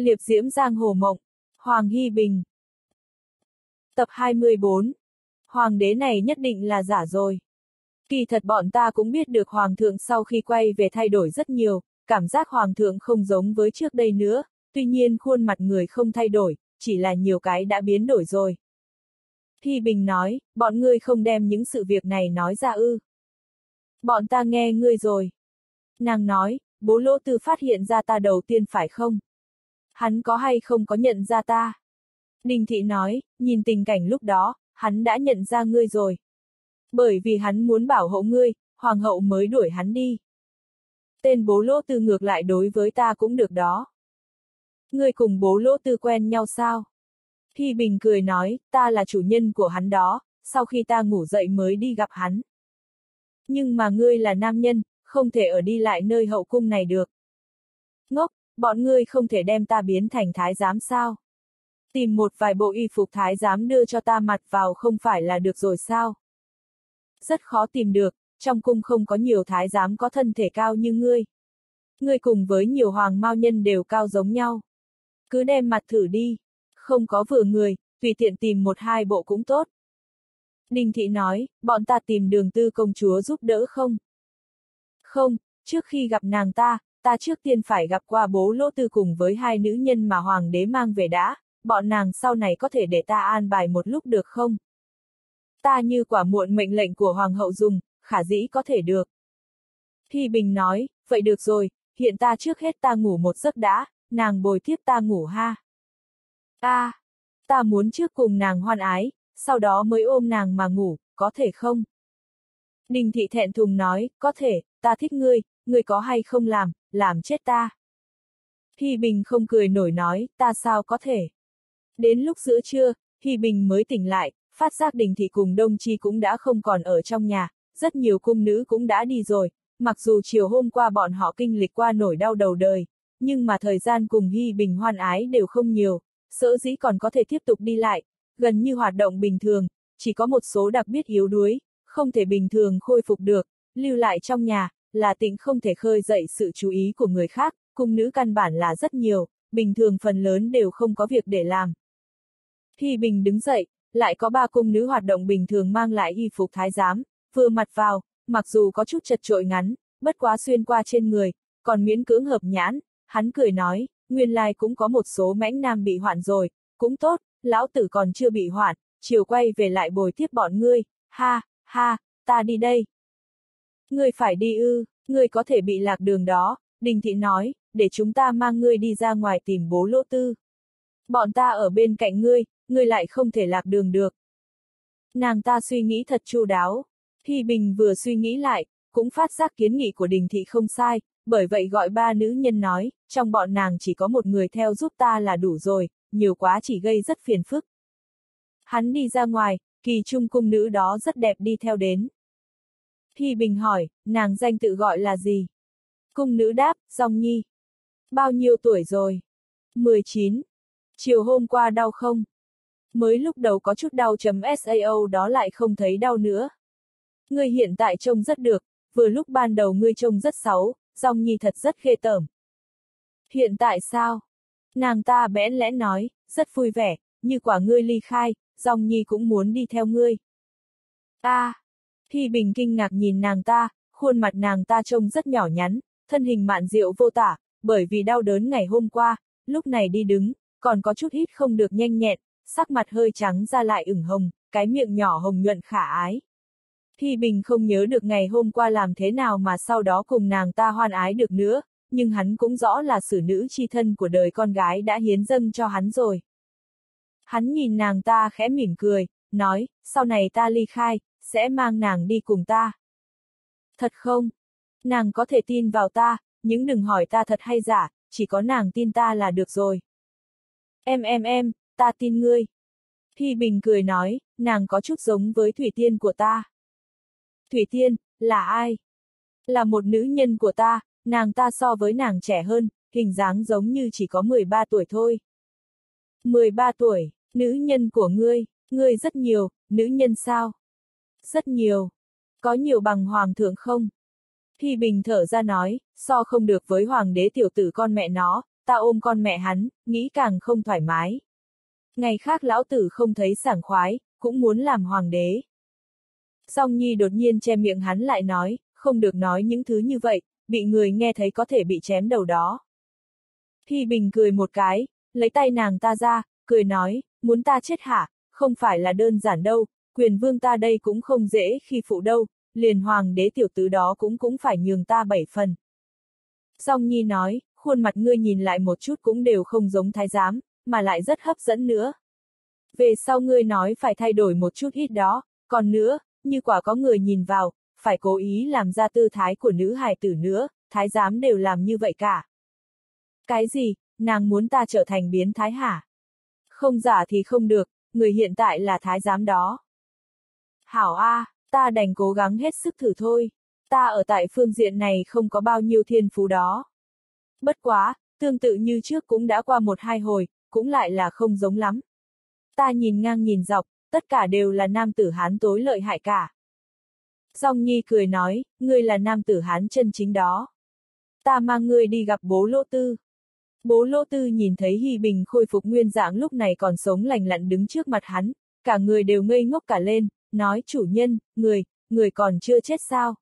Liệp diễm giang hồ mộng. Hoàng Hy Bình. Tập 24. Hoàng đế này nhất định là giả rồi. Kỳ thật bọn ta cũng biết được Hoàng thượng sau khi quay về thay đổi rất nhiều, cảm giác Hoàng thượng không giống với trước đây nữa, tuy nhiên khuôn mặt người không thay đổi, chỉ là nhiều cái đã biến đổi rồi. Hy Bình nói, bọn ngươi không đem những sự việc này nói ra ư. Bọn ta nghe ngươi rồi. Nàng nói, bố lỗ tư phát hiện ra ta đầu tiên phải không? Hắn có hay không có nhận ra ta? Đình thị nói, nhìn tình cảnh lúc đó, hắn đã nhận ra ngươi rồi. Bởi vì hắn muốn bảo hộ ngươi, hoàng hậu mới đuổi hắn đi. Tên bố lỗ tư ngược lại đối với ta cũng được đó. Ngươi cùng bố lỗ tư quen nhau sao? Thi Bình cười nói, ta là chủ nhân của hắn đó, sau khi ta ngủ dậy mới đi gặp hắn. Nhưng mà ngươi là nam nhân, không thể ở đi lại nơi hậu cung này được. Ngốc, bọn ngươi không thể đem ta biến thành thái giám sao? Tìm một vài bộ y phục thái giám đưa cho ta mặt vào không phải là được rồi sao? Rất khó tìm được, trong cung không có nhiều thái giám có thân thể cao như ngươi. Ngươi cùng với nhiều hoàng mao nhân đều cao giống nhau. Cứ đem mặt thử đi. Không có vừa người, tùy tiện tìm một hai bộ cũng tốt. Ninh thị nói, bọn ta tìm đường tư công chúa giúp đỡ không? Không, trước khi gặp nàng ta, ta trước tiên phải gặp qua bố lỗ tư cùng với hai nữ nhân mà hoàng đế mang về đã, bọn nàng sau này có thể để ta an bài một lúc được không? Ta như quả muộn mệnh lệnh của hoàng hậu dùng, khả dĩ có thể được. Thi Bình nói, vậy được rồi, hiện ta trước hết ta ngủ một giấc đã, nàng bồi tiếp ta ngủ ha. Ta, à, ta muốn trước cùng nàng hoan ái, sau đó mới ôm nàng mà ngủ, có thể không? Ninh thị thẹn thùng nói, có thể, ta thích ngươi, ngươi có hay không làm, làm chết ta. Hy Bình không cười nổi nói, ta sao có thể. Đến lúc giữa trưa, Hy Bình mới tỉnh lại, phát giác đình thị cùng Đông Chi cũng đã không còn ở trong nhà, rất nhiều cung nữ cũng đã đi rồi, mặc dù chiều hôm qua bọn họ kinh lịch qua nổi đau đầu đời, nhưng mà thời gian cùng Hy Bình hoan ái đều không nhiều, sở dĩ còn có thể tiếp tục đi lại, gần như hoạt động bình thường, chỉ có một số đặc biệt yếu đuối, không thể bình thường khôi phục được, lưu lại trong nhà, là tính không thể khơi dậy sự chú ý của người khác, cung nữ căn bản là rất nhiều, bình thường phần lớn đều không có việc để làm. Khi Bình đứng dậy, lại có ba cung nữ hoạt động bình thường mang lại y phục thái giám, vừa mặt vào, mặc dù có chút chật trội ngắn, bất quá xuyên qua trên người, còn miễn cưỡng hợp nhãn, hắn cười nói, nguyên lai cũng có một số mãnh nam bị hoạn rồi, cũng tốt, lão tử còn chưa bị hoạn, chiều quay về lại bồi tiếp bọn ngươi, ha, ha, ta đi đây. Ngươi phải đi ư, ngươi có thể bị lạc đường đó, Đình Thị nói, để chúng ta mang ngươi đi ra ngoài tìm bố lỗ tư. Bọn ta ở bên cạnh ngươi, ngươi lại không thể lạc đường được. Nàng ta suy nghĩ thật chu đáo. Thi Bình vừa suy nghĩ lại, cũng phát giác kiến nghị của Đình Thị không sai, bởi vậy gọi ba nữ nhân nói, trong bọn nàng chỉ có một người theo giúp ta là đủ rồi, nhiều quá chỉ gây rất phiền phức. Hắn đi ra ngoài, kỳ trung cung nữ đó rất đẹp đi theo đến. Thi Bình hỏi, nàng danh tự gọi là gì? Cung nữ đáp, Dòng Nhi. Bao nhiêu tuổi rồi? 19. Chiều hôm qua đau không? Mới lúc đầu có chút đau chấm SAO đó lại không thấy đau nữa. Ngươi hiện tại trông rất được, vừa lúc ban đầu ngươi trông rất xấu, Dòng Nhi thật rất ghê tởm. Hiện tại sao? Nàng ta bẽn lẽ nói, rất vui vẻ, như quả ngươi ly khai, Dòng Nhi cũng muốn đi theo ngươi. a à, Thi Bình kinh ngạc nhìn nàng ta, khuôn mặt nàng ta trông rất nhỏ nhắn, thân hình mạn diệu vô tả, bởi vì đau đớn ngày hôm qua, lúc này đi đứng, còn có chút hít không được nhanh nhẹn, sắc mặt hơi trắng ra lại ửng hồng, cái miệng nhỏ hồng nhuận khả ái. Thi Bình không nhớ được ngày hôm qua làm thế nào mà sau đó cùng nàng ta hoan ái được nữa, nhưng hắn cũng rõ là xử nữ chi thân của đời con gái đã hiến dâng cho hắn rồi. Hắn nhìn nàng ta khẽ mỉm cười, nói, sau này ta ly khai, sẽ mang nàng đi cùng ta. Thật không? Nàng có thể tin vào ta, nhưng đừng hỏi ta thật hay giả, chỉ có nàng tin ta là được rồi. Em em em, ta tin ngươi. Thi Bình cười nói, nàng có chút giống với Thủy Tiên của ta. Thủy Tiên, là ai? Là một nữ nhân của ta, nàng ta so với nàng trẻ hơn, hình dáng giống như chỉ có 13 tuổi thôi. 13 tuổi, nữ nhân của ngươi, ngươi rất nhiều, nữ nhân sao? Rất nhiều. Có nhiều bằng hoàng thượng không? Thi Bình thở ra nói, so không được với hoàng đế tiểu tử con mẹ nó, ta ôm con mẹ hắn, nghĩ càng không thoải mái. Ngày khác lão tử không thấy sảng khoái, cũng muốn làm hoàng đế. Song Nhi đột nhiên che miệng hắn lại nói, không được nói những thứ như vậy, bị người nghe thấy có thể bị chém đầu đó. Thi Bình cười một cái, lấy tay nàng ta ra, cười nói, muốn ta chết hả, không phải là đơn giản đâu, quyền vương ta đây cũng không dễ khi phụ đâu, liền hoàng đế tiểu tứ đó cũng cũng phải nhường ta bảy phần. Song Nhi nói, khuôn mặt ngươi nhìn lại một chút cũng đều không giống thái giám, mà lại rất hấp dẫn nữa. Về sau ngươi nói phải thay đổi một chút ít đó, còn nữa, như quả có người nhìn vào, phải cố ý làm ra tư thái của nữ hài tử nữa, thái giám đều làm như vậy cả. Cái gì, nàng muốn ta trở thành biến thái hả? Không giả thì không được, người hiện tại là thái giám đó. Hảo A, ta đành cố gắng hết sức thử thôi. Ta ở tại phương diện này không có bao nhiêu thiên phú đó. Bất quá, tương tự như trước cũng đã qua một hai hồi, cũng lại là không giống lắm. Ta nhìn ngang nhìn dọc, tất cả đều là nam tử hán tối lợi hại cả. Song Nhi cười nói, ngươi là nam tử hán chân chính đó. Ta mang ngươi đi gặp bố lỗ tư. Bố lỗ tư nhìn thấy Hy Bình khôi phục nguyên dạng lúc này còn sống lành lặn đứng trước mặt hắn, cả người đều ngây ngốc cả lên, nói chủ nhân, người, người còn chưa chết sao?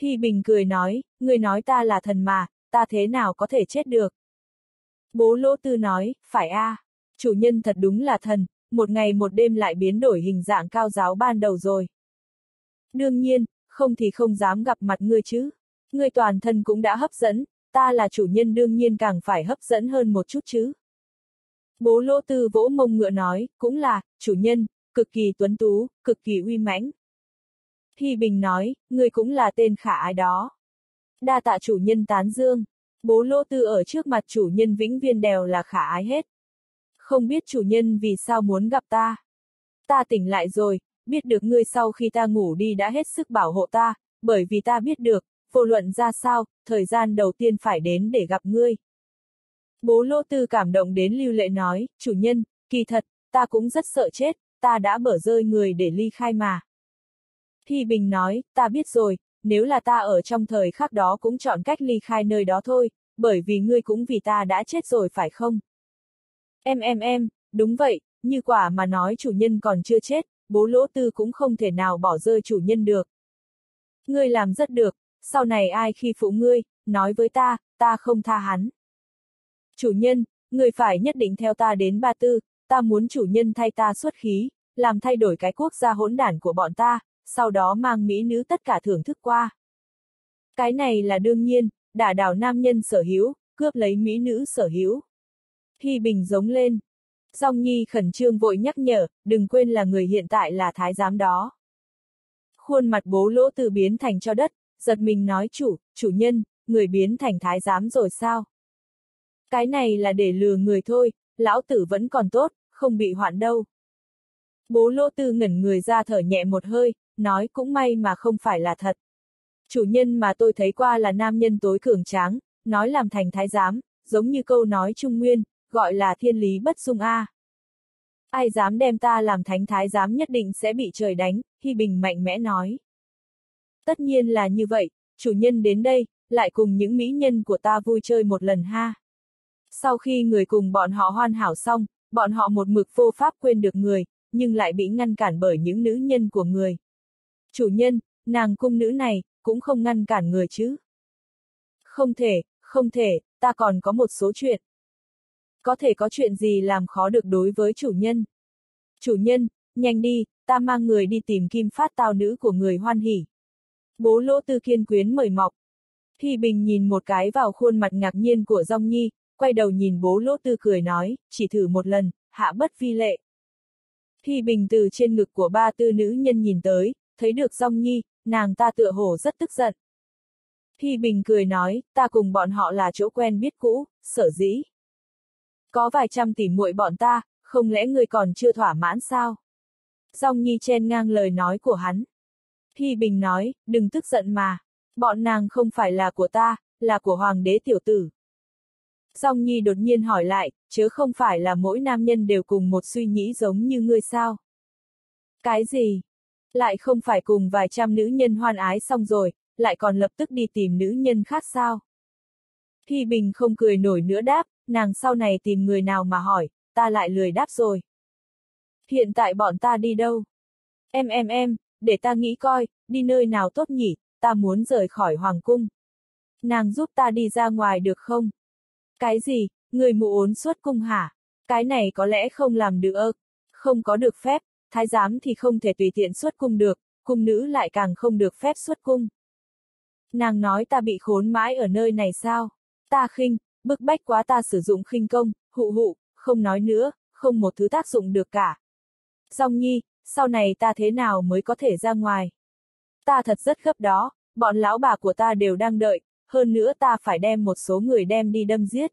Hy Bình cười nói, người nói ta là thần mà, ta thế nào có thể chết được? Bố lỗ tư nói, phải a, chủ nhân thật đúng là thần, một ngày một đêm lại biến đổi hình dạng cao giáo ban đầu rồi. Đương nhiên, không thì không dám gặp mặt ngươi chứ. Ngươi toàn thân cũng đã hấp dẫn, ta là chủ nhân đương nhiên càng phải hấp dẫn hơn một chút chứ. Bố lỗ tư vỗ mông ngựa nói, cũng là, chủ nhân, cực kỳ tuấn tú, cực kỳ uy mãnh. Thi Bình nói, ngươi cũng là tên khả ái đó. Đa tạ chủ nhân tán dương. Bố lô tư ở trước mặt chủ nhân vĩnh viên đèo là khả ái hết. Không biết chủ nhân vì sao muốn gặp ta. Ta tỉnh lại rồi, biết được ngươi sau khi ta ngủ đi đã hết sức bảo hộ ta, bởi vì ta biết được, vô luận ra sao, thời gian đầu tiên phải đến để gặp ngươi. Bố lô tư cảm động đến lưu lệ nói, chủ nhân, kỳ thật, ta cũng rất sợ chết, ta đã bở rơi người để ly khai mà. Thi Bình nói, ta biết rồi, nếu là ta ở trong thời khắc đó cũng chọn cách ly khai nơi đó thôi, bởi vì ngươi cũng vì ta đã chết rồi phải không? Em em em, đúng vậy, như quả mà nói chủ nhân còn chưa chết, bố lỗ tư cũng không thể nào bỏ rơi chủ nhân được. Ngươi làm rất được, sau này ai khi phụ ngươi, nói với ta, ta không tha hắn. Chủ nhân, ngươi phải nhất định theo ta đến ba tư, ta muốn chủ nhân thay ta xuất khí, làm thay đổi cái quốc gia hỗn đản của bọn ta, sau đó mang mỹ nữ tất cả thưởng thức qua. Cái này là đương nhiên, đả đảo nam nhân sở hữu, cướp lấy mỹ nữ sở hữu. Hy Bình giống lên. Song Nhi khẩn trương vội nhắc nhở, đừng quên là người hiện tại là thái giám đó. Khuôn mặt bố lỗ từ biến thành cho đất, giật mình nói chủ, chủ nhân, người biến thành thái giám rồi sao? Cái này là để lừa người thôi, lão tử vẫn còn tốt, không bị hoạn đâu. Bố lỗ tư ngẩn người ra thở nhẹ một hơi, nói cũng may mà không phải là thật. Chủ nhân mà tôi thấy qua là nam nhân tối cường tráng, nói làm thành thái giám, giống như câu nói trung nguyên, gọi là thiên lý bất dung a. Ai dám đem ta làm thánh thái giám nhất định sẽ bị trời đánh, Hy Bình mạnh mẽ nói. Tất nhiên là như vậy, chủ nhân đến đây, lại cùng những mỹ nhân của ta vui chơi một lần ha. Sau khi người cùng bọn họ hoàn hảo xong, bọn họ một mực vô pháp quên được người, nhưng lại bị ngăn cản bởi những nữ nhân của người. Chủ nhân, nàng cung nữ này, cũng không ngăn cản người chứ. Không thể, không thể, ta còn có một số chuyện. Có thể có chuyện gì làm khó được đối với chủ nhân. Chủ nhân, nhanh đi, ta mang người đi tìm kim phát tao nữ của người hoan hỉ. Bố lỗ tư kiên quyến mời mọc. Thi Bình nhìn một cái vào khuôn mặt ngạc nhiên của Dong Nhi, quay đầu nhìn bố lỗ tư cười nói, chỉ thử một lần, hạ bất vi lệ. Thi Bình từ trên ngực của ba tư nữ nhân nhìn tới, thấy được rong Nhi, nàng ta tựa hồ rất tức giận. Thi Bình cười nói, ta cùng bọn họ là chỗ quen biết cũ, sở dĩ. Có vài trăm tỷ muội bọn ta, không lẽ người còn chưa thỏa mãn sao? rong Nhi chen ngang lời nói của hắn. Thi Bình nói, đừng tức giận mà. Bọn nàng không phải là của ta, là của hoàng đế tiểu tử. Song Nhi đột nhiên hỏi lại, chứ không phải là mỗi nam nhân đều cùng một suy nghĩ giống như ngươi sao? Cái gì? Lại không phải cùng vài trăm nữ nhân hoan ái xong rồi, lại còn lập tức đi tìm nữ nhân khác sao? Hy Bình không cười nổi nữa đáp, nàng sau này tìm người nào mà hỏi, ta lại lười đáp rồi. Hiện tại bọn ta đi đâu? Em em em, để ta nghĩ coi, đi nơi nào tốt nhỉ, ta muốn rời khỏi hoàng cung. Nàng giúp ta đi ra ngoài được không? Cái gì, người mụ ốn xuất cung hả? Cái này có lẽ không làm được, không có được phép, thái giám thì không thể tùy tiện xuất cung được, cung nữ lại càng không được phép xuất cung. Nàng nói ta bị khốn mãi ở nơi này sao? Ta khinh, bức bách quá ta sử dụng khinh công, hụ hụ, không nói nữa, không một thứ tác dụng được cả. Song nhi, sau này ta thế nào mới có thể ra ngoài? Ta thật rất gấp đó, bọn lão bà của ta đều đang đợi, hơn nữa ta phải đem một số người đem đi đâm giết.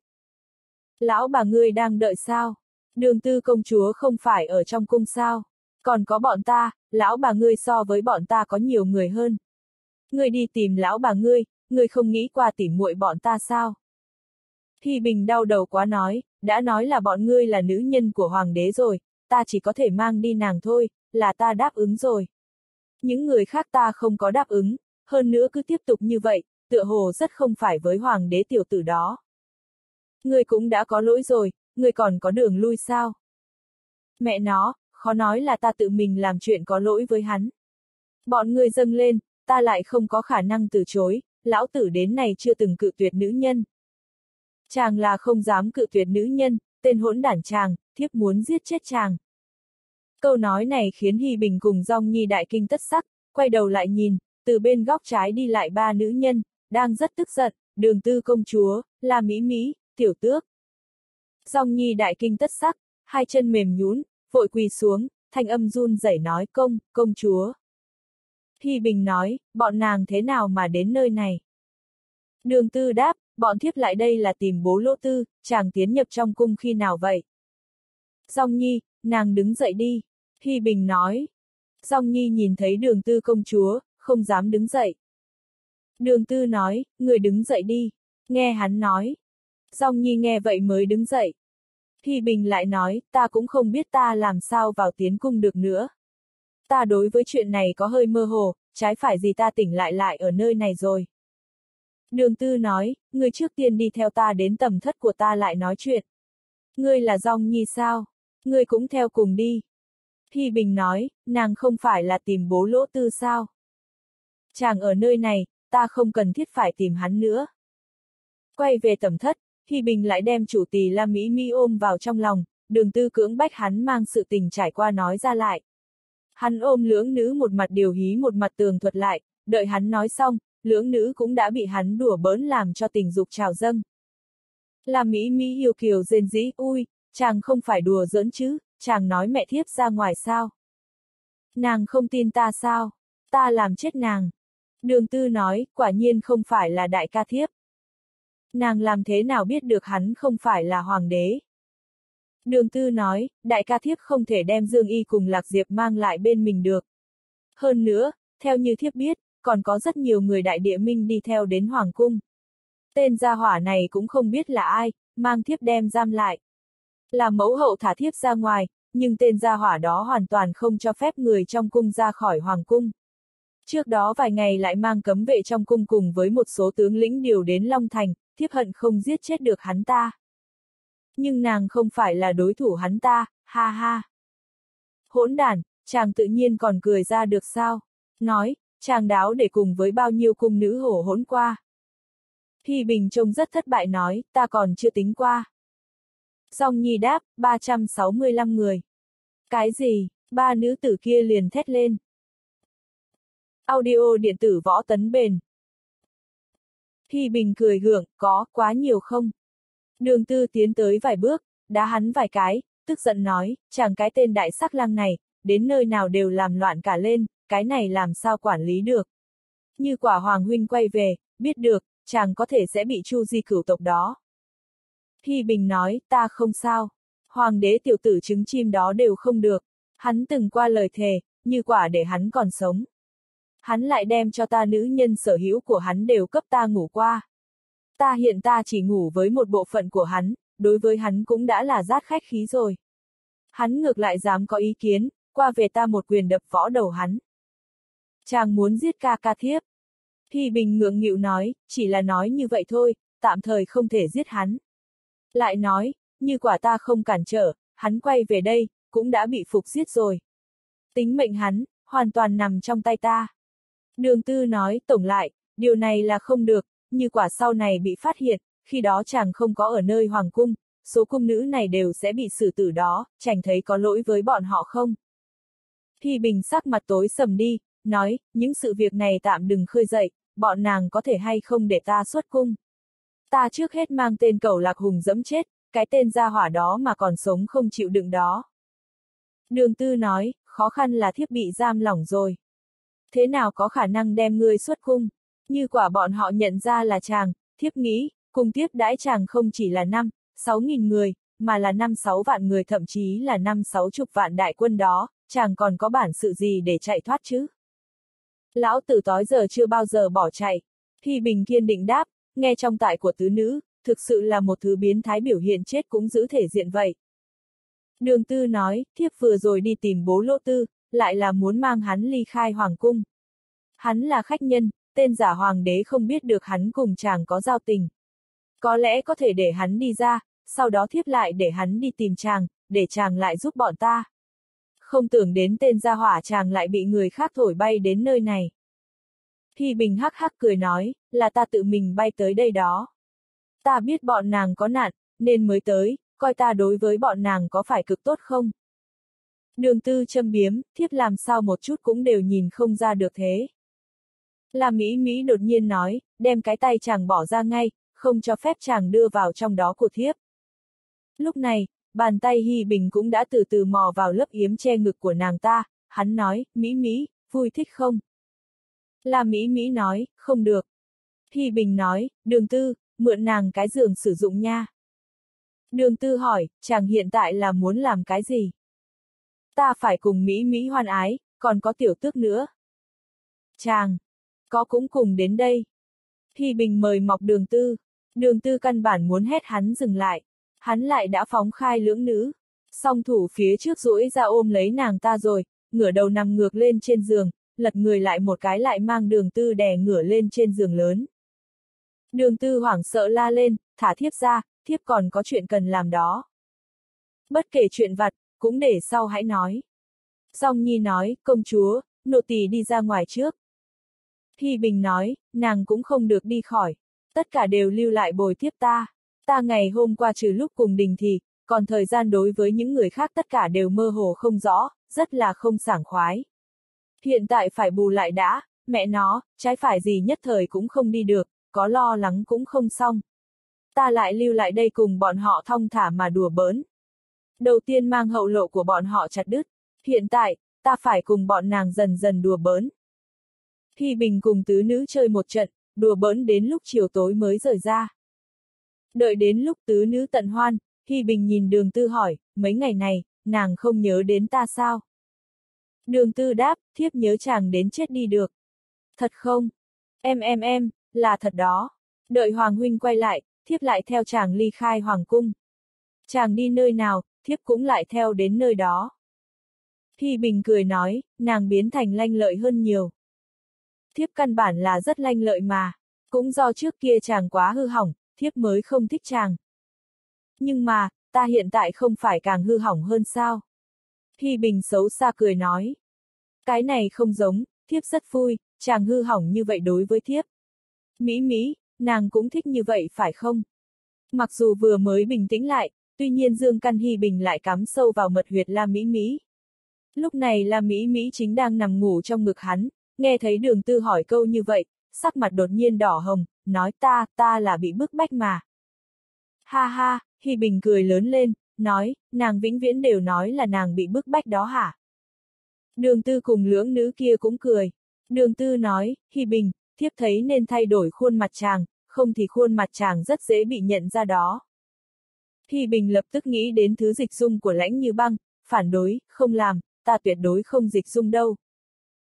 Lão bà ngươi đang đợi sao? Đường tư công chúa không phải ở trong cung sao? Còn có bọn ta, lão bà ngươi so với bọn ta có nhiều người hơn. Ngươi đi tìm lão bà ngươi, ngươi không nghĩ qua tìm muội bọn ta sao? Thi Bình đau đầu quá nói, đã nói là bọn ngươi là nữ nhân của hoàng đế rồi, ta chỉ có thể mang đi nàng thôi, là ta đáp ứng rồi. Những người khác ta không có đáp ứng, hơn nữa cứ tiếp tục như vậy, tựa hồ rất không phải với hoàng đế tiểu tử đó. Ngươi cũng đã có lỗi rồi, ngươi còn có đường lui sao? Mẹ nó, khó nói là ta tự mình làm chuyện có lỗi với hắn. Bọn ngươi dâng lên, ta lại không có khả năng từ chối, lão tử đến này chưa từng cự tuyệt nữ nhân. Chàng là không dám cự tuyệt nữ nhân, tên hỗn đản chàng, thiếp muốn giết chết chàng. Câu nói này khiến Hy Bình cùng Dong Nhi đại kinh tất sắc, quay đầu lại nhìn, từ bên góc trái đi lại ba nữ nhân, đang rất tức giận, đường tư công chúa, là Mỹ Mỹ, tiểu tước. Dòng Nhi đại kinh tất sắc, hai chân mềm nhún, vội quỳ xuống, thanh âm run rẩy nói công, công chúa. Hy Bình nói, bọn nàng thế nào mà đến nơi này? Đường tư đáp, bọn thiếp lại đây là tìm bố lỗ tư, chàng tiến nhập trong cung khi nào vậy? Dòng nhi, nàng đứng dậy đi. Hy Bình nói. Dòng nhi nhìn thấy đường tư công chúa, không dám đứng dậy. Đường tư nói, người đứng dậy đi. Nghe hắn nói. Dòng nhi nghe vậy mới đứng dậy. Thì Bình lại nói, ta cũng không biết ta làm sao vào tiến cung được nữa. Ta đối với chuyện này có hơi mơ hồ, trái phải gì ta tỉnh lại lại ở nơi này rồi. Đường tư nói, người trước tiên đi theo ta đến tầm thất của ta lại nói chuyện. Ngươi là dòng nhi sao? Ngươi cũng theo cùng đi. Thi Bình nói, nàng không phải là tìm bố lỗ tư sao? Chàng ở nơi này, ta không cần thiết phải tìm hắn nữa. Quay về tầm thất, Hy Bình lại đem chủ tỳ La Mỹ Mi ôm vào trong lòng, đường tư cưỡng bách hắn mang sự tình trải qua nói ra lại. Hắn ôm lưỡng nữ một mặt điều hí một mặt tường thuật lại, đợi hắn nói xong, lưỡng nữ cũng đã bị hắn đùa bỡn làm cho tình dục trào dâng. La Mỹ Mỹ yêu kiều rên dĩ, ui, chàng không phải đùa giỡn chứ, chàng nói mẹ thiếp ra ngoài sao. Nàng không tin ta sao, ta làm chết nàng. Đường tư nói, quả nhiên không phải là đại ca thiếp. Nàng làm thế nào biết được hắn không phải là hoàng đế? Đường tư nói, đại ca thiếp không thể đem Dương Y cùng Lạc Diệp mang lại bên mình được. Hơn nữa, theo như thiếp biết, còn có rất nhiều người đại địa minh đi theo đến Hoàng cung. Tên gia hỏa này cũng không biết là ai, mang thiếp đem giam lại. Là mẫu hậu thả thiếp ra ngoài, nhưng tên gia hỏa đó hoàn toàn không cho phép người trong cung ra khỏi Hoàng cung. Trước đó vài ngày lại mang cấm vệ trong cung cùng với một số tướng lĩnh điều đến Long Thành, thiếp hận không giết chết được hắn ta. Nhưng nàng không phải là đối thủ hắn ta, ha ha. Hỗn đản, chàng tự nhiên còn cười ra được sao? Nói, chàng đáo để cùng với bao nhiêu cung nữ hổ hỗn qua. Thì Bình trông rất thất bại nói, ta còn chưa tính qua. Song Nhi đáp, 365 người. Cái gì, ba nữ tử kia liền thét lên. Audio điện tử võ tấn bền. Hi Bình cười gượng, có, quá nhiều không? Đường tư tiến tới vài bước, đá hắn vài cái, tức giận nói, chàng cái tên đại sắc lăng này, đến nơi nào đều làm loạn cả lên, cái này làm sao quản lý được. Như quả Hoàng Huynh quay về, biết được, chàng có thể sẽ bị chu di cửu tộc đó. Hy Bình nói, ta không sao. Hoàng đế tiểu tử trứng chim đó đều không được. Hắn từng qua lời thề, như quả để hắn còn sống. Hắn lại đem cho ta nữ nhân sở hữu của hắn đều cấp ta ngủ qua. Ta hiện ta chỉ ngủ với một bộ phận của hắn, đối với hắn cũng đã là rát khách khí rồi. Hắn ngược lại dám có ý kiến, qua về ta một quyền đập võ đầu hắn. Chàng muốn giết ca ca thiếp. Thi Bình ngượng nghịu nói, chỉ là nói như vậy thôi, tạm thời không thể giết hắn. Lại nói, như quả ta không cản trở, hắn quay về đây, cũng đã bị phục giết rồi. Tính mệnh hắn, hoàn toàn nằm trong tay ta. Đường tư nói, tổng lại, điều này là không được, như quả sau này bị phát hiện, khi đó chàng không có ở nơi hoàng cung, số cung nữ này đều sẽ bị xử tử đó, chàng thấy có lỗi với bọn họ không? Thi Bình sắc mặt tối sầm đi, nói, những sự việc này tạm đừng khơi dậy, bọn nàng có thể hay không để ta xuất cung. Ta trước hết mang tên cầu lạc hùng dẫm chết, cái tên gia hỏa đó mà còn sống không chịu đựng đó. Đường tư nói, khó khăn là thiếp bị giam lỏng rồi. Thế nào có khả năng đem ngươi xuất cung? Như quả bọn họ nhận ra là chàng, thiếp nghĩ, cùng tiếp đãi chàng không chỉ là năm, sáu nghìn người, mà là năm sáu vạn người thậm chí là năm sáu chục vạn đại quân đó, chàng còn có bản sự gì để chạy thoát chứ? Lão tử tối giờ chưa bao giờ bỏ chạy. Thi Bình kiên định đáp, nghe trong tại của tứ nữ, thực sự là một thứ biến thái biểu hiện chết cũng giữ thể diện vậy. Đường tư nói, thiếp vừa rồi đi tìm bố lỗ tư, lại là muốn mang hắn ly khai hoàng cung. Hắn là khách nhân, tên giả hoàng đế không biết được hắn cùng chàng có giao tình. Có lẽ có thể để hắn đi ra, sau đó thiếp lại để hắn đi tìm chàng, để chàng lại giúp bọn ta. Không tưởng đến tên gia hỏa chàng lại bị người khác thổi bay đến nơi này. Thì Bình hắc hắc cười nói, là ta tự mình bay tới đây đó. Ta biết bọn nàng có nạn, nên mới tới, coi ta đối với bọn nàng có phải cực tốt không? Đường tư châm biếm, thiếp làm sao một chút cũng đều nhìn không ra được thế. La Mỹ Mỹ đột nhiên nói, đem cái tay chàng bỏ ra ngay, không cho phép chàng đưa vào trong đó của thiếp. Lúc này, bàn tay Hy Bình cũng đã từ từ mò vào lớp yếm che ngực của nàng ta, hắn nói, Mỹ Mỹ, vui thích không? La Mỹ Mỹ nói, không được. Hy Bình nói, đường tư, mượn nàng cái giường sử dụng nha. Đường tư hỏi, chàng hiện tại là muốn làm cái gì? Ta phải cùng Mỹ Mỹ hoan ái, còn có tiểu tước nữa. Chàng, có cũng cùng đến đây. Thì Bình mời mọc đường tư. Đường tư căn bản muốn hét hắn dừng lại. Hắn lại đã phóng khai lưỡng nữ. Song thủ phía trước rũi ra ôm lấy nàng ta rồi, ngửa đầu nằm ngược lên trên giường, lật người lại một cái lại mang đường tư đè ngửa lên trên giường lớn. Đường tư hoảng sợ la lên, thả thiếp ra, thiếp còn có chuyện cần làm đó. Bất kể chuyện vặt, cũng để sau hãy nói. Song Nhi nói, công chúa, nô tỳ đi ra ngoài trước. Thi Bình nói, nàng cũng không được đi khỏi. Tất cả đều lưu lại bồi tiếp ta. Ta ngày hôm qua trừ lúc cùng đình thì, còn thời gian đối với những người khác tất cả đều mơ hồ không rõ, rất là không sảng khoái. Hiện tại phải bù lại đã, mẹ nó, trái phải gì nhất thời cũng không đi được, có lo lắng cũng không xong. Ta lại lưu lại đây cùng bọn họ thong thả mà đùa bỡn. Đầu tiên mang hậu lộ của bọn họ chặt đứt, hiện tại, ta phải cùng bọn nàng dần dần đùa bỡn. Hy Bình cùng tứ nữ chơi một trận, đùa bỡn đến lúc chiều tối mới rời ra. Đợi đến lúc tứ nữ tận hoan, Hy Bình nhìn đường tư hỏi, mấy ngày này, nàng không nhớ đến ta sao? Đường tư đáp, thiếp nhớ chàng đến chết đi được. Thật không? Em em em, là thật đó. Đợi Hoàng Huynh quay lại, thiếp lại theo chàng ly khai Hoàng Cung. Chàng đi nơi nào, thiếp cũng lại theo đến nơi đó. Thi Bình cười nói, nàng biến thành lanh lợi hơn nhiều. Thiếp căn bản là rất lanh lợi mà. Cũng do trước kia chàng quá hư hỏng, thiếp mới không thích chàng. Nhưng mà, ta hiện tại không phải càng hư hỏng hơn sao? Thi Bình xấu xa cười nói. Cái này không giống, thiếp rất vui, chàng hư hỏng như vậy đối với thiếp. Mỹ Mỹ, nàng cũng thích như vậy phải không? Mặc dù vừa mới bình tĩnh lại, tuy nhiên Dương Căn Hy Bình lại cắm sâu vào mật huyệt La Mỹ Mỹ. Lúc này La Mỹ Mỹ chính đang nằm ngủ trong ngực hắn, nghe thấy đường tư hỏi câu như vậy, sắc mặt đột nhiên đỏ hồng, nói ta, ta là bị bức bách mà. Ha ha, Hy Bình cười lớn lên, nói, nàng vĩnh viễn đều nói là nàng bị bức bách đó hả? Đường tư cùng lưỡng nữ kia cũng cười. Đường tư nói, Hy Bình, thiếp thấy nên thay đổi khuôn mặt chàng, không thì khuôn mặt chàng rất dễ bị nhận ra đó. Hy Bình lập tức nghĩ đến thứ dịch dung của lãnh như băng, phản đối, không làm, ta tuyệt đối không dịch dung đâu.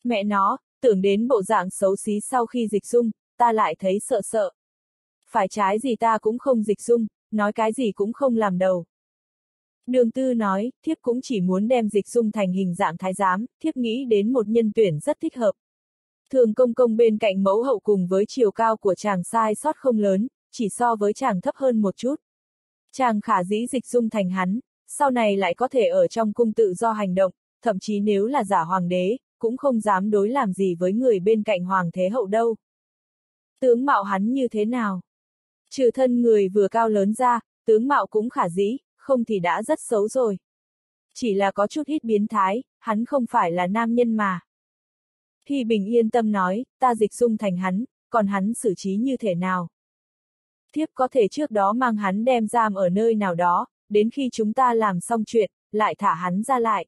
Mẹ nó, tưởng đến bộ dạng xấu xí sau khi dịch dung, ta lại thấy sợ sợ. Phải trái gì ta cũng không dịch dung, nói cái gì cũng không làm đầu. Đường tư nói, thiếp cũng chỉ muốn đem dịch dung thành hình dạng thái giám, thiếp nghĩ đến một nhân tuyển rất thích hợp. Thường công công bên cạnh mẫu hậu cùng với chiều cao của chàng sai sót không lớn, chỉ so với chàng thấp hơn một chút. Chàng khả dĩ dịch dung thành hắn, sau này lại có thể ở trong cung tự do hành động, thậm chí nếu là giả hoàng đế, cũng không dám đối làm gì với người bên cạnh hoàng thế hậu đâu. Tướng mạo hắn như thế nào? Trừ thân người vừa cao lớn ra, tướng mạo cũng khả dĩ, không thì đã rất xấu rồi. Chỉ là có chút ít biến thái, hắn không phải là nam nhân mà. Hy Bình yên tâm nói, ta dịch dung thành hắn, còn hắn xử trí như thế nào? Thiếp có thể trước đó mang hắn đem giam ở nơi nào đó, đến khi chúng ta làm xong chuyện, lại thả hắn ra lại.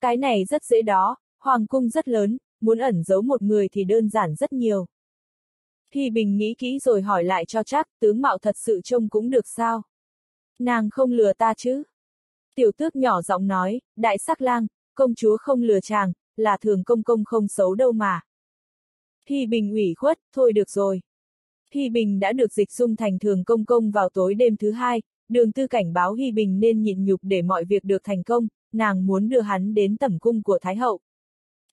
Cái này rất dễ đó, hoàng cung rất lớn, muốn ẩn giấu một người thì đơn giản rất nhiều. Thì Bình nghĩ kỹ rồi hỏi lại cho chắc, tướng mạo thật sự trông cũng được sao? Nàng không lừa ta chứ? Tiểu tước nhỏ giọng nói, đại sắc lang, công chúa không lừa chàng, là thường công công không xấu đâu mà. Thì Bình ủy khuất, thôi được rồi. Hy Bình đã được dịch dung thành thường công công vào tối đêm thứ hai, đường tư cảnh báo Hy Bình nên nhịn nhục để mọi việc được thành công, nàng muốn đưa hắn đến tẩm cung của Thái Hậu.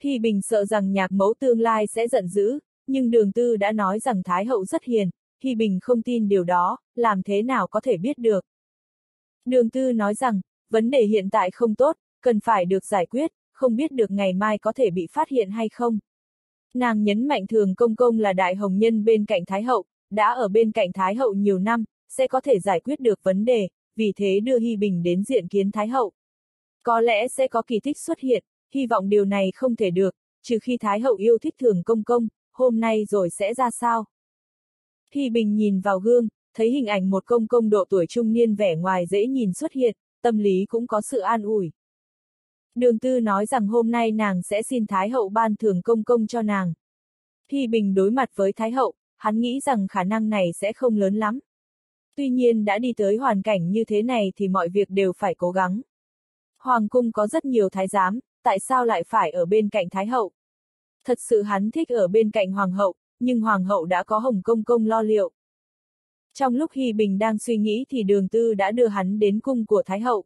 Hy Bình sợ rằng nhạc mẫu tương lai sẽ giận dữ, nhưng đường tư đã nói rằng Thái Hậu rất hiền, Hy Bình không tin điều đó, làm thế nào có thể biết được. Đường tư nói rằng, vấn đề hiện tại không tốt, cần phải được giải quyết, không biết được ngày mai có thể bị phát hiện hay không. Nàng nhấn mạnh thường công công là đại hồng nhân bên cạnh Thái Hậu, đã ở bên cạnh Thái Hậu nhiều năm, sẽ có thể giải quyết được vấn đề, vì thế đưa Hy Bình đến diện kiến Thái Hậu. Có lẽ sẽ có kỳ tích xuất hiện, hy vọng điều này không thể được, trừ khi Thái Hậu yêu thích thường công công, hôm nay rồi sẽ ra sao. Hy Bình nhìn vào gương, thấy hình ảnh một công công độ tuổi trung niên vẻ ngoài dễ nhìn xuất hiện, tâm lý cũng có sự an ủi. Đường tư nói rằng hôm nay nàng sẽ xin Thái hậu ban thưởng công công cho nàng. Hy Bình đối mặt với Thái hậu, hắn nghĩ rằng khả năng này sẽ không lớn lắm. Tuy nhiên đã đi tới hoàn cảnh như thế này thì mọi việc đều phải cố gắng. Hoàng cung có rất nhiều thái giám, tại sao lại phải ở bên cạnh Thái hậu? Thật sự hắn thích ở bên cạnh Hoàng hậu, nhưng Hoàng hậu đã có Hồng Công Công lo liệu. Trong lúc Hy Bình đang suy nghĩ thì đường tư đã đưa hắn đến cung của Thái hậu.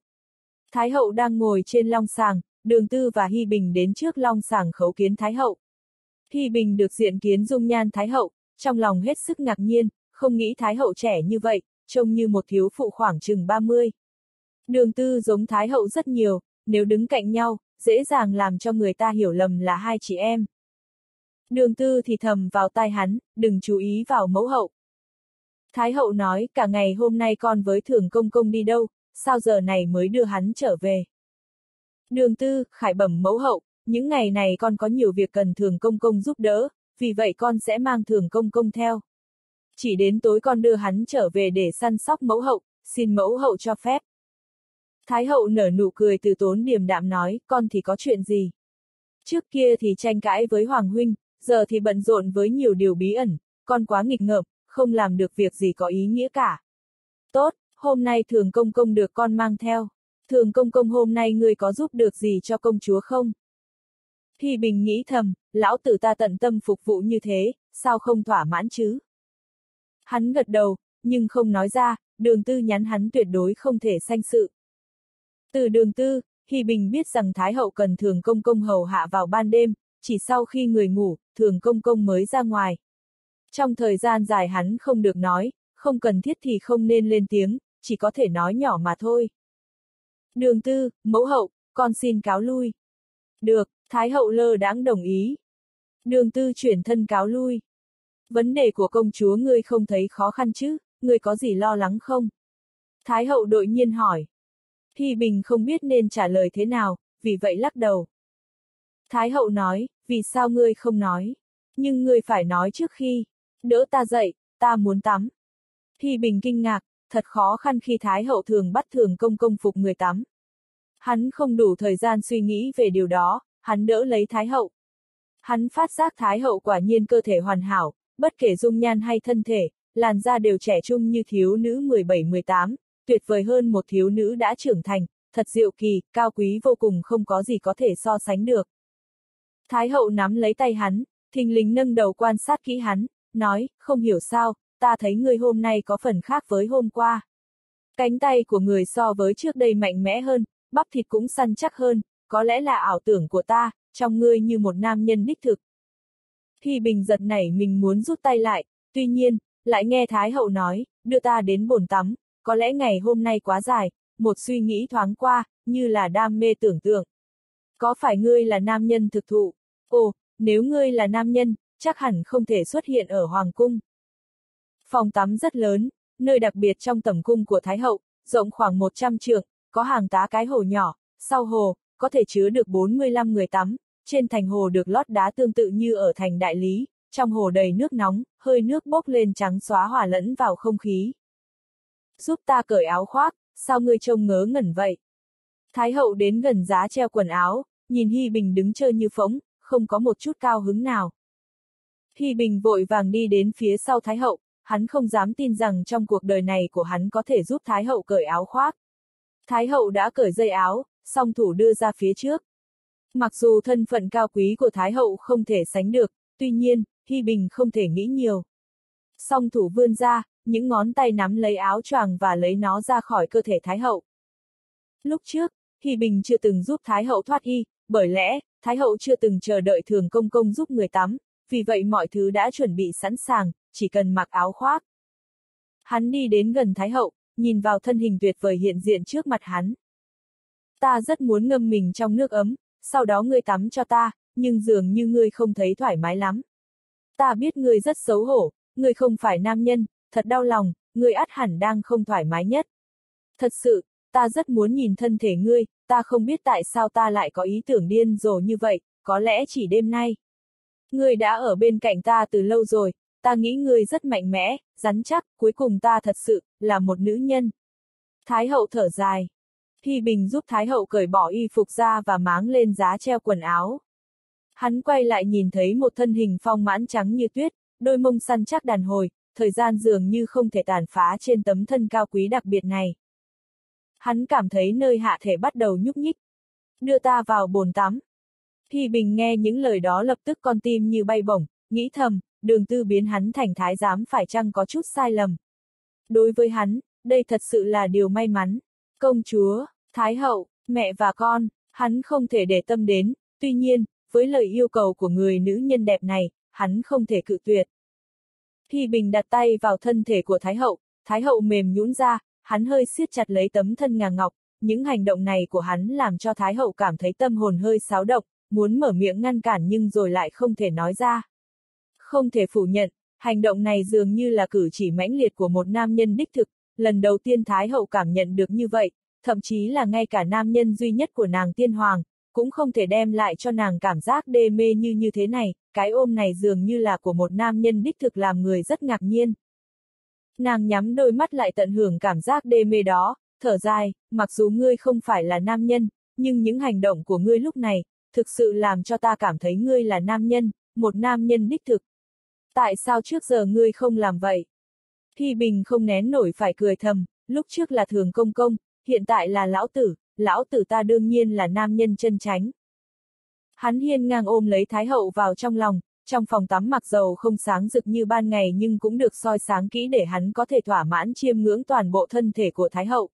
Thái hậu đang ngồi trên long sàng, đường tư và Hy Bình đến trước long sàng khấu kiến Thái hậu. Hy Bình được diện kiến dung nhan Thái hậu, trong lòng hết sức ngạc nhiên, không nghĩ Thái hậu trẻ như vậy, trông như một thiếu phụ khoảng chừng 30. Đường tư giống Thái hậu rất nhiều, nếu đứng cạnh nhau, dễ dàng làm cho người ta hiểu lầm là hai chị em. Đường tư thì thầm vào tai hắn, đừng chú ý vào mẫu hậu. Thái hậu nói, cả ngày hôm nay con với thường công công đi đâu, sao giờ này mới đưa hắn trở về. Đường tư, khải bẩm mẫu hậu, những ngày này con có nhiều việc cần thường công công giúp đỡ, vì vậy con sẽ mang thường công công theo. Chỉ đến tối con đưa hắn trở về để săn sóc mẫu hậu, xin mẫu hậu cho phép. Thái hậu nở nụ cười từ tốn điềm đạm nói, con thì có chuyện gì? Trước kia thì tranh cãi với Hoàng Huynh, giờ thì bận rộn với nhiều điều bí ẩn, con quá nghịch ngợm, không làm được việc gì có ý nghĩa cả. Tốt, hôm nay thường công công được con mang theo. Thường công công hôm nay ngươi có giúp được gì cho công chúa không? Thì bình nghĩ thầm, lão tử ta tận tâm phục vụ như thế, sao không thỏa mãn chứ? Hắn gật đầu, nhưng không nói ra, đường tư nhắn hắn tuyệt đối không thể sanh sự. Từ đường tư, Hy Bình biết rằng Thái Hậu cần thường công công hầu hạ vào ban đêm, chỉ sau khi người ngủ, thường công công mới ra ngoài. Trong thời gian dài hắn không được nói, không cần thiết thì không nên lên tiếng, chỉ có thể nói nhỏ mà thôi. Đường tư, mẫu hậu, con xin cáo lui. Được, Thái hậu lơ đáng đồng ý. Đường tư chuyển thân cáo lui. Vấn đề của công chúa ngươi không thấy khó khăn chứ, ngươi có gì lo lắng không? Thái hậu đội nhiên hỏi. Thi Bình không biết nên trả lời thế nào, vì vậy lắc đầu. Thái hậu nói, vì sao ngươi không nói? Nhưng ngươi phải nói trước khi. Đỡ ta dậy, ta muốn tắm. Thi Bình kinh ngạc, thật khó khăn khi Thái hậu thường bắt thường công công phục người tắm. Hắn không đủ thời gian suy nghĩ về điều đó, hắn đỡ lấy Thái hậu. Hắn phát giác Thái hậu quả nhiên cơ thể hoàn hảo, bất kể dung nhan hay thân thể, làn da đều trẻ trung như thiếu nữ 17-18, tuyệt vời hơn một thiếu nữ đã trưởng thành, thật diệu kỳ, cao quý vô cùng không có gì có thể so sánh được. Thái hậu nắm lấy tay hắn, thình lình nâng đầu quan sát kỹ hắn, nói, không hiểu sao, ta thấy ngươi hôm nay có phần khác với hôm qua. Cánh tay của người so với trước đây mạnh mẽ hơn, bắp thịt cũng săn chắc hơn, có lẽ là ảo tưởng của ta, trong ngươi như một nam nhân đích thực. Khi bình giật nảy mình muốn rút tay lại, tuy nhiên, lại nghe Thái hậu nói, đưa ta đến bồn tắm, có lẽ ngày hôm nay quá dài, một suy nghĩ thoáng qua, như là đam mê tưởng tượng. Có phải ngươi là nam nhân thực thụ? Ồ, nếu ngươi là nam nhân, chắc hẳn không thể xuất hiện ở Hoàng cung. Phòng tắm rất lớn, nơi đặc biệt trong tầm cung của Thái hậu, rộng khoảng 100 trượng, có hàng tá cái hồ nhỏ, sau hồ, có thể chứa được 45 người tắm, trên thành hồ được lót đá tương tự như ở thành đại lý, trong hồ đầy nước nóng, hơi nước bốc lên trắng xóa hòa lẫn vào không khí. Giúp ta cởi áo khoác, sao ngươi trông ngớ ngẩn vậy? Thái hậu đến gần giá treo quần áo, nhìn Hy Bình đứng chơi như phóng, không có một chút cao hứng nào. Hy Bình vội vàng đi đến phía sau Thái hậu, hắn không dám tin rằng trong cuộc đời này của hắn có thể giúp Thái hậu cởi áo khoác. Thái hậu đã cởi dây áo, song thủ đưa ra phía trước. Mặc dù thân phận cao quý của Thái hậu không thể sánh được, tuy nhiên, Hy Bình không thể nghĩ nhiều. Song thủ vươn ra, những ngón tay nắm lấy áo choàng và lấy nó ra khỏi cơ thể Thái hậu. Lúc trước, Hy Bình chưa từng giúp Thái hậu thoát y, bởi lẽ, Thái hậu chưa từng chờ đợi thường công công giúp người tắm, vì vậy mọi thứ đã chuẩn bị sẵn sàng, chỉ cần mặc áo khoác. Hắn đi đến gần Thái hậu, nhìn vào thân hình tuyệt vời hiện diện trước mặt hắn. Ta rất muốn ngâm mình trong nước ấm, sau đó ngươi tắm cho ta, nhưng dường như ngươi không thấy thoải mái lắm. Ta biết ngươi rất xấu hổ, ngươi không phải nam nhân, thật đau lòng, ngươi át hẳn đang không thoải mái nhất. Thật sự, ta rất muốn nhìn thân thể ngươi, ta không biết tại sao ta lại có ý tưởng điên rồ như vậy, có lẽ chỉ đêm nay. Ngươi đã ở bên cạnh ta từ lâu rồi, ta nghĩ ngươi rất mạnh mẽ, rắn chắc, cuối cùng ta thật sự, là một nữ nhân. Thái hậu thở dài. Thi Bình giúp Thái hậu cởi bỏ y phục ra và máng lên giá treo quần áo. Hắn quay lại nhìn thấy một thân hình phong mãn trắng như tuyết, đôi mông săn chắc đàn hồi, thời gian dường như không thể tàn phá trên tấm thân cao quý đặc biệt này. Hắn cảm thấy nơi hạ thể bắt đầu nhúc nhích. Đưa ta vào bồn tắm. Thi Bình nghe những lời đó lập tức con tim như bay bổng, nghĩ thầm, đường tư biến hắn thành thái giám phải chăng có chút sai lầm. Đối với hắn, đây thật sự là điều may mắn. Công chúa, thái hậu, mẹ và con, hắn không thể để tâm đến, tuy nhiên, với lời yêu cầu của người nữ nhân đẹp này, hắn không thể cự tuyệt. Thi Bình đặt tay vào thân thể của Thái Hậu, Thái Hậu mềm nhũn ra, hắn hơi siết chặt lấy tấm thân ngà ngọc, những hành động này của hắn làm cho Thái Hậu cảm thấy tâm hồn hơi xáo động, muốn mở miệng ngăn cản nhưng rồi lại không thể nói ra. Không thể phủ nhận, hành động này dường như là cử chỉ mãnh liệt của một nam nhân đích thực, lần đầu tiên Thái Hậu cảm nhận được như vậy, thậm chí là ngay cả nam nhân duy nhất của nàng tiên hoàng, cũng không thể đem lại cho nàng cảm giác đê mê như như thế này, cái ôm này dường như là của một nam nhân đích thực làm người rất ngạc nhiên. Nàng nhắm đôi mắt lại tận hưởng cảm giác đê mê đó, thở dài, mặc dù ngươi không phải là nam nhân, nhưng những hành động của ngươi lúc này, thực sự làm cho ta cảm thấy ngươi là nam nhân, một nam nhân đích thực. Tại sao trước giờ ngươi không làm vậy? Thi Bình không nén nổi phải cười thầm, lúc trước là thường công công, hiện tại là lão tử, lão tử ta đương nhiên là nam nhân chân tránh. Hắn hiên ngang ôm lấy Thái Hậu vào trong lòng, trong phòng tắm mặc dầu không sáng rực như ban ngày nhưng cũng được soi sáng kỹ để hắn có thể thỏa mãn chiêm ngưỡng toàn bộ thân thể của Thái Hậu.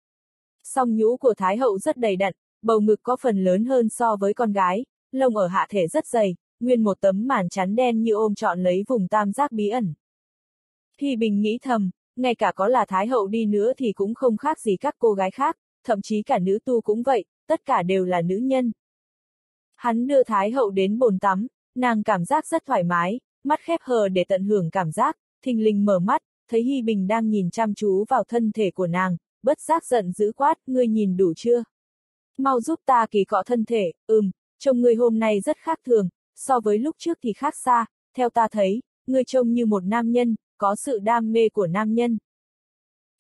Song nhũ của Thái Hậu rất đầy đặn, bầu ngực có phần lớn hơn so với con gái, lông ở hạ thể rất dày, nguyên một tấm màn chắn đen như ôm trọn lấy vùng tam giác bí ẩn. Thì Bình nghĩ thầm, ngay cả có là Thái Hậu đi nữa thì cũng không khác gì các cô gái khác, thậm chí cả nữ tu cũng vậy, tất cả đều là nữ nhân. Hắn đưa Thái hậu đến bồn tắm, nàng cảm giác rất thoải mái, mắt khép hờ để tận hưởng cảm giác, thình lình mở mắt, thấy Hy Bình đang nhìn chăm chú vào thân thể của nàng, bất giác giận dữ quát, ngươi nhìn đủ chưa? Mau giúp ta kỳ cọ thân thể, ừm, trông ngươi hôm nay rất khác thường, so với lúc trước thì khác xa, theo ta thấy, ngươi trông như một nam nhân, có sự đam mê của nam nhân.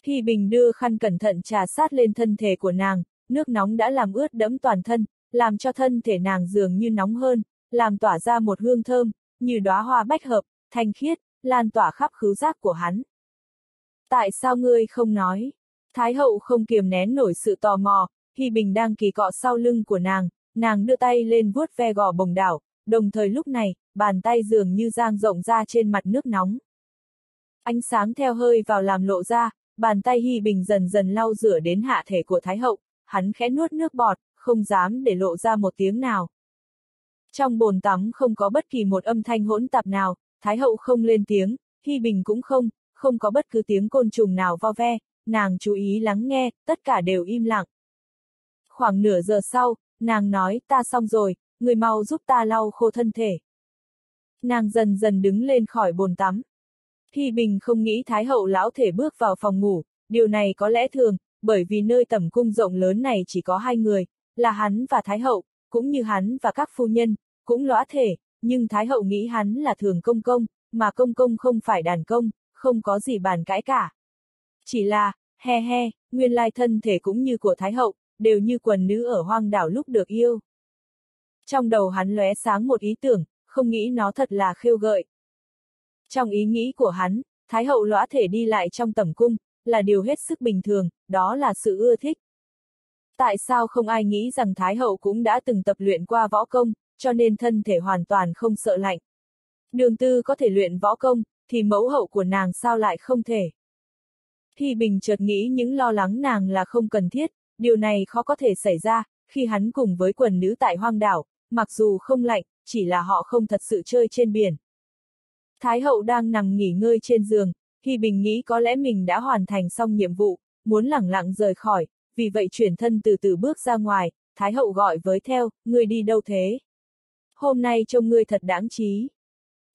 Hy Bình đưa khăn cẩn thận trà sát lên thân thể của nàng, nước nóng đã làm ướt đẫm toàn thân, làm cho thân thể nàng dường như nóng hơn, làm tỏa ra một hương thơm, như đóa hoa bách hợp, thanh khiết, lan tỏa khắp khứu giác của hắn. Tại sao ngươi không nói? Thái hậu không kiềm nén nổi sự tò mò, Hy Bình đang kỳ cọ sau lưng của nàng, nàng đưa tay lên vuốt ve gò bồng đảo, đồng thời lúc này, bàn tay dường như giang rộng ra trên mặt nước nóng. Ánh sáng theo hơi vào làm lộ ra, bàn tay Hy Bình dần dần lau rửa đến hạ thể của Thái Hậu, hắn khẽ nuốt nước bọt, không dám để lộ ra một tiếng nào. Trong bồn tắm không có bất kỳ một âm thanh hỗn tạp nào, Thái Hậu không lên tiếng, Hy Bình cũng không, không có bất cứ tiếng côn trùng nào vo ve, nàng chú ý lắng nghe, tất cả đều im lặng. Khoảng nửa giờ sau, nàng nói, ta xong rồi, người mau giúp ta lau khô thân thể. Nàng dần dần đứng lên khỏi bồn tắm. Hi Bình không nghĩ Thái hậu lão thể bước vào phòng ngủ, điều này có lẽ thường, bởi vì nơi tầm cung rộng lớn này chỉ có hai người, là hắn và Thái hậu, cũng như hắn và các phu nhân, cũng lõa thể, nhưng Thái hậu nghĩ hắn là thường công công, mà công công không phải đàn công, không có gì bàn cãi cả. Chỉ là, he he, nguyên lai thân thể cũng như của Thái hậu, đều như quần nữ ở hoang đảo lúc được yêu. Trong đầu hắn lóe sáng một ý tưởng, không nghĩ nó thật là khêu gợi. Trong ý nghĩ của hắn, Thái hậu lõa thể đi lại trong tầm cung, là điều hết sức bình thường, đó là sự ưa thích. Tại sao không ai nghĩ rằng Thái hậu cũng đã từng tập luyện qua võ công, cho nên thân thể hoàn toàn không sợ lạnh. Đường tư có thể luyện võ công, thì mẫu hậu của nàng sao lại không thể. Thì Bình chợt nghĩ những lo lắng nàng là không cần thiết, điều này khó có thể xảy ra, khi hắn cùng với quần nữ tại hoang đảo, mặc dù không lạnh, chỉ là họ không thật sự chơi trên biển. Thái hậu đang nằm nghỉ ngơi trên giường, Hy Bình nghĩ có lẽ mình đã hoàn thành xong nhiệm vụ, muốn lẳng lặng rời khỏi, vì vậy chuyển thân từ từ bước ra ngoài, Thái hậu gọi với theo, ngươi đi đâu thế? Hôm nay trông ngươi thật đáng trí.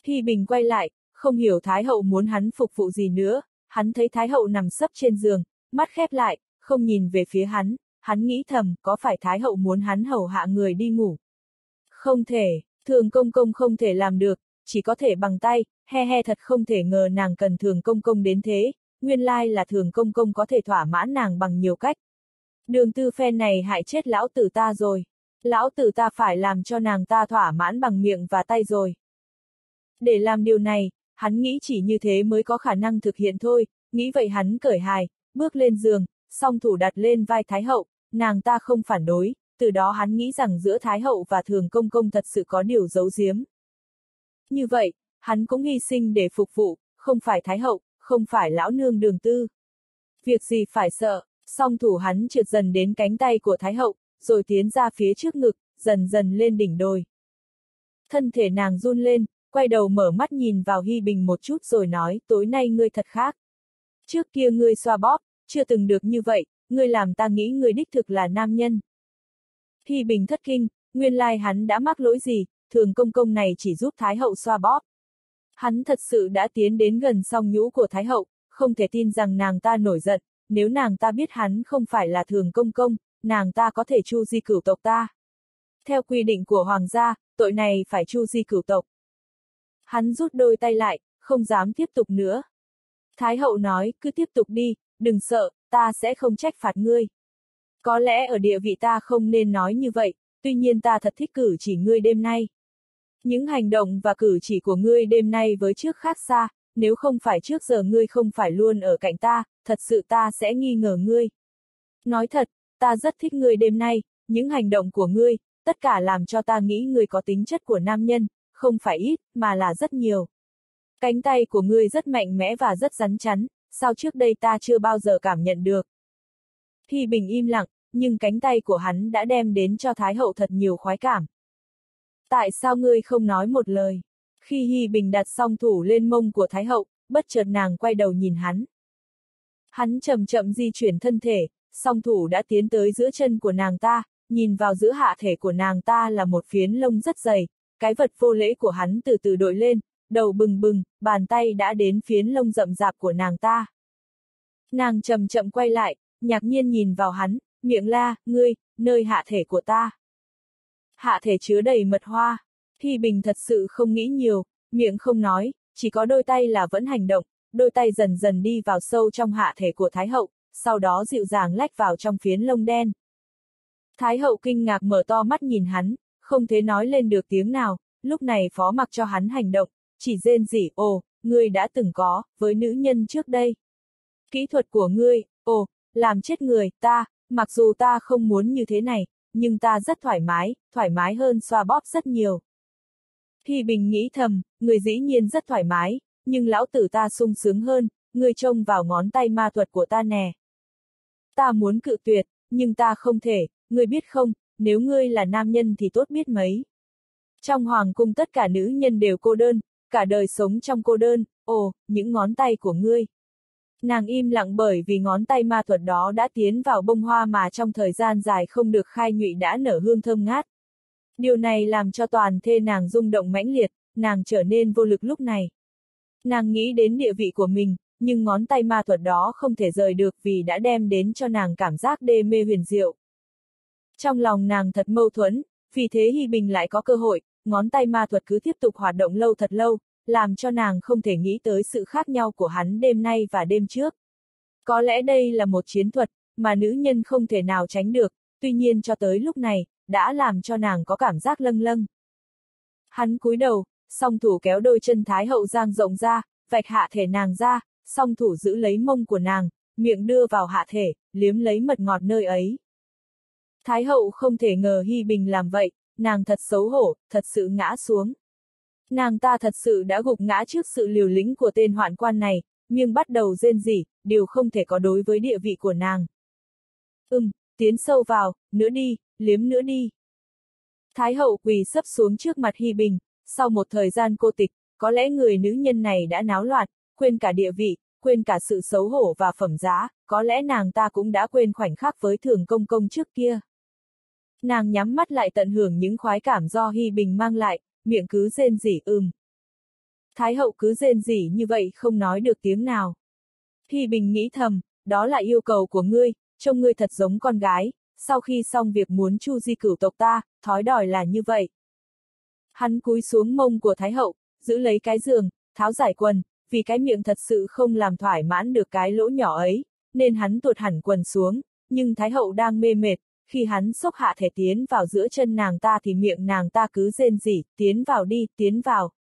Hy Bình quay lại, không hiểu Thái hậu muốn hắn phục vụ gì nữa, hắn thấy Thái hậu nằm sấp trên giường, mắt khép lại, không nhìn về phía hắn, hắn nghĩ thầm, có phải Thái hậu muốn hắn hầu hạ người đi ngủ? Không thể, thường công công không thể làm được, chỉ có thể bằng tay, he he thật không thể ngờ nàng cần thường công công đến thế, nguyên lai là thường công công có thể thỏa mãn nàng bằng nhiều cách. Đường tư phen này hại chết lão tử ta rồi. Lão tử ta phải làm cho nàng ta thỏa mãn bằng miệng và tay rồi. Để làm điều này, hắn nghĩ chỉ như thế mới có khả năng thực hiện thôi, nghĩ vậy hắn cởi hài, bước lên giường, song thủ đặt lên vai Thái Hậu, nàng ta không phản đối, từ đó hắn nghĩ rằng giữa Thái Hậu và Thường Công Công thật sự có điều giấu giếm. Như vậy, hắn cũng hy sinh để phục vụ, không phải Thái Hậu, không phải lão nương đường tư. Việc gì phải sợ, song thủ hắn trượt dần đến cánh tay của Thái Hậu, rồi tiến ra phía trước ngực, dần dần lên đỉnh đồi. Thân thể nàng run lên, quay đầu mở mắt nhìn vào Hy Bình một chút rồi nói, tối nay ngươi thật khác. Trước kia ngươi xoa bóp, chưa từng được như vậy, ngươi làm ta nghĩ ngươi đích thực là nam nhân. Thi Bình thất kinh, nguyên lai hắn đã mắc lỗi gì, thường công công này chỉ giúp Thái Hậu xoa bóp. Hắn thật sự đã tiến đến gần song nhũ của Thái Hậu, không thể tin rằng nàng ta nổi giận, nếu nàng ta biết hắn không phải là thường công công, nàng ta có thể chu di cửu tộc ta. Theo quy định của hoàng gia, tội này phải chu di cửu tộc. Hắn rút đôi tay lại, không dám tiếp tục nữa. Thái hậu nói, cứ tiếp tục đi, đừng sợ, ta sẽ không trách phạt ngươi. Có lẽ ở địa vị ta không nên nói như vậy, tuy nhiên ta thật thích cử chỉ ngươi đêm nay. Những hành động và cử chỉ của ngươi đêm nay với trước khác xa, nếu không phải trước giờ ngươi không phải luôn ở cạnh ta, thật sự ta sẽ nghi ngờ ngươi. Nói thật, ta rất thích ngươi đêm nay, những hành động của ngươi, tất cả làm cho ta nghĩ ngươi có tính chất của nam nhân, không phải ít, mà là rất nhiều. Cánh tay của ngươi rất mạnh mẽ và rất rắn chắn, sao trước đây ta chưa bao giờ cảm nhận được. Thi Bình im lặng, nhưng cánh tay của hắn đã đem đến cho Thái Hậu thật nhiều khoái cảm. Tại sao ngươi không nói một lời? Khi Hy Bình đặt song thủ lên mông của Thái Hậu, bất chợt nàng quay đầu nhìn hắn. Hắn chậm chậm di chuyển thân thể, song thủ đã tiến tới giữa chân của nàng ta, nhìn vào giữa hạ thể của nàng ta là một phiến lông rất dày, cái vật vô lễ của hắn từ từ đội lên, đầu bừng bừng, bàn tay đã đến phiến lông rậm rạp của nàng ta. Nàng chậm chậm quay lại, nhạc nhiên nhìn vào hắn, miệng la, ngươi, nơi hạ thể của ta. Hạ thể chứa đầy mật hoa. Thi Bình thật sự không nghĩ nhiều, miệng không nói, chỉ có đôi tay là vẫn hành động, đôi tay dần dần đi vào sâu trong hạ thể của Thái Hậu, sau đó dịu dàng lách vào trong phiến lông đen. Thái Hậu kinh ngạc mở to mắt nhìn hắn, không thể nói lên được tiếng nào, lúc này phó mặc cho hắn hành động, chỉ rên rỉ, ồ, ngươi đã từng có, với nữ nhân trước đây. Kỹ thuật của ngươi, ồ, làm chết người, ta, mặc dù ta không muốn như thế này, nhưng ta rất thoải mái, thoải mái hơn xoa bóp rất nhiều. Thi Bình nghĩ thầm, người dĩ nhiên rất thoải mái, nhưng lão tử ta sung sướng hơn, người trông vào ngón tay ma thuật của ta nè. Ta muốn cự tuyệt, nhưng ta không thể, ngươi biết không, nếu ngươi là nam nhân thì tốt biết mấy. Trong hoàng cung tất cả nữ nhân đều cô đơn, cả đời sống trong cô đơn, ồ, những ngón tay của ngươi, Nàng im lặng bởi vì ngón tay ma thuật đó đã tiến vào bông hoa mà trong thời gian dài không được khai nhụy đã nở hương thơm ngát. Điều này làm cho toàn thê nàng rung động mãnh liệt, nàng trở nên vô lực lúc này. Nàng nghĩ đến địa vị của mình, nhưng ngón tay ma thuật đó không thể rời được vì đã đem đến cho nàng cảm giác đê mê huyền diệu. Trong lòng nàng thật mâu thuẫn, vì thế Hy Bình lại có cơ hội, ngón tay ma thuật cứ tiếp tục hoạt động lâu thật lâu, làm cho nàng không thể nghĩ tới sự khác nhau của hắn đêm nay và đêm trước. Có lẽ đây là một chiến thuật, mà nữ nhân không thể nào tránh được, tuy nhiên cho tới lúc này, đã làm cho nàng có cảm giác lâng lâng. Hắn cúi đầu, song thủ kéo đôi chân Thái hậu giang rộng ra, vạch hạ thể nàng ra, song thủ giữ lấy mông của nàng, miệng đưa vào hạ thể, liếm lấy mật ngọt nơi ấy. Thái hậu không thể ngờ Hy Bình làm vậy, nàng thật xấu hổ, thật sự ngã xuống. Nàng ta thật sự đã gục ngã trước sự liều lĩnh của tên hoạn quan này, nhưng bắt đầu rên rỉ, điều không thể có đối với địa vị của nàng. Ừm, tiến sâu vào, nữa đi, liếm nữa đi. Thái hậu quỳ sấp xuống trước mặt Hy Bình, sau một thời gian cô tịch, có lẽ người nữ nhân này đã náo loạn, quên cả địa vị, quên cả sự xấu hổ và phẩm giá, có lẽ nàng ta cũng đã quên khoảnh khắc với thường công công trước kia. Nàng nhắm mắt lại tận hưởng những khoái cảm do Hy Bình mang lại, miệng cứ rên rỉ ừm. Thái hậu cứ rên rỉ như vậy không nói được tiếng nào. Hy Bình nghĩ thầm, đó là yêu cầu của ngươi, trông ngươi thật giống con gái, sau khi xong việc muốn chu di cửu tộc ta, thói đòi là như vậy. Hắn cúi xuống mông của Thái hậu, giữ lấy cái giường, tháo giải quần, vì cái miệng thật sự không làm thoải mãn được cái lỗ nhỏ ấy, nên hắn tuột hẳn quần xuống, nhưng Thái hậu đang mê mệt, khi hắn xốc hạ thể tiến vào giữa chân nàng ta thì miệng nàng ta cứ rên rỉ, tiến vào đi, tiến vào.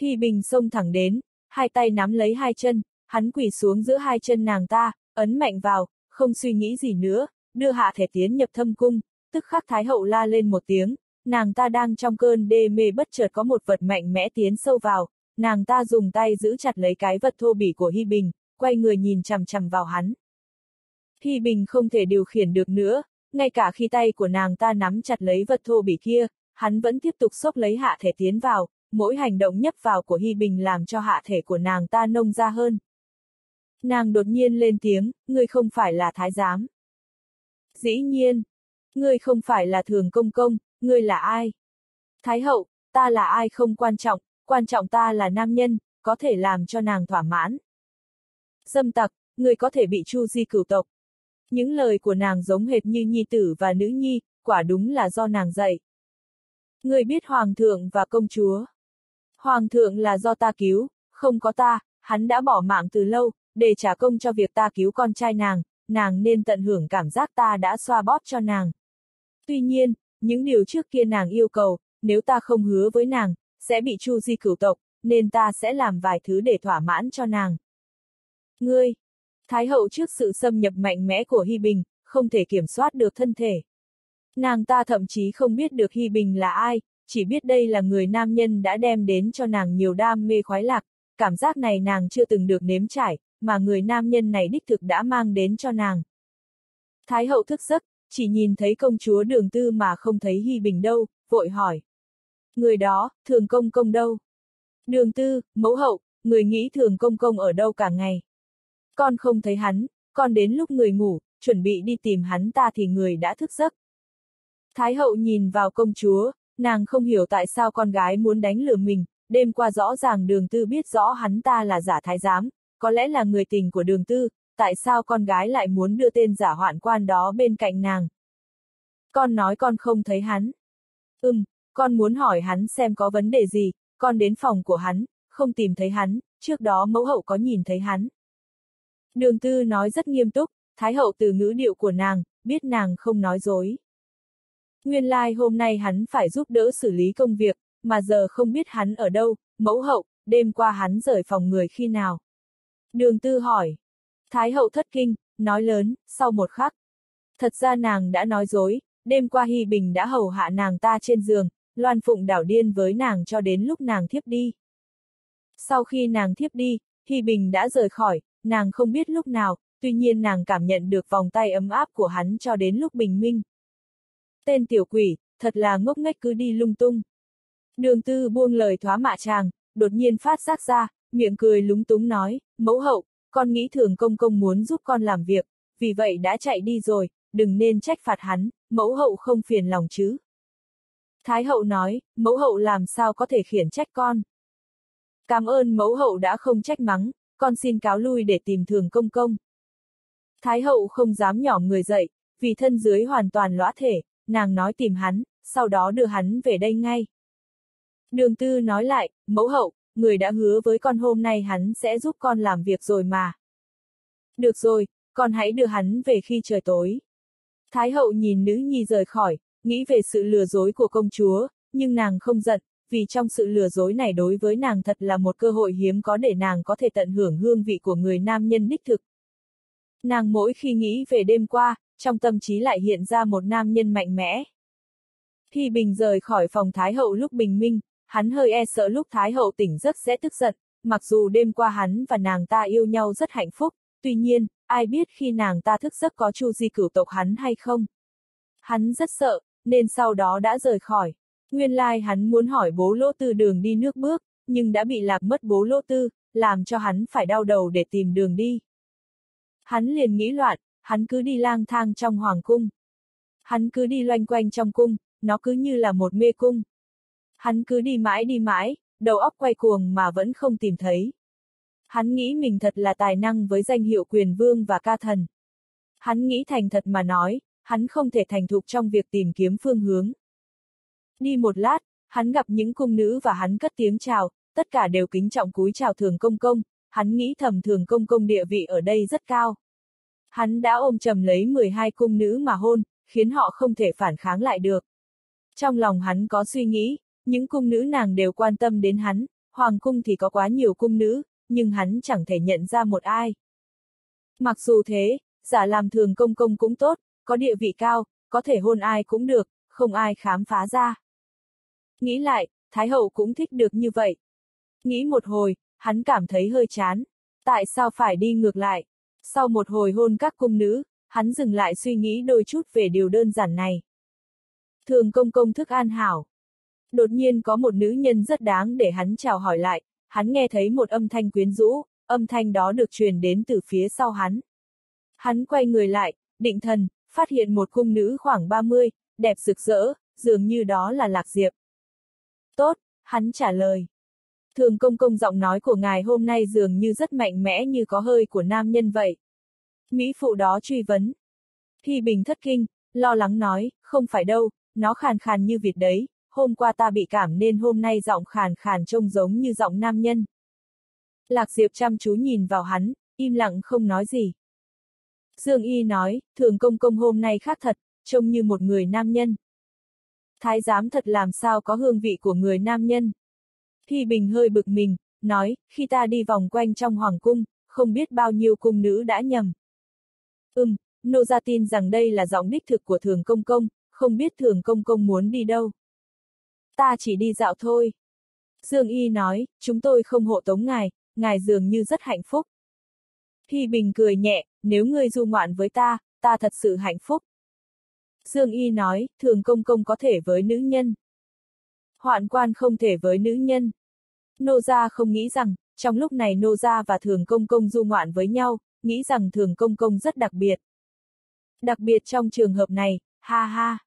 Hy Bình xông thẳng đến, hai tay nắm lấy hai chân, hắn quỳ xuống giữa hai chân nàng ta, ấn mạnh vào, không suy nghĩ gì nữa, đưa hạ thể tiến nhập thâm cung, tức khắc Thái hậu la lên một tiếng, nàng ta đang trong cơn đê mê bất chợt có một vật mạnh mẽ tiến sâu vào, nàng ta dùng tay giữ chặt lấy cái vật thô bỉ của Hy Bình, quay người nhìn chằm chằm vào hắn. Hy Bình không thể điều khiển được nữa, ngay cả khi tay của nàng ta nắm chặt lấy vật thô bỉ kia, hắn vẫn tiếp tục xốc lấy hạ thể tiến vào, mỗi hành động nhấp vào của Hy Bình làm cho hạ thể của nàng ta nông ra hơn. Nàng đột nhiên lên tiếng, ngươi không phải là thái giám. Dĩ nhiên, ngươi không phải là thường công công, ngươi là ai? Thái hậu, ta là ai không quan trọng, quan trọng ta là nam nhân, có thể làm cho nàng thỏa mãn. Dâm tặc, ngươi có thể bị chu di cửu tộc. Những lời của nàng giống hệt như nhi tử và nữ nhi, quả đúng là do nàng dạy. người biết hoàng thượng và công chúa. Hoàng thượng là do ta cứu, không có ta, hắn đã bỏ mạng từ lâu, để trả công cho việc ta cứu con trai nàng, nàng nên tận hưởng cảm giác ta đã xoa bóp cho nàng. Tuy nhiên, những điều trước kia nàng yêu cầu, nếu ta không hứa với nàng, sẽ bị chu di cửu tộc, nên ta sẽ làm vài thứ để thỏa mãn cho nàng. Ngươi, Thái hậu trước sự xâm nhập mạnh mẽ của Hy Bình, không thể kiểm soát được thân thể. Nàng ta thậm chí không biết được Hy Bình là ai, chỉ biết đây là người nam nhân đã đem đến cho nàng nhiều đam mê khoái lạc, cảm giác này nàng chưa từng được nếm trải, mà người nam nhân này đích thực đã mang đến cho nàng. Thái hậu thức giấc, chỉ nhìn thấy công chúa đường tư mà không thấy Hy Bình đâu, vội hỏi. Người đó, thường công công đâu? Đường tư, mẫu hậu, người nghĩ thường công công ở đâu cả ngày? Con không thấy hắn, con đến lúc người ngủ, chuẩn bị đi tìm hắn ta thì người đã thức giấc. Thái hậu nhìn vào công chúa, nàng không hiểu tại sao con gái muốn đánh lừa mình, đêm qua rõ ràng đường tư biết rõ hắn ta là giả thái giám, có lẽ là người tình của đường tư, tại sao con gái lại muốn đưa tên giả hoạn quan đó bên cạnh nàng. Con nói con không thấy hắn. Ừm, con muốn hỏi hắn xem có vấn đề gì, con đến phòng của hắn, không tìm thấy hắn, trước đó mẫu hậu có nhìn thấy hắn. Đường tư nói rất nghiêm túc, thái hậu từ ngữ điệu của nàng, biết nàng không nói dối. Nguyên lai like hôm nay hắn phải giúp đỡ xử lý công việc, mà giờ không biết hắn ở đâu, mẫu hậu, đêm qua hắn rời phòng người khi nào. Đường tư hỏi. Thái hậu thất kinh, nói lớn, sau một khắc. Thật ra nàng đã nói dối, đêm qua Hy Bình đã hầu hạ nàng ta trên giường, loan phụng đảo điên với nàng cho đến lúc nàng thiếp đi. Sau khi nàng thiếp đi, Hy Bình đã rời khỏi, nàng không biết lúc nào, tuy nhiên nàng cảm nhận được vòng tay ấm áp của hắn cho đến lúc bình minh. Tên tiểu quỷ, thật là ngốc nghếch cứ đi lung tung. Đường tư buông lời thoá mạ chàng, đột nhiên phát giác ra, miệng cười lúng túng nói, mẫu hậu, con nghĩ thường công công muốn giúp con làm việc, vì vậy đã chạy đi rồi, đừng nên trách phạt hắn, mẫu hậu không phiền lòng chứ. Thái hậu nói, mẫu hậu làm sao có thể khiển trách con. Cảm ơn mẫu hậu đã không trách mắng, con xin cáo lui để tìm thường công công. Thái hậu không dám nhỏ người dậy, vì thân dưới hoàn toàn lõa thể, nàng nói tìm hắn, sau đó đưa hắn về đây ngay. Đường tư nói lại, mẫu hậu, người đã hứa với con hôm nay hắn sẽ giúp con làm việc rồi mà. Được rồi, con hãy đưa hắn về khi trời tối. Thái hậu nhìn nữ nhi rời khỏi, nghĩ về sự lừa dối của công chúa, nhưng nàng không giận, vì trong sự lừa dối này đối với nàng thật là một cơ hội hiếm có để nàng có thể tận hưởng hương vị của người nam nhân đích thực. Nàng mỗi khi nghĩ về đêm qua, trong tâm trí lại hiện ra một nam nhân mạnh mẽ. Khi Bình rời khỏi phòng Thái Hậu lúc bình minh, hắn hơi e sợ lúc Thái Hậu tỉnh giấc sẽ tức giận, mặc dù đêm qua hắn và nàng ta yêu nhau rất hạnh phúc, tuy nhiên, ai biết khi nàng ta thức giấc có chu di cửu tộc hắn hay không. Hắn rất sợ, nên sau đó đã rời khỏi. Nguyên lai like hắn muốn hỏi bố lỗ tư đường đi nước bước, nhưng đã bị lạc mất bố lỗ tư, làm cho hắn phải đau đầu để tìm đường đi. Hắn liền nghĩ loạn, hắn cứ đi lang thang trong hoàng cung. Hắn cứ đi loanh quanh trong cung, nó cứ như là một mê cung. Hắn cứ đi mãi đi mãi, đầu óc quay cuồng mà vẫn không tìm thấy. Hắn nghĩ mình thật là tài năng với danh hiệu quyền vương và ca thần. Hắn nghĩ thành thật mà nói, hắn không thể thành thục trong việc tìm kiếm phương hướng. Đi một lát, hắn gặp những cung nữ và hắn cất tiếng chào, tất cả đều kính trọng cúi chào thường công công, hắn nghĩ thầm thường công công địa vị ở đây rất cao. Hắn đã ôm chầm lấy 12 cung nữ mà hôn, khiến họ không thể phản kháng lại được. Trong lòng hắn có suy nghĩ, những cung nữ nàng đều quan tâm đến hắn, hoàng cung thì có quá nhiều cung nữ, nhưng hắn chẳng thể nhận ra một ai. Mặc dù thế, giả làm thường công công cũng tốt, có địa vị cao, có thể hôn ai cũng được, không ai khám phá ra. Nghĩ lại, Thái Hậu cũng thích được như vậy. Nghĩ một hồi, hắn cảm thấy hơi chán. Tại sao phải đi ngược lại? Sau một hồi hôn các cung nữ, hắn dừng lại suy nghĩ đôi chút về điều đơn giản này. Thường công công thức an hảo. Đột nhiên có một nữ nhân rất đáng để hắn chào hỏi lại, hắn nghe thấy một âm thanh quyến rũ, âm thanh đó được truyền đến từ phía sau hắn. Hắn quay người lại, định thần, phát hiện một cung nữ khoảng 30, đẹp rực rỡ, dường như đó là Lạc Diệp. Tốt, hắn trả lời. Thường công công giọng nói của ngài hôm nay dường như rất mạnh mẽ như có hơi của nam nhân vậy. Mỹ phụ đó truy vấn. Thi Bình thất kinh, lo lắng nói, không phải đâu, nó khàn khàn như vịt đấy, hôm qua ta bị cảm nên hôm nay giọng khàn khàn trông giống như giọng nam nhân. Lạc Diệp chăm chú nhìn vào hắn, im lặng không nói gì. Dương Y nói, thường công công hôm nay khác thật, trông như một người nam nhân. Thái giám thật làm sao có hương vị của người nam nhân. Thi Bình hơi bực mình, nói, khi ta đi vòng quanh trong hoàng cung, không biết bao nhiêu cung nữ đã nhầm. Ừm, nô gia tin rằng đây là giọng đích thực của thường công công, không biết thường công công muốn đi đâu. Ta chỉ đi dạo thôi. Dương Y nói, chúng tôi không hộ tống ngài, ngài dường như rất hạnh phúc. Thi Bình cười nhẹ, nếu ngươi du ngoạn với ta, ta thật sự hạnh phúc. Dương Y nói, thường công công có thể với nữ nhân. Hoạn quan không thể với nữ nhân. Nô gia không nghĩ rằng, trong lúc này nô gia và thường công công du ngoạn với nhau, nghĩ rằng thường công công rất đặc biệt. Đặc biệt trong trường hợp này, ha ha.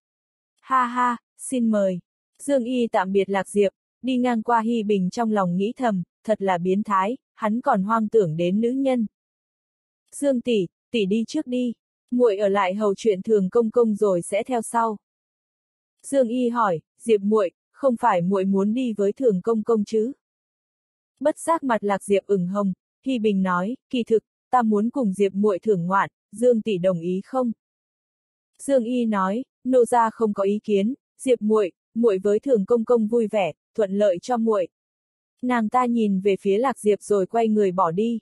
Ha ha, xin mời. Dương Y tạm biệt Lạc Diệp, đi ngang qua Hy Bình trong lòng nghĩ thầm, thật là biến thái, hắn còn hoang tưởng đến nữ nhân. Dương tỷ, tỷ đi trước đi, muội ở lại hầu chuyện thường công công rồi sẽ theo sau. Dương Y hỏi, Diệp muội, không phải muội muốn đi với thường công công chứ? Bất giác mặt Lạc Diệp ửng hồng, Hy Bình nói, kỳ thực, ta muốn cùng Diệp muội thưởng ngoạn, Dương tỷ đồng ý không? Dương Y nói, nô gia không có ý kiến, Diệp muội, muội với Thường Công Công vui vẻ, thuận lợi cho muội. Nàng ta nhìn về phía Lạc Diệp rồi quay người bỏ đi.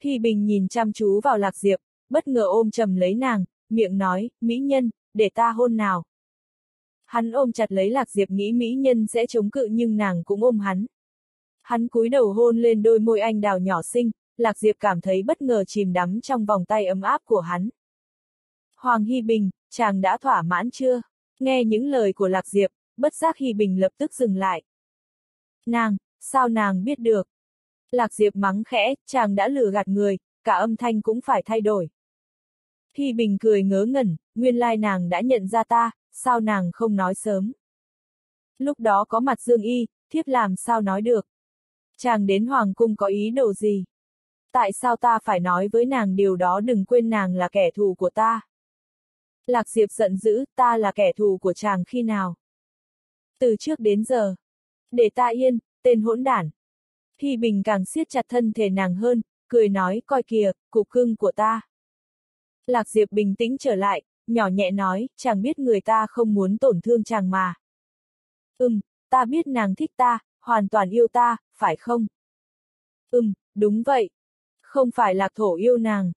Hi Bình nhìn chăm chú vào Lạc Diệp, bất ngờ ôm chầm lấy nàng, miệng nói, mỹ nhân, để ta hôn nào. Hắn ôm chặt lấy Lạc Diệp nghĩ mỹ nhân sẽ chống cự nhưng nàng cũng ôm hắn. Hắn cúi đầu hôn lên đôi môi anh đào nhỏ xinh, Lạc Diệp cảm thấy bất ngờ chìm đắm trong vòng tay ấm áp của hắn. Hoàng Hy Bình, chàng đã thỏa mãn chưa? Nghe những lời của Lạc Diệp, bất giác Hy Bình lập tức dừng lại. Nàng, sao nàng biết được? Lạc Diệp mắng khẽ, chàng đã lừa gạt người, cả âm thanh cũng phải thay đổi. Thi Bình cười ngớ ngẩn, nguyên lai nàng đã nhận ra ta, sao nàng không nói sớm. Lúc đó có mặt Dương Y, thiếp làm sao nói được. Chàng đến Hoàng cung có ý đồ gì? Tại sao ta phải nói với nàng điều đó đừng quên nàng là kẻ thù của ta? Lạc Diệp giận dữ, ta là kẻ thù của chàng khi nào? Từ trước đến giờ. Để ta yên, tên hỗn đản. Thi Bình càng siết chặt thân thể nàng hơn, cười nói, coi kìa, cục cưng của ta. Lạc Diệp bình tĩnh trở lại, nhỏ nhẹ nói, chàng biết người ta không muốn tổn thương chàng mà. Ừm, ta biết nàng thích ta, hoàn toàn yêu ta, phải không? Ừm, đúng vậy. Không phải lạc thổ yêu nàng.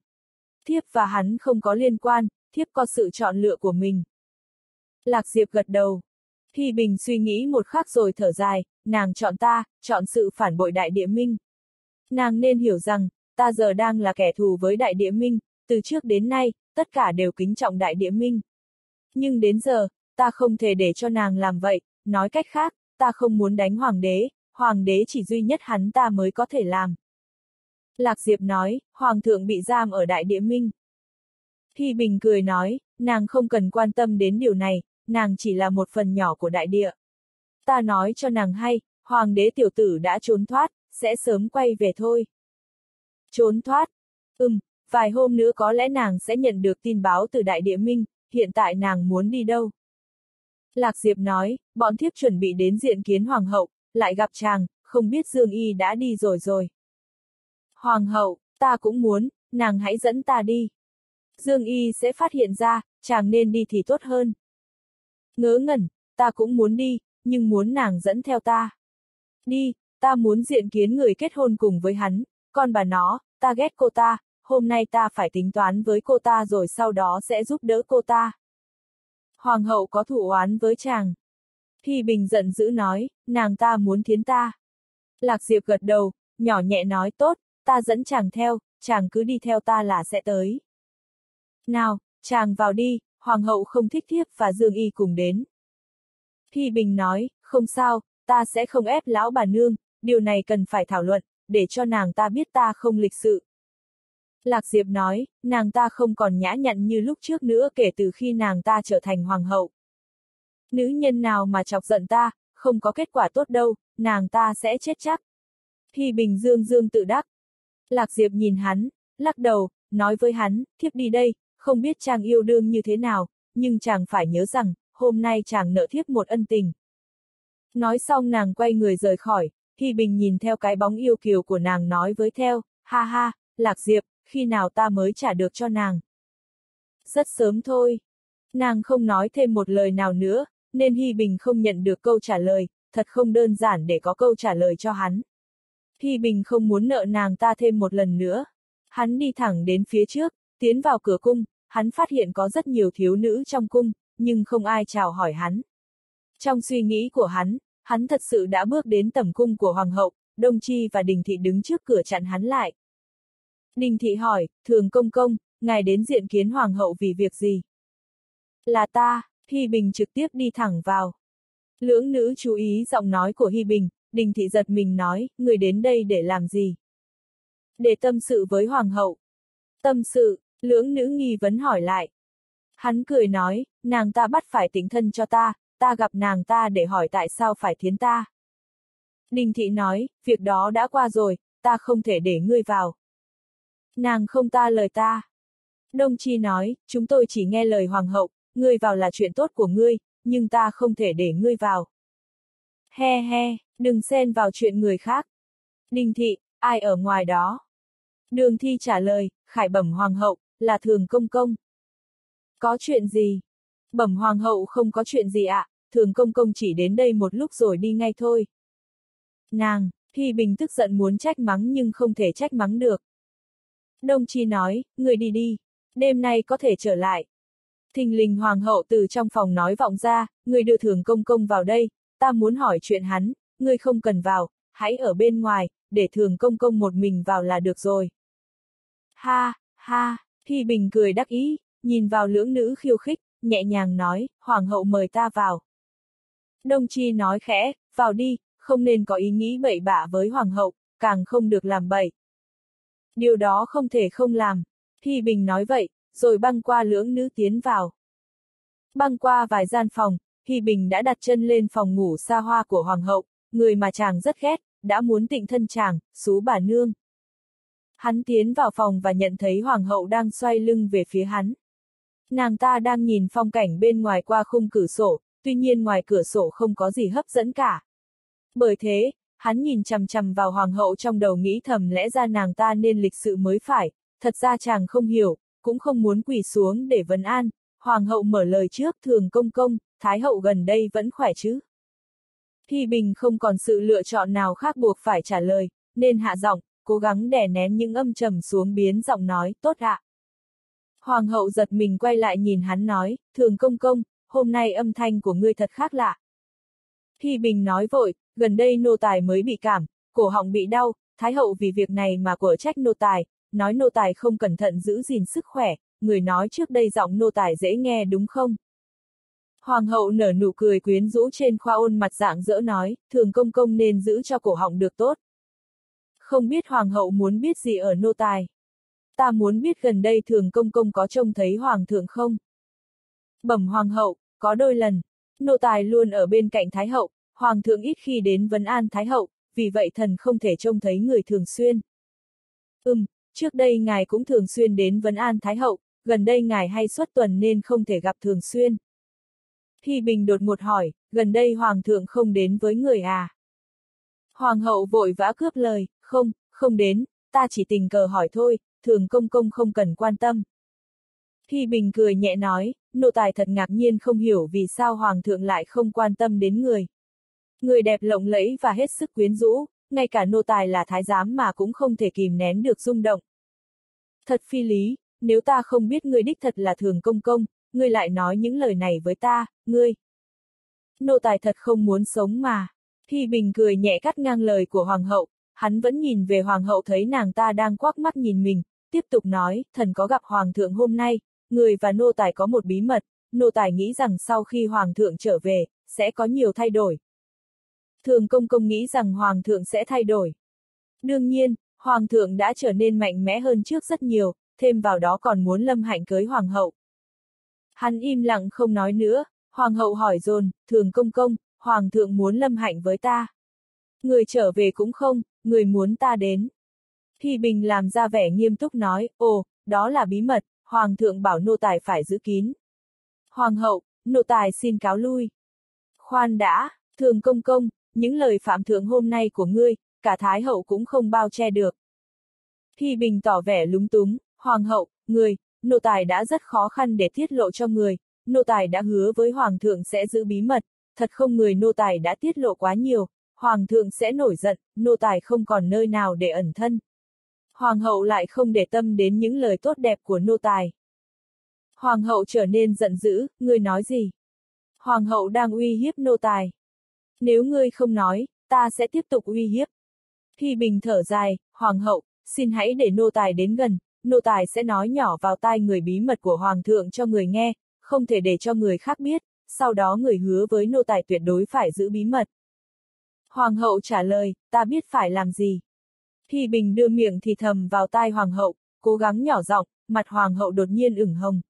Thiếp và hắn không có liên quan, thiếp có sự chọn lựa của mình. Lạc Diệp gật đầu. Hy Bình suy nghĩ một khắc rồi thở dài, nàng chọn ta, chọn sự phản bội đại địa minh. Nàng nên hiểu rằng, ta giờ đang là kẻ thù với đại địa minh, từ trước đến nay, tất cả đều kính trọng đại địa minh. Nhưng đến giờ, ta không thể để cho nàng làm vậy, nói cách khác, ta không muốn đánh hoàng đế, hoàng đế chỉ duy nhất hắn ta mới có thể làm. Lạc Diệp nói, hoàng thượng bị giam ở đại địa minh. Hy Bình cười nói, nàng không cần quan tâm đến điều này, nàng chỉ là một phần nhỏ của đại địa. Ta nói cho nàng hay, hoàng đế tiểu tử đã trốn thoát, sẽ sớm quay về thôi. Trốn thoát? Ừm, vài hôm nữa có lẽ nàng sẽ nhận được tin báo từ đại địa minh, hiện tại nàng muốn đi đâu? Lạc Diệp nói, bọn thiếp chuẩn bị đến diện kiến hoàng hậu, lại gặp chàng, không biết Dương Y đã đi rồi rồi. Hoàng hậu, ta cũng muốn, nàng hãy dẫn ta đi. Dương Y sẽ phát hiện ra, chàng nên đi thì tốt hơn. Ngớ ngẩn, ta cũng muốn đi, nhưng muốn nàng dẫn theo ta. Đi, ta muốn diện kiến người kết hôn cùng với hắn, con bà nó, ta ghét cô ta, hôm nay ta phải tính toán với cô ta rồi sau đó sẽ giúp đỡ cô ta. Hoàng hậu có thủ oán với chàng. Thi Bình giận dữ nói, nàng ta muốn thiến ta. Lạc Diệp gật đầu, nhỏ nhẹ nói tốt, ta dẫn chàng theo, chàng cứ đi theo ta là sẽ tới. Nào, chàng vào đi, hoàng hậu không thích thiếp và Dương Y cùng đến. Thi Bình nói, không sao, ta sẽ không ép lão bà nương, điều này cần phải thảo luận, để cho nàng ta biết ta không lịch sự. Lạc Diệp nói, nàng ta không còn nhã nhặn như lúc trước nữa kể từ khi nàng ta trở thành hoàng hậu. Nữ nhân nào mà chọc giận ta, không có kết quả tốt đâu, nàng ta sẽ chết chắc. Hi Bình Dương Dương tự đắc. Lạc Diệp nhìn hắn, lắc đầu, nói với hắn, thiếp đi đây, không biết chàng yêu đương như thế nào, nhưng chàng phải nhớ rằng, hôm nay chàng nợ thiếp một ân tình. Nói xong nàng quay người rời khỏi, Hi Bình nhìn theo cái bóng yêu kiều của nàng nói với theo, ha ha, Lạc Diệp, khi nào ta mới trả được cho nàng. Rất sớm thôi. Nàng không nói thêm một lời nào nữa, nên Hy Bình không nhận được câu trả lời, thật không đơn giản để có câu trả lời cho hắn. Hy Bình không muốn nợ nàng ta thêm một lần nữa. Hắn đi thẳng đến phía trước, tiến vào cửa cung, hắn phát hiện có rất nhiều thiếu nữ trong cung, nhưng không ai chào hỏi hắn. Trong suy nghĩ của hắn, hắn thật sự đã bước đến tầm cung của Hoàng hậu, Đông Chi và Đình Thị đứng trước cửa chặn hắn lại. Đình Thị hỏi, thường công công, ngài đến diện kiến Hoàng hậu vì việc gì? Là ta, Hy Bình trực tiếp đi thẳng vào. Lưỡng nữ chú ý giọng nói của Hy Bình, Đình Thị giật mình nói, người đến đây để làm gì? Để tâm sự với Hoàng hậu. Tâm sự, lưỡng nữ nghi vấn hỏi lại. Hắn cười nói, nàng ta bắt phải tính thân cho ta, ta gặp nàng ta để hỏi tại sao phải thiến ta. Đình Thị nói, việc đó đã qua rồi, ta không thể để ngươi vào. Nàng không ta lời ta. Đông Chi nói, chúng tôi chỉ nghe lời hoàng hậu, ngươi vào là chuyện tốt của ngươi, nhưng ta không thể để ngươi vào. He he, đừng xen vào chuyện người khác. Ninh thị, ai ở ngoài đó? Đường thi trả lời, khải bẩm hoàng hậu, là thường công công. Có chuyện gì? Bẩm hoàng hậu không có chuyện gì ạ, thường công công chỉ đến đây một lúc rồi đi ngay thôi. Nàng, Thi Bình tức giận muốn trách mắng nhưng không thể trách mắng được. Đông Chi nói, người đi đi, đêm nay có thể trở lại. Thình lình hoàng hậu từ trong phòng nói vọng ra, người đưa thường công công vào đây, ta muốn hỏi chuyện hắn, người không cần vào, hãy ở bên ngoài, để thường công công một mình vào là được rồi. Ha, ha, Thi Bình cười đắc ý, nhìn vào lưỡng nữ khiêu khích, nhẹ nhàng nói, hoàng hậu mời ta vào. Đông Chi nói khẽ, vào đi, không nên có ý nghĩ bậy bạ với hoàng hậu, càng không được làm bậy. Điều đó không thể không làm. Hi Bình nói vậy, rồi băng qua lưỡng nữ tiến vào. Băng qua vài gian phòng, Hi Bình đã đặt chân lên phòng ngủ xa hoa của Hoàng hậu, người mà chàng rất ghét, đã muốn tịnh thân chàng, xú bà nương. Hắn tiến vào phòng và nhận thấy Hoàng hậu đang xoay lưng về phía hắn. Nàng ta đang nhìn phong cảnh bên ngoài qua khung cửa sổ, tuy nhiên ngoài cửa sổ không có gì hấp dẫn cả. Bởi thế, hắn nhìn chằm chằm vào hoàng hậu trong đầu nghĩ thầm lẽ ra nàng ta nên lịch sự mới phải, thật ra chàng không hiểu, cũng không muốn quỳ xuống để vấn an. Hoàng hậu mở lời trước thường công công, Thái hậu gần đây vẫn khỏe chứ. Thi Bình không còn sự lựa chọn nào khác buộc phải trả lời, nên hạ giọng, cố gắng đè nén những âm trầm xuống biến giọng nói, tốt ạ. Hoàng hậu giật mình quay lại nhìn hắn nói, thường công công, hôm nay âm thanh của ngươi thật khác lạ. Thi Bình nói vội, gần đây nô tài mới bị cảm, cổ họng bị đau, Thái hậu vì việc này mà của trách nô tài, nói nô tài không cẩn thận giữ gìn sức khỏe, người nói trước đây giọng nô tài dễ nghe đúng không? Hoàng hậu nở nụ cười quyến rũ trên khoa ôn mặt dạng dỡ nói, thường công công nên giữ cho cổ họng được tốt. Không biết hoàng hậu muốn biết gì ở nô tài. Ta muốn biết gần đây thường công công có trông thấy hoàng thượng không? Bẩm hoàng hậu, có đôi lần. Nô tài luôn ở bên cạnh thái hậu, hoàng thượng ít khi đến vấn an thái hậu, vì vậy thần không thể trông thấy người thường xuyên. Ừm, trước đây ngài cũng thường xuyên đến vấn an thái hậu, gần đây ngài hay xuất tuần nên không thể gặp thường xuyên. Hi Bình đột ngột hỏi, gần đây Hoàng thượng không đến với người à? Hoàng hậu vội vã cướp lời, không, không đến, ta chỉ tình cờ hỏi thôi, thường công công không cần quan tâm. Hi Bình cười nhẹ nói, nô tài thật ngạc nhiên không hiểu vì sao Hoàng thượng lại không quan tâm đến người. Người đẹp lộng lẫy và hết sức quyến rũ, ngay cả nô tài là thái giám mà cũng không thể kìm nén được rung động. Thật phi lý, nếu ta không biết ngươi đích thật là thường công công, ngươi lại nói những lời này với ta, ngươi. Nô tài thật không muốn sống mà. Thi Bình cười nhẹ cắt ngang lời của Hoàng hậu, hắn vẫn nhìn về Hoàng hậu thấy nàng ta đang quắc mắt nhìn mình, tiếp tục nói, thần có gặp Hoàng thượng hôm nay, người và nô tài có một bí mật, nô tài nghĩ rằng sau khi Hoàng thượng trở về, sẽ có nhiều thay đổi. Thường công công nghĩ rằng Hoàng thượng sẽ thay đổi. Đương nhiên, Hoàng thượng đã trở nên mạnh mẽ hơn trước rất nhiều, thêm vào đó còn muốn lâm hạnh cưới Hoàng hậu. Hắn im lặng không nói nữa, hoàng hậu hỏi dồn, thường công công, hoàng thượng muốn lâm hạnh với ta. Người trở về cũng không, người muốn ta đến. Thi Bình làm ra vẻ nghiêm túc nói, ồ, đó là bí mật, hoàng thượng bảo nô tài phải giữ kín. Hoàng hậu, nô tài xin cáo lui. Khoan đã, thường công công, những lời phạm thượng hôm nay của ngươi, cả thái hậu cũng không bao che được. Thi Bình tỏ vẻ lúng túng, hoàng hậu, người, nô tài đã rất khó khăn để tiết lộ cho người, nô tài đã hứa với hoàng thượng sẽ giữ bí mật, thật không người nô tài đã tiết lộ quá nhiều, hoàng thượng sẽ nổi giận, nô tài không còn nơi nào để ẩn thân. Hoàng hậu lại không để tâm đến những lời tốt đẹp của nô tài. Hoàng hậu trở nên giận dữ, ngươi nói gì? Hoàng hậu đang uy hiếp nô tài. Nếu ngươi không nói, ta sẽ tiếp tục uy hiếp. Hy Bình thở dài, Hoàng hậu, xin hãy để nô tài đến gần, nô tài sẽ nói nhỏ vào tai người bí mật của Hoàng thượng cho người nghe, không thể để cho người khác biết, sau đó người hứa với nô tài tuyệt đối phải giữ bí mật. Hoàng hậu trả lời, ta biết phải làm gì. Hy Bình đưa miệng thì thầm vào tai Hoàng hậu, cố gắng nhỏ giọng, mặt Hoàng hậu đột nhiên ửng hồng.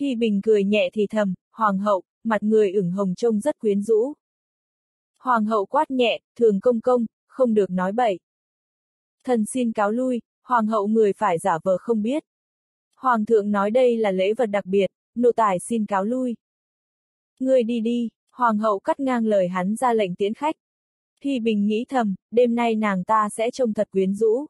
Hy Bình cười nhẹ thì thầm, Hoàng hậu, mặt người ửng hồng trông rất quyến rũ. Hoàng hậu quát nhẹ, thường công công, không được nói bậy. Thần xin cáo lui, Hoàng hậu người phải giả vờ không biết. Hoàng thượng nói đây là lễ vật đặc biệt, nô tài xin cáo lui. Ngươi đi đi, hoàng hậu cắt ngang lời hắn ra lệnh tiến khách. Hy Bình nghĩ thầm, đêm nay nàng ta sẽ trông thật quyến rũ.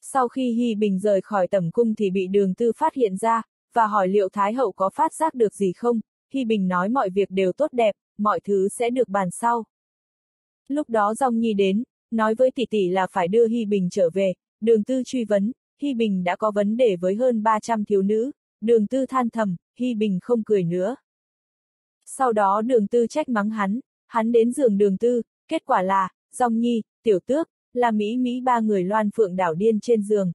Sau khi Hy Bình rời khỏi tẩm cung thì bị đường tư phát hiện ra, và hỏi liệu Thái hậu có phát giác được gì không, Hy Bình nói mọi việc đều tốt đẹp, mọi thứ sẽ được bàn sau. Lúc đó Dòng Nhi đến, nói với tỷ tỷ là phải đưa Hy Bình trở về, Đường tư truy vấn, Hy Bình đã có vấn đề với hơn 300 thiếu nữ, đường tư than thầm, Hy Bình không cười nữa. Sau đó đường tư trách mắng hắn, hắn đến giường đường tư, kết quả là, Dòng Nhi, Tiểu Tước, là Mỹ Mỹ ba người loan phượng đảo điên trên giường.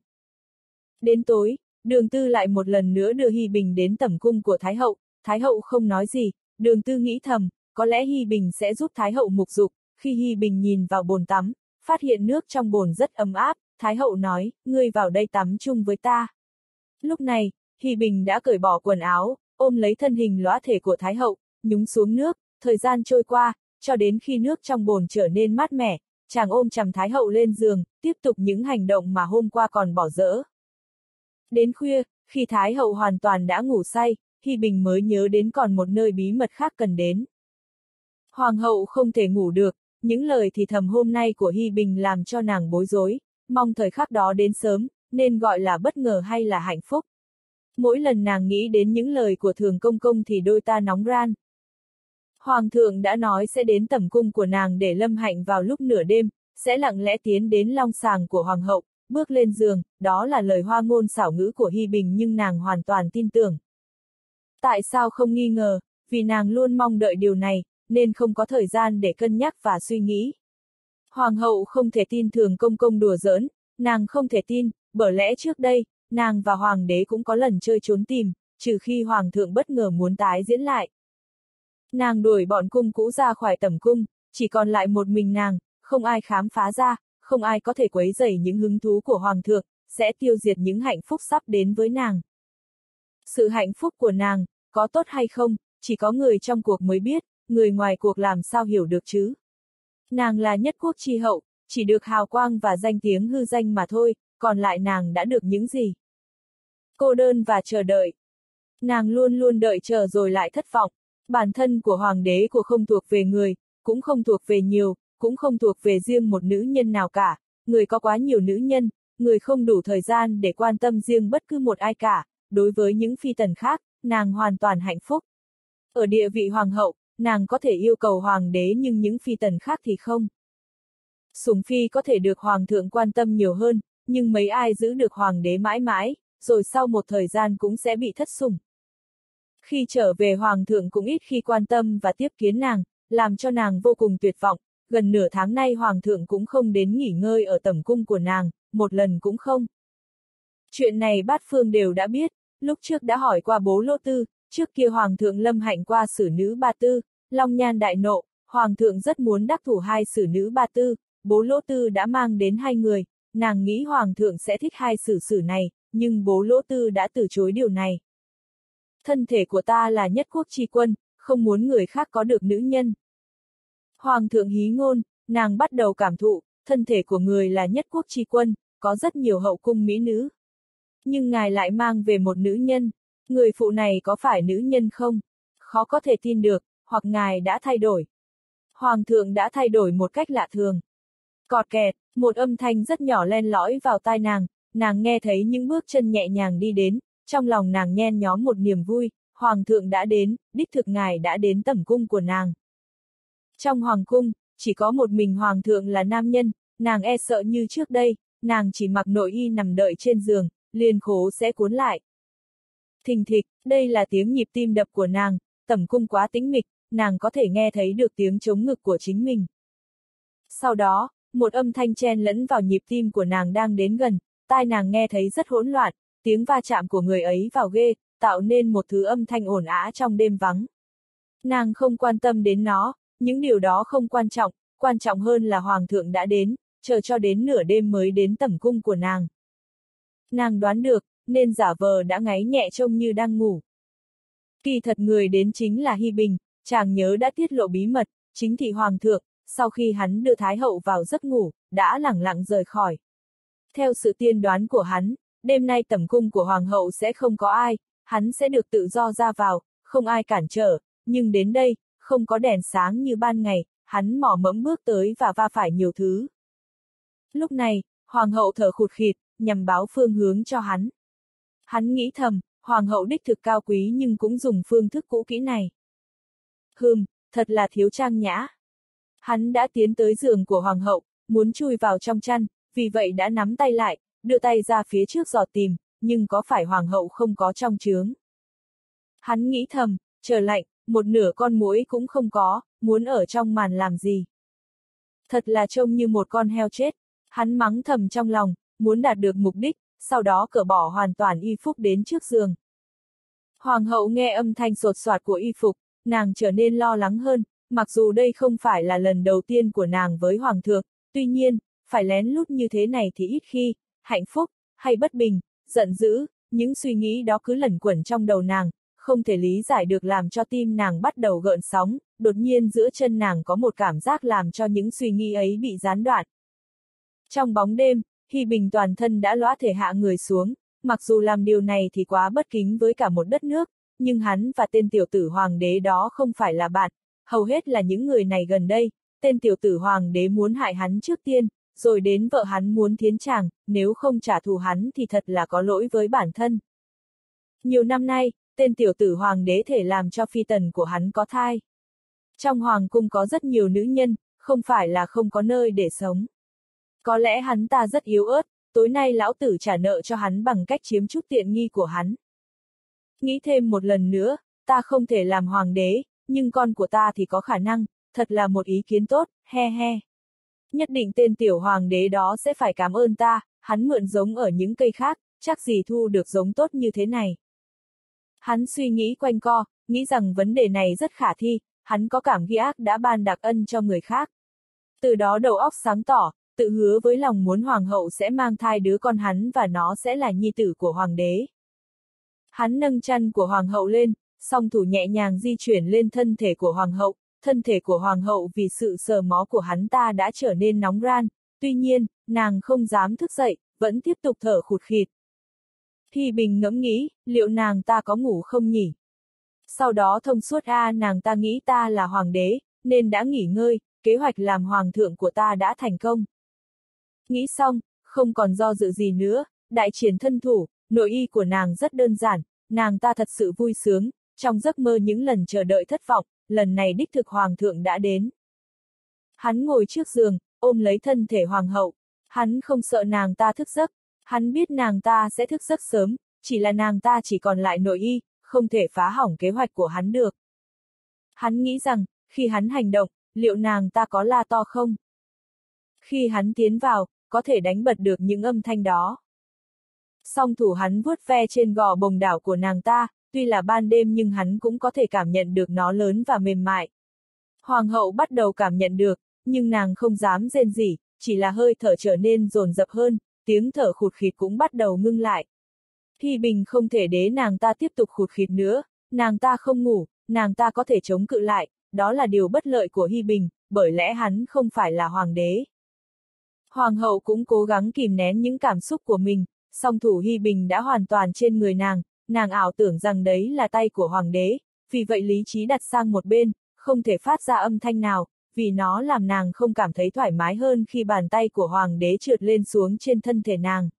Đến tối, đường tư lại một lần nữa đưa Hy Bình đến tẩm cung của Thái Hậu, Thái Hậu không nói gì, đường tư nghĩ thầm, có lẽ Hy Bình sẽ giúp Thái Hậu mục dục, khi Hy Bình nhìn vào bồn tắm, phát hiện nước trong bồn rất ấm áp, Thái hậu nói, ngươi vào đây tắm chung với ta. Lúc này, Hy Bình đã cởi bỏ quần áo, ôm lấy thân hình lõa thể của Thái hậu, nhúng xuống nước, thời gian trôi qua, cho đến khi nước trong bồn trở nên mát mẻ, chàng ôm chầm Thái hậu lên giường, tiếp tục những hành động mà hôm qua còn bỏ dỡ. Đến khuya, khi Thái hậu hoàn toàn đã ngủ say, Hy Bình mới nhớ đến còn một nơi bí mật khác cần đến. Hoàng hậu không thể ngủ được, những lời thì thầm hôm nay của Hy Bình làm cho nàng bối rối, mong thời khắc đó đến sớm, nên gọi là bất ngờ hay là hạnh phúc. Mỗi lần nàng nghĩ đến những lời của thường công công thì đôi ta nóng ran. Hoàng thượng đã nói sẽ đến tẩm cung của nàng để lâm hạnh vào lúc nửa đêm, sẽ lặng lẽ tiến đến long sàng của hoàng hậu, bước lên giường, đó là lời hoa ngôn xảo ngữ của Hy Bình nhưng nàng hoàn toàn tin tưởng. Tại sao không nghi ngờ, vì nàng luôn mong đợi điều này, nên không có thời gian để cân nhắc và suy nghĩ. Hoàng hậu không thể tin thường công công đùa giỡn, nàng không thể tin, bởi lẽ trước đây, nàng và hoàng đế cũng có lần chơi trốn tìm, trừ khi hoàng thượng bất ngờ muốn tái diễn lại. Nàng đuổi bọn cung cũ ra khỏi tầm cung, chỉ còn lại một mình nàng, không ai khám phá ra, không ai có thể quấy rầy những hứng thú của hoàng thượng, sẽ tiêu diệt những hạnh phúc sắp đến với nàng. Sự hạnh phúc của nàng, có tốt hay không, chỉ có người trong cuộc mới biết, người ngoài cuộc làm sao hiểu được chứ. Nàng là nhất quốc tri hậu, chỉ được hào quang và danh tiếng hư danh mà thôi, còn lại nàng đã được những gì? Cô đơn và chờ đợi. Nàng luôn luôn đợi chờ rồi lại thất vọng. Bản thân của hoàng đế của không thuộc về người, cũng không thuộc về nhiều, cũng không thuộc về riêng một nữ nhân nào cả. Người có quá nhiều nữ nhân, người không đủ thời gian để quan tâm riêng bất cứ một ai cả. Đối với những phi tần khác, nàng hoàn toàn hạnh phúc. Ở địa vị hoàng hậu, nàng có thể yêu cầu hoàng đế nhưng những phi tần khác thì không. Sủng phi có thể được hoàng thượng quan tâm nhiều hơn, nhưng mấy ai giữ được hoàng đế mãi mãi, rồi sau một thời gian cũng sẽ bị thất sủng. Khi trở về hoàng thượng cũng ít khi quan tâm và tiếp kiến nàng, làm cho nàng vô cùng tuyệt vọng, gần nửa tháng nay hoàng thượng cũng không đến nghỉ ngơi ở tầm cung của nàng, một lần cũng không. Chuyện này bát phương đều đã biết, lúc trước đã hỏi qua bố lô tư, trước kia hoàng thượng lâm hạnh qua xử nữ ba tư, long nhan đại nộ, hoàng thượng rất muốn đắc thủ hai xử nữ ba tư, bố lỗ tư đã mang đến hai người, nàng nghĩ hoàng thượng sẽ thích hai xử xử này, nhưng bố lỗ tư đã từ chối điều này. Thân thể của ta là nhất quốc tri quân, không muốn người khác có được nữ nhân. Hoàng thượng hí ngôn, nàng bắt đầu cảm thụ, thân thể của người là nhất quốc tri quân, có rất nhiều hậu cung mỹ nữ. Nhưng ngài lại mang về một nữ nhân, người phụ này có phải nữ nhân không? Khó có thể tin được, hoặc ngài đã thay đổi. Hoàng thượng đã thay đổi một cách lạ thường. Cọt kẹt, một âm thanh rất nhỏ len lõi vào tai nàng, nàng nghe thấy những bước chân nhẹ nhàng đi đến, trong lòng nàng nhen nhóm một niềm vui, Hoàng thượng đã đến, đích thực ngài đã đến tẩm cung của nàng. Trong Hoàng cung, chỉ có một mình Hoàng thượng là nam nhân, nàng e sợ như trước đây, nàng chỉ mặc nội y nằm đợi trên giường, liền khố sẽ cuốn lại. Thình thịch, đây là tiếng nhịp tim đập của nàng, tẩm cung quá tĩnh mịch, nàng có thể nghe thấy được tiếng chống ngực của chính mình. Sau đó, một âm thanh chen lẫn vào nhịp tim của nàng đang đến gần, tai nàng nghe thấy rất hỗn loạn, tiếng va chạm của người ấy vào ghê, tạo nên một thứ âm thanh ồn ã trong đêm vắng. Nàng không quan tâm đến nó, những điều đó không quan trọng, quan trọng hơn là Hoàng thượng đã đến, chờ cho đến nửa đêm mới đến tẩm cung của nàng. Nàng đoán được, nên giả vờ đã ngáy nhẹ trông như đang ngủ. Kỳ thật người đến chính là Hy Bình, chàng nhớ đã tiết lộ bí mật, chính thị Hoàng thượng, sau khi hắn đưa Thái hậu vào giấc ngủ, đã lẳng lặng rời khỏi. Theo sự tiên đoán của hắn, đêm nay tẩm cung của Hoàng hậu sẽ không có ai, hắn sẽ được tự do ra vào, không ai cản trở, nhưng đến đây, không có đèn sáng như ban ngày, hắn mò mẫm bước tới và va phải nhiều thứ. Lúc này, Hoàng hậu thở khụt khịt, nhằm báo phương hướng cho hắn. Hắn nghĩ thầm, Hoàng hậu đích thực cao quý nhưng cũng dùng phương thức cũ kỹ này. Hừm, thật là thiếu trang nhã. Hắn đã tiến tới giường của hoàng hậu, muốn chui vào trong chăn, vì vậy đã nắm tay lại, đưa tay ra phía trước dò tìm, nhưng có phải hoàng hậu không có trong trướng. Hắn nghĩ thầm, chờ lạnh, một nửa con muỗi cũng không có, muốn ở trong màn làm gì. Thật là trông như một con heo chết, hắn mắng thầm trong lòng, muốn đạt được mục đích, sau đó cởi bỏ hoàn toàn y phục đến trước giường. Hoàng hậu nghe âm thanh sột soạt của y phục, nàng trở nên lo lắng hơn, Mặc dù đây không phải là lần đầu tiên của nàng với Hoàng thượng, tuy nhiên, phải lén lút như thế này thì ít khi, hạnh phúc, hay bất bình, giận dữ, những suy nghĩ đó cứ lẩn quẩn trong đầu nàng, không thể lý giải được làm cho tim nàng bắt đầu gợn sóng, đột nhiên giữa chân nàng có một cảm giác làm cho những suy nghĩ ấy bị gián đoạn. Trong bóng đêm, Hy Bình toàn thân đã lõa thể hạ người xuống, mặc dù làm điều này thì quá bất kính với cả một đất nước, nhưng hắn và tên tiểu tử hoàng đế đó không phải là bạn, hầu hết là những người này gần đây, tên tiểu tử hoàng đế muốn hại hắn trước tiên, rồi đến vợ hắn muốn thiến chàng, nếu không trả thù hắn thì thật là có lỗi với bản thân. Nhiều năm nay, tên tiểu tử hoàng đế thể làm cho phi tần của hắn có thai. Trong hoàng cung có rất nhiều nữ nhân, không phải là không có nơi để sống. Có lẽ hắn ta rất yếu ớt, tối nay lão tử trả nợ cho hắn bằng cách chiếm chút tiện nghi của hắn. Nghĩ thêm một lần nữa, ta không thể làm hoàng đế, nhưng con của ta thì có khả năng, thật là một ý kiến tốt, he he. Nhất định tên tiểu hoàng đế đó sẽ phải cảm ơn ta, hắn mượn giống ở những cây khác, chắc gì thu được giống tốt như thế này. Hắn suy nghĩ quanh co, nghĩ rằng vấn đề này rất khả thi, hắn có cảm ghi ác đã ban đặc ân cho người khác. Từ đó đầu óc sáng tỏ, tự hứa với lòng muốn hoàng hậu sẽ mang thai đứa con hắn và nó sẽ là nhi tử của hoàng đế. Hắn nâng chân của hoàng hậu lên, song thủ nhẹ nhàng di chuyển lên thân thể của hoàng hậu, thân thể của hoàng hậu vì sự sờ mó của hắn ta đã trở nên nóng ran, tuy nhiên, nàng không dám thức dậy, vẫn tiếp tục thở khụt khịt. Thi Bình ngẫm nghĩ, liệu nàng ta có ngủ không nhỉ? Sau đó thông suốt a nàng ta nghĩ ta là hoàng đế, nên đã nghỉ ngơi, kế hoạch làm hoàng thượng của ta đã thành công. Nghĩ xong, không còn do dự gì nữa, đại triển thân thủ, nội y của nàng rất đơn giản, nàng ta thật sự vui sướng, trong giấc mơ những lần chờ đợi thất vọng, lần này đích thực hoàng thượng đã đến. Hắn ngồi trước giường, ôm lấy thân thể hoàng hậu, hắn không sợ nàng ta thức giấc, hắn biết nàng ta sẽ thức giấc sớm, chỉ là nàng ta chỉ còn lại nội y, không thể phá hỏng kế hoạch của hắn được. Hắn nghĩ rằng, khi hắn hành động, liệu nàng ta có la to không? Khi hắn tiến vào, có thể đánh bật được những âm thanh đó. Song thủ hắn vuốt ve trên gò bồng đảo của nàng ta, tuy là ban đêm nhưng hắn cũng có thể cảm nhận được nó lớn và mềm mại. Hoàng hậu bắt đầu cảm nhận được, nhưng nàng không dám rên gì, chỉ là hơi thở trở nên rồn rập hơn, tiếng thở khụt khịt cũng bắt đầu ngưng lại. Thi Bình không thể để nàng ta tiếp tục khụt khịt nữa, nàng ta không ngủ, nàng ta có thể chống cự lại, đó là điều bất lợi của Hy Bình, bởi lẽ hắn không phải là hoàng đế. Hoàng hậu cũng cố gắng kìm nén những cảm xúc của mình, song thủ Hy Bình đã hoàn toàn trên người nàng, nàng ảo tưởng rằng đấy là tay của hoàng đế, vì vậy lý trí đặt sang một bên, không thể phát ra âm thanh nào, vì nó làm nàng không cảm thấy thoải mái hơn khi bàn tay của hoàng đế trượt lên xuống trên thân thể nàng.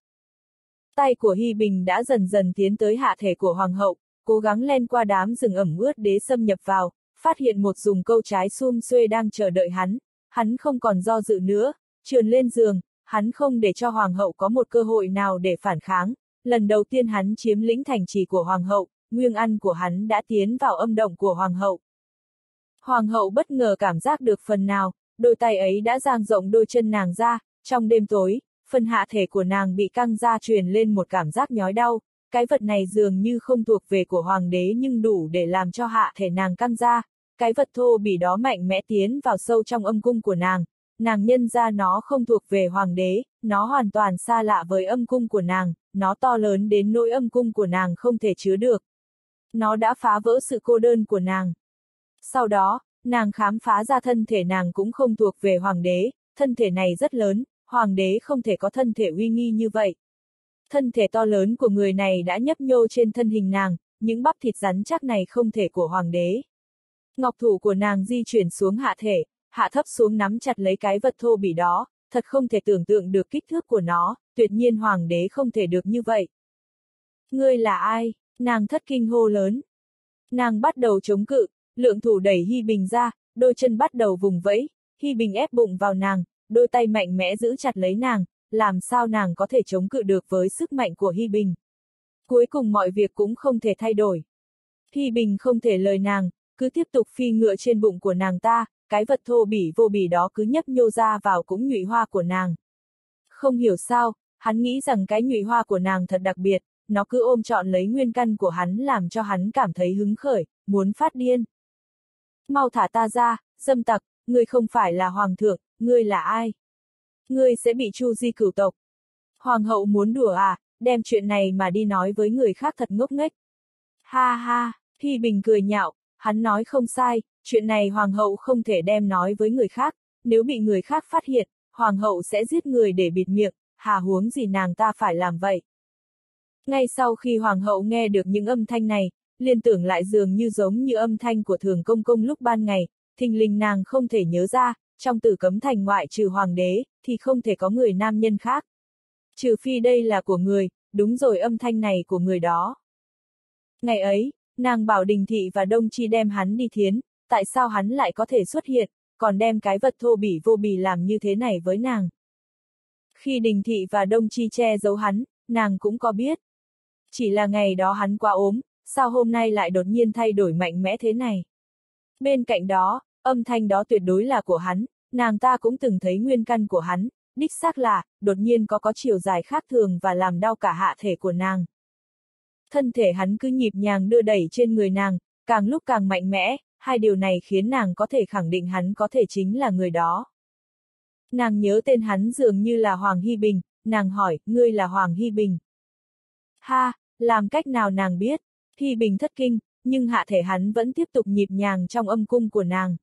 Tay của Hy Bình đã dần dần tiến tới hạ thể của hoàng hậu, cố gắng len qua đám rừng ẩm ướt đế xâm nhập vào, phát hiện một dùng câu trái xum xuê đang chờ đợi hắn, hắn không còn do dự nữa, trườn lên giường, hắn không để cho hoàng hậu có một cơ hội nào để phản kháng, lần đầu tiên hắn chiếm lĩnh thành trì của hoàng hậu, nguyên ăn của hắn đã tiến vào âm động của hoàng hậu. Hoàng hậu bất ngờ cảm giác được phần nào, đôi tay ấy đã giang rộng đôi chân nàng ra, trong đêm tối, phần hạ thể của nàng bị căng ra truyền lên một cảm giác nhói đau, cái vật này dường như không thuộc về của hoàng đế nhưng đủ để làm cho hạ thể nàng căng ra, cái vật thô bỉ đó mạnh mẽ tiến vào sâu trong âm cung của nàng, nàng nhân ra nó không thuộc về hoàng đế, nó hoàn toàn xa lạ với âm cung của nàng, nó to lớn đến nỗi âm cung của nàng không thể chứa được. Nó đã phá vỡ sự cô đơn của nàng. Sau đó, nàng khám phá ra thân thể nàng cũng không thuộc về hoàng đế, thân thể này rất lớn, hoàng đế không thể có thân thể uy nghi như vậy. Thân thể to lớn của người này đã nhấp nhô trên thân hình nàng, những bắp thịt rắn chắc này không thể của hoàng đế. Ngọc thủ của nàng di chuyển xuống hạ thể, hạ thấp xuống nắm chặt lấy cái vật thô bỉ đó, thật không thể tưởng tượng được kích thước của nó, tuyệt nhiên hoàng đế không thể được như vậy. Ngươi là ai? Nàng thất kinh hô lớn. Nàng bắt đầu chống cự, lượng thủ đẩy Hy Bình ra, đôi chân bắt đầu vùng vẫy, Hy Bình ép bụng vào nàng, đôi tay mạnh mẽ giữ chặt lấy nàng, làm sao nàng có thể chống cự được với sức mạnh của Hy Bình. Cuối cùng mọi việc cũng không thể thay đổi. Hy Bình không thể lời nàng, cứ tiếp tục phi ngựa trên bụng của nàng ta, cái vật thô bỉ vô bỉ đó cứ nhấp nhô ra vào cũng nhụy hoa của nàng. Không hiểu sao, hắn nghĩ rằng cái nhụy hoa của nàng thật đặc biệt, nó cứ ôm trọn lấy nguyên căn của hắn làm cho hắn cảm thấy hứng khởi, muốn phát điên. Mau thả ta ra, dâm tặc, ngươi không phải là hoàng thượng, ngươi là ai? Ngươi sẽ bị chu di cửu tộc. Hoàng hậu muốn đùa à, đem chuyện này mà đi nói với người khác thật ngốc nghếch. Ha ha, Thi Bình cười nhạo, hắn nói không sai, chuyện này hoàng hậu không thể đem nói với người khác, nếu bị người khác phát hiện, hoàng hậu sẽ giết người để bịt miệng, hà huống gì nàng ta phải làm vậy. Ngay sau khi hoàng hậu nghe được những âm thanh này, liên tưởng lại dường như giống như âm thanh của thường công công lúc ban ngày, thình lình nàng không thể nhớ ra, trong tử cấm thành ngoại trừ hoàng đế, thì không thể có người nam nhân khác. Trừ phi đây là của người, đúng rồi âm thanh này của người đó. Ngày ấy, nàng bảo đình thị và đông chi đem hắn đi thiến, tại sao hắn lại có thể xuất hiện, còn đem cái vật thô bỉ vô bỉ làm như thế này với nàng. Khi đình thị và đông chi che giấu hắn, nàng cũng có biết. Chỉ là ngày đó hắn quá ốm, sao hôm nay lại đột nhiên thay đổi mạnh mẽ thế này. Bên cạnh đó, âm thanh đó tuyệt đối là của hắn, nàng ta cũng từng thấy nguyên căn của hắn, đích xác là, đột nhiên có có chiều dài khác thường và làm đau cả hạ thể của nàng. Thân thể hắn cứ nhịp nhàng đưa đẩy trên người nàng, càng lúc càng mạnh mẽ, hai điều này khiến nàng có thể khẳng định hắn có thể chính là người đó. Nàng nhớ tên hắn dường như là Hoàng Hy Bình, nàng hỏi, ngươi là Hoàng Hy Bình. Ha, làm cách nào nàng biết? Hy Bình thất kinh, nhưng hạ thể hắn vẫn tiếp tục nhịp nhàng trong âm cung của nàng.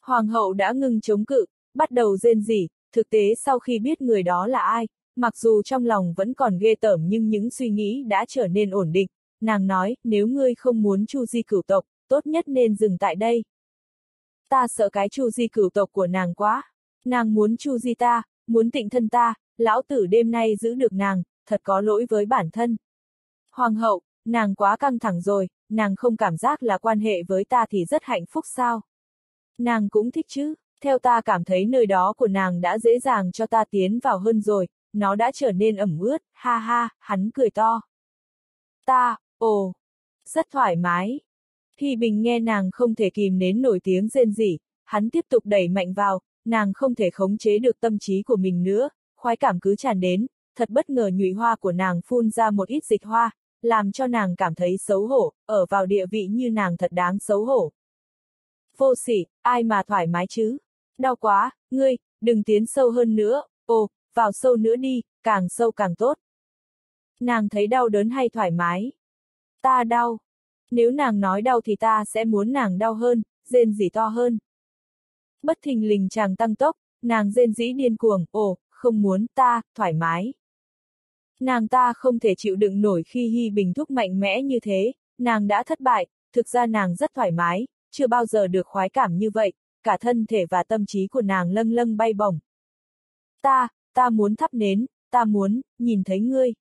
Hoàng hậu đã ngừng chống cự, bắt đầu rên rỉ, thực tế sau khi biết người đó là ai, mặc dù trong lòng vẫn còn ghê tởm nhưng những suy nghĩ đã trở nên ổn định. Nàng nói, nếu ngươi không muốn chu di cửu tộc, tốt nhất nên dừng tại đây. Ta sợ cái chu di cửu tộc của nàng quá. Nàng muốn chu di ta, muốn tịnh thân ta, lão tử đêm nay giữ được nàng, thật có lỗi với bản thân. Hoàng hậu, nàng quá căng thẳng rồi, nàng không cảm giác là quan hệ với ta thì rất hạnh phúc sao? Nàng cũng thích chứ, theo ta cảm thấy nơi đó của nàng đã dễ dàng cho ta tiến vào hơn rồi, nó đã trở nên ẩm ướt, ha ha, hắn cười to. Ta, ồ, rất thoải mái. Hy Bình nghe nàng không thể kìm nén nổi tiếng rên rỉ, hắn tiếp tục đẩy mạnh vào, nàng không thể khống chế được tâm trí của mình nữa, khoái cảm cứ tràn đến, thật bất ngờ nhụy hoa của nàng phun ra một ít dịch hoa, làm cho nàng cảm thấy xấu hổ, ở vào địa vị như nàng thật đáng xấu hổ. Vô sỉ, ai mà thoải mái chứ? Đau quá, ngươi, đừng tiến sâu hơn nữa, ồ, vào sâu nữa đi, càng sâu càng tốt. Nàng thấy đau đớn hay thoải mái? Ta đau. Nếu nàng nói đau thì ta sẽ muốn nàng đau hơn, rên rỉ to hơn. Bất thình lình chàng tăng tốc, nàng rên rỉ điên cuồng, ồ, không muốn, ta, thoải mái. Nàng ta không thể chịu đựng nổi khi Hy Bình thúc mạnh mẽ như thế, nàng đã thất bại, thực ra nàng rất thoải mái, chưa bao giờ được khoái cảm như vậy, cả thân thể và tâm trí của nàng lâng lâng bay bổng. Ta, ta muốn thắp nến, ta muốn, nhìn thấy ngươi.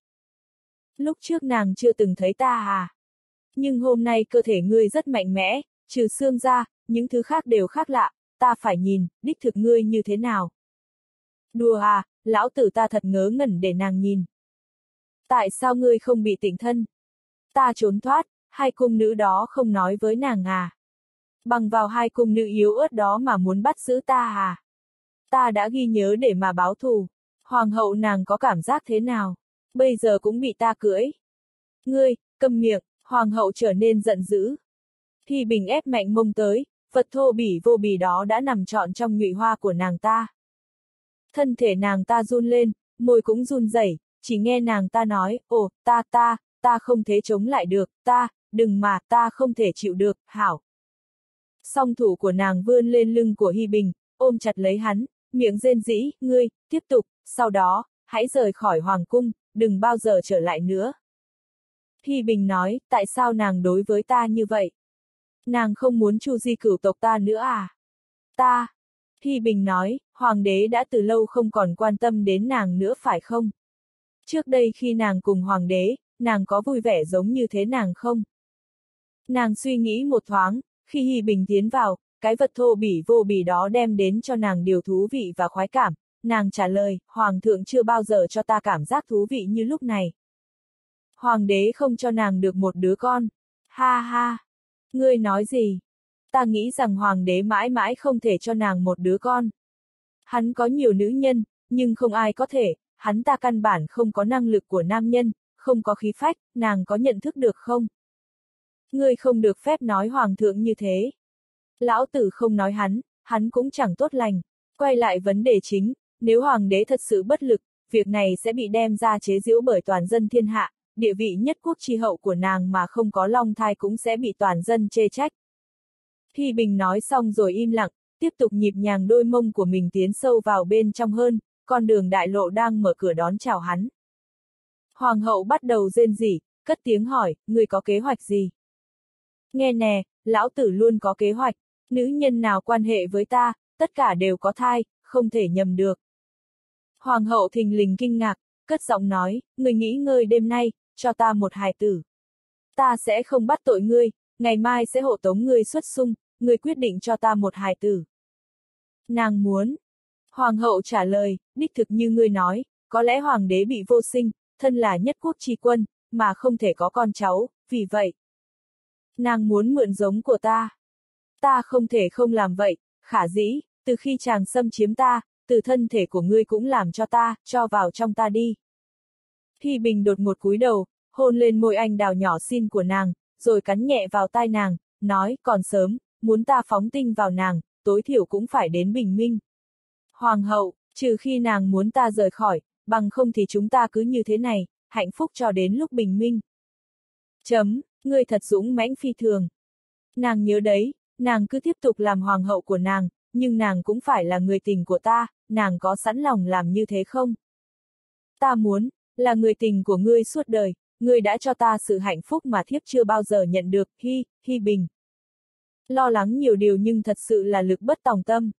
Lúc trước nàng chưa từng thấy ta à? Nhưng hôm nay cơ thể ngươi rất mạnh mẽ, trừ xương ra, những thứ khác đều khác lạ, ta phải nhìn, đích thực ngươi như thế nào. Đùa à, lão tử ta thật ngớ ngẩn để nàng nhìn. Tại sao ngươi không bị tỉnh thân? Ta trốn thoát, hai cung nữ đó không nói với nàng à? Bằng vào hai cung nữ yếu ớt đó mà muốn bắt giữ ta à? Ta đã ghi nhớ để mà báo thù. Hoàng hậu nàng có cảm giác thế nào? Bây giờ cũng bị ta cưỡi. Ngươi, cầm miệng, hoàng hậu trở nên giận dữ. Thi bình ép mạnh mông tới, vật thô bỉ vô bì đó đã nằm trọn trong nhụy hoa của nàng ta. Thân thể nàng ta run lên, môi cũng run rẩy, chỉ nghe nàng ta nói, ồ, ta ta, ta không thể chống lại được, ta, đừng mà, ta không thể chịu được, hảo. Song thủ của nàng vươn lên lưng của Hy Bình, ôm chặt lấy hắn, miệng rên rỉ, ngươi, tiếp tục, sau đó, hãy rời khỏi hoàng cung, đừng bao giờ trở lại nữa. Hy Bình nói, tại sao nàng đối với ta như vậy? Nàng không muốn chu di cửu tộc ta nữa à? Ta. Hy Bình nói, hoàng đế đã từ lâu không còn quan tâm đến nàng nữa phải không? Trước đây khi nàng cùng hoàng đế, nàng có vui vẻ giống như thế nàng không? Nàng suy nghĩ một thoáng, khi Hy Bình tiến vào, cái vật thô bỉ vô bỉ đó đem đến cho nàng điều thú vị và khoái cảm, nàng trả lời, Hoàng thượng chưa bao giờ cho ta cảm giác thú vị như lúc này. Hoàng đế không cho nàng được một đứa con. Ha ha! Ngươi nói gì? Ta nghĩ rằng hoàng đế mãi mãi không thể cho nàng một đứa con. Hắn có nhiều nữ nhân, nhưng không ai có thể, hắn ta căn bản không có năng lực của nam nhân, không có khí phách, nàng có nhận thức được không? Ngươi không được phép nói hoàng thượng như thế. Lão tử không nói hắn, hắn cũng chẳng tốt lành. Quay lại vấn đề chính, nếu hoàng đế thật sự bất lực, việc này sẽ bị đem ra chế giễu bởi toàn dân thiên hạ, địa vị nhất quốc tri hậu của nàng mà không có long thai cũng sẽ bị toàn dân chê trách. Thi Bình nói xong rồi im lặng, tiếp tục nhịp nhàng đôi mông của mình tiến sâu vào bên trong hơn, con đường đại lộ đang mở cửa đón chào hắn. Hoàng hậu bắt đầu rên rỉ, cất tiếng hỏi, người có kế hoạch gì? Nghe nè, lão tử luôn có kế hoạch, nữ nhân nào quan hệ với ta, tất cả đều có thai, không thể nhầm được. Hoàng hậu thình lình kinh ngạc, cất giọng nói, người nghĩ ngơi đêm nay, cho ta một hài tử. Ta sẽ không bắt tội ngươi, ngày mai sẽ hộ tống ngươi xuất sung, ngươi quyết định cho ta một hài tử. Nàng muốn. Hoàng hậu trả lời, đích thực như ngươi nói, có lẽ hoàng đế bị vô sinh, thân là nhất quốc tri quân, mà không thể có con cháu, vì vậy. Nàng muốn mượn giống của ta. Ta không thể không làm vậy, khả dĩ, từ khi chàng xâm chiếm ta, từ thân thể của ngươi cũng làm cho ta, cho vào trong ta đi. Thi Bình đột ngột cúi đầu, hôn lên môi anh đào nhỏ xinh của nàng, rồi cắn nhẹ vào tai nàng, nói, còn sớm, muốn ta phóng tinh vào nàng, tối thiểu cũng phải đến bình minh. Hoàng hậu, trừ khi nàng muốn ta rời khỏi, bằng không thì chúng ta cứ như thế này, hạnh phúc cho đến lúc bình minh. Chấm, ngươi thật dũng mãnh phi thường. Nàng nhớ đấy, nàng cứ tiếp tục làm hoàng hậu của nàng, nhưng nàng cũng phải là người tình của ta, nàng có sẵn lòng làm như thế không? Ta muốn, là người tình của ngươi suốt đời, ngươi đã cho ta sự hạnh phúc mà thiếp chưa bao giờ nhận được, Hi, Hi Bình. Lo lắng nhiều điều nhưng thật sự là lực bất tòng tâm.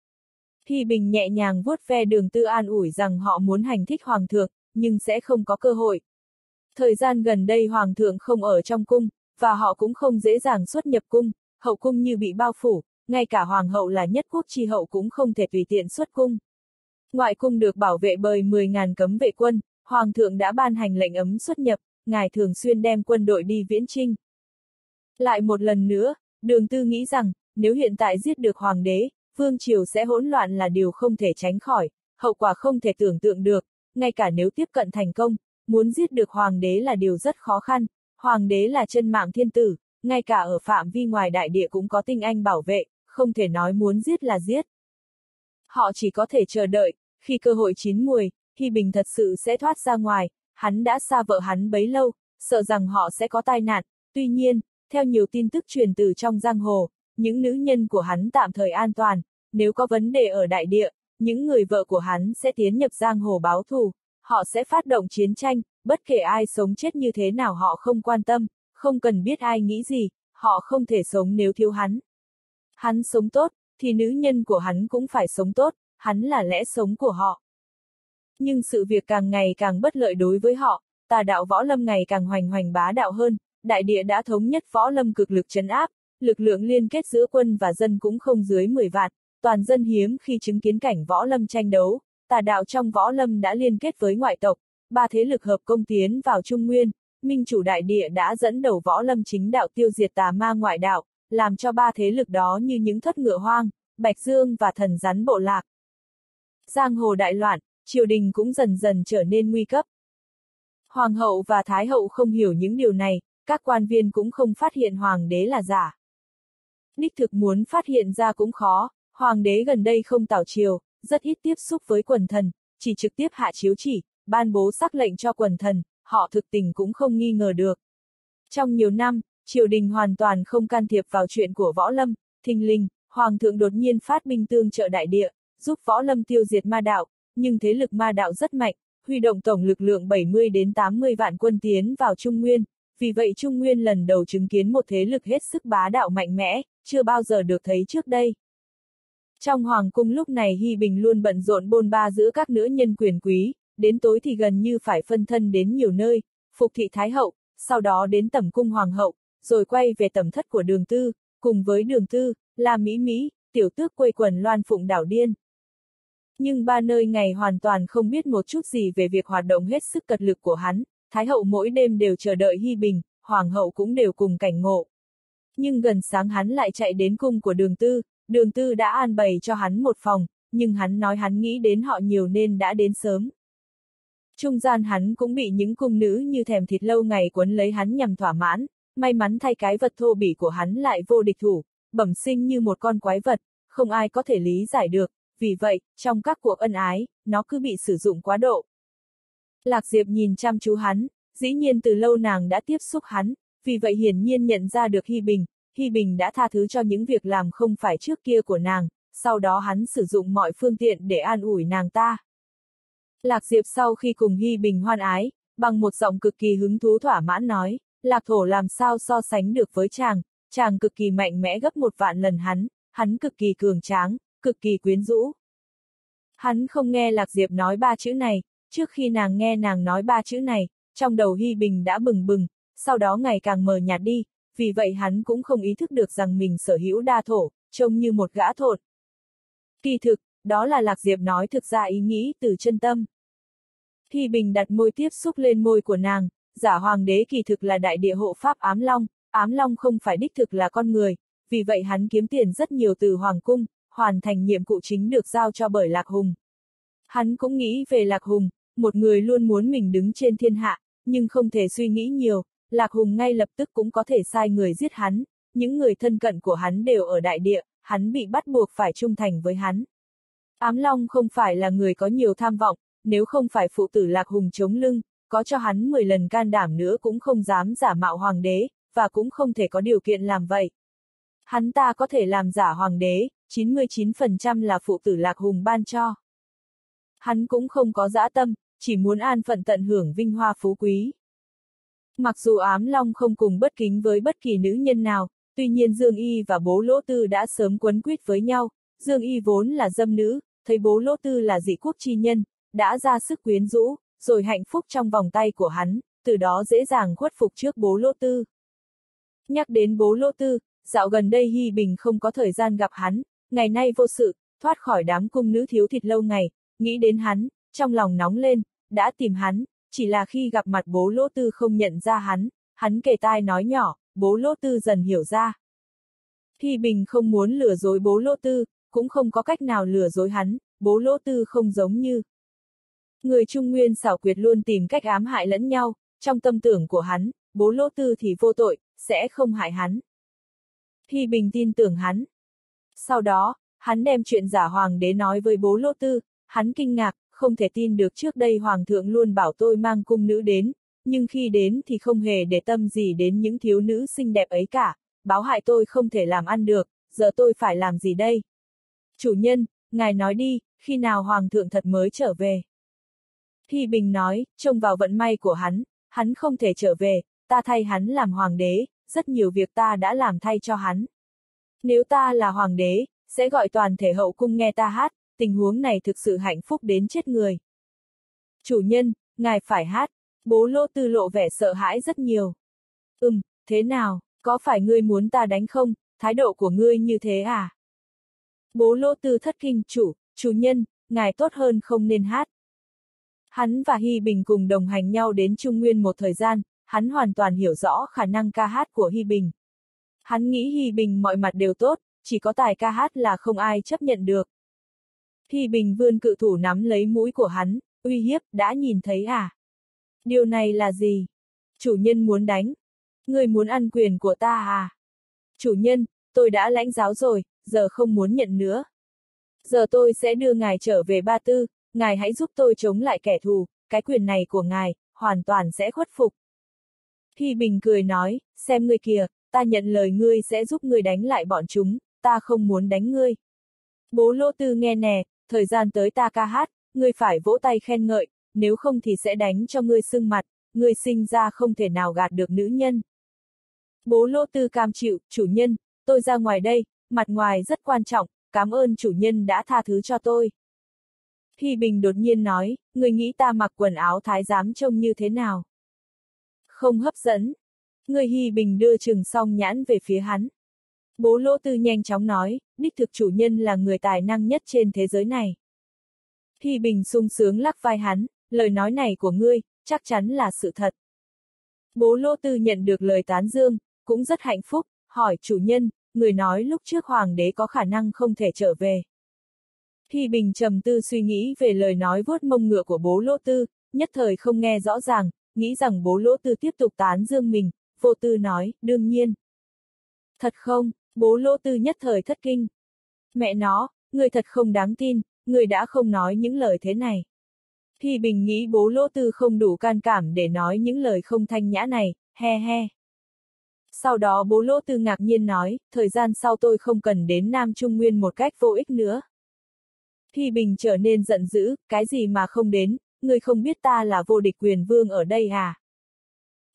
Hi Bình nhẹ nhàng vuốt ve đường tư an ủi rằng họ muốn hành thích Hoàng thượng, nhưng sẽ không có cơ hội. Thời gian gần đây Hoàng thượng không ở trong cung, và họ cũng không dễ dàng xuất nhập cung, hậu cung như bị bao phủ, ngay cả Hoàng hậu là nhất quốc chi hậu cũng không thể tùy tiện xuất cung. Ngoại cung được bảo vệ bởi 10.000 cấm vệ quân, Hoàng thượng đã ban hành lệnh ấm xuất nhập, ngài thường xuyên đem quân đội đi viễn trinh. Lại một lần nữa, đường tư nghĩ rằng, nếu hiện tại giết được hoàng đế, vương triều sẽ hỗn loạn là điều không thể tránh khỏi, hậu quả không thể tưởng tượng được, ngay cả nếu tiếp cận thành công, muốn giết được hoàng đế là điều rất khó khăn, hoàng đế là chân mạng thiên tử, ngay cả ở phạm vi ngoài đại địa cũng có tinh anh bảo vệ, không thể nói muốn giết là giết. Họ chỉ có thể chờ đợi, khi cơ hội chín muồi, khi Bình thật sự sẽ thoát ra ngoài, hắn đã xa vợ hắn bấy lâu, sợ rằng họ sẽ có tai nạn, tuy nhiên, theo nhiều tin tức truyền từ trong giang hồ, những nữ nhân của hắn tạm thời an toàn, nếu có vấn đề ở đại địa, những người vợ của hắn sẽ tiến nhập giang hồ báo thù, họ sẽ phát động chiến tranh, bất kể ai sống chết như thế nào họ không quan tâm, không cần biết ai nghĩ gì, họ không thể sống nếu thiếu hắn. Hắn sống tốt, thì nữ nhân của hắn cũng phải sống tốt, hắn là lẽ sống của họ. Nhưng sự việc càng ngày càng bất lợi đối với họ, tà đạo võ lâm ngày càng hoành hoành bá đạo hơn, đại địa đã thống nhất võ lâm cực lực chấn áp, lực lượng liên kết giữa quân và dân cũng không dưới 10 vạn, toàn dân hiếm khi chứng kiến cảnh võ lâm tranh đấu, tà đạo trong võ lâm đã liên kết với ngoại tộc, ba thế lực hợp công tiến vào Trung Nguyên, Minh chủ đại địa đã dẫn đầu võ lâm chính đạo tiêu diệt tà ma ngoại đạo, làm cho ba thế lực đó như những thất ngựa hoang, Bạch Dương và thần rắn bộ lạc. Giang hồ đại loạn, triều đình cũng dần dần trở nên nguy cấp. Hoàng hậu và Thái hậu không hiểu những điều này, các quan viên cũng không phát hiện hoàng đế là giả. Đích thực muốn phát hiện ra cũng khó, hoàng đế gần đây không tảo triều, rất ít tiếp xúc với quần thần, chỉ trực tiếp hạ chiếu chỉ, ban bố sắc lệnh cho quần thần, họ thực tình cũng không nghi ngờ được. Trong nhiều năm, triều đình hoàn toàn không can thiệp vào chuyện của võ lâm, thình linh, hoàng thượng đột nhiên phát minh tương trợ đại địa, giúp võ lâm tiêu diệt ma đạo, nhưng thế lực ma đạo rất mạnh, huy động tổng lực lượng 70 đến 80 vạn quân tiến vào Trung Nguyên, vì vậy Trung Nguyên lần đầu chứng kiến một thế lực hết sức bá đạo mạnh mẽ, chưa bao giờ được thấy trước đây. Trong hoàng cung lúc này Hy Bình luôn bận rộn bôn ba giữa các nữ nhân quyền quý, đến tối thì gần như phải phân thân đến nhiều nơi, phục thị Thái Hậu, sau đó đến tẩm cung Hoàng Hậu, rồi quay về tầm thất của đường tư, cùng với đường tư, là Mỹ Mỹ, tiểu tước quây quần loan phụng đảo điên. Nhưng ba nơi ngày hoàn toàn không biết một chút gì về việc hoạt động hết sức cật lực của hắn, Thái hậu mỗi đêm đều chờ đợi Hy Bình, Hoàng hậu cũng đều cùng cảnh ngộ. Nhưng gần sáng hắn lại chạy đến cung của đường tư, đường tư đã an bày cho hắn một phòng, nhưng hắn nói hắn nghĩ đến họ nhiều nên đã đến sớm. Trung gian hắn cũng bị những cung nữ như thèm thịt lâu ngày quấn lấy hắn nhằm thỏa mãn, may mắn thay cái vật thô bỉ của hắn lại vô địch thủ, bẩm sinh như một con quái vật, không ai có thể lý giải được, vì vậy, trong các cuộc ân ái, nó cứ bị sử dụng quá độ. Lạc Diệp nhìn chăm chú hắn, dĩ nhiên từ lâu nàng đã tiếp xúc hắn, vì vậy hiển nhiên nhận ra được Hy Bình, Hy Bình đã tha thứ cho những việc làm không phải trước kia của nàng, sau đó hắn sử dụng mọi phương tiện để an ủi nàng ta. Lạc Diệp sau khi cùng Hy Bình hoan ái, bằng một giọng cực kỳ hứng thú thỏa mãn nói, Lạc Thổ làm sao so sánh được với chàng, chàng cực kỳ mạnh mẽ gấp một vạn lần hắn, hắn cực kỳ cường tráng, cực kỳ quyến rũ. Hắn không nghe Lạc Diệp nói ba chữ này, trước khi nàng nghe nàng nói ba chữ này, trong đầu Hy Bình đã bừng bừng, sau đó ngày càng mờ nhạt đi, vì vậy hắn cũng không ý thức được rằng mình sở hữu đa thổ, trông như một gã thột. Kỳ thực, đó là Lạc Diệp nói thực ra ý nghĩ từ chân tâm. Hy Bình đặt môi tiếp xúc lên môi của nàng, giả hoàng đế kỳ thực là đại địa hộ pháp ám long, ám long không phải đích thực là con người, vì vậy hắn kiếm tiền rất nhiều từ hoàng cung, hoàn thành nhiệm vụ chính được giao cho bởi Lạc Hùng. Hắn cũng nghĩ về Lạc Hùng, một người luôn muốn mình đứng trên thiên hạ, nhưng không thể suy nghĩ nhiều, Lạc Hùng ngay lập tức cũng có thể sai người giết hắn, những người thân cận của hắn đều ở đại địa, hắn bị bắt buộc phải trung thành với hắn. Ám Long không phải là người có nhiều tham vọng, nếu không phải phụ tử Lạc Hùng chống lưng, có cho hắn 10 lần can đảm nữa cũng không dám giả mạo hoàng đế, và cũng không thể có điều kiện làm vậy. Hắn ta có thể làm giả hoàng đế, 99% là phụ tử Lạc Hùng ban cho. Hắn cũng không có dã tâm, chỉ muốn an phận tận hưởng vinh hoa phú quý. Mặc dù ám long không cùng bất kính với bất kỳ nữ nhân nào, tuy nhiên Dương Y và bố Lỗ Tư đã sớm quấn quýt với nhau, Dương Y vốn là dâm nữ, thấy bố Lỗ Tư là dị quốc chi nhân, đã ra sức quyến rũ, rồi hạnh phúc trong vòng tay của hắn, từ đó dễ dàng khuất phục trước bố Lỗ Tư. Nhắc đến bố Lỗ Tư, dạo gần đây Hy Bình không có thời gian gặp hắn, ngày nay vô sự, thoát khỏi đám cung nữ thiếu thịt lâu ngày, nghĩ đến hắn, trong lòng nóng lên, đã tìm hắn, chỉ là khi gặp mặt bố lỗ tư không nhận ra hắn, hắn kề tai nói nhỏ, bố lỗ tư dần hiểu ra. Hy Bình không muốn lừa dối bố lỗ tư, cũng không có cách nào lừa dối hắn, bố lỗ tư không giống như. Người Trung Nguyên xảo quyệt luôn tìm cách ám hại lẫn nhau, trong tâm tưởng của hắn, bố lỗ tư thì vô tội, sẽ không hại hắn. Thi Bình tin tưởng hắn. Sau đó, hắn đem chuyện giả hoàng đế nói với bố lỗ tư, hắn kinh ngạc, không thể tin được trước đây Hoàng thượng luôn bảo tôi mang cung nữ đến, nhưng khi đến thì không hề để tâm gì đến những thiếu nữ xinh đẹp ấy cả, báo hại tôi không thể làm ăn được, giờ tôi phải làm gì đây? Chủ nhân, ngài nói đi, khi nào Hoàng thượng thật mới trở về? Hi Bình nói, trông vào vận may của hắn, hắn không thể trở về, ta thay hắn làm hoàng đế, rất nhiều việc ta đã làm thay cho hắn. Nếu ta là hoàng đế, sẽ gọi toàn thể hậu cung nghe ta hát, tình huống này thực sự hạnh phúc đến chết người. Chủ nhân, ngài phải hát, bố lô tư lộ vẻ sợ hãi rất nhiều. Ừm, thế nào, có phải ngươi muốn ta đánh không, thái độ của ngươi như thế à? Bố lô tư thất kinh, chủ, chủ nhân, ngài tốt hơn không nên hát. Hắn và Hy Bình cùng đồng hành nhau đến Trung Nguyên một thời gian, hắn hoàn toàn hiểu rõ khả năng ca hát của Hy Bình. Hắn nghĩ Hy Bình mọi mặt đều tốt, chỉ có tài ca hát là không ai chấp nhận được. Hy Bình vươn cự thủ nắm lấy mũi của hắn, uy hiếp, đã nhìn thấy à? Điều này là gì? Chủ nhân muốn đánh. Người muốn ăn quyền của ta à? Chủ nhân, tôi đã lãnh giáo rồi, giờ không muốn nhận nữa. Giờ tôi sẽ đưa ngài trở về Ba Tư, ngài hãy giúp tôi chống lại kẻ thù, cái quyền này của ngài, hoàn toàn sẽ khuất phục. Thi Bình cười nói, xem ngươi kìa, ta nhận lời ngươi sẽ giúp ngươi đánh lại bọn chúng, ta không muốn đánh ngươi. Bố Lô Tư nghe nè, thời gian tới ta ca hát, ngươi phải vỗ tay khen ngợi, nếu không thì sẽ đánh cho ngươi sưng mặt, ngươi sinh ra không thể nào gạt được nữ nhân. Bố lô tư cam chịu, chủ nhân, tôi ra ngoài đây, mặt ngoài rất quan trọng, cảm ơn chủ nhân đã tha thứ cho tôi. Hy Bình đột nhiên nói, người nghĩ ta mặc quần áo thái giám trông như thế nào? Không hấp dẫn. Người Hy Bình đưa chừng song nhãn về phía hắn. Bố Lỗ Tư nhanh chóng nói, đích thực chủ nhân là người tài năng nhất trên thế giới này. Thi Bình sung sướng lắc vai hắn, lời nói này của ngươi, chắc chắn là sự thật. Bố Lỗ Tư nhận được lời tán dương, cũng rất hạnh phúc, hỏi chủ nhân, người nói lúc trước hoàng đế có khả năng không thể trở về. Thi Bình trầm tư suy nghĩ về lời nói vuốt mông ngựa của bố Lỗ Tư, nhất thời không nghe rõ ràng, nghĩ rằng bố Lỗ Tư tiếp tục tán dương mình, vô tư nói, đương nhiên. Thật không, Bố lỗ tư nhất thời thất kinh. Mẹ nó, người thật không đáng tin, người đã không nói những lời thế này. Thi Bình nghĩ bố lỗ tư không đủ can cảm để nói những lời không thanh nhã này, he he. Sau đó bố lỗ tư ngạc nhiên nói, thời gian sau tôi không cần đến Nam Trung Nguyên một cách vô ích nữa. Thi Bình trở nên giận dữ, cái gì mà không đến, Ngươi không biết ta là vô địch quyền vương ở đây à?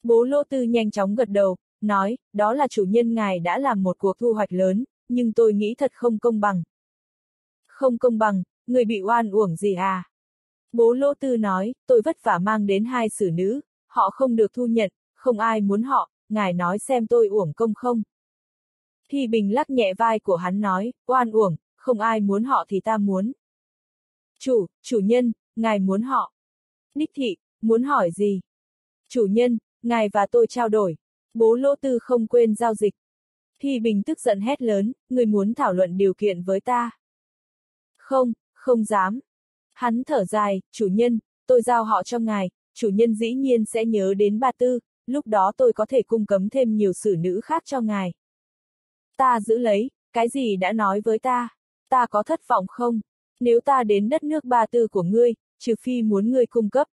Bố Lô tư nhanh chóng gật đầu, nói, đó là chủ nhân ngài đã làm một cuộc thu hoạch lớn, nhưng tôi nghĩ thật không công bằng. Không công bằng, người bị oan uổng gì à? Bố Lô tư nói, tôi vất vả mang đến hai xử nữ, họ không được thu nhận, không ai muốn họ, ngài nói xem tôi uổng công không? Thi Bình lắc nhẹ vai của hắn nói, oan uổng, không ai muốn họ thì ta muốn. Chủ, chủ nhân, ngài muốn họ. Đích thị, muốn hỏi gì? Chủ nhân, ngài và tôi trao đổi. Bố lỗ tư không quên giao dịch. Thì Bình tức giận hét lớn, người muốn thảo luận điều kiện với ta. Không, không dám. Hắn thở dài, chủ nhân, tôi giao họ cho ngài, chủ nhân dĩ nhiên sẽ nhớ đến ba tư, lúc đó tôi có thể cung cấm thêm nhiều xử nữ khác cho ngài. Ta giữ lấy, cái gì đã nói với ta? Ta có thất vọng không? Nếu ta đến đất nước ba tư của ngươi, trừ phi muốn ngươi cung cấp.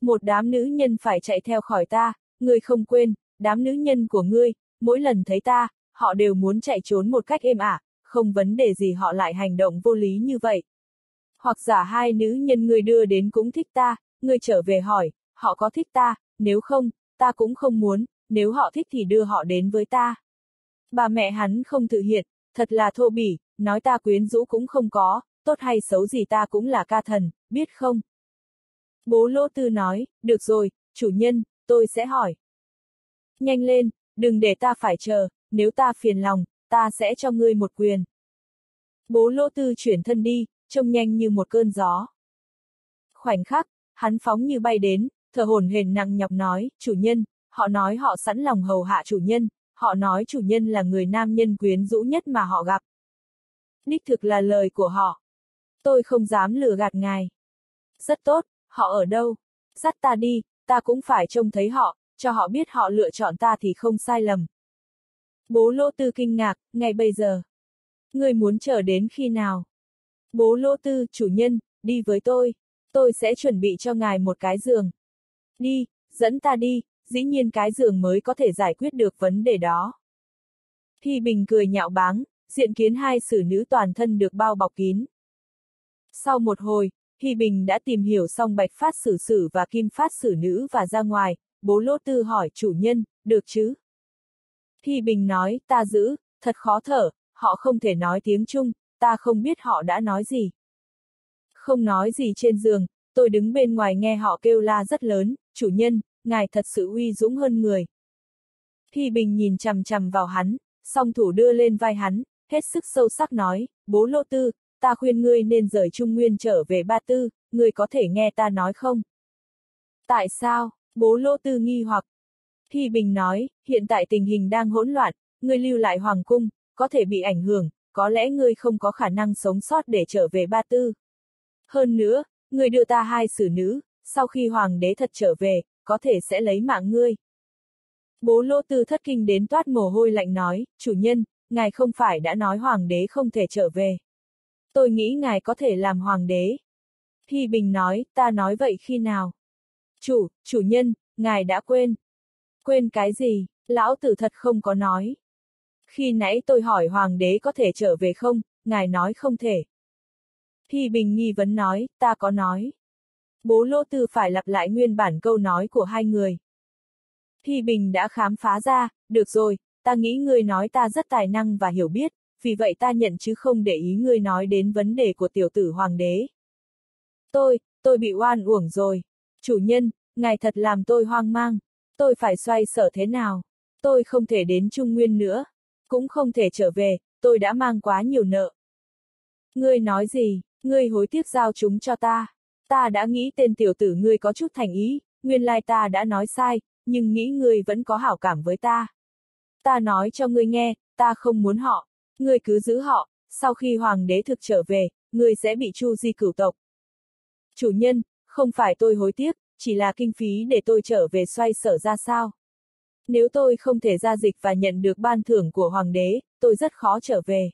Một đám nữ nhân phải chạy theo khỏi ta, ngươi không quên, đám nữ nhân của ngươi, mỗi lần thấy ta, họ đều muốn chạy trốn một cách êm ả, không vấn đề gì họ lại hành động vô lý như vậy. Hoặc giả hai nữ nhân ngươi đưa đến cũng thích ta, ngươi trở về hỏi, họ có thích ta, nếu không, ta cũng không muốn, nếu họ thích thì đưa họ đến với ta. Bà mẹ hắn không thực hiện, thật là thô bỉ, nói ta quyến rũ cũng không có, tốt hay xấu gì ta cũng là ca thần, biết không? Bố lỗ tư nói, được rồi, chủ nhân, tôi sẽ hỏi. Nhanh lên, đừng để ta phải chờ, nếu ta phiền lòng, ta sẽ cho ngươi một quyền. Bố lỗ tư chuyển thân đi, trông nhanh như một cơn gió. Khoảnh khắc, hắn phóng như bay đến, thở hồn hển nặng nhọc nói, chủ nhân, họ nói họ sẵn lòng hầu hạ chủ nhân, họ nói chủ nhân là người nam nhân quyến rũ nhất mà họ gặp. Đích thực là lời của họ. Tôi không dám lừa gạt ngài. Rất tốt, họ ở đâu? Dắt ta đi, ta cũng phải trông thấy họ, cho họ biết họ lựa chọn ta thì không sai lầm. Bố lô tư kinh ngạc, ngay bây giờ. Người muốn chờ đến khi nào? Bố lô tư, chủ nhân, đi với tôi. Tôi sẽ chuẩn bị cho ngài một cái giường. Đi, dẫn ta đi, dĩ nhiên cái giường mới có thể giải quyết được vấn đề đó. Thi Bình cười nhạo báng, diện kiến hai xử nữ toàn thân được bao bọc kín. Sau một hồi, Hy Bình đã tìm hiểu xong bạch phát xử sử và kim phát xử nữ và ra ngoài, bố lỗ tư hỏi chủ nhân, được chứ? Hy Bình nói, ta giữ, thật khó thở, họ không thể nói tiếng Trung, ta không biết họ đã nói gì. Không nói gì trên giường, tôi đứng bên ngoài nghe họ kêu la rất lớn, chủ nhân, ngài thật sự uy dũng hơn người. Hy Bình nhìn chằm chằm vào hắn, song thủ đưa lên vai hắn, hết sức sâu sắc nói, bố lô tư, ta khuyên ngươi nên rời Trung Nguyên trở về Ba Tư, ngươi có thể nghe ta nói không? Tại sao? Bố lô tư nghi hoặc. Thi Bình nói, hiện tại tình hình đang hỗn loạn, ngươi lưu lại Hoàng Cung, có thể bị ảnh hưởng, có lẽ ngươi không có khả năng sống sót để trở về Ba Tư. Hơn nữa, ngươi đưa ta hai xử nữ, sau khi Hoàng đế thật trở về, có thể sẽ lấy mạng ngươi. Bố lô tư thất kinh đến toát mồ hôi lạnh nói, chủ nhân, ngài không phải đã nói Hoàng đế không thể trở về. Tôi nghĩ ngài có thể làm Hoàng đế. Thi Bình nói, ta nói vậy khi nào? Chủ, chủ nhân, ngài đã quên. Quên cái gì, lão tử thật không có nói. Khi nãy tôi hỏi hoàng đế có thể trở về không, ngài nói không thể. Thi Bình nghi vấn nói, ta có nói. Bố Lô Tư phải lặp lại nguyên bản câu nói của hai người. Thi Bình đã khám phá ra, được rồi, ta nghĩ ngươi nói ta rất tài năng và hiểu biết, vì vậy ta nhận chứ không để ý ngươi nói đến vấn đề của tiểu tử hoàng đế. Tôi, tôi bị oan uổng rồi. Chủ nhân, ngài thật làm tôi hoang mang. Tôi phải xoay sở thế nào? Tôi không thể đến Trung Nguyên nữa. Cũng không thể trở về, tôi đã mang quá nhiều nợ. Ngươi nói gì, ngươi hối tiếc giao chúng cho ta. Ta đã nghĩ tên tiểu tử ngươi có chút thành ý, nguyên lai ta đã nói sai, nhưng nghĩ ngươi vẫn có hảo cảm với ta. Ta nói cho ngươi nghe, ta không muốn họ. Ngươi cứ giữ họ, sau khi hoàng đế thực trở về, ngươi sẽ bị chu di cửu tộc. Chủ nhân, không phải tôi hối tiếc, chỉ là kinh phí để tôi trở về xoay sở ra sao. Nếu tôi không thể ra dịch và nhận được ban thưởng của hoàng đế, tôi rất khó trở về.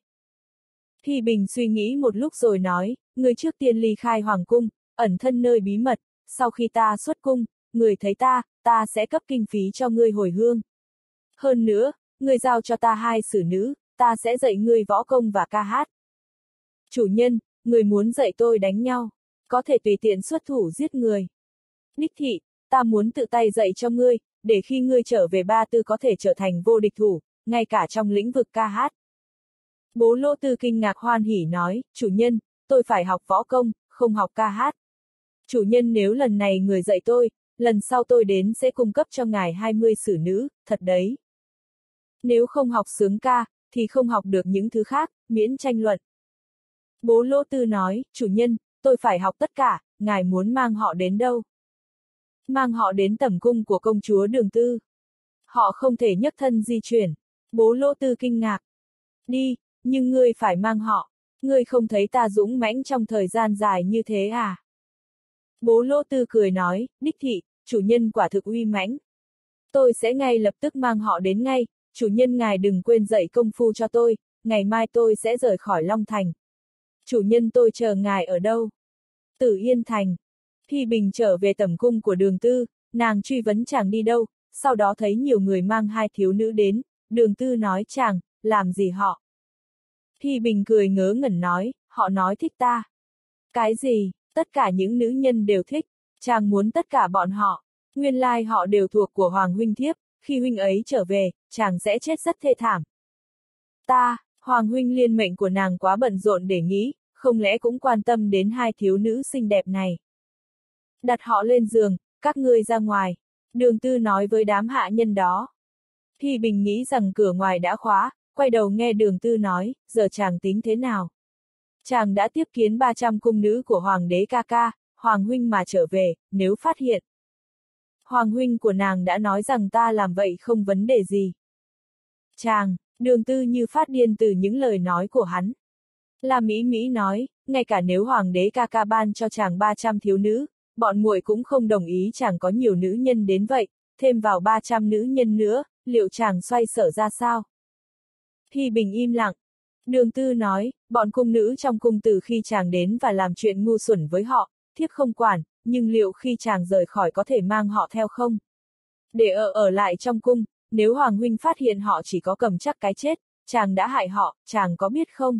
Thi Bình suy nghĩ một lúc rồi nói, người trước tiên ly khai hoàng cung, ẩn thân nơi bí mật, sau khi ta xuất cung, người thấy ta, ta sẽ cấp kinh phí cho ngươi hồi hương. Hơn nữa, ngươi giao cho ta hai xử nữ, ta sẽ dạy ngươi võ công và ca hát. Chủ nhân, người muốn dạy tôi đánh nhau, có thể tùy tiện xuất thủ giết người. Đích thị, ta muốn tự tay dạy cho ngươi, để khi ngươi trở về ba tư có thể trở thành vô địch thủ, ngay cả trong lĩnh vực ca hát. Bố Lô Tư kinh ngạc hoan hỉ nói, chủ nhân, tôi phải học võ công, không học ca hát. Chủ nhân nếu lần này người dạy tôi, lần sau tôi đến sẽ cung cấp cho ngài 20 sử nữ, thật đấy. Nếu không học sướng ca, thì không học được những thứ khác, miễn tranh luận. Bố Lô Tư nói, chủ nhân, tôi phải học tất cả, ngài muốn mang họ đến đâu? Mang họ đến tẩm cung của công chúa Đường Tư. Họ không thể nhấc thân di chuyển. Bố Lô Tư kinh ngạc. Đi, nhưng ngươi phải mang họ. Ngươi không thấy ta dũng mãnh trong thời gian dài như thế à? Bố Lô Tư cười nói, đích thị, chủ nhân quả thực uy mãnh. Tôi sẽ ngay lập tức mang họ đến ngay, chủ nhân ngài đừng quên dạy công phu cho tôi, ngày mai tôi sẽ rời khỏi Long Thành. Chủ nhân tôi chờ ngài ở đâu? Tử Yên Thành. Thi Bình trở về tầm cung của đường tư, nàng truy vấn chàng đi đâu, sau đó thấy nhiều người mang hai thiếu nữ đến, đường tư nói chàng, làm gì họ? Thi Bình cười ngớ ngẩn nói, họ nói thích ta. Cái gì, tất cả những nữ nhân đều thích, chàng muốn tất cả bọn họ. Nguyên lai họ đều thuộc của Hoàng Huynh Thiếp, khi Huynh ấy trở về, chàng sẽ chết rất thê thảm. Ta, Hoàng Huynh liên mệnh của nàng quá bận rộn để nghĩ, không lẽ cũng quan tâm đến hai thiếu nữ xinh đẹp này. Đặt họ lên giường, các ngươi ra ngoài. Đường tư nói với đám hạ nhân đó. Thi Bình nghĩ rằng cửa ngoài đã khóa, quay đầu nghe đường tư nói, giờ chàng tính thế nào? Chàng đã tiếp kiến 300 cung nữ của Hoàng đế ca ca, Hoàng huynh mà trở về, nếu phát hiện. Hoàng huynh của nàng đã nói rằng ta làm vậy không vấn đề gì. Chàng, đường tư như phát điên từ những lời nói của hắn. La Mỹ Mỹ nói, ngay cả nếu Hoàng đế ca ca ban cho chàng 300 thiếu nữ, bọn muội cũng không đồng ý chàng có nhiều nữ nhân đến vậy, thêm vào 300 nữ nhân nữa, liệu chàng xoay sở ra sao? Hi Bình im lặng. Đường Tư nói, bọn cung nữ trong cung từ khi chàng đến và làm chuyện ngu xuẩn với họ, thiếp không quản, nhưng liệu khi chàng rời khỏi có thể mang họ theo không? Để ở ở lại trong cung, nếu Hoàng Huynh phát hiện họ chỉ có cầm chắc cái chết, chàng đã hại họ, chàng có biết không?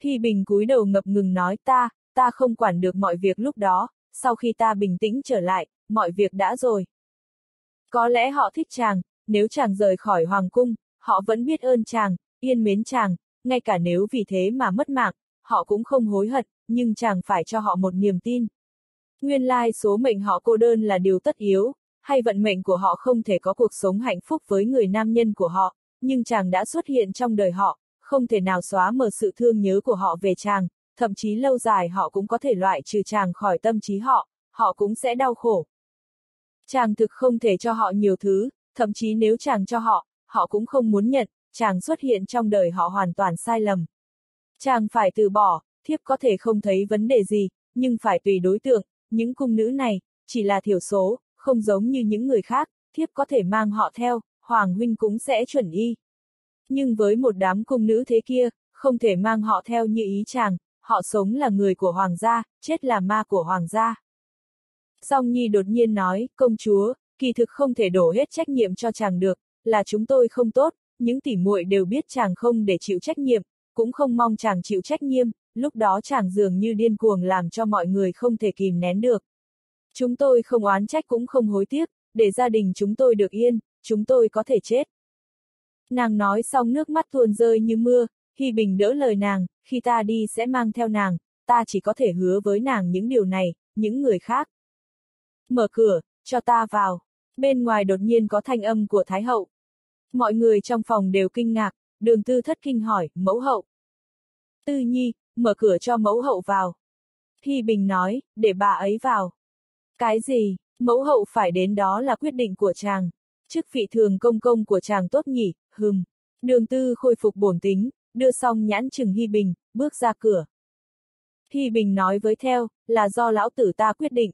Thi Bình cúi đầu ngập ngừng nói ta, ta không quản được mọi việc lúc đó, sau khi ta bình tĩnh trở lại, mọi việc đã rồi. Có lẽ họ thích chàng, nếu chàng rời khỏi hoàng cung, họ vẫn biết ơn chàng, yên mến chàng, ngay cả nếu vì thế mà mất mạng, họ cũng không hối hận, nhưng chàng phải cho họ một niềm tin. Nguyên lai số mệnh họ cô đơn là điều tất yếu, hay vận mệnh của họ không thể có cuộc sống hạnh phúc với người nam nhân của họ, nhưng chàng đã xuất hiện trong đời họ, không thể nào xóa mờ sự thương nhớ của họ về chàng, thậm chí lâu dài họ cũng có thể loại trừ chàng khỏi tâm trí họ, họ cũng sẽ đau khổ. Chàng thực không thể cho họ nhiều thứ, thậm chí nếu chàng cho họ, họ cũng không muốn nhận, chàng xuất hiện trong đời họ hoàn toàn sai lầm. Chàng phải từ bỏ, thiếp có thể không thấy vấn đề gì, nhưng phải tùy đối tượng, những cung nữ này, chỉ là thiểu số, không giống như những người khác, thiếp có thể mang họ theo, Hoàng huynh cũng sẽ chuẩn y. Nhưng với một đám cung nữ thế kia, không thể mang họ theo như ý chàng, họ sống là người của hoàng gia, chết là ma của hoàng gia. Song Nhi đột nhiên nói, công chúa, kỳ thực không thể đổ hết trách nhiệm cho chàng được, là chúng tôi không tốt, những tỉ muội đều biết chàng không để chịu trách nhiệm, cũng không mong chàng chịu trách nhiệm, lúc đó chàng dường như điên cuồng làm cho mọi người không thể kìm nén được. Chúng tôi không oán trách cũng không hối tiếc, để gia đình chúng tôi được yên, chúng tôi có thể chết. Nàng nói xong nước mắt tuôn rơi như mưa, Hy Bình đỡ lời nàng, khi ta đi sẽ mang theo nàng, ta chỉ có thể hứa với nàng những điều này, những người khác. Mở cửa, cho ta vào. Bên ngoài đột nhiên có thanh âm của Thái Hậu. Mọi người trong phòng đều kinh ngạc, đường tư thất kinh hỏi, mẫu hậu. Tư nhi, mở cửa cho mẫu hậu vào. Hi Bình nói, để bà ấy vào. Cái gì, mẫu hậu phải đến đó là quyết định của chàng. Chức vị thường công công của chàng tốt nhỉ, hừm. Đường tư khôi phục bổn tính, đưa xong nhãn chừng Hy Bình, bước ra cửa. Hi Bình nói với theo, là do lão tử ta quyết định.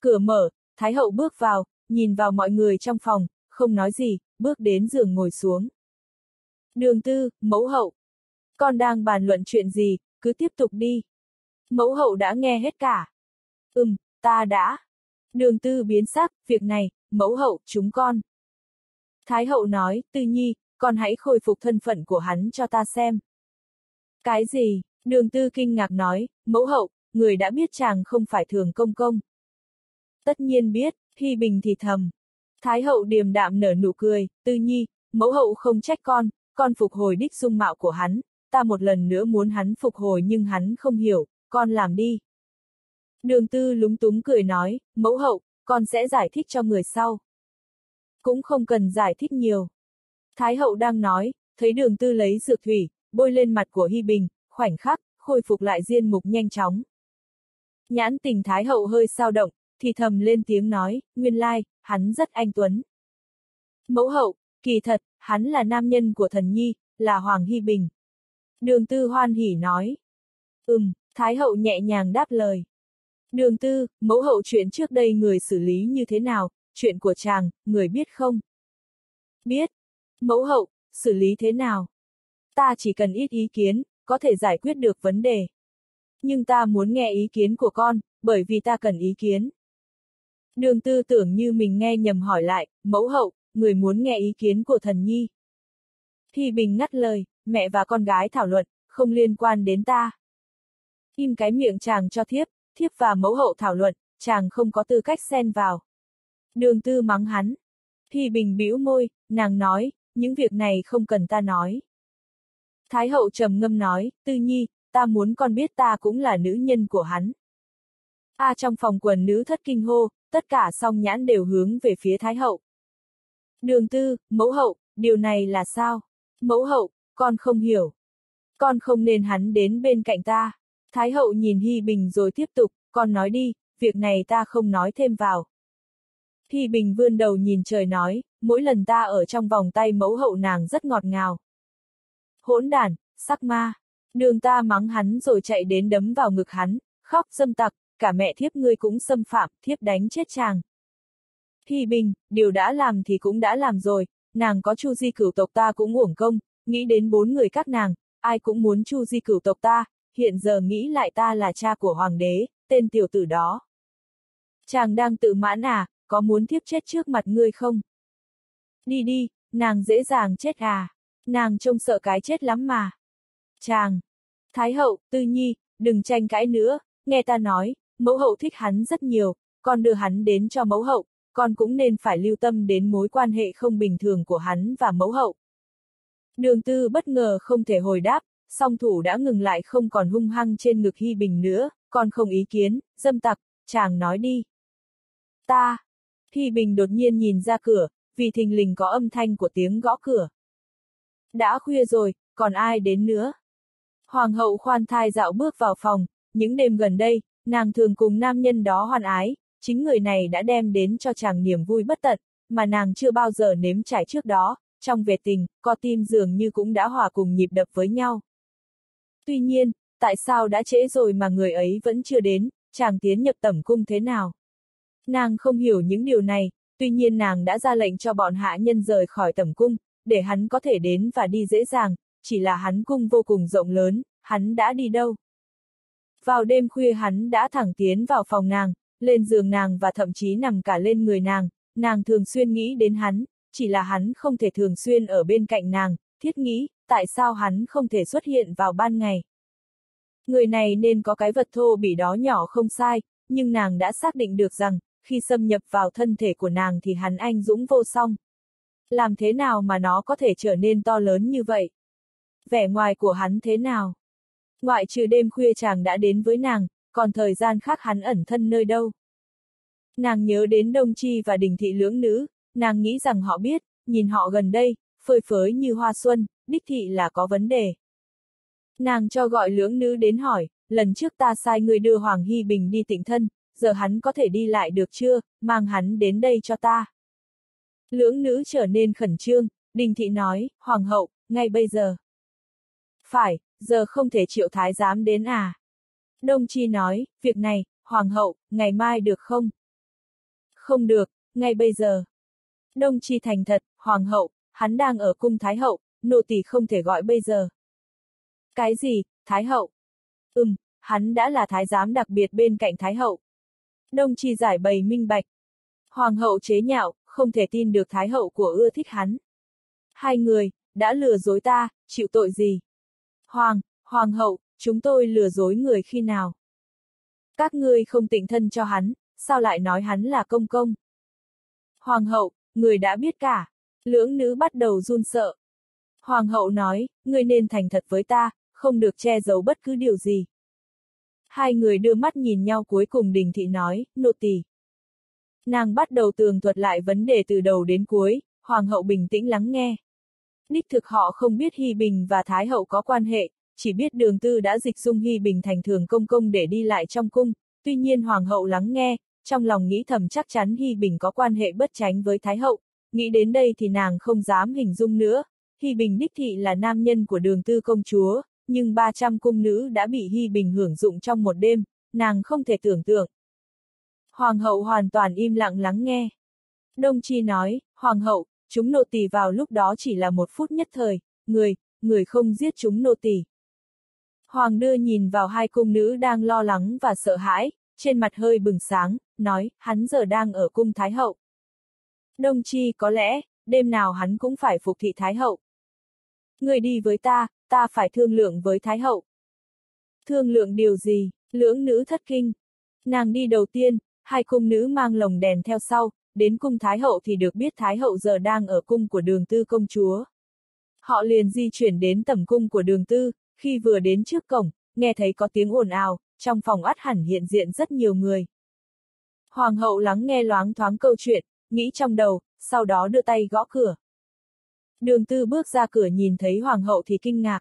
Cửa mở, Thái hậu bước vào, nhìn vào mọi người trong phòng, không nói gì, bước đến giường ngồi xuống. Đường tư, mẫu hậu. Con đang bàn luận chuyện gì, cứ tiếp tục đi. Mẫu hậu đã nghe hết cả. Ừm, ta đã. Đường tư biến sắc, việc này, mẫu hậu, chúng con. Thái hậu nói, tư nhi, con hãy khôi phục thân phận của hắn cho ta xem. Cái gì? Đường tư kinh ngạc nói, mẫu hậu, người đã biết chàng không phải thường công công. Tất nhiên biết, Hy Bình thì thầm. Thái hậu điềm đạm nở nụ cười, tư nhi, mẫu hậu không trách con, con phục hồi đích dung mạo của hắn, ta một lần nữa muốn hắn phục hồi nhưng hắn không hiểu, con làm đi. Đường tư lúng túng cười nói, mẫu hậu, con sẽ giải thích cho người sau. Cũng không cần giải thích nhiều. Thái hậu đang nói, thấy đường tư lấy dược thủy, bôi lên mặt của Hy Bình, khoảnh khắc, khôi phục lại diên mục nhanh chóng. Nhãn tình Thái hậu hơi sao động, thì thầm lên tiếng nói, nguyên lai, hắn rất anh tuấn. Mẫu hậu, kỳ thật, hắn là nam nhân của thần nhi, là Hoàng Hy Bình. Đường tư hoan hỉ nói. Ừm, Thái hậu nhẹ nhàng đáp lời. Đường tư, mẫu hậu chuyện trước đây người xử lý như thế nào, chuyện của chàng, người biết không? Biết. Mẫu hậu, xử lý thế nào? Ta chỉ cần ít ý kiến, có thể giải quyết được vấn đề. Nhưng ta muốn nghe ý kiến của con, bởi vì ta cần ý kiến. Đường tư tưởng như mình nghe nhầm hỏi lại, mẫu hậu, người muốn nghe ý kiến của thần nhi. Thì Bình ngắt lời, mẹ và con gái thảo luận, không liên quan đến ta. Im cái miệng chàng cho thiếp, thiếp và mẫu hậu thảo luận, chàng không có tư cách xen vào. Đường tư mắng hắn. thì Bình bĩu môi, nàng nói, những việc này không cần ta nói. Thái hậu trầm ngâm nói, tư nhi, ta muốn con biết ta cũng là nữ nhân của hắn. A à, trong phòng quần nữ thất kinh hô, tất cả song nhãn đều hướng về phía Thái hậu. Đường tư, mẫu hậu, điều này là sao? Mẫu hậu, con không hiểu. Con không nên hắn đến bên cạnh ta. Thái hậu nhìn Hy Bình rồi tiếp tục, con nói đi, việc này ta không nói thêm vào. Hy Bình vươn đầu nhìn trời nói, mỗi lần ta ở trong vòng tay mẫu hậu nàng rất ngọt ngào. Hỗn đản, sắc ma. Đường ta mắng hắn rồi chạy đến đấm vào ngực hắn, khóc dâm tặc, cả mẹ thiếp ngươi cũng xâm phạm, thiếp đánh chết chàng. Hy Bình, điều đã làm thì cũng đã làm rồi, nàng có chu di cửu tộc ta cũng uổng công, nghĩ đến bốn người các nàng, ai cũng muốn chu di cửu tộc ta, hiện giờ nghĩ lại ta là cha của hoàng đế, tên tiểu tử đó. Chàng đang tự mãn à, có muốn thiếp chết trước mặt ngươi không? Đi đi, nàng dễ dàng chết à, nàng trông sợ cái chết lắm mà. Chàng, Thái hậu, Tư Nhi, đừng tranh cãi nữa, nghe ta nói, mẫu hậu thích hắn rất nhiều, con đưa hắn đến cho mẫu hậu, con cũng nên phải lưu tâm đến mối quan hệ không bình thường của hắn và mẫu hậu. Đường tư bất ngờ không thể hồi đáp, song thủ đã ngừng lại không còn hung hăng trên ngực Hy Bình nữa, còn không ý kiến, dâm tặc, chàng nói đi. Ta. Hy Bình đột nhiên nhìn ra cửa, vì thình lình có âm thanh của tiếng gõ cửa. Đã khuya rồi, còn ai đến nữa? Hoàng hậu khoan thai dạo bước vào phòng, những đêm gần đây, nàng thường cùng nam nhân đó hoan ái, chính người này đã đem đến cho chàng niềm vui bất tận, mà nàng chưa bao giờ nếm trải trước đó, trong về tình, co tim dường như cũng đã hòa cùng nhịp đập với nhau. Tuy nhiên, tại sao đã trễ rồi mà người ấy vẫn chưa đến, chàng tiến nhập tẩm cung thế nào? Nàng không hiểu những điều này, tuy nhiên nàng đã ra lệnh cho bọn hạ nhân rời khỏi tẩm cung, để hắn có thể đến và đi dễ dàng, chỉ là hắn cung vô cùng rộng lớn, hắn đã đi đâu? Vào đêm khuya hắn đã thẳng tiến vào phòng nàng, lên giường nàng và thậm chí nằm cả lên người nàng, nàng thường xuyên nghĩ đến hắn, chỉ là hắn không thể thường xuyên ở bên cạnh nàng, thiết nghĩ, tại sao hắn không thể xuất hiện vào ban ngày. Người này nên có cái vật thô bỉ đó nhỏ không sai, nhưng nàng đã xác định được rằng, khi xâm nhập vào thân thể của nàng thì hắn anh dũng vô song. Làm thế nào mà nó có thể trở nên to lớn như vậy? Vẻ ngoài của hắn thế nào? Ngoại trừ đêm khuya chàng đã đến với nàng, còn thời gian khác hắn ẩn thân nơi đâu. Nàng nhớ đến Đông Chi và Đình Thị lưỡng nữ, nàng nghĩ rằng họ biết, nhìn họ gần đây, phơi phới như hoa xuân, đích thị là có vấn đề. Nàng cho gọi lưỡng nữ đến hỏi, lần trước ta sai người đưa Hoàng Hy Bình đi tịnh thân, giờ hắn có thể đi lại được chưa, mang hắn đến đây cho ta. Lưỡng nữ trở nên khẩn trương, Đình Thị nói, Hoàng hậu, ngay bây giờ. Phải, giờ không thể triệu thái giám đến à. Đông Chi nói, việc này, Hoàng hậu, ngày mai được không? Không được, ngay bây giờ. Đông Chi thành thật, Hoàng hậu, hắn đang ở cung Thái hậu, nô tỳ không thể gọi bây giờ. Cái gì, Thái hậu? Ừm, hắn đã là thái giám đặc biệt bên cạnh Thái hậu. Đông Chi giải bày minh bạch. Hoàng hậu chế nhạo, không thể tin được Thái hậu của ưa thích hắn. Hai người, đã lừa dối ta, chịu tội gì? Hoàng, Hoàng hậu, chúng tôi lừa dối người khi nào? Các ngươi không tỉnh thân cho hắn, sao lại nói hắn là công công? Hoàng hậu, người đã biết cả. Lưỡng nữ bắt đầu run sợ. Hoàng hậu nói, ngươi nên thành thật với ta, không được che giấu bất cứ điều gì. Hai người đưa mắt nhìn nhau cuối cùng đình thị nói, nô tỳ. Nàng bắt đầu tường thuật lại vấn đề từ đầu đến cuối, hoàng hậu bình tĩnh lắng nghe. Đích thực họ không biết Hy Bình và Thái hậu có quan hệ, chỉ biết đường tư đã dịch dung Hy Bình thành thường công công để đi lại trong cung, tuy nhiên hoàng hậu lắng nghe, trong lòng nghĩ thầm chắc chắn Hy Bình có quan hệ bất tránh với Thái hậu, nghĩ đến đây thì nàng không dám hình dung nữa, Hy Bình đích thị là nam nhân của đường tư công chúa, nhưng 300 cung nữ đã bị Hy Bình hưởng dụng trong một đêm, nàng không thể tưởng tượng. Hoàng hậu hoàn toàn im lặng lắng nghe. Đông Chi nói, Hoàng hậu, chúng nô tỳ vào lúc đó chỉ là một phút nhất thời, người, người không giết chúng nô tỳ. Hoàng đưa nhìn vào hai cung nữ đang lo lắng và sợ hãi, trên mặt hơi bừng sáng, nói, hắn giờ đang ở cung Thái Hậu. Đông Chi có lẽ, đêm nào hắn cũng phải phục thị Thái Hậu. Người đi với ta, ta phải thương lượng với Thái Hậu. Thương lượng điều gì, lưỡng nữ thất kinh. Nàng đi đầu tiên, hai cung nữ mang lồng đèn theo sau, đến cung Thái Hậu thì được biết Thái Hậu giờ đang ở cung của đường tư công chúa. Họ liền di chuyển đến tầm cung của đường tư, khi vừa đến trước cổng, nghe thấy có tiếng ồn ào, trong phòng ắt hẳn hiện diện rất nhiều người. Hoàng hậu lắng nghe loáng thoáng câu chuyện, nghĩ trong đầu, sau đó đưa tay gõ cửa. Đường tư bước ra cửa nhìn thấy hoàng hậu thì kinh ngạc.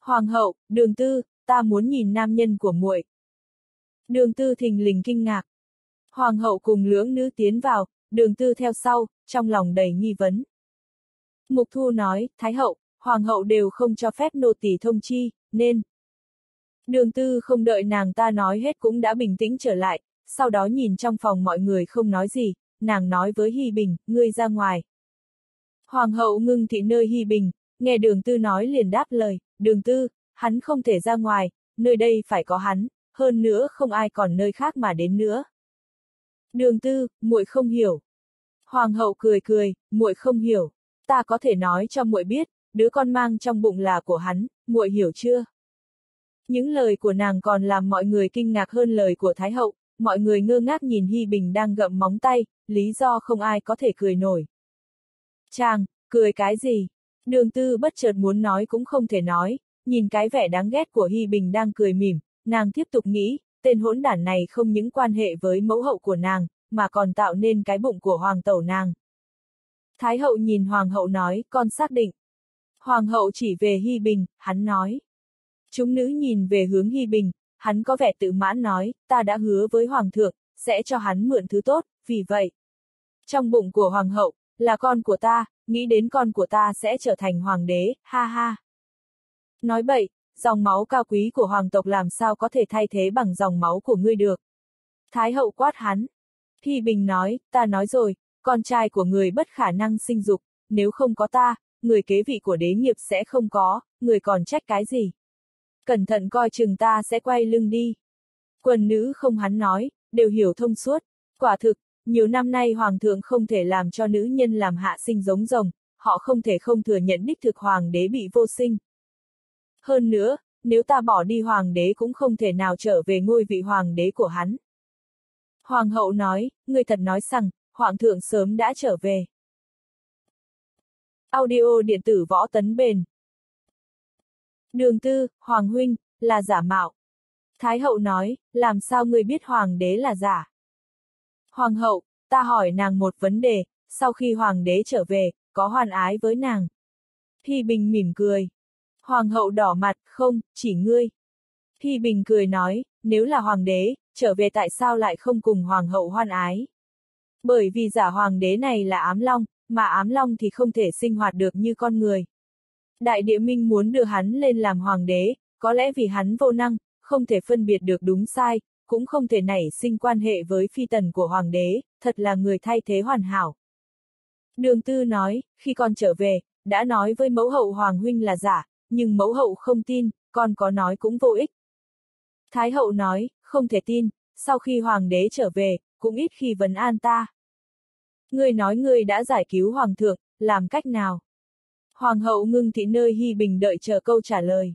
Hoàng hậu, đường tư, ta muốn nhìn nam nhân của muội. Đường tư thình lình kinh ngạc. Hoàng hậu cùng lưỡng nữ tiến vào, đường tư theo sau, trong lòng đầy nghi vấn. Mục thu nói, Thái hậu, Hoàng hậu đều không cho phép nô tỳ thông chi, nên. Đường tư không đợi nàng ta nói hết cũng đã bình tĩnh trở lại, sau đó nhìn trong phòng mọi người không nói gì, nàng nói với Hy Bình, ngươi ra ngoài. Hoàng hậu ngưng thị nơi Hy Bình, nghe đường tư nói liền đáp lời, đường tư, hắn không thể ra ngoài, nơi đây phải có hắn, hơn nữa không ai còn nơi khác mà đến nữa. Đường tư, muội không hiểu. Hoàng hậu cười cười, muội không hiểu. Ta có thể nói cho muội biết, đứa con mang trong bụng là của hắn, muội hiểu chưa? Những lời của nàng còn làm mọi người kinh ngạc hơn lời của Thái hậu, mọi người ngơ ngác nhìn Hy Bình đang gậm móng tay, lý do không ai có thể cười nổi. Chàng, cười cái gì? Đường tư bất chợt muốn nói cũng không thể nói, nhìn cái vẻ đáng ghét của Hy Bình đang cười mỉm, nàng tiếp tục nghĩ, tên hỗn đản này không những quan hệ với mẫu hậu của nàng, mà còn tạo nên cái bụng của hoàng tẩu nàng. Thái hậu nhìn hoàng hậu nói, con xác định. Hoàng hậu chỉ về Hy Bình, hắn nói. Chúng nữ nhìn về hướng Hy Bình, hắn có vẻ tự mãn nói, ta đã hứa với Hoàng thượng, sẽ cho hắn mượn thứ tốt, vì vậy. Trong bụng của Hoàng hậu, là con của ta, nghĩ đến con của ta sẽ trở thành Hoàng đế, ha ha. Nói bậy, dòng máu cao quý của Hoàng tộc làm sao có thể thay thế bằng dòng máu của ngươi được. Thái hậu quát hắn. Hy Bình nói, ta nói rồi, con trai của người bất khả năng sinh dục, nếu không có ta, người kế vị của đế nghiệp sẽ không có, người còn trách cái gì. Cẩn thận coi chừng ta sẽ quay lưng đi. Quần nữ không hắn nói, đều hiểu thông suốt. Quả thực, nhiều năm nay hoàng thượng không thể làm cho nữ nhân làm hạ sinh giống rồng, họ không thể không thừa nhận đích thực hoàng đế bị vô sinh. Hơn nữa, nếu ta bỏ đi hoàng đế cũng không thể nào trở về ngôi vị hoàng đế của hắn. Hoàng hậu nói, người thật nói rằng, hoàng thượng sớm đã trở về. Audio điện tử võ tấn bền. Đường tư, Hoàng huynh, là giả mạo. Thái hậu nói, làm sao người biết Hoàng đế là giả? Hoàng hậu, ta hỏi nàng một vấn đề, sau khi Hoàng đế trở về, có hoàn ái với nàng. Thi Bình mỉm cười. Hoàng hậu đỏ mặt, không, chỉ ngươi. Thi Bình cười nói, nếu là Hoàng đế, trở về tại sao lại không cùng Hoàng hậu hoan ái? Bởi vì giả Hoàng đế này là ám long, mà ám long thì không thể sinh hoạt được như con người. Đại địa minh muốn đưa hắn lên làm hoàng đế, có lẽ vì hắn vô năng, không thể phân biệt được đúng sai, cũng không thể nảy sinh quan hệ với phi tần của hoàng đế, thật là người thay thế hoàn hảo. Đường tư nói, khi con trở về, đã nói với mẫu hậu hoàng huynh là giả, nhưng mẫu hậu không tin, con có nói cũng vô ích. Thái hậu nói, không thể tin, sau khi hoàng đế trở về, cũng ít khi vấn an ta. Ngươi nói ngươi đã giải cứu hoàng thượng, làm cách nào? Hoàng hậu ngưng thị nơi Hy Bình đợi chờ câu trả lời.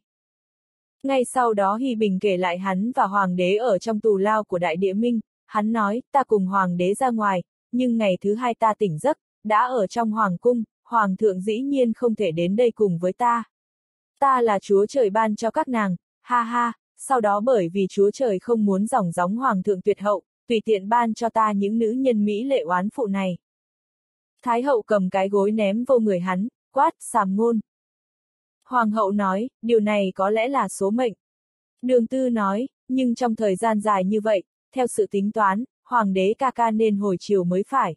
Ngay sau đó Hy Bình kể lại hắn và hoàng đế ở trong tù lao của đại địa minh, hắn nói, ta cùng hoàng đế ra ngoài, nhưng ngày thứ hai ta tỉnh giấc, đã ở trong hoàng cung, hoàng thượng dĩ nhiên không thể đến đây cùng với ta. Ta là chúa trời ban cho các nàng, ha ha, sau đó bởi vì chúa trời không muốn dòng gióng hoàng thượng tuyệt hậu, tùy tiện ban cho ta những nữ nhân mỹ lệ oán phụ này. Thái hậu cầm cái gối ném vô người hắn, quát, sàm ngôn. Hoàng hậu nói, điều này có lẽ là số mệnh. Đường tư nói, nhưng trong thời gian dài như vậy, theo sự tính toán, hoàng đế ca ca nên hồi chiều mới phải.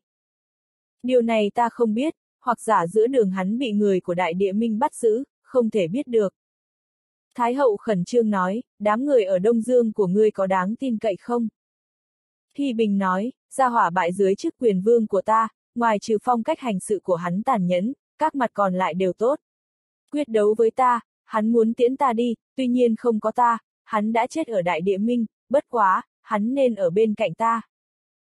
Điều này ta không biết, hoặc giả giữa đường hắn bị người của đại địa minh bắt giữ, không thể biết được. Thái hậu khẩn trương nói, đám người ở Đông Dương của ngươi có đáng tin cậy không? Hy Bình nói, gia hỏa bại dưới chức quyền vương của ta, ngoài trừ phong cách hành sự của hắn tàn nhẫn, các mặt còn lại đều tốt. Quyết đấu với ta, hắn muốn tiễn ta đi, tuy nhiên không có ta, hắn đã chết ở đại địa minh, bất quá, hắn nên ở bên cạnh ta.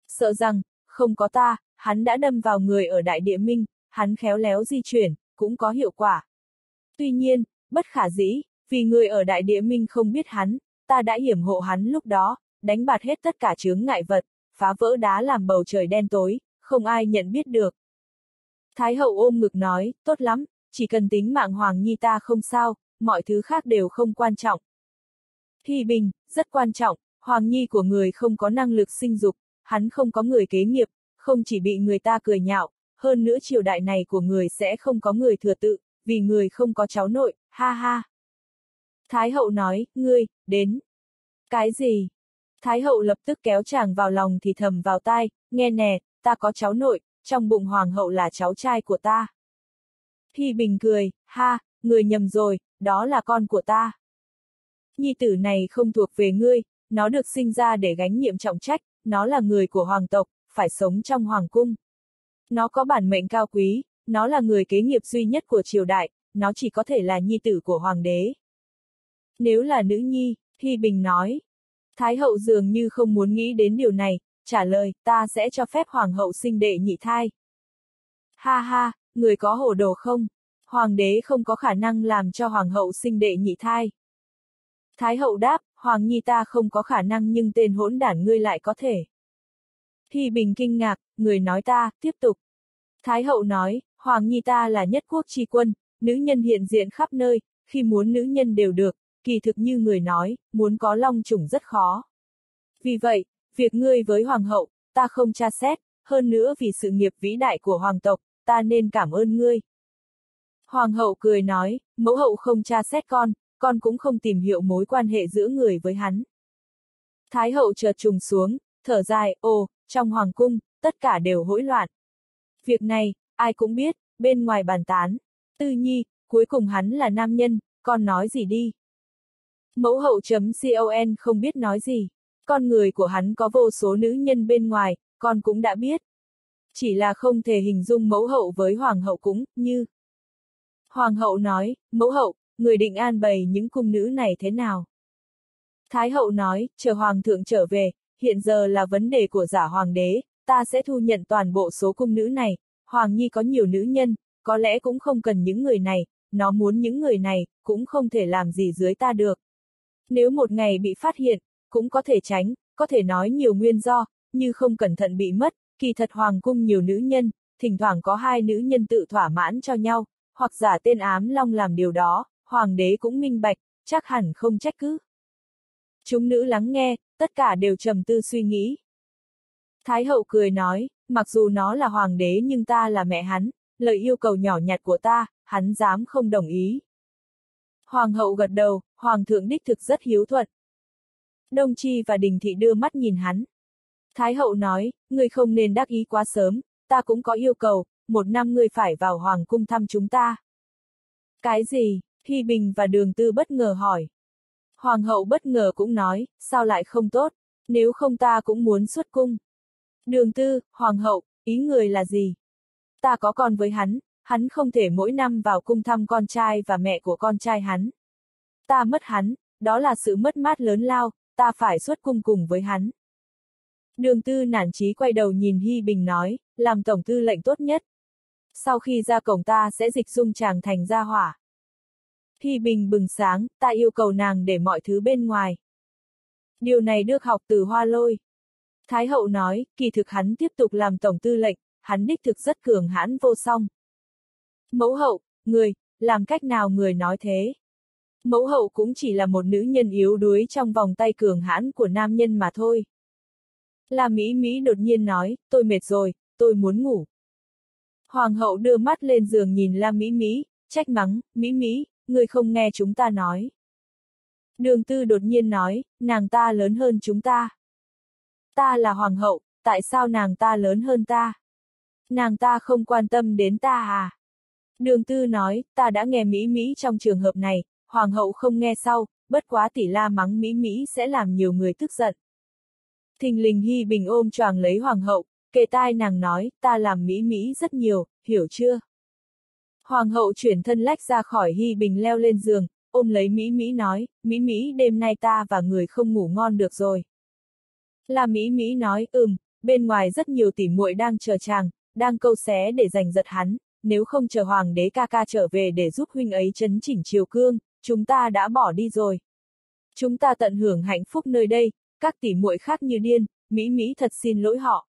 Sợ rằng, không có ta, hắn đã đâm vào người ở đại địa minh, hắn khéo léo di chuyển, cũng có hiệu quả. Tuy nhiên, bất khả dĩ, vì người ở đại địa minh không biết hắn, ta đã hiểm hộ hắn lúc đó, đánh bạt hết tất cả chướng ngại vật, phá vỡ đá làm bầu trời đen tối, không ai nhận biết được. Thái hậu ôm ngực nói, tốt lắm, chỉ cần tính mạng Hoàng Nhi ta không sao, mọi thứ khác đều không quan trọng. Hy bình, rất quan trọng, Hoàng Nhi của người không có năng lực sinh dục, hắn không có người kế nghiệp, không chỉ bị người ta cười nhạo, hơn nữa triều đại này của người sẽ không có người thừa tự, vì người không có cháu nội, ha ha. Thái hậu nói, ngươi, đến. Cái gì? Thái hậu lập tức kéo chàng vào lòng thì thầm vào tai, nghe nè, ta có cháu nội, trong bụng hoàng hậu là cháu trai của ta. Thi Bình cười, ha, người nhầm rồi, đó là con của ta. Nhi tử này không thuộc về ngươi, nó được sinh ra để gánh nhiệm trọng trách, nó là người của hoàng tộc, phải sống trong hoàng cung. Nó có bản mệnh cao quý, nó là người kế nghiệp duy nhất của triều đại, nó chỉ có thể là nhi tử của hoàng đế. Nếu là nữ nhi, Thi Bình nói. Thái hậu dường như không muốn nghĩ đến điều này, trả lời, ta sẽ cho phép hoàng hậu sinh đệ nhị thai. Ha ha, người có hồ đồ không? Hoàng đế không có khả năng làm cho hoàng hậu sinh đệ nhị thai. Thái hậu đáp, hoàng nhi ta không có khả năng nhưng tên hỗn đản ngươi lại có thể. Thi bình kinh ngạc, người nói ta, tiếp tục. Thái hậu nói, hoàng nhi ta là nhất quốc tri quân, nữ nhân hiện diện khắp nơi, khi muốn nữ nhân đều được, kỳ thực như người nói, muốn có long trùng rất khó. Vì vậy, việc ngươi với hoàng hậu, ta không tra xét, hơn nữa vì sự nghiệp vĩ đại của hoàng tộc, ta nên cảm ơn ngươi. Hoàng hậu cười nói, mẫu hậu không tra xét con, con cũng không tìm hiểu mối quan hệ giữa người với hắn. Thái hậu chợt trùng xuống, thở dài, ồ, trong hoàng cung, tất cả đều hỗn loạn. Việc này, ai cũng biết, bên ngoài bàn tán. Tư nhi, cuối cùng hắn là nam nhân, con nói gì đi. Mẫu hậu chấm con không biết nói gì. Con người của hắn có vô số nữ nhân bên ngoài, con cũng đã biết. Chỉ là không thể hình dung mẫu hậu với hoàng hậu cũng, như. Hoàng hậu nói, mẫu hậu, người định an bày những cung nữ này thế nào? Thái hậu nói, chờ hoàng thượng trở về, hiện giờ là vấn đề của giả hoàng đế, ta sẽ thu nhận toàn bộ số cung nữ này, hoàng nhi có nhiều nữ nhân, có lẽ cũng không cần những người này, nó muốn những người này, cũng không thể làm gì dưới ta được. Nếu một ngày bị phát hiện, cũng có thể tránh, có thể nói nhiều nguyên do, như không cẩn thận bị mất, kỳ thật hoàng cung nhiều nữ nhân, thỉnh thoảng có hai nữ nhân tự thỏa mãn cho nhau, hoặc giả tên ám long làm điều đó, hoàng đế cũng minh bạch, chắc hẳn không trách cứ. Chúng nữ lắng nghe, tất cả đều trầm tư suy nghĩ. Thái hậu cười nói, mặc dù nó là hoàng đế nhưng ta là mẹ hắn, lời yêu cầu nhỏ nhặt của ta, hắn dám không đồng ý. Hoàng hậu gật đầu, hoàng thượng đích thực rất hiếu thuận. Đông Chi và Đình Thị đưa mắt nhìn hắn. Thái hậu nói, ngươi không nên đắc ý quá sớm, ta cũng có yêu cầu, một năm ngươi phải vào hoàng cung thăm chúng ta. Cái gì? Hy Bình và Đường Tư bất ngờ hỏi. Hoàng hậu bất ngờ cũng nói, sao lại không tốt, nếu không ta cũng muốn xuất cung. Đường Tư, Hoàng hậu, ý người là gì? Ta có con với hắn, Hắn không thể mỗi năm vào cung thăm con trai và mẹ của con trai hắn. Ta mất hắn, đó là sự mất mát lớn lao, ta phải xuất cung cùng với hắn. Đường tư nản chí quay đầu nhìn Hy Bình nói, làm tổng tư lệnh tốt nhất. Sau khi ra cổng ta sẽ dịch dung chàng thành ra hỏa. Hy Bình bừng sáng, ta yêu cầu nàng để mọi thứ bên ngoài. Điều này được học từ hoa lôi. Thái hậu nói, kỳ thực hắn tiếp tục làm tổng tư lệnh, hắn đích thực rất cường hãn vô song. Mẫu hậu, người, làm cách nào người nói thế? Mẫu hậu cũng chỉ là một nữ nhân yếu đuối trong vòng tay cường hãn của nam nhân mà thôi. La Mỹ Mỹ đột nhiên nói, tôi mệt rồi, tôi muốn ngủ. Hoàng hậu đưa mắt lên giường nhìn La Mỹ Mỹ, trách mắng, Mỹ Mỹ, người không nghe chúng ta nói. Đường tư đột nhiên nói, nàng ta lớn hơn chúng ta. Ta là hoàng hậu, tại sao nàng ta lớn hơn ta? Nàng ta không quan tâm đến ta à? Đường tư nói, ta đã nghe Mỹ Mỹ trong trường hợp này, hoàng hậu không nghe sau, bất quá tỷ la mắng Mỹ Mỹ sẽ làm nhiều người tức giận. Thình lình Hy Bình ôm choàng lấy hoàng hậu, kề tai nàng nói, ta làm Mỹ Mỹ rất nhiều, hiểu chưa? Hoàng hậu chuyển thân lách ra khỏi Hy Bình leo lên giường, ôm lấy Mỹ Mỹ nói, Mỹ Mỹ đêm nay ta và người không ngủ ngon được rồi. Là Mỹ Mỹ nói, ừm, bên ngoài rất nhiều tỉ muội đang chờ chàng, đang câu xé để giành giật hắn, nếu không chờ hoàng đế ca ca trở về để giúp huynh ấy chấn chỉnh triều cương, chúng ta đã bỏ đi rồi. Chúng ta tận hưởng hạnh phúc nơi đây, các tỷ muội khác như điên, Mỹ Mỹ thật xin lỗi họ.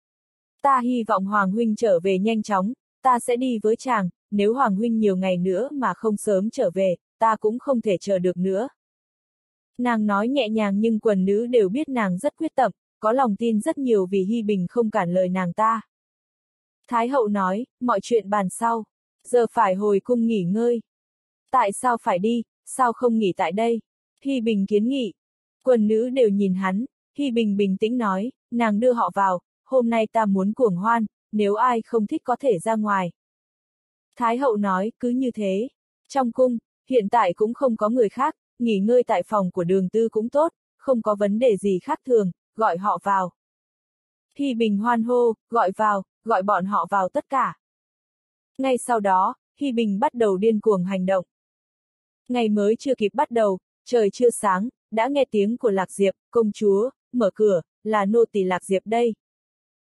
Ta hy vọng Hoàng Huynh trở về nhanh chóng, ta sẽ đi với chàng, nếu Hoàng Huynh nhiều ngày nữa mà không sớm trở về, ta cũng không thể chờ được nữa. Nàng nói nhẹ nhàng nhưng quần nữ đều biết nàng rất quyết tâm, có lòng tin rất nhiều vì Hy Bình không cản lời nàng ta. Thái hậu nói, mọi chuyện bàn sau, giờ phải hồi cung nghỉ ngơi. Tại sao phải đi, sao không nghỉ tại đây? Hy Bình kiến nghị. Quần nữ đều nhìn hắn, Hy Bình bình tĩnh nói, nàng đưa họ vào, hôm nay ta muốn cuồng hoan, nếu ai không thích có thể ra ngoài. Thái hậu nói, cứ như thế. Trong cung, hiện tại cũng không có người khác, nghỉ ngơi tại phòng của đường tư cũng tốt, không có vấn đề gì khác thường, gọi họ vào. Hy Bình hoan hô, gọi vào, gọi bọn họ vào tất cả. Ngay sau đó, Hy Bình bắt đầu điên cuồng hành động. Ngày mới chưa kịp bắt đầu, trời chưa sáng, đã nghe tiếng của Lạc Diệp, công chúa, mở cửa, là nô tỳ Lạc Diệp đây.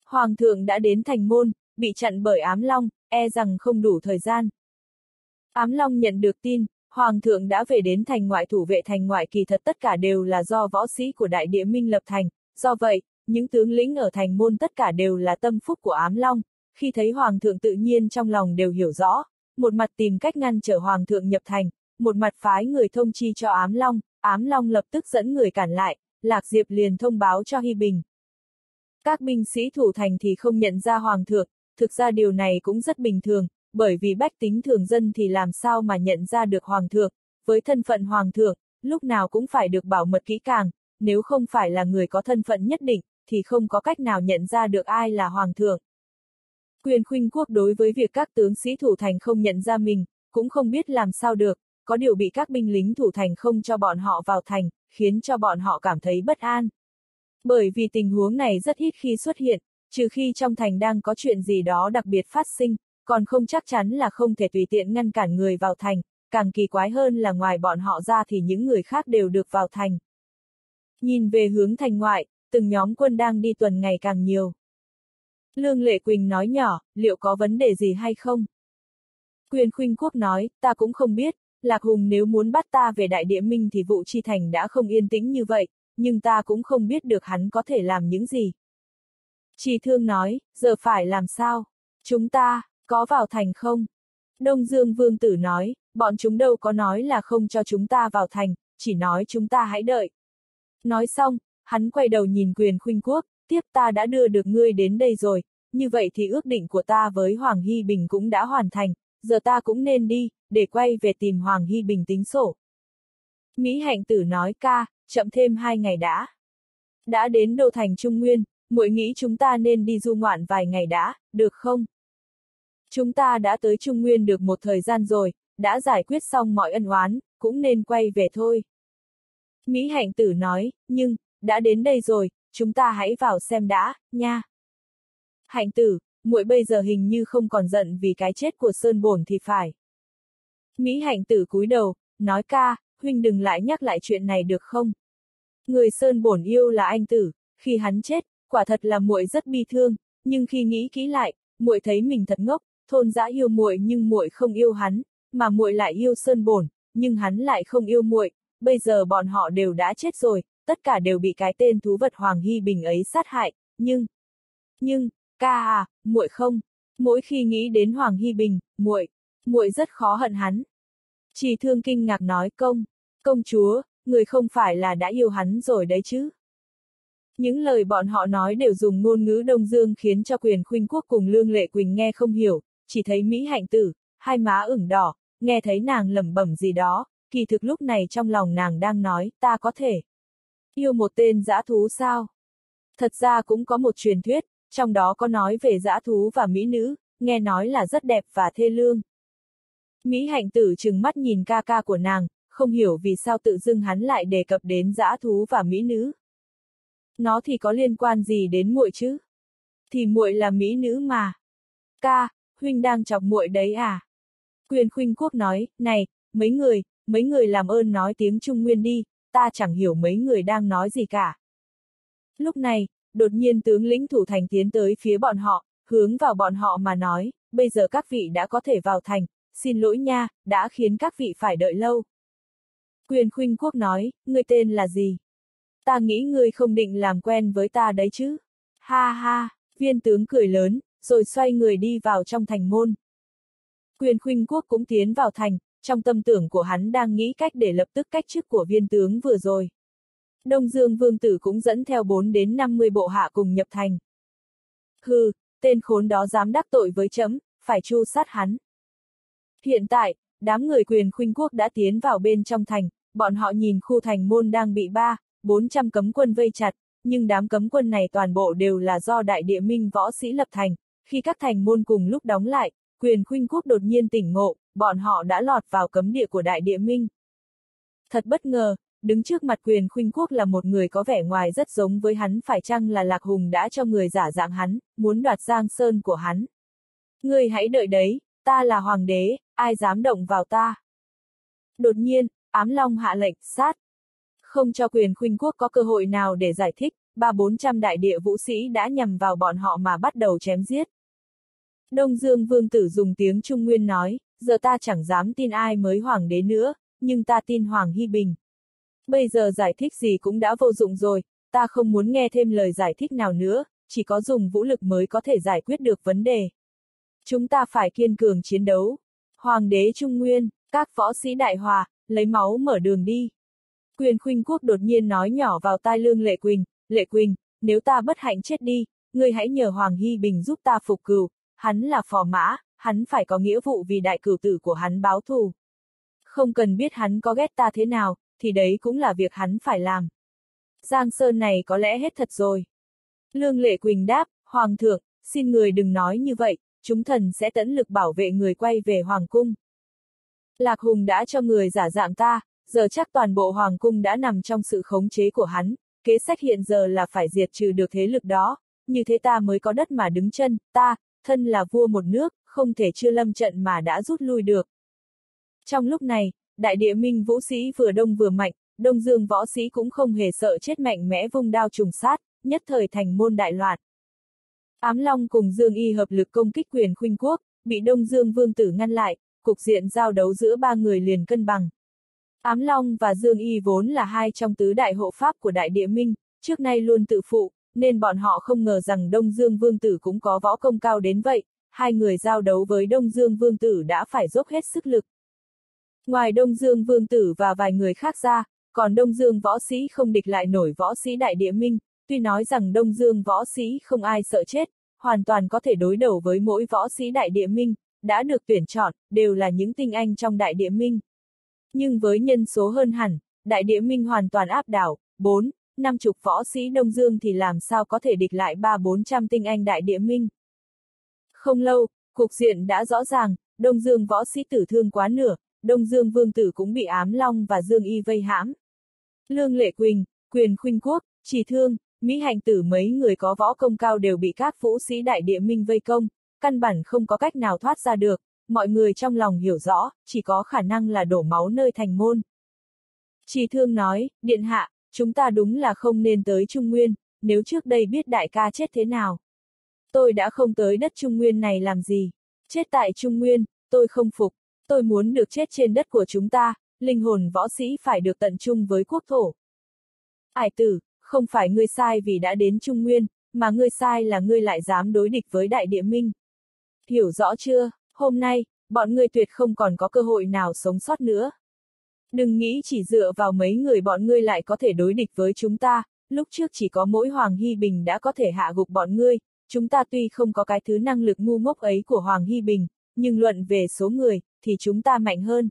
Hoàng thượng đã đến thành môn, bị chặn bởi ám long, e rằng không đủ thời gian. Ám long nhận được tin, Hoàng thượng đã về đến thành ngoại thủ vệ thành ngoại kỳ thật tất cả đều là do võ sĩ của đại địa minh lập thành, do vậy, những tướng lĩnh ở thành môn tất cả đều là tâm phúc của ám long, khi thấy Hoàng thượng tự nhiên trong lòng đều hiểu rõ, một mặt tìm cách ngăn trở Hoàng thượng nhập thành, một mặt phái người thông chi cho ám long, ám long lập tức dẫn người cản lại, Lạc Diệp liền thông báo cho Hy Bình. Các binh sĩ thủ thành thì không nhận ra Hoàng thượng, thực ra điều này cũng rất bình thường, bởi vì bách tính thường dân thì làm sao mà nhận ra được Hoàng thượng, với thân phận Hoàng thượng, lúc nào cũng phải được bảo mật kỹ càng, nếu không phải là người có thân phận nhất định, thì không có cách nào nhận ra được ai là Hoàng thượng. Quyền khuynh quốc đối với việc các tướng sĩ thủ thành không nhận ra mình, cũng không biết làm sao được, có điều bị các binh lính thủ thành không cho bọn họ vào thành, khiến cho bọn họ cảm thấy bất an. Bởi vì tình huống này rất ít khi xuất hiện, trừ khi trong thành đang có chuyện gì đó đặc biệt phát sinh, còn không chắc chắn là không thể tùy tiện ngăn cản người vào thành, càng kỳ quái hơn là ngoài bọn họ ra thì những người khác đều được vào thành. Nhìn về hướng thành ngoại, từng nhóm quân đang đi tuần ngày càng nhiều. Lương Lệ Quỳnh nói nhỏ, liệu có vấn đề gì hay không? Quyền Khuynh Quốc nói, ta cũng không biết, Lạc Hùng nếu muốn bắt ta về đại địa minh thì vụ chi thành đã không yên tĩnh như vậy, nhưng ta cũng không biết được hắn có thể làm những gì. Chỉ thương nói, giờ phải làm sao? Chúng ta, có vào thành không? Đông Dương Vương Tử nói, bọn chúng đâu có nói là không cho chúng ta vào thành, chỉ nói chúng ta hãy đợi. Nói xong, hắn quay đầu nhìn quyền khuynh quốc, tiếp ta đã đưa được ngươi đến đây rồi, như vậy thì ước định của ta với Hoàng Hy Bình cũng đã hoàn thành, giờ ta cũng nên đi, để quay về tìm Hoàng Hy Bình tính sổ. Mỹ Hạnh Tử nói ca, chậm thêm hai ngày đã. Đã đến đô thành Trung Nguyên, muội nghĩ chúng ta nên đi du ngoạn vài ngày đã, được không? Chúng ta đã tới Trung Nguyên được một thời gian rồi, đã giải quyết xong mọi ân oán, cũng nên quay về thôi. Mỹ Hạnh Tử nói, nhưng, đã đến đây rồi, chúng ta hãy vào xem đã, nha. Hạnh Tử, muội bây giờ hình như không còn giận vì cái chết của Sơn Bổn thì phải. Mỹ hạnh tử cúi đầu, nói ca, huynh đừng lại nhắc lại chuyện này được không? Người Sơn Bổn yêu là anh tử, khi hắn chết, quả thật là muội rất bi thương, nhưng khi nghĩ kỹ lại, muội thấy mình thật ngốc, thôn dã yêu muội nhưng muội không yêu hắn, mà muội lại yêu Sơn Bổn, nhưng hắn lại không yêu muội, bây giờ bọn họ đều đã chết rồi, tất cả đều bị cái tên thú vật Hoàng Hy Bình ấy sát hại, nhưng nhưng ca à, muội không, mỗi khi nghĩ đến Hoàng Hy Bình, muội, muội rất khó hận hắn. Chỉ thương kinh ngạc nói công, công chúa, người không phải là đã yêu hắn rồi đấy chứ. Những lời bọn họ nói đều dùng ngôn ngữ Đông Dương khiến cho quyền khuynh quốc cùng Lương Lệ Quỳnh nghe không hiểu, chỉ thấy Mỹ hạnh tử, hai má ửng đỏ, nghe thấy nàng lẩm bẩm gì đó, kỳ thực lúc này trong lòng nàng đang nói, ta có thể yêu một tên dã thú sao? Thật ra cũng có một truyền thuyết, trong đó có nói về dã thú và mỹ nữ, nghe nói là rất đẹp và thê lương. Mỹ hạnh tử trừng mắt nhìn ca ca của nàng, không hiểu vì sao tự dưng hắn lại đề cập đến dã thú và mỹ nữ. Nó thì có liên quan gì đến muội chứ? Thì muội là mỹ nữ mà. Ca, huynh đang chọc muội đấy à? Quyền khuynh quốc nói, này, mấy người, mấy người làm ơn nói tiếng Trung Nguyên đi, ta chẳng hiểu mấy người đang nói gì cả. Lúc này, đột nhiên tướng lĩnh thủ thành tiến tới phía bọn họ, hướng vào bọn họ mà nói, bây giờ các vị đã có thể vào thành, xin lỗi nha, đã khiến các vị phải đợi lâu. Quyền khuynh quốc nói, ngươi tên là gì? Ta nghĩ ngươi không định làm quen với ta đấy chứ? Ha ha, viên tướng cười lớn, rồi xoay người đi vào trong thành môn. Quyền khuynh quốc cũng tiến vào thành, trong tâm tưởng của hắn đang nghĩ cách để lập tức cách chức của viên tướng vừa rồi. Đông Dương Vương Tử cũng dẫn theo 4 đến 50 bộ hạ cùng nhập thành. Hừ, tên khốn đó dám đắc tội với chấm, phải chu sát hắn. Hiện tại, đám người quyền khuynh quốc đã tiến vào bên trong thành, bọn họ nhìn khu thành môn đang bị ba, 400 cấm quân vây chặt, nhưng đám cấm quân này toàn bộ đều là do đại địa minh võ sĩ lập thành, khi các thành môn cùng lúc đóng lại, quyền khuynh quốc đột nhiên tỉnh ngộ, bọn họ đã lọt vào cấm địa của đại địa minh. Thật bất ngờ, đứng trước mặt quyền khuynh quốc là một người có vẻ ngoài rất giống với hắn phải chăng là Lạc Hùng đã cho người giả dạng hắn, muốn đoạt Giang Sơn của hắn. người hãy đợi đấy, ta là hoàng đế, ai dám động vào ta. Đột nhiên, ám long hạ lệnh, sát. Không cho quyền khuynh quốc có cơ hội nào để giải thích, ba bốn trăm đại địa vũ sĩ đã nhằm vào bọn họ mà bắt đầu chém giết. Đông Dương Vương Tử dùng tiếng Trung Nguyên nói, giờ ta chẳng dám tin ai mới hoàng đế nữa, nhưng ta tin Hoàng Hy Bình. Bây giờ giải thích gì cũng đã vô dụng rồi, ta không muốn nghe thêm lời giải thích nào nữa, chỉ có dùng vũ lực mới có thể giải quyết được vấn đề. Chúng ta phải kiên cường chiến đấu. Hoàng đế Trung Nguyên, các võ sĩ đại hòa, lấy máu mở đường đi. Quyền khuynh quốc đột nhiên nói nhỏ vào tai lương Lệ Quỳnh, Lệ Quỳnh, nếu ta bất hạnh chết đi, ngươi hãy nhờ Hoàng Hy Bình giúp ta phục cừu, hắn là phò mã, hắn phải có nghĩa vụ vì đại cửu tử của hắn báo thù. Không cần biết hắn có ghét ta thế nào, thì đấy cũng là việc hắn phải làm. Giang Sơn này có lẽ hết thật rồi. Lương Lệ Quỳnh đáp, Hoàng thượng, xin người đừng nói như vậy, chúng thần sẽ tận lực bảo vệ người quay về Hoàng cung. Lạc Hùng đã cho người giả dạng ta, giờ chắc toàn bộ Hoàng cung đã nằm trong sự khống chế của hắn, kế sách hiện giờ là phải diệt trừ được thế lực đó, như thế ta mới có đất mà đứng chân, ta, thân là vua một nước, không thể chưa lâm trận mà đã rút lui được. Trong lúc này, đại địa minh vũ sĩ vừa đông vừa mạnh, đông dương võ sĩ cũng không hề sợ chết mạnh mẽ vung đao trùng sát, nhất thời thành môn đại loạn. Ám Long cùng Dương Y hợp lực công kích quyền khuynh quốc, bị Đông Dương Vương Tử ngăn lại, cục diện giao đấu giữa ba người liền cân bằng. Ám Long và Dương Y vốn là hai trong tứ đại hộ pháp của Đại Địa Minh, trước nay luôn tự phụ, nên bọn họ không ngờ rằng Đông Dương Vương Tử cũng có võ công cao đến vậy, hai người giao đấu với Đông Dương Vương Tử đã phải dốc hết sức lực. Ngoài Đông Dương Vương Tử và vài người khác ra, còn Đông Dương võ sĩ không địch lại nổi võ sĩ Đại Địa Minh, tuy nói rằng Đông Dương võ sĩ không ai sợ chết, hoàn toàn có thể đối đầu với mỗi võ sĩ Đại Địa Minh, đã được tuyển chọn, đều là những tinh anh trong Đại Địa Minh. Nhưng với nhân số hơn hẳn, Đại Địa Minh hoàn toàn áp đảo, 4, năm chục võ sĩ Đông Dương thì làm sao có thể địch lại ba bốn trăm tinh anh Đại Địa Minh. Không lâu, cục diện đã rõ ràng, Đông Dương võ sĩ tử thương quá nửa, Đông Dương Vương Tử cũng bị ám long và Dương Y vây hãm. Lương Lệ Quỳnh, Quyền Khuynh Quốc, Chỉ Thương, Mỹ hạnh tử mấy người có võ công cao đều bị các vũ sĩ đại địa minh vây công, căn bản không có cách nào thoát ra được, mọi người trong lòng hiểu rõ, chỉ có khả năng là đổ máu nơi thành môn. Chỉ thương nói, điện hạ, chúng ta đúng là không nên tới Trung Nguyên, nếu trước đây biết đại ca chết thế nào. Tôi đã không tới đất Trung Nguyên này làm gì. Chết tại Trung Nguyên, tôi không phục. Tôi muốn được chết trên đất của chúng ta, linh hồn võ sĩ phải được tận trung với quốc thổ. Ải tử, không phải ngươi sai vì đã đến Trung Nguyên, mà ngươi sai là ngươi lại dám đối địch với Đại Địa Minh. Hiểu rõ chưa, hôm nay, bọn ngươi tuyệt không còn có cơ hội nào sống sót nữa. Đừng nghĩ chỉ dựa vào mấy người bọn ngươi lại có thể đối địch với chúng ta, lúc trước chỉ có mỗi Hoàng Hy Bình đã có thể hạ gục bọn ngươi, chúng ta tuy không có cái thứ năng lực ngu ngốc ấy của Hoàng Hy Bình, nhưng luận về số người, thì chúng ta mạnh hơn.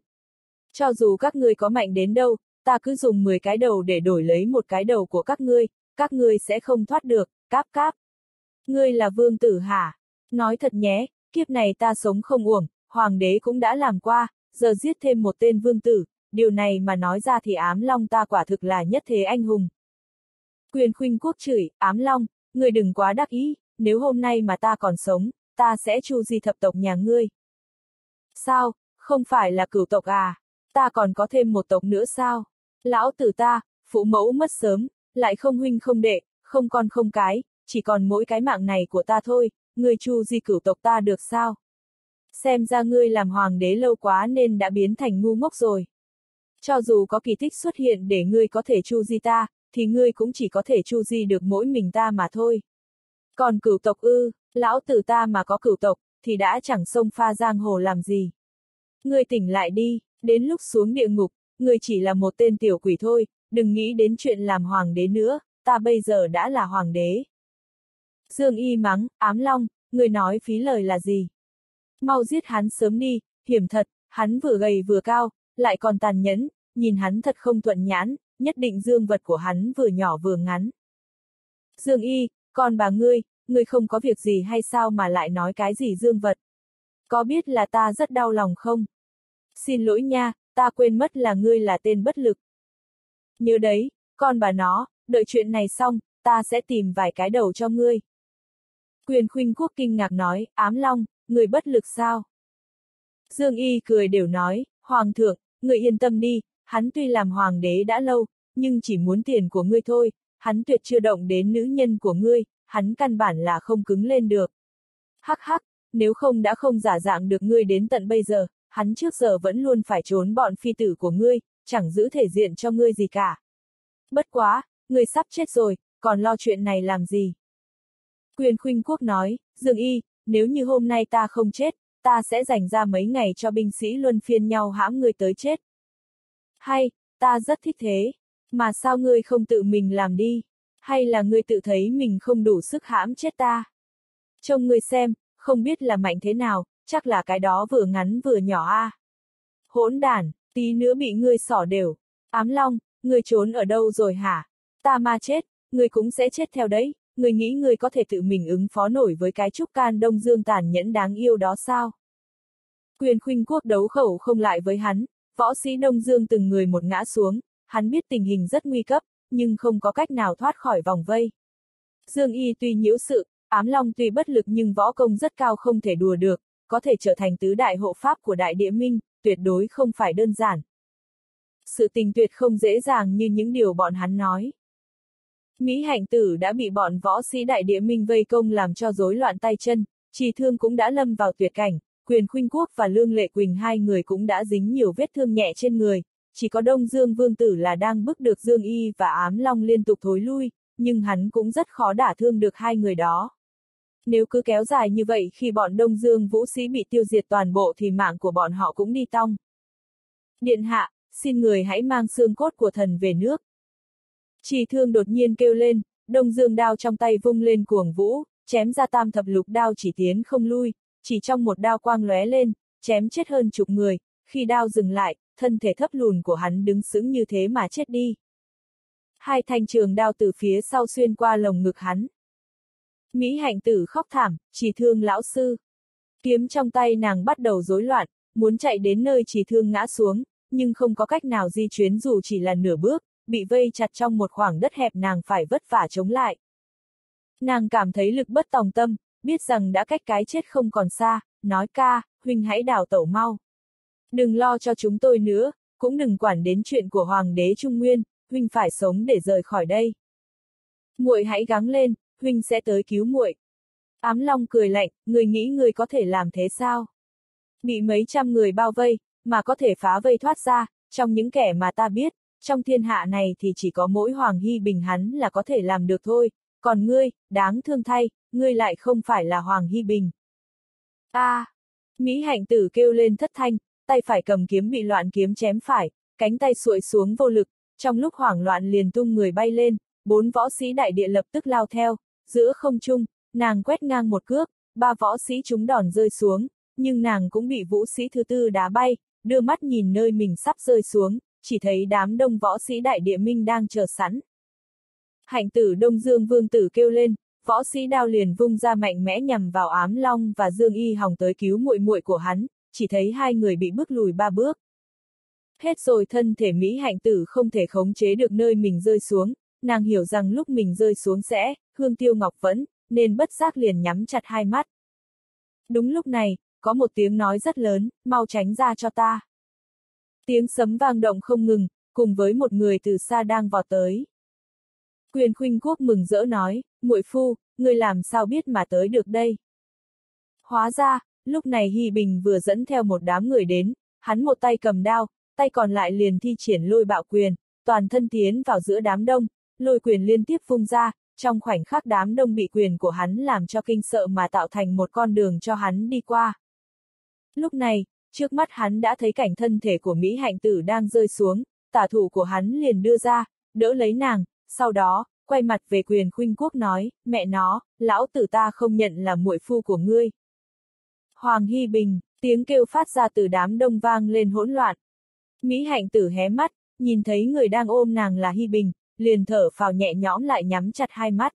Cho dù các ngươi có mạnh đến đâu, ta cứ dùng 10 cái đầu để đổi lấy một cái đầu của các ngươi, các ngươi sẽ không thoát được, cáp cáp. Ngươi là vương tử hả? Nói thật nhé, kiếp này ta sống không uổng, hoàng đế cũng đã làm qua, giờ giết thêm một tên vương tử, điều này mà nói ra thì ám long ta quả thực là nhất thế anh hùng. Quyền khuynh quốc chửi, ám long, ngươi đừng quá đắc ý, nếu hôm nay mà ta còn sống, ta sẽ chu di thập tộc nhà ngươi. Sao, không phải là cửu tộc à? Ta còn có thêm một tộc nữa sao? Lão tử ta, phụ mẫu mất sớm, lại không huynh không đệ, không con không cái, chỉ còn mỗi cái mạng này của ta thôi, ngươi chu di cửu tộc ta được sao? Xem ra ngươi làm hoàng đế lâu quá nên đã biến thành ngu ngốc rồi. Cho dù có kỳ tích xuất hiện để ngươi có thể chu di ta, thì ngươi cũng chỉ có thể chu di được mỗi mình ta mà thôi. Còn cửu tộc ư, lão tử ta mà có cửu tộc, thì đã chẳng sông pha giang hồ làm gì. Ngươi tỉnh lại đi, đến lúc xuống địa ngục, người chỉ là một tên tiểu quỷ thôi, đừng nghĩ đến chuyện làm hoàng đế nữa, ta bây giờ đã là hoàng đế. Dương y mắng, ám long, người nói phí lời là gì? Mau giết hắn sớm đi, hiểm thật, hắn vừa gầy vừa cao, lại còn tàn nhẫn, nhìn hắn thật không thuận nhãn, nhất định dương vật của hắn vừa nhỏ vừa ngắn. Dương y, còn bà ngươi, ngươi không có việc gì hay sao mà lại nói cái gì dương vật? Có biết là ta rất đau lòng không? Xin lỗi nha, ta quên mất là ngươi là tên bất lực. Nhớ đấy, con bà nó, đợi chuyện này xong, ta sẽ tìm vài cái đầu cho ngươi. Quyền khuynh quốc kinh ngạc nói, ám long, người bất lực sao? Dương y cười đều nói, hoàng thượng, người yên tâm đi, hắn tuy làm hoàng đế đã lâu, nhưng chỉ muốn tiền của ngươi thôi, hắn tuyệt chưa động đến nữ nhân của ngươi, hắn căn bản là không cứng lên được. Hắc hắc, nếu không đã không giả dạng được ngươi đến tận bây giờ, hắn trước giờ vẫn luôn phải trốn bọn phi tử của ngươi, chẳng giữ thể diện cho ngươi gì cả. Bất quá, ngươi sắp chết rồi, còn lo chuyện này làm gì? Quyền khuynh quốc nói, Dương Y, nếu như hôm nay ta không chết, ta sẽ dành ra mấy ngày cho binh sĩ luân phiên nhau hãm ngươi tới chết. Hay, ta rất thích thế. Mà sao ngươi không tự mình làm đi? Hay là ngươi tự thấy mình không đủ sức hãm chết ta? Trông ngươi xem, không biết là mạnh thế nào, chắc là cái đó vừa ngắn vừa nhỏ a. À. Hỗn đản, tí nữa bị ngươi xỏ đều. Ám Long, ngươi trốn ở đâu rồi hả? Ta ma chết, ngươi cũng sẽ chết theo đấy, ngươi nghĩ ngươi có thể tự mình ứng phó nổi với cái trúc can đông dương tàn nhẫn đáng yêu đó sao? Quyền khuynh quốc đấu khẩu không lại với hắn, võ sĩ đông dương từng người một ngã xuống, hắn biết tình hình rất nguy cấp, nhưng không có cách nào thoát khỏi vòng vây. Dương Y tuy nhiễu sự, ám long tuy bất lực nhưng võ công rất cao không thể đùa được, có thể trở thành tứ đại hộ pháp của đại địa minh, tuyệt đối không phải đơn giản. Sự tình tuyệt không dễ dàng như những điều bọn hắn nói. Mỹ hạnh tử đã bị bọn võ sĩ đại địa minh vây công làm cho rối loạn tay chân, trì thương cũng đã lâm vào tuyệt cảnh, quyền khuynh quốc và lương lệ quỳnh hai người cũng đã dính nhiều vết thương nhẹ trên người, chỉ có Đông Dương Vương Tử là đang bức được Dương Y và Ám Long liên tục thối lui, nhưng hắn cũng rất khó đả thương được hai người đó. Nếu cứ kéo dài như vậy khi bọn Đông Dương vũ sĩ bị tiêu diệt toàn bộ thì mạng của bọn họ cũng đi tong. Điện hạ, xin người hãy mang xương cốt của thần về nước. Chỉ thương đột nhiên kêu lên, Đông Dương đao trong tay vung lên cuồng vũ, chém ra tam thập lục đao chỉ tiến không lui, chỉ trong một đao quang lóe lên, chém chết hơn chục người, khi đao dừng lại, thân thể thấp lùn của hắn đứng sững như thế mà chết đi. Hai thanh trường đao từ phía sau xuyên qua lồng ngực hắn. Mỹ hạnh tử khóc thảm, chỉ thương lão sư. Kiếm trong tay nàng bắt đầu rối loạn, muốn chạy đến nơi chỉ thương ngã xuống, nhưng không có cách nào di chuyển dù chỉ là nửa bước, bị vây chặt trong một khoảng đất hẹp nàng phải vất vả chống lại. Nàng cảm thấy lực bất tòng tâm, biết rằng đã cách cái chết không còn xa, nói ca, huynh hãy đào tẩu mau. Đừng lo cho chúng tôi nữa, cũng đừng quản đến chuyện của Hoàng đế Trung Nguyên, huynh phải sống để rời khỏi đây. Muội hãy gắng lên, huynh sẽ tới cứu muội. Ám Long cười lạnh, người nghĩ người có thể làm thế sao? Bị mấy trăm người bao vây, mà có thể phá vây thoát ra, trong những kẻ mà ta biết, trong thiên hạ này thì chỉ có mỗi Hoàng Hy Bình hắn là có thể làm được thôi, còn ngươi, đáng thương thay, ngươi lại không phải là Hoàng Hy Bình. A, à, Mỹ hạnh tử kêu lên thất thanh, tay phải cầm kiếm bị loạn kiếm chém phải, cánh tay suội xuống vô lực, trong lúc hoảng loạn liền tung người bay lên, bốn võ sĩ đại địa lập tức lao theo, giữa không trung, nàng quét ngang một cước, ba võ sĩ chúng đòn rơi xuống, nhưng nàng cũng bị vũ sĩ thứ tư đá bay, đưa mắt nhìn nơi mình sắp rơi xuống, chỉ thấy đám đông võ sĩ đại địa minh đang chờ sẵn. Hạnh tử Đông Dương Vương tử kêu lên, võ sĩ đao liền vung ra mạnh mẽ nhằm vào ám long và Dương Y Hòng tới cứu muội muội của hắn, chỉ thấy hai người bị bước lùi ba bước. Hết rồi thân thể Mỹ hạnh tử không thể khống chế được nơi mình rơi xuống, nàng hiểu rằng lúc mình rơi xuống sẽ, hương tiêu ngọc vẫn, nên bất giác liền nhắm chặt hai mắt. Đúng lúc này, có một tiếng nói rất lớn, mau tránh ra cho ta. Tiếng sấm vang động không ngừng, cùng với một người từ xa đang vọt tới. Quyền khuynh quốc mừng rỡ nói, muội phu, người làm sao biết mà tới được đây. Hóa ra, lúc này Hy Bình vừa dẫn theo một đám người đến, hắn một tay cầm đao, tay còn lại liền thi triển lôi bạo quyền, toàn thân tiến vào giữa đám đông, lôi quyền liên tiếp phung ra, trong khoảnh khắc đám đông bị quyền của hắn làm cho kinh sợ mà tạo thành một con đường cho hắn đi qua. Lúc này, trước mắt hắn đã thấy cảnh thân thể của Mỹ hạnh tử đang rơi xuống, tả thủ của hắn liền đưa ra, đỡ lấy nàng, sau đó, quay mặt về quyền khuynh quốc nói, mẹ nó, lão tử ta không nhận là muội phu của ngươi. Hoàng Hy Bình, tiếng kêu phát ra từ đám đông vang lên hỗn loạn. Mỹ hạnh tử hé mắt, nhìn thấy người đang ôm nàng là Hy Bình, liền thở phào nhẹ nhõm lại nhắm chặt hai mắt.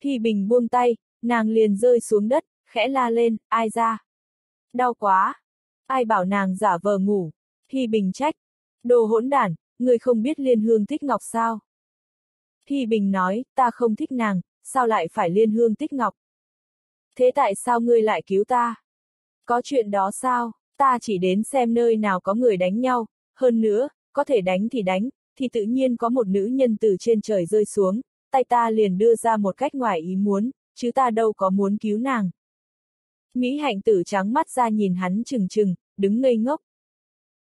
khi Bình buông tay, nàng liền rơi xuống đất, khẽ la lên, ai ra? Đau quá! Ai bảo nàng giả vờ ngủ? khi Bình trách. Đồ hỗn đản, người không biết liên hương thích ngọc sao? khi Bình nói, ta không thích nàng, sao lại phải liên hương tích ngọc? Thế tại sao ngươi lại cứu ta? Có chuyện đó sao? Ta chỉ đến xem nơi nào có người đánh nhau, hơn nữa, có thể đánh thì đánh, thì tự nhiên có một nữ nhân từ trên trời rơi xuống, tay ta liền đưa ra một cách ngoài ý muốn, chứ ta đâu có muốn cứu nàng. Mỹ hạnh tử trắng mắt ra nhìn hắn chừng chừng, đứng ngây ngốc.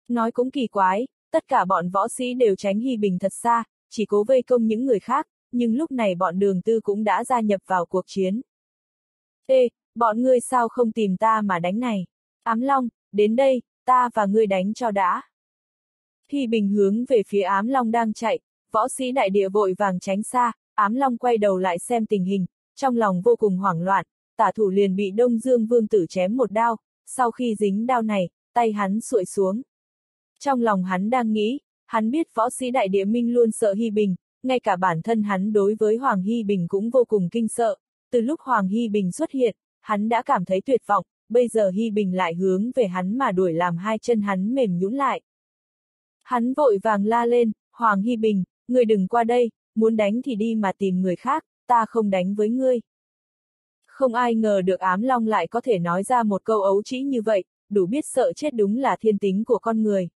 Nói cũng kỳ quái, tất cả bọn võ sĩ đều tránh Hy Bình thật xa, chỉ cố vây công những người khác, nhưng lúc này bọn đường tư cũng đã gia nhập vào cuộc chiến. Ê, bọn ngươi sao không tìm ta mà đánh này? Ám Long, đến đây, ta và ngươi đánh cho đã. Hy Bình hướng về phía ám long đang chạy, võ sĩ đại địa vội vàng tránh xa, ám long quay đầu lại xem tình hình, trong lòng vô cùng hoảng loạn, tả thủ liền bị Đông Dương Vương tử chém một đao, sau khi dính đao này, tay hắn sụi xuống. Trong lòng hắn đang nghĩ, hắn biết võ sĩ đại địa minh luôn sợ Hy Bình, ngay cả bản thân hắn đối với Hoàng Hy Bình cũng vô cùng kinh sợ, từ lúc Hoàng Hy Bình xuất hiện, hắn đã cảm thấy tuyệt vọng, bây giờ Hy Bình lại hướng về hắn mà đuổi làm hai chân hắn mềm nhũn lại. Hắn vội vàng la lên, Hoàng Hy Bình, người đừng qua đây, muốn đánh thì đi mà tìm người khác, ta không đánh với ngươi. Không ai ngờ được ám long lại có thể nói ra một câu ấu trĩ như vậy, đủ biết sợ chết đúng là thiên tính của con người.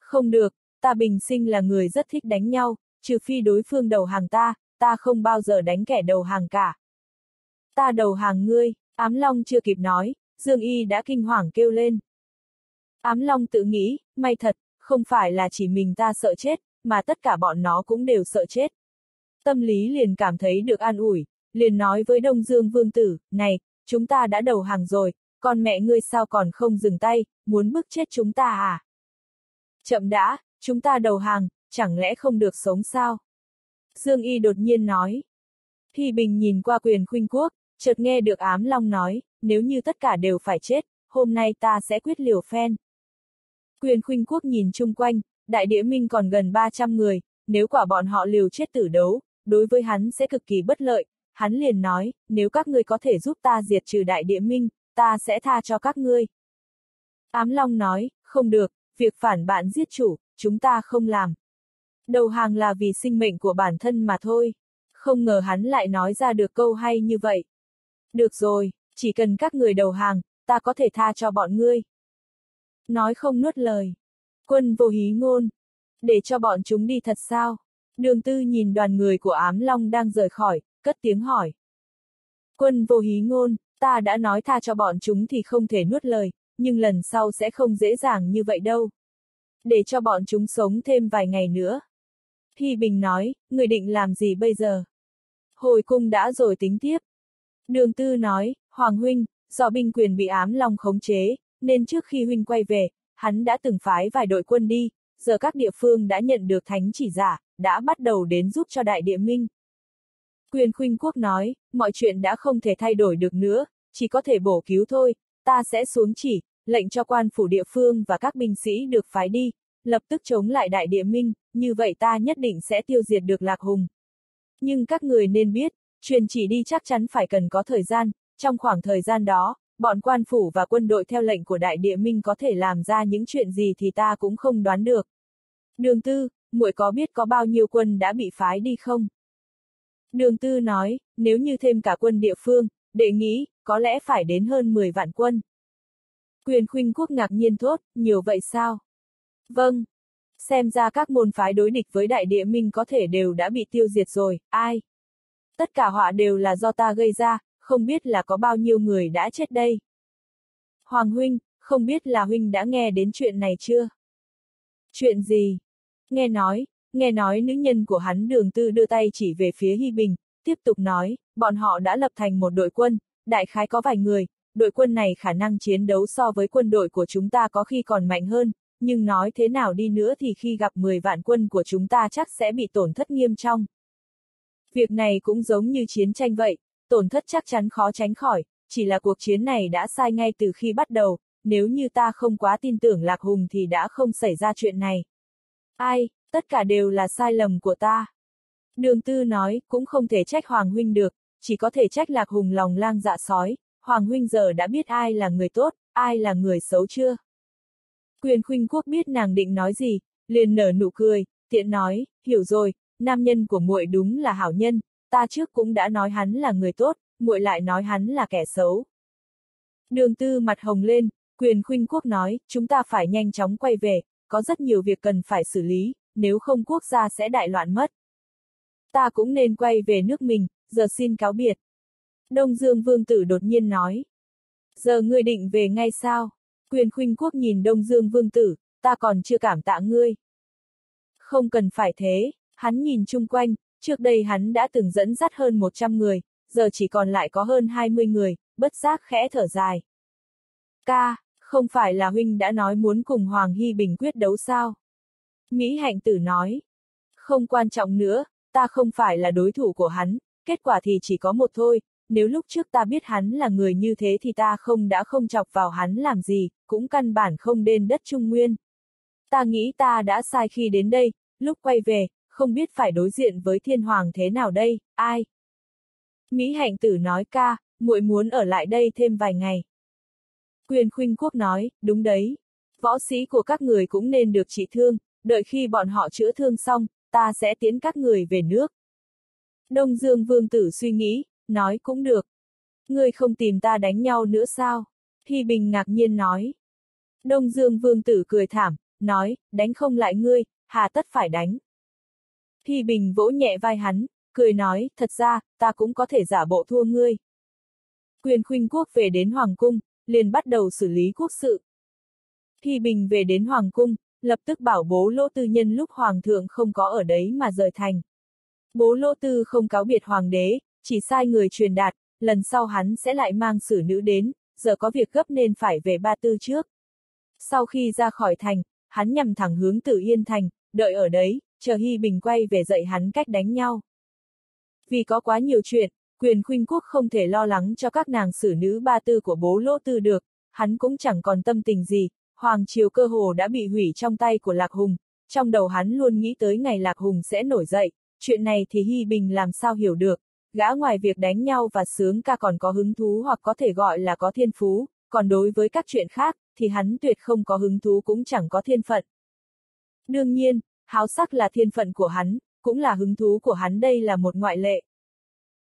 Không được, ta bình sinh là người rất thích đánh nhau, trừ phi đối phương đầu hàng ta, ta không bao giờ đánh kẻ đầu hàng cả. Ta đầu hàng ngươi, ám long chưa kịp nói, Dương Y đã kinh hoàng kêu lên. Ám long tự nghĩ, may thật, không phải là chỉ mình ta sợ chết, mà tất cả bọn nó cũng đều sợ chết. Tâm lý liền cảm thấy được an ủi, liền nói với Đông Dương Vương Tử, này, chúng ta đã đầu hàng rồi, còn mẹ ngươi sao còn không dừng tay, muốn bức chết chúng ta à? Chậm đã, chúng ta đầu hàng, chẳng lẽ không được sống sao? Dương Y đột nhiên nói. Thi Bình nhìn qua quyền khuynh quốc, chợt nghe được ám long nói, nếu như tất cả đều phải chết, hôm nay ta sẽ quyết liều phen. Quyền khuynh quốc nhìn chung quanh, đại địa minh còn gần 300 người, nếu quả bọn họ liều chết tử đấu, đối với hắn sẽ cực kỳ bất lợi. Hắn liền nói, nếu các ngươi có thể giúp ta diệt trừ đại địa minh, ta sẽ tha cho các ngươi. Ám Long nói, không được, việc phản bạn giết chủ, chúng ta không làm. Đầu hàng là vì sinh mệnh của bản thân mà thôi. Không ngờ hắn lại nói ra được câu hay như vậy. Được rồi, chỉ cần các người đầu hàng, ta có thể tha cho bọn ngươi. Nói không nuốt lời. Quân vô hí ngôn. Để cho bọn chúng đi thật sao? Đường tư nhìn đoàn người của ám long đang rời khỏi, cất tiếng hỏi. Quân vô hí ngôn, ta đã nói tha cho bọn chúng thì không thể nuốt lời, nhưng lần sau sẽ không dễ dàng như vậy đâu. Để cho bọn chúng sống thêm vài ngày nữa. Hy Bình nói, người định làm gì bây giờ? Hồi cung đã rồi tính tiếp. Đường Tư nói, Hoàng Huynh, do binh quyền bị ám long khống chế, nên trước khi Huynh quay về, hắn đã từng phái vài đội quân đi, giờ các địa phương đã nhận được thánh chỉ giả, đã bắt đầu đến giúp cho đại địa minh. Quyền khuynh quốc nói, mọi chuyện đã không thể thay đổi được nữa, chỉ có thể bổ cứu thôi, ta sẽ xuống chỉ, lệnh cho quan phủ địa phương và các binh sĩ được phái đi, lập tức chống lại đại địa minh, như vậy ta nhất định sẽ tiêu diệt được Lạc Hùng. Nhưng các người nên biết, truyền chỉ đi chắc chắn phải cần có thời gian, trong khoảng thời gian đó, bọn quan phủ và quân đội theo lệnh của đại địa minh có thể làm ra những chuyện gì thì ta cũng không đoán được. Đường tư, muội có biết có bao nhiêu quân đã bị phái đi không? Đường tư nói, nếu như thêm cả quân địa phương, đệ nghĩ, có lẽ phải đến hơn 10 vạn quân. Quyền khuynh quốc ngạc nhiên thốt, nhiều vậy sao? Vâng. Xem ra các môn phái đối địch với đại địa minh có thể đều đã bị tiêu diệt rồi, ai? Tất cả họa đều là do ta gây ra, không biết là có bao nhiêu người đã chết đây. Hoàng huynh, không biết là huynh đã nghe đến chuyện này chưa? Chuyện gì? Nghe nói, nghe nói nữ nhân của hắn đường tư đưa tay chỉ về phía Hy Bình, tiếp tục nói, bọn họ đã lập thành một đội quân, đại khái có vài người, đội quân này khả năng chiến đấu so với quân đội của chúng ta có khi còn mạnh hơn, nhưng nói thế nào đi nữa thì khi gặp 10 vạn quân của chúng ta chắc sẽ bị tổn thất nghiêm trọng. Việc này cũng giống như chiến tranh vậy, tổn thất chắc chắn khó tránh khỏi, chỉ là cuộc chiến này đã sai ngay từ khi bắt đầu, nếu như ta không quá tin tưởng Lạc Hùng thì đã không xảy ra chuyện này. Ai, tất cả đều là sai lầm của ta. Đường Tư nói, cũng không thể trách Hoàng Huynh được, chỉ có thể trách Lạc Hùng lòng lang dạ sói, Hoàng Huynh giờ đã biết ai là người tốt, ai là người xấu chưa? Quyền khuynh quốc biết nàng định nói gì, liền nở nụ cười, tiện nói, hiểu rồi, nam nhân của muội đúng là hảo nhân, ta trước cũng đã nói hắn là người tốt, muội lại nói hắn là kẻ xấu. Đường tư mặt hồng lên, quyền khuynh quốc nói, chúng ta phải nhanh chóng quay về, có rất nhiều việc cần phải xử lý, nếu không quốc gia sẽ đại loạn mất. Ta cũng nên quay về nước mình, giờ xin cáo biệt. Đông Dương Vương Tử đột nhiên nói. Giờ ngươi định về ngay sao? Quyền khuynh quốc nhìn Đông Dương Vương Tử, ta còn chưa cảm tạ ngươi. Không cần phải thế, hắn nhìn chung quanh, trước đây hắn đã từng dẫn dắt hơn 100 người, giờ chỉ còn lại có hơn 20 người, bất giác khẽ thở dài. Ca, không phải là huynh đã nói muốn cùng Hoàng Hy Bình quyết đấu sao? Mỹ hạnh tử nói. Không quan trọng nữa, ta không phải là đối thủ của hắn, kết quả thì chỉ có một thôi, nếu lúc trước ta biết hắn là người như thế thì ta không đã không chọc vào hắn làm gì, cũng căn bản không đến đất Trung Nguyên. Ta nghĩ ta đã sai khi đến đây, lúc quay về, không biết phải đối diện với thiên hoàng thế nào đây, ai? Mỹ hạnh tử nói ca, muội muốn ở lại đây thêm vài ngày. Quyền khuynh quốc nói, đúng đấy. Võ sĩ của các người cũng nên được trị thương, đợi khi bọn họ chữa thương xong, ta sẽ tiến các người về nước. Đông Dương Vương Tử suy nghĩ, nói cũng được. Ngươi không tìm ta đánh nhau nữa sao? Hy Bình ngạc nhiên nói. Đông Dương Vương Tử cười thảm, nói, đánh không lại ngươi, hà tất phải đánh. Thi Bình vỗ nhẹ vai hắn, cười nói, thật ra, ta cũng có thể giả bộ thua ngươi. Quyền khuynh quốc về đến Hoàng Cung, liền bắt đầu xử lý quốc sự. Thi Bình về đến Hoàng Cung, lập tức bảo bố lỗ tư nhân lúc Hoàng thượng không có ở đấy mà rời thành. Bố lỗ tư không cáo biệt Hoàng đế, chỉ sai người truyền đạt, lần sau hắn sẽ lại mang xử nữ đến, giờ có việc gấp nên phải về ba tư trước. Sau khi ra khỏi thành, hắn nhằm thẳng hướng tử yên thành, đợi ở đấy, chờ Hy Bình quay về dạy hắn cách đánh nhau. Vì có quá nhiều chuyện, quyền khuynh quốc không thể lo lắng cho các nàng xử nữ ba tư của bố lỗ tư được, hắn cũng chẳng còn tâm tình gì, Hoàng Triều cơ hồ đã bị hủy trong tay của Lạc Hùng, trong đầu hắn luôn nghĩ tới ngày Lạc Hùng sẽ nổi dậy, chuyện này thì Hy Bình làm sao hiểu được, gã ngoài việc đánh nhau và sướng ca còn có hứng thú hoặc có thể gọi là có thiên phú, còn đối với các chuyện khác, thì hắn tuyệt không có hứng thú cũng chẳng có thiên phận. Đương nhiên, háo sắc là thiên phận của hắn, cũng là hứng thú của hắn đây là một ngoại lệ.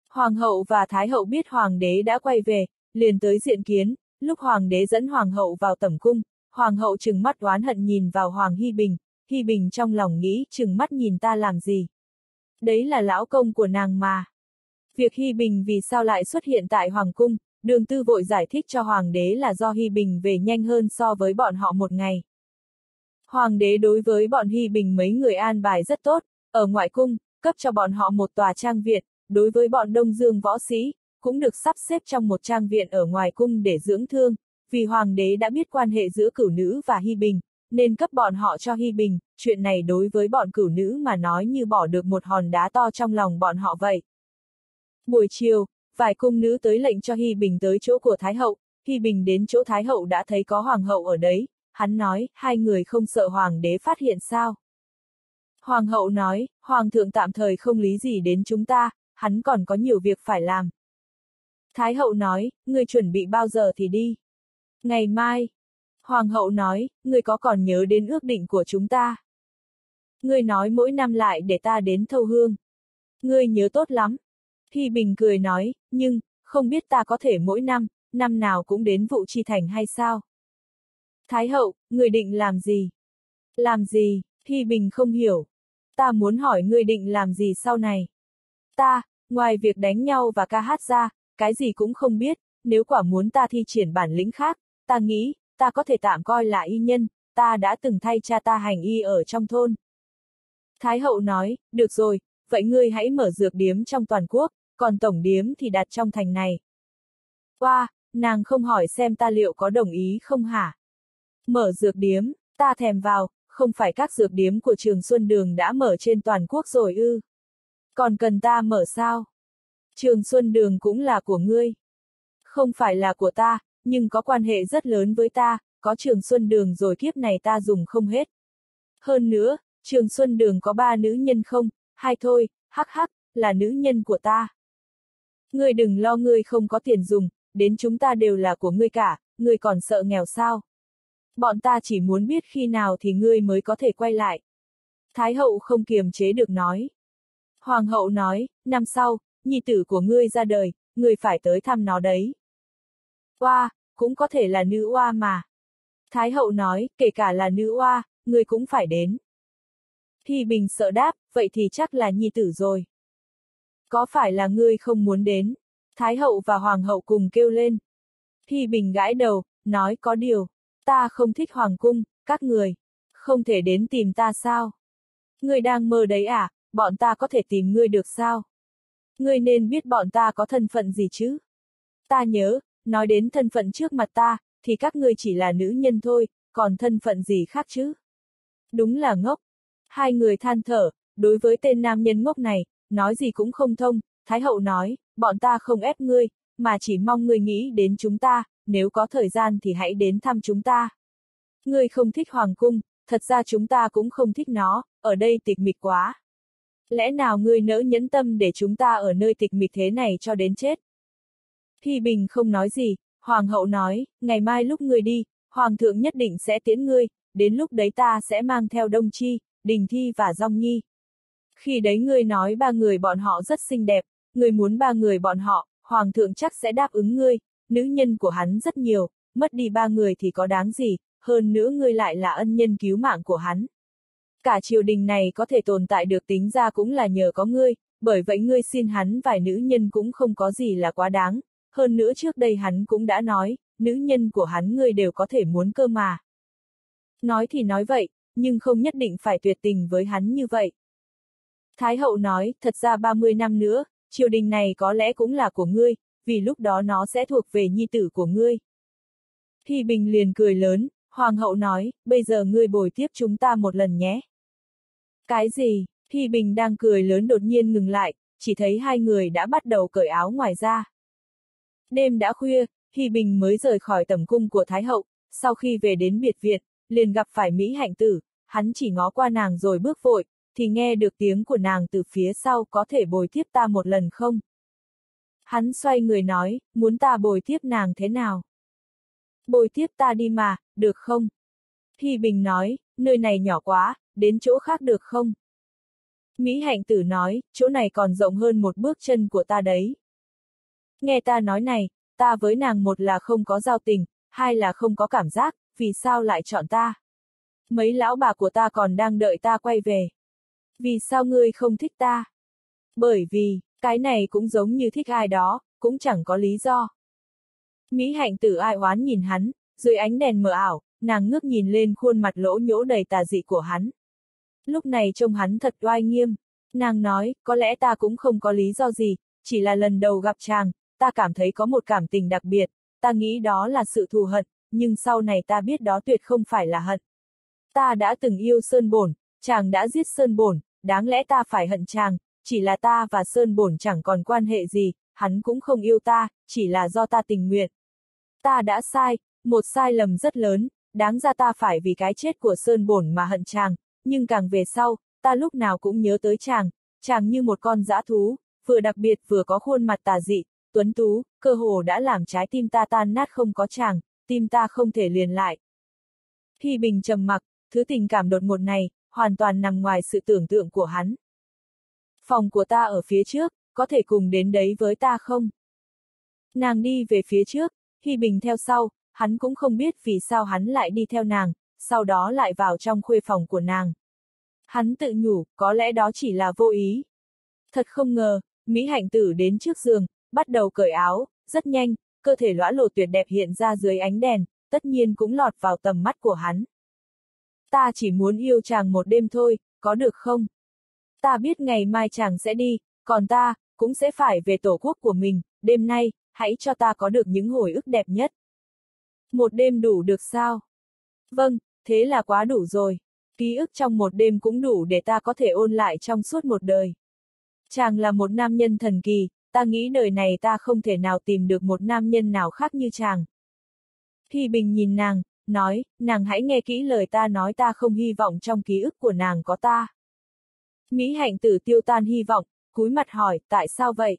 Hoàng hậu và Thái hậu biết hoàng đế đã quay về, liền tới diện kiến, lúc hoàng đế dẫn hoàng hậu vào tẩm cung, hoàng hậu trừng mắt oán hận nhìn vào hoàng Hy Bình, Hy Bình trong lòng nghĩ trừng mắt nhìn ta làm gì. Đấy là lão công của nàng mà. Việc Hy Bình vì sao lại xuất hiện tại hoàng cung, đường tư vội giải thích cho hoàng đế là do Hy Bình về nhanh hơn so với bọn họ một ngày. Hoàng đế đối với bọn Hy Bình mấy người an bài rất tốt, ở ngoại cung, cấp cho bọn họ một tòa trang viện, đối với bọn Đông Dương võ sĩ, cũng được sắp xếp trong một trang viện ở ngoài cung để dưỡng thương, vì hoàng đế đã biết quan hệ giữa cửu nữ và Hy Bình, nên cấp bọn họ cho Hy Bình, chuyện này đối với bọn cửu nữ mà nói như bỏ được một hòn đá to trong lòng bọn họ vậy. Buổi chiều, vài cung nữ tới lệnh cho Hy Bình tới chỗ của Thái Hậu, Hy Bình đến chỗ Thái Hậu đã thấy có Hoàng hậu ở đấy, hắn nói, hai người không sợ Hoàng đế phát hiện sao. Hoàng hậu nói, Hoàng thượng tạm thời không lý gì đến chúng ta, hắn còn có nhiều việc phải làm. Thái hậu nói, ngươi chuẩn bị bao giờ thì đi. Ngày mai. Hoàng hậu nói, ngươi có còn nhớ đến ước định của chúng ta. Ngươi nói mỗi năm lại để ta đến thâu hương. Ngươi nhớ tốt lắm. Thi Bình cười nói, nhưng, không biết ta có thể mỗi năm, năm nào cũng đến vụ chi thành hay sao? Thái hậu, người định làm gì? Làm gì? Thi Bình không hiểu. Ta muốn hỏi người định làm gì sau này? Ta, ngoài việc đánh nhau và ca hát ra, cái gì cũng không biết, nếu quả muốn ta thi triển bản lĩnh khác, ta nghĩ, ta có thể tạm coi là y nhân, ta đã từng thay cha ta hành y ở trong thôn. Thái hậu nói, được rồi, vậy ngươi hãy mở dược điếm trong toàn quốc, còn tổng điếm thì đặt trong thành này. Qua, nàng không hỏi xem ta liệu có đồng ý không hả? Mở dược điếm, ta thèm vào, không phải các dược điếm của trường Xuân Đường đã mở trên toàn quốc rồi ư. Còn cần ta mở sao? Trường Xuân Đường cũng là của ngươi. Không phải là của ta, nhưng có quan hệ rất lớn với ta, có Trường Xuân Đường rồi kiếp này ta dùng không hết. Hơn nữa, Trường Xuân Đường có ba nữ nhân không, hai thôi, hắc hắc, là nữ nhân của ta. Ngươi đừng lo ngươi không có tiền dùng, đến chúng ta đều là của ngươi cả, ngươi còn sợ nghèo sao? Bọn ta chỉ muốn biết khi nào thì ngươi mới có thể quay lại. Thái hậu không kiềm chế được nói. Hoàng hậu nói, năm sau, nhi tử của ngươi ra đời, ngươi phải tới thăm nó đấy. Oa, cũng có thể là nữ oa mà. Thái hậu nói, kể cả là nữ oa, ngươi cũng phải đến. Thi Bình sợ đáp, vậy thì chắc là nhi tử rồi. Có phải là ngươi không muốn đến? Thái hậu và hoàng hậu cùng kêu lên. Thi Bình gãi đầu, nói có điều. Ta không thích hoàng cung, các người. Không thể đến tìm ta sao? Ngươi đang mơ đấy à, bọn ta có thể tìm ngươi được sao? Ngươi nên biết bọn ta có thân phận gì chứ? Ta nhớ, nói đến thân phận trước mặt ta, thì các ngươi chỉ là nữ nhân thôi, còn thân phận gì khác chứ? Đúng là ngốc. Hai người than thở, đối với tên nam nhân ngốc này, nói gì cũng không thông, Thái hậu nói, bọn ta không ép ngươi, mà chỉ mong ngươi nghĩ đến chúng ta, nếu có thời gian thì hãy đến thăm chúng ta. Ngươi không thích hoàng cung, thật ra chúng ta cũng không thích nó, ở đây tịch mịch quá. Lẽ nào ngươi nỡ nhẫn tâm để chúng ta ở nơi tịch mịch thế này cho đến chết? Thi Bình không nói gì, Hoàng hậu nói, ngày mai lúc ngươi đi, Hoàng thượng nhất định sẽ tiễn ngươi, đến lúc đấy ta sẽ mang theo Đông Chi, Đình Thi và Dòng Nhi. Khi đấy ngươi nói ba người bọn họ rất xinh đẹp, ngươi muốn ba người bọn họ, Hoàng thượng chắc sẽ đáp ứng ngươi, nữ nhân của hắn rất nhiều, mất đi ba người thì có đáng gì, hơn nữa ngươi lại là ân nhân cứu mạng của hắn. Cả triều đình này có thể tồn tại được tính ra cũng là nhờ có ngươi, bởi vậy ngươi xin hắn vài nữ nhân cũng không có gì là quá đáng, hơn nữa trước đây hắn cũng đã nói, nữ nhân của hắn ngươi đều có thể muốn cơ mà. Nói thì nói vậy, nhưng không nhất định phải tuyệt tình với hắn như vậy. Thái hậu nói, thật ra 30 năm nữa, triều đình này có lẽ cũng là của ngươi, vì lúc đó nó sẽ thuộc về nhi tử của ngươi. Thi Bình liền cười lớn, Hoàng hậu nói, bây giờ ngươi bồi tiếp chúng ta một lần nhé. Cái gì? Thi Bình đang cười lớn đột nhiên ngừng lại, chỉ thấy hai người đã bắt đầu cởi áo ngoài ra. Đêm đã khuya, Thi Bình mới rời khỏi tầm cung của Thái Hậu, sau khi về đến biệt viện, liền gặp phải Mỹ hạnh tử, hắn chỉ ngó qua nàng rồi bước vội, thì nghe được tiếng của nàng từ phía sau có thể bồi tiếp ta một lần không? Hắn xoay người nói, muốn ta bồi tiếp nàng thế nào? Bồi tiếp ta đi mà, được không? Thi Bình nói, nơi này nhỏ quá, đến chỗ khác được không? Mỹ hạnh tử nói, chỗ này còn rộng hơn một bước chân của ta đấy. Nghe ta nói này, ta với nàng một là không có giao tình, hai là không có cảm giác, vì sao lại chọn ta? Mấy lão bà của ta còn đang đợi ta quay về. Vì sao ngươi không thích ta? Bởi vì, cái này cũng giống như thích ai đó, cũng chẳng có lý do. Mỹ hạnh tử ai oán nhìn hắn, dưới ánh đèn mờ ảo, nàng ngước nhìn lên khuôn mặt lỗ nhỗ đầy tà dị của hắn. Lúc này trông hắn thật oai nghiêm. Nàng nói, có lẽ ta cũng không có lý do gì, chỉ là lần đầu gặp chàng, ta cảm thấy có một cảm tình đặc biệt, ta nghĩ đó là sự thù hận, nhưng sau này ta biết đó tuyệt không phải là hận. Ta đã từng yêu Sơn Bổn, chàng đã giết Sơn Bổn, đáng lẽ ta phải hận chàng, chỉ là ta và Sơn Bổn chẳng còn quan hệ gì, hắn cũng không yêu ta, chỉ là do ta tình nguyện. Ta đã sai, một sai lầm rất lớn, đáng ra ta phải vì cái chết của Sơn Bổn mà hận chàng, nhưng càng về sau, ta lúc nào cũng nhớ tới chàng, chàng như một con dã thú, vừa đặc biệt vừa có khuôn mặt tà dị, tuấn tú, cơ hồ đã làm trái tim ta tan nát không có chàng, tim ta không thể liền lại. Hy Bình trầm mặc, thứ tình cảm đột ngột này, hoàn toàn nằm ngoài sự tưởng tượng của hắn. Phòng của ta ở phía trước, có thể cùng đến đấy với ta không? Nàng đi về phía trước, Hy Bình theo sau, hắn cũng không biết vì sao hắn lại đi theo nàng, sau đó lại vào trong khuê phòng của nàng. Hắn tự nhủ, có lẽ đó chỉ là vô ý. Thật không ngờ, Mỹ hạnh tử đến trước giường, bắt đầu cởi áo, rất nhanh, cơ thể lõa lộ tuyệt đẹp hiện ra dưới ánh đèn, tất nhiên cũng lọt vào tầm mắt của hắn. Ta chỉ muốn yêu chàng một đêm thôi, có được không? Ta biết ngày mai chàng sẽ đi, còn ta, cũng sẽ phải về tổ quốc của mình, đêm nay, hãy cho ta có được những hồi ức đẹp nhất. Một đêm đủ được sao? Vâng, thế là quá đủ rồi. Ký ức trong một đêm cũng đủ để ta có thể ôn lại trong suốt một đời. Chàng là một nam nhân thần kỳ, ta nghĩ đời này ta không thể nào tìm được một nam nhân nào khác như chàng. Hy Bình nhìn nàng, nói, nàng hãy nghe kỹ lời ta nói ta không hy vọng trong ký ức của nàng có ta. Mỹ hạnh tử tiêu tan hy vọng, cúi mặt hỏi, tại sao vậy?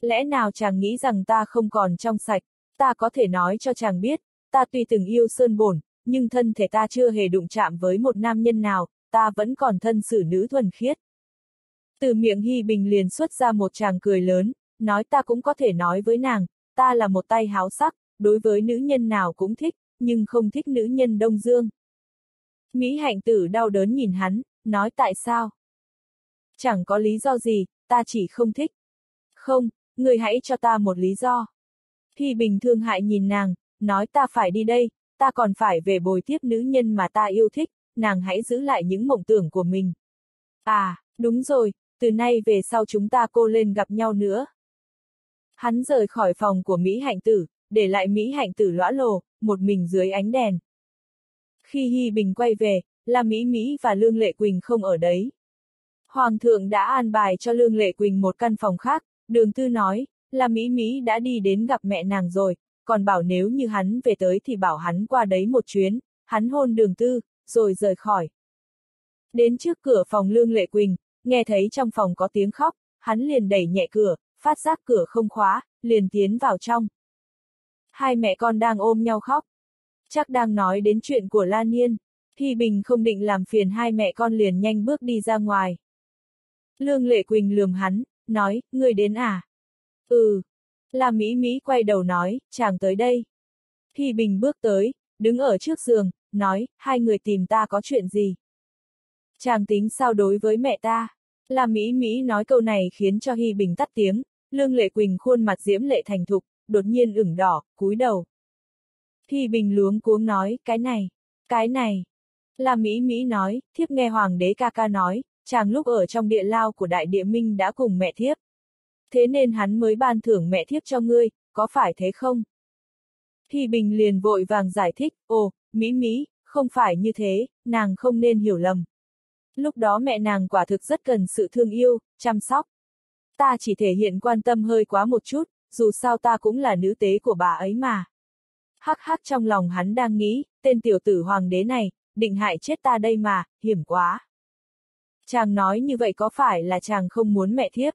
Lẽ nào chàng nghĩ rằng ta không còn trong sạch, ta có thể nói cho chàng biết, ta tuy từng yêu Sơn Bổn, nhưng thân thể ta chưa hề đụng chạm với một nam nhân nào, ta vẫn còn thân xử nữ thuần khiết. Từ miệng Hy Bình liền xuất ra một chàng cười lớn, nói ta cũng có thể nói với nàng, ta là một tay háo sắc, đối với nữ nhân nào cũng thích, nhưng không thích nữ nhân Đông Dương. Mỹ hạnh tử đau đớn nhìn hắn, nói tại sao? Chẳng có lý do gì, ta chỉ không thích. Không, người hãy cho ta một lý do. Thì Bình thương hại nhìn nàng, nói ta phải đi đây, ta còn phải về bồi tiếp nữ nhân mà ta yêu thích, nàng hãy giữ lại những mộng tưởng của mình. À, đúng rồi, từ nay về sau chúng ta cô lên gặp nhau nữa. Hắn rời khỏi phòng của Mỹ Hạnh Tử, để lại Mỹ Hạnh Tử lõa lồ, một mình dưới ánh đèn. Khi Hy Bình quay về, là Mỹ Mỹ và Lương Lệ Quỳnh không ở đấy. Hoàng thượng đã an bài cho Lương Lệ Quỳnh một căn phòng khác, đường tư nói, là Mỹ Mỹ đã đi đến gặp mẹ nàng rồi, còn bảo nếu như hắn về tới thì bảo hắn qua đấy một chuyến, hắn hôn đường tư, rồi rời khỏi. Đến trước cửa phòng Lương Lệ Quỳnh, nghe thấy trong phòng có tiếng khóc, hắn liền đẩy nhẹ cửa, phát giác cửa không khóa, liền tiến vào trong. Hai mẹ con đang ôm nhau khóc. Chắc đang nói đến chuyện của La Niên. Thi Bình không định làm phiền hai mẹ con liền nhanh bước đi ra ngoài. Lương Lệ Quỳnh lườm hắn, nói, người đến à? Ừ, La Mỹ Mỹ quay đầu nói, chàng tới đây. Thi Bình bước tới, đứng ở trước giường, nói, hai người tìm ta có chuyện gì? Chàng tính sao đối với mẹ ta? La Mỹ Mỹ nói câu này khiến cho Hy Bình tắt tiếng, Lương Lệ Quỳnh khuôn mặt diễm lệ thành thục, đột nhiên ửng đỏ, cúi đầu. Hi Bình luống cuống nói, cái này, cái này. La Mỹ Mỹ nói, thiếp nghe Hoàng đế ca ca nói, chàng lúc ở trong địa lao của Đại Địa Minh đã cùng mẹ thiếp thế nên hắn mới ban thưởng mẹ thiếp cho ngươi, có phải thế không? Thì Bình liền vội vàng giải thích, ồ, Mỹ Mỹ, không phải như thế, nàng không nên hiểu lầm. Lúc đó mẹ nàng quả thực rất cần sự thương yêu, chăm sóc. Ta chỉ thể hiện quan tâm hơi quá một chút, dù sao ta cũng là nữ tế của bà ấy mà. Hắc hắc trong lòng hắn đang nghĩ, tên tiểu tử hoàng đế này, định hại chết ta đây mà, hiểm quá. Chàng nói như vậy có phải là chàng không muốn mẹ thiếp?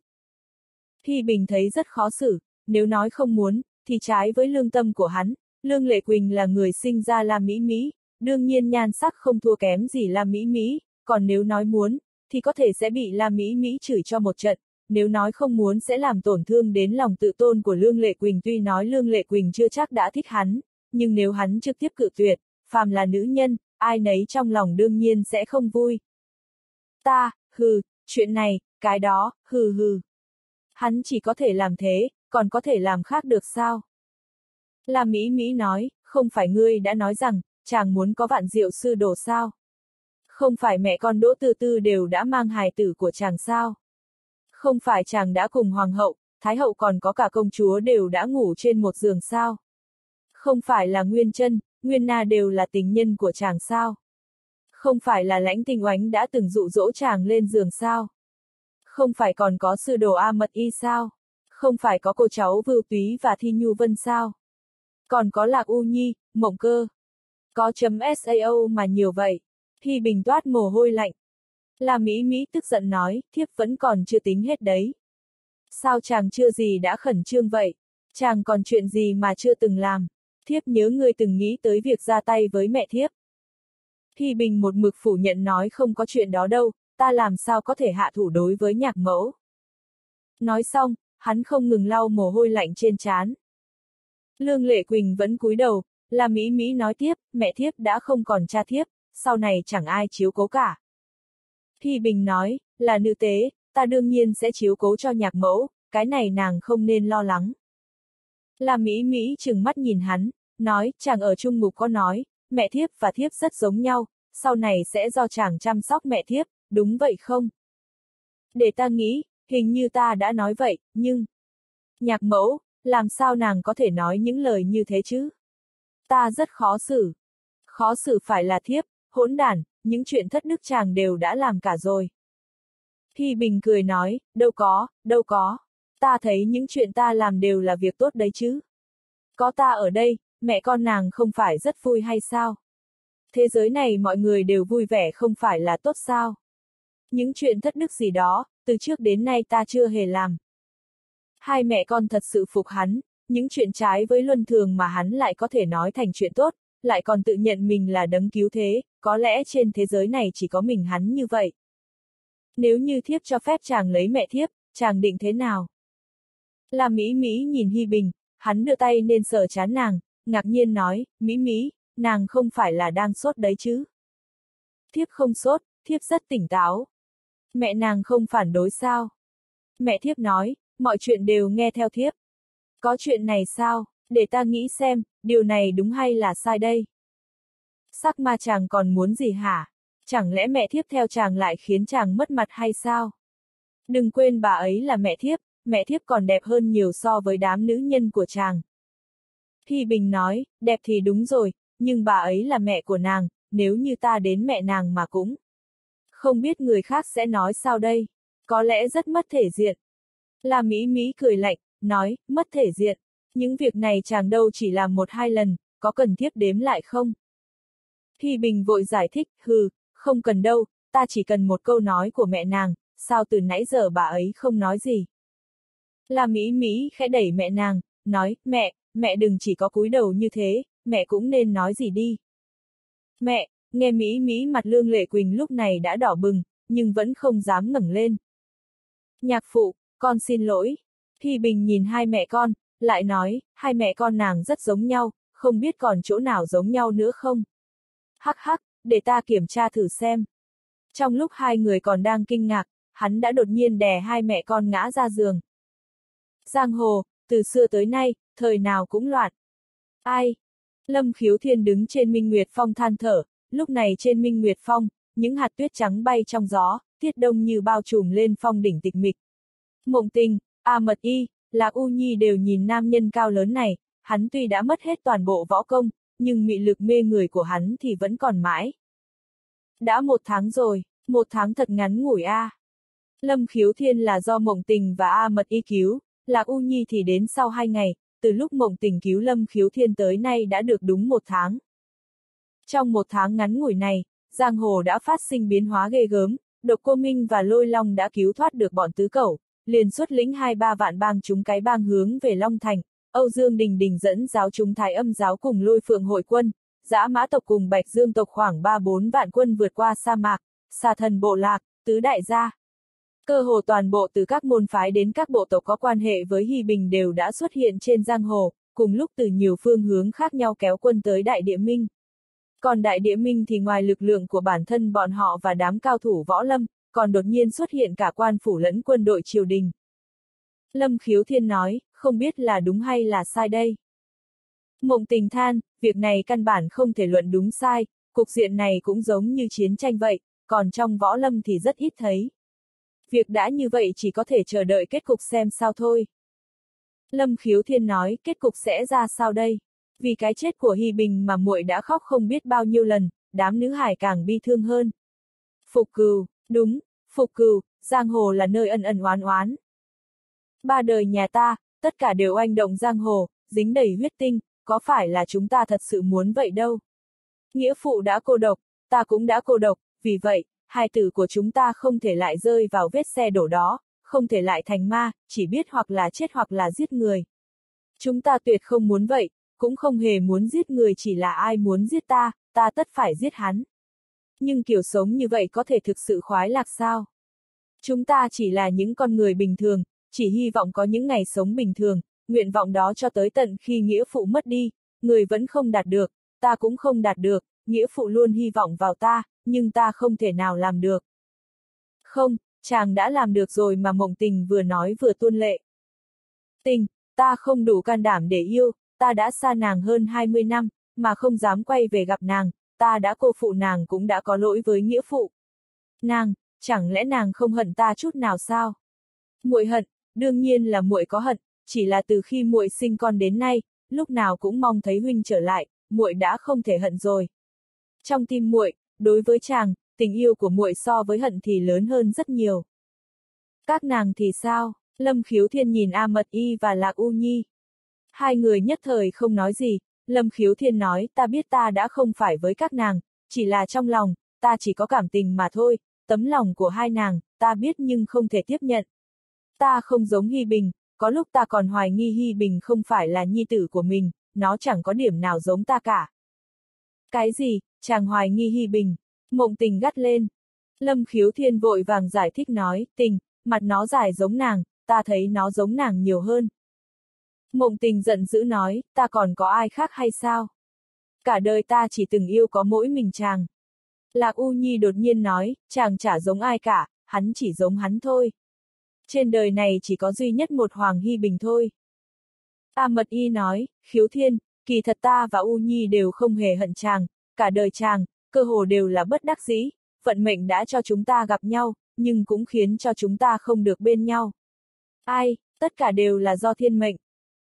Thi Bình thấy rất khó xử, nếu nói không muốn, thì trái với lương tâm của hắn, Lương Lệ Quỳnh là người sinh ra La Mỹ Mỹ, đương nhiên nhan sắc không thua kém gì La Mỹ Mỹ, còn nếu nói muốn, thì có thể sẽ bị La Mỹ Mỹ chửi cho một trận, nếu nói không muốn sẽ làm tổn thương đến lòng tự tôn của Lương Lệ Quỳnh tuy nói Lương Lệ Quỳnh chưa chắc đã thích hắn, nhưng nếu hắn trực tiếp cự tuyệt, phàm là nữ nhân, ai nấy trong lòng đương nhiên sẽ không vui. Ta, hừ, chuyện này, cái đó, hừ hừ. Hắn chỉ có thể làm thế, còn có thể làm khác được sao? La Mỹ Mỹ nói, không phải ngươi đã nói rằng, chàng muốn có vạn diệu sư đồ sao? Không phải mẹ con Đỗ Tư Tư đều đã mang hài tử của chàng sao? Không phải chàng đã cùng hoàng hậu, thái hậu còn có cả công chúa đều đã ngủ trên một giường sao? Không phải là Nguyên chân, Nguyên Na đều là tình nhân của chàng sao? Không phải là lãnh tình oánh đã từng dụ dỗ chàng lên giường sao? Không phải còn có sư đồ A Mật Y sao? Không phải có cô cháu Vưu Túy và Thi Nhu Vân sao? Còn có Lạc U Nhi, Mộng Cơ. Có chấm SAO mà nhiều vậy. Thi Bình toát mồ hôi lạnh. La Mỹ Mỹ tức giận nói, thiếp vẫn còn chưa tính hết đấy. Sao chàng chưa gì đã khẩn trương vậy? Chàng còn chuyện gì mà chưa từng làm? Thiếp nhớ người từng nghĩ tới việc ra tay với mẹ thiếp. Thi Bình một mực phủ nhận nói không có chuyện đó đâu, ta làm sao có thể hạ thủ đối với nhạc mẫu. Nói xong, hắn không ngừng lau mồ hôi lạnh trên trán. Lương Lệ Quỳnh vẫn cúi đầu, là Mỹ Mỹ nói tiếp, mẹ thiếp đã không còn cha thiếp, sau này chẳng ai chiếu cố cả. Thi Bình nói, là nữ tế, ta đương nhiên sẽ chiếu cố cho nhạc mẫu, cái này nàng không nên lo lắng. Là Mỹ Mỹ chừng mắt nhìn hắn, nói, chàng ở trung mục có nói, mẹ thiếp và thiếp rất giống nhau, sau này sẽ do chàng chăm sóc mẹ thiếp, đúng vậy không? Để ta nghĩ, hình như ta đã nói vậy, nhưng... Nhạc mẫu, làm sao nàng có thể nói những lời như thế chứ? Ta rất khó xử. Khó xử phải là thiếp, hỗn đản, những chuyện thất đức chàng đều đã làm cả rồi. Thi Bình cười nói, đâu có, đâu có. Ta thấy những chuyện ta làm đều là việc tốt đấy chứ. Có ta ở đây, mẹ con nàng không phải rất vui hay sao? Thế giới này mọi người đều vui vẻ không phải là tốt sao? Những chuyện thất đức gì đó, từ trước đến nay ta chưa hề làm. Hai mẹ con thật sự phục hắn, những chuyện trái với luân thường mà hắn lại có thể nói thành chuyện tốt, lại còn tự nhận mình là đấng cứu thế, có lẽ trên thế giới này chỉ có mình hắn như vậy. Nếu như thiếp cho phép chàng lấy mẹ thiếp, chàng định thế nào? Là Mỹ Mỹ nhìn Hy Bình, hắn đưa tay nên sờ chán nàng, ngạc nhiên nói, Mỹ Mỹ, nàng không phải là đang sốt đấy chứ? Thiếp không sốt, thiếp rất tỉnh táo. Mẹ nàng không phản đối sao? Mẹ thiếp nói, mọi chuyện đều nghe theo thiếp. Có chuyện này sao, để ta nghĩ xem, điều này đúng hay là sai đây? Sắc ma chàng còn muốn gì hả? Chẳng lẽ mẹ thiếp theo chàng lại khiến chàng mất mặt hay sao? Đừng quên bà ấy là mẹ thiếp, mẹ thiếp còn đẹp hơn nhiều so với đám nữ nhân của chàng. Thi Bình nói, đẹp thì đúng rồi, nhưng bà ấy là mẹ của nàng, nếu như ta đến mẹ nàng mà cũng. Không biết người khác sẽ nói sao đây, có lẽ rất mất thể diện. La Mỹ Mỹ cười lạnh, nói, mất thể diện. Những việc này chàng đâu chỉ làm một hai lần, có cần thiết đếm lại không? Thi Bình vội giải thích, hừ, không cần đâu, ta chỉ cần một câu nói của mẹ nàng, sao từ nãy giờ bà ấy không nói gì? La Mỹ Mỹ khẽ đẩy mẹ nàng, nói, mẹ, mẹ đừng chỉ có cúi đầu như thế, mẹ cũng nên nói gì đi. Mẹ, nghe Mỹ Mỹ mặt lương lệ quỳnh lúc này đã đỏ bừng, nhưng vẫn không dám ngẩng lên. Nhạc phụ, con xin lỗi. Thi Bình nhìn hai mẹ con, lại nói, hai mẹ con nàng rất giống nhau, không biết còn chỗ nào giống nhau nữa không? Hắc hắc, để ta kiểm tra thử xem. Trong lúc hai người còn đang kinh ngạc, hắn đã đột nhiên đè hai mẹ con ngã ra giường. Giang hồ, từ xưa tới nay, thời nào cũng loạn. Ai? Lâm khiếu thiên đứng trên Minh Nguyệt Phong than thở, lúc này trên Minh Nguyệt Phong, những hạt tuyết trắng bay trong gió, tiết đông như bao trùm lên phong đỉnh tịch mịch. Mộng tình, A Mật Y, Lạc U Nhi đều nhìn nam nhân cao lớn này, hắn tuy đã mất hết toàn bộ võ công, nhưng mị lực mê người của hắn thì vẫn còn mãi. Đã một tháng rồi, một tháng thật ngắn ngủi a. Lâm khiếu thiên là do mộng tình và A Mật Y cứu, Lạc U Nhi thì đến sau hai ngày, từ lúc mộng tình cứu Lâm khiếu thiên tới nay đã được đúng một tháng. Trong một tháng ngắn ngủi này, Giang Hồ đã phát sinh biến hóa ghê gớm, Độc Cô Minh và Lôi Long đã cứu thoát được bọn tứ cẩu, liền xuất lĩnh hai ba vạn bang chúng cái bang hướng về Long Thành, Âu Dương Đình Đình dẫn giáo chúng thái âm giáo cùng lôi phượng hội quân, giã mã tộc cùng Bạch Dương tộc khoảng ba bốn vạn quân vượt qua sa mạc, xà thần bộ lạc, tứ đại gia. Cơ hồ toàn bộ từ các môn phái đến các bộ tộc có quan hệ với Hy Bình đều đã xuất hiện trên giang hồ, cùng lúc từ nhiều phương hướng khác nhau kéo quân tới Đại Địa Minh. Còn Đại Địa Minh thì ngoài lực lượng của bản thân bọn họ và đám cao thủ võ lâm, còn đột nhiên xuất hiện cả quan phủ lẫn quân đội triều đình. Lâm Khiếu Thiên nói, không biết là đúng hay là sai đây. Mộng tình than, việc này căn bản không thể luận đúng sai, cục diện này cũng giống như chiến tranh vậy, còn trong võ lâm thì rất ít thấy. Việc đã như vậy chỉ có thể chờ đợi kết cục xem sao thôi. Lâm Khiếu Thiên nói, kết cục sẽ ra sao đây? Vì cái chết của Hy Bình mà muội đã khóc không biết bao nhiêu lần, đám nữ hải càng bi thương hơn. Phục cừu, đúng, phục cừu, giang hồ là nơi ân ân oán oán. Ba đời nhà ta, tất cả đều oanh động giang hồ, dính đầy huyết tinh, có phải là chúng ta thật sự muốn vậy đâu. Nghĩa phụ đã cô độc, ta cũng đã cô độc, vì vậy, hai tử của chúng ta không thể lại rơi vào vết xe đổ đó, không thể lại thành ma, chỉ biết hoặc là chết hoặc là giết người. Chúng ta tuyệt không muốn vậy, cũng không hề muốn giết người chỉ là ai muốn giết ta, ta tất phải giết hắn. Nhưng kiểu sống như vậy có thể thực sự khoái lạc sao? Chúng ta chỉ là những con người bình thường, chỉ hy vọng có những ngày sống bình thường, nguyện vọng đó cho tới tận khi nghĩa phụ mất đi, người vẫn không đạt được, ta cũng không đạt được, nghĩa phụ luôn hy vọng vào ta, nhưng ta không thể nào làm được. Không, chàng đã làm được rồi mà mộng tình vừa nói vừa tuôn lệ. Tình, ta không đủ can đảm để yêu, ta đã xa nàng hơn 20 năm, mà không dám quay về gặp nàng, ta đã cô phụ nàng cũng đã có lỗi với nghĩa phụ. Nàng, chẳng lẽ nàng không hận ta chút nào sao? Muội hận, đương nhiên là muội có hận, chỉ là từ khi muội sinh con đến nay, lúc nào cũng mong thấy huynh trở lại, muội đã không thể hận rồi. Trong tim muội, đối với chàng, tình yêu của muội so với hận thì lớn hơn rất nhiều. Các nàng thì sao? Lâm Khiếu Thiên nhìn A Mật Y và Lạc U Nhi. Hai người nhất thời không nói gì, Lâm Khiếu Thiên nói ta biết ta đã không phải với các nàng, chỉ là trong lòng, ta chỉ có cảm tình mà thôi, tấm lòng của hai nàng, ta biết nhưng không thể tiếp nhận. Ta không giống Hy Bình, có lúc ta còn hoài nghi Hy Bình không phải là nhi tử của mình, nó chẳng có điểm nào giống ta cả. Cái gì, chàng hoài nghi Hy Bình, mộng tình gắt lên. Lâm khiếu thiên vội vàng giải thích nói, tình, mặt nó dài giống nàng, ta thấy nó giống nàng nhiều hơn. Mộng tình giận dữ nói, ta còn có ai khác hay sao? Cả đời ta chỉ từng yêu có mỗi mình chàng. Lạc U Nhi đột nhiên nói, chàng chả giống ai cả, hắn chỉ giống hắn thôi. Trên đời này chỉ có duy nhất một Hoàng Hy Bình thôi. A Mật Y nói, khiếu thiên, kỳ thật ta và U Nhi đều không hề hận chàng, cả đời chàng, cơ hồ đều là bất đắc dĩ, vận mệnh đã cho chúng ta gặp nhau, nhưng cũng khiến cho chúng ta không được bên nhau. Ai, tất cả đều là do thiên mệnh.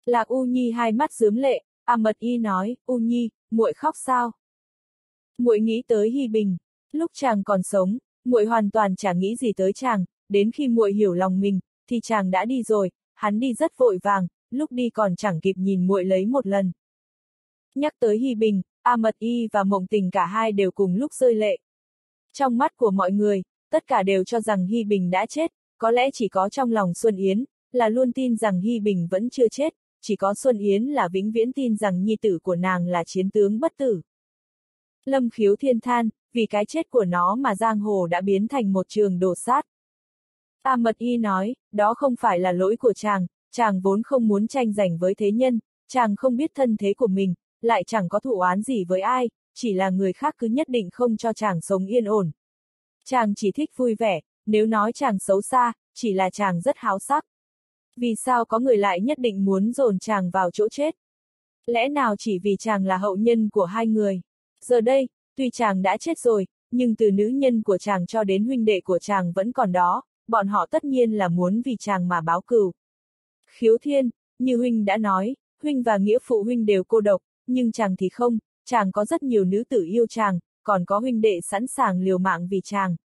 Lạc U Nhi hai mắt dướm lệ, A Mật Y nói, U Nhi, muội khóc sao? Muội nghĩ tới Hy Bình, lúc chàng còn sống, muội hoàn toàn chẳng nghĩ gì tới chàng, đến khi muội hiểu lòng mình, thì chàng đã đi rồi, hắn đi rất vội vàng, lúc đi còn chẳng kịp nhìn muội lấy một lần. Nhắc tới Hy Bình, A Mật Y và Mộng Tình cả hai đều cùng lúc rơi lệ. Trong mắt của mọi người, tất cả đều cho rằng Hy Bình đã chết, có lẽ chỉ có trong lòng Xuân Yến, là luôn tin rằng Hy Bình vẫn chưa chết, chỉ có Xuân Yến là vĩnh viễn tin rằng nhi tử của nàng là chiến tướng bất tử. Lâm khiếu thiên than, vì cái chết của nó mà giang hồ đã biến thành một trường đổ sát. A Mật Y nói, đó không phải là lỗi của chàng, chàng vốn không muốn tranh giành với thế nhân, chàng không biết thân thế của mình, lại chẳng có thủ án gì với ai, chỉ là người khác cứ nhất định không cho chàng sống yên ổn. Chàng chỉ thích vui vẻ, nếu nói chàng xấu xa, chỉ là chàng rất háo sắc. Vì sao có người lại nhất định muốn dồn chàng vào chỗ chết? Lẽ nào chỉ vì chàng là hậu nhân của hai người? Giờ đây, tuy chàng đã chết rồi, nhưng từ nữ nhân của chàng cho đến huynh đệ của chàng vẫn còn đó, bọn họ tất nhiên là muốn vì chàng mà báo cừu. Khiếu thiên, như huynh đã nói, huynh và nghĩa phụ huynh đều cô độc, nhưng chàng thì không, chàng có rất nhiều nữ tử yêu chàng, còn có huynh đệ sẵn sàng liều mạng vì chàng.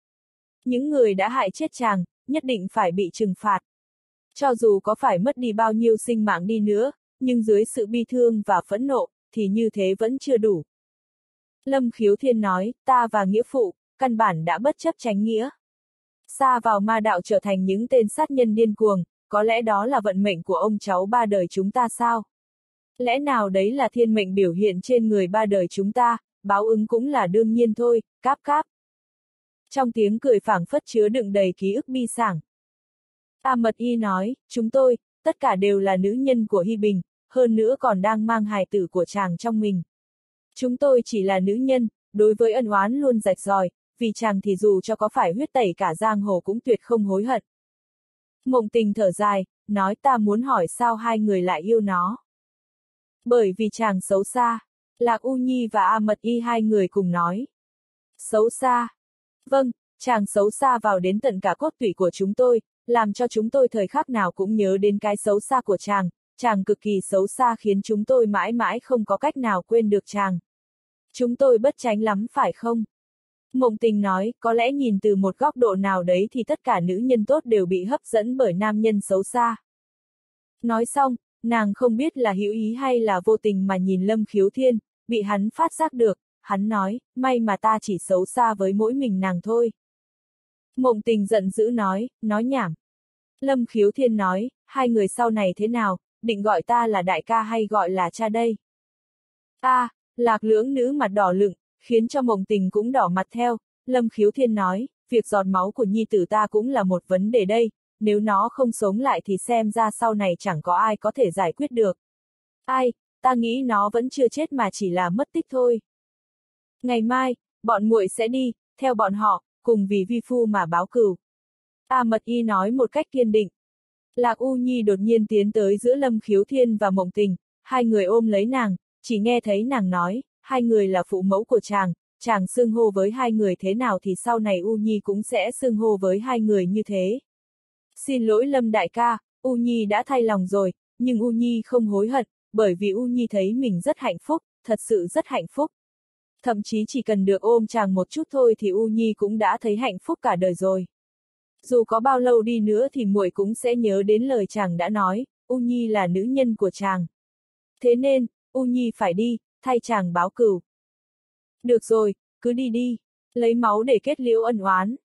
Những người đã hại chết chàng, nhất định phải bị trừng phạt. Cho dù có phải mất đi bao nhiêu sinh mạng đi nữa, nhưng dưới sự bi thương và phẫn nộ, thì như thế vẫn chưa đủ. Lâm Khiếu Thiên nói, ta và nghĩa phụ, căn bản đã bất chấp tránh nghĩa. Xa vào ma đạo trở thành những tên sát nhân điên cuồng, có lẽ đó là vận mệnh của ông cháu ba đời chúng ta sao? Lẽ nào đấy là thiên mệnh biểu hiện trên người ba đời chúng ta, báo ứng cũng là đương nhiên thôi, cáp cáp. Trong tiếng cười phảng phất chứa đựng đầy ký ức bi sảng. A Mật Y nói, chúng tôi, tất cả đều là nữ nhân của Hy Bình, hơn nữa còn đang mang hài tử của chàng trong mình. Chúng tôi chỉ là nữ nhân, đối với ân oán luôn rạch ròi, vì chàng thì dù cho có phải huyết tẩy cả giang hồ cũng tuyệt không hối hận. Mộng tình thở dài, nói ta muốn hỏi sao hai người lại yêu nó. Bởi vì chàng xấu xa. Lạc U Nhi và A Mật Y hai người cùng nói. Xấu xa. Vâng, chàng xấu xa vào đến tận cả cốt tủy của chúng tôi, làm cho chúng tôi thời khắc nào cũng nhớ đến cái xấu xa của chàng, chàng cực kỳ xấu xa khiến chúng tôi mãi mãi không có cách nào quên được chàng. Chúng tôi bất tránh lắm phải không? Mộng tình nói, có lẽ nhìn từ một góc độ nào đấy thì tất cả nữ nhân tốt đều bị hấp dẫn bởi nam nhân xấu xa. Nói xong, nàng không biết là hữu ý hay là vô tình mà nhìn Lâm Khiếu Thiên, bị hắn phát giác được, hắn nói, may mà ta chỉ xấu xa với mỗi mình nàng thôi. Mộng tình giận dữ nói, nói nhảm. Lâm Khiếu Thiên nói, hai người sau này thế nào, định gọi ta là đại ca hay gọi là cha đây? A, lạc lưỡng nữ mặt đỏ lựng, khiến cho mộng tình cũng đỏ mặt theo, Lâm Khiếu Thiên nói, việc giọt máu của nhi tử ta cũng là một vấn đề đây, nếu nó không sống lại thì xem ra sau này chẳng có ai có thể giải quyết được. Ai, ta nghĩ nó vẫn chưa chết mà chỉ là mất tích thôi. Ngày mai, bọn muội sẽ đi, theo bọn họ, cùng vì vi phu mà báo cửu. A Mật Y nói một cách kiên định. Lạc U Nhi đột nhiên tiến tới giữa Lâm Khiếu Thiên và Mộng Tình, hai người ôm lấy nàng, chỉ nghe thấy nàng nói, hai người là phụ mẫu của chàng, chàng xưng hô với hai người thế nào thì sau này U Nhi cũng sẽ xưng hô với hai người như thế. Xin lỗi Lâm đại ca, U Nhi đã thay lòng rồi, nhưng U Nhi không hối hận, bởi vì U Nhi thấy mình rất hạnh phúc, thật sự rất hạnh phúc. Thậm chí chỉ cần được ôm chàng một chút thôi thì U Nhi cũng đã thấy hạnh phúc cả đời rồi. Dù có bao lâu đi nữa thì muội cũng sẽ nhớ đến lời chàng đã nói, U Nhi là nữ nhân của chàng. Thế nên, U Nhi phải đi, thay chàng báo cửu. Được rồi, cứ đi đi, lấy máu để kết liễu ân oán.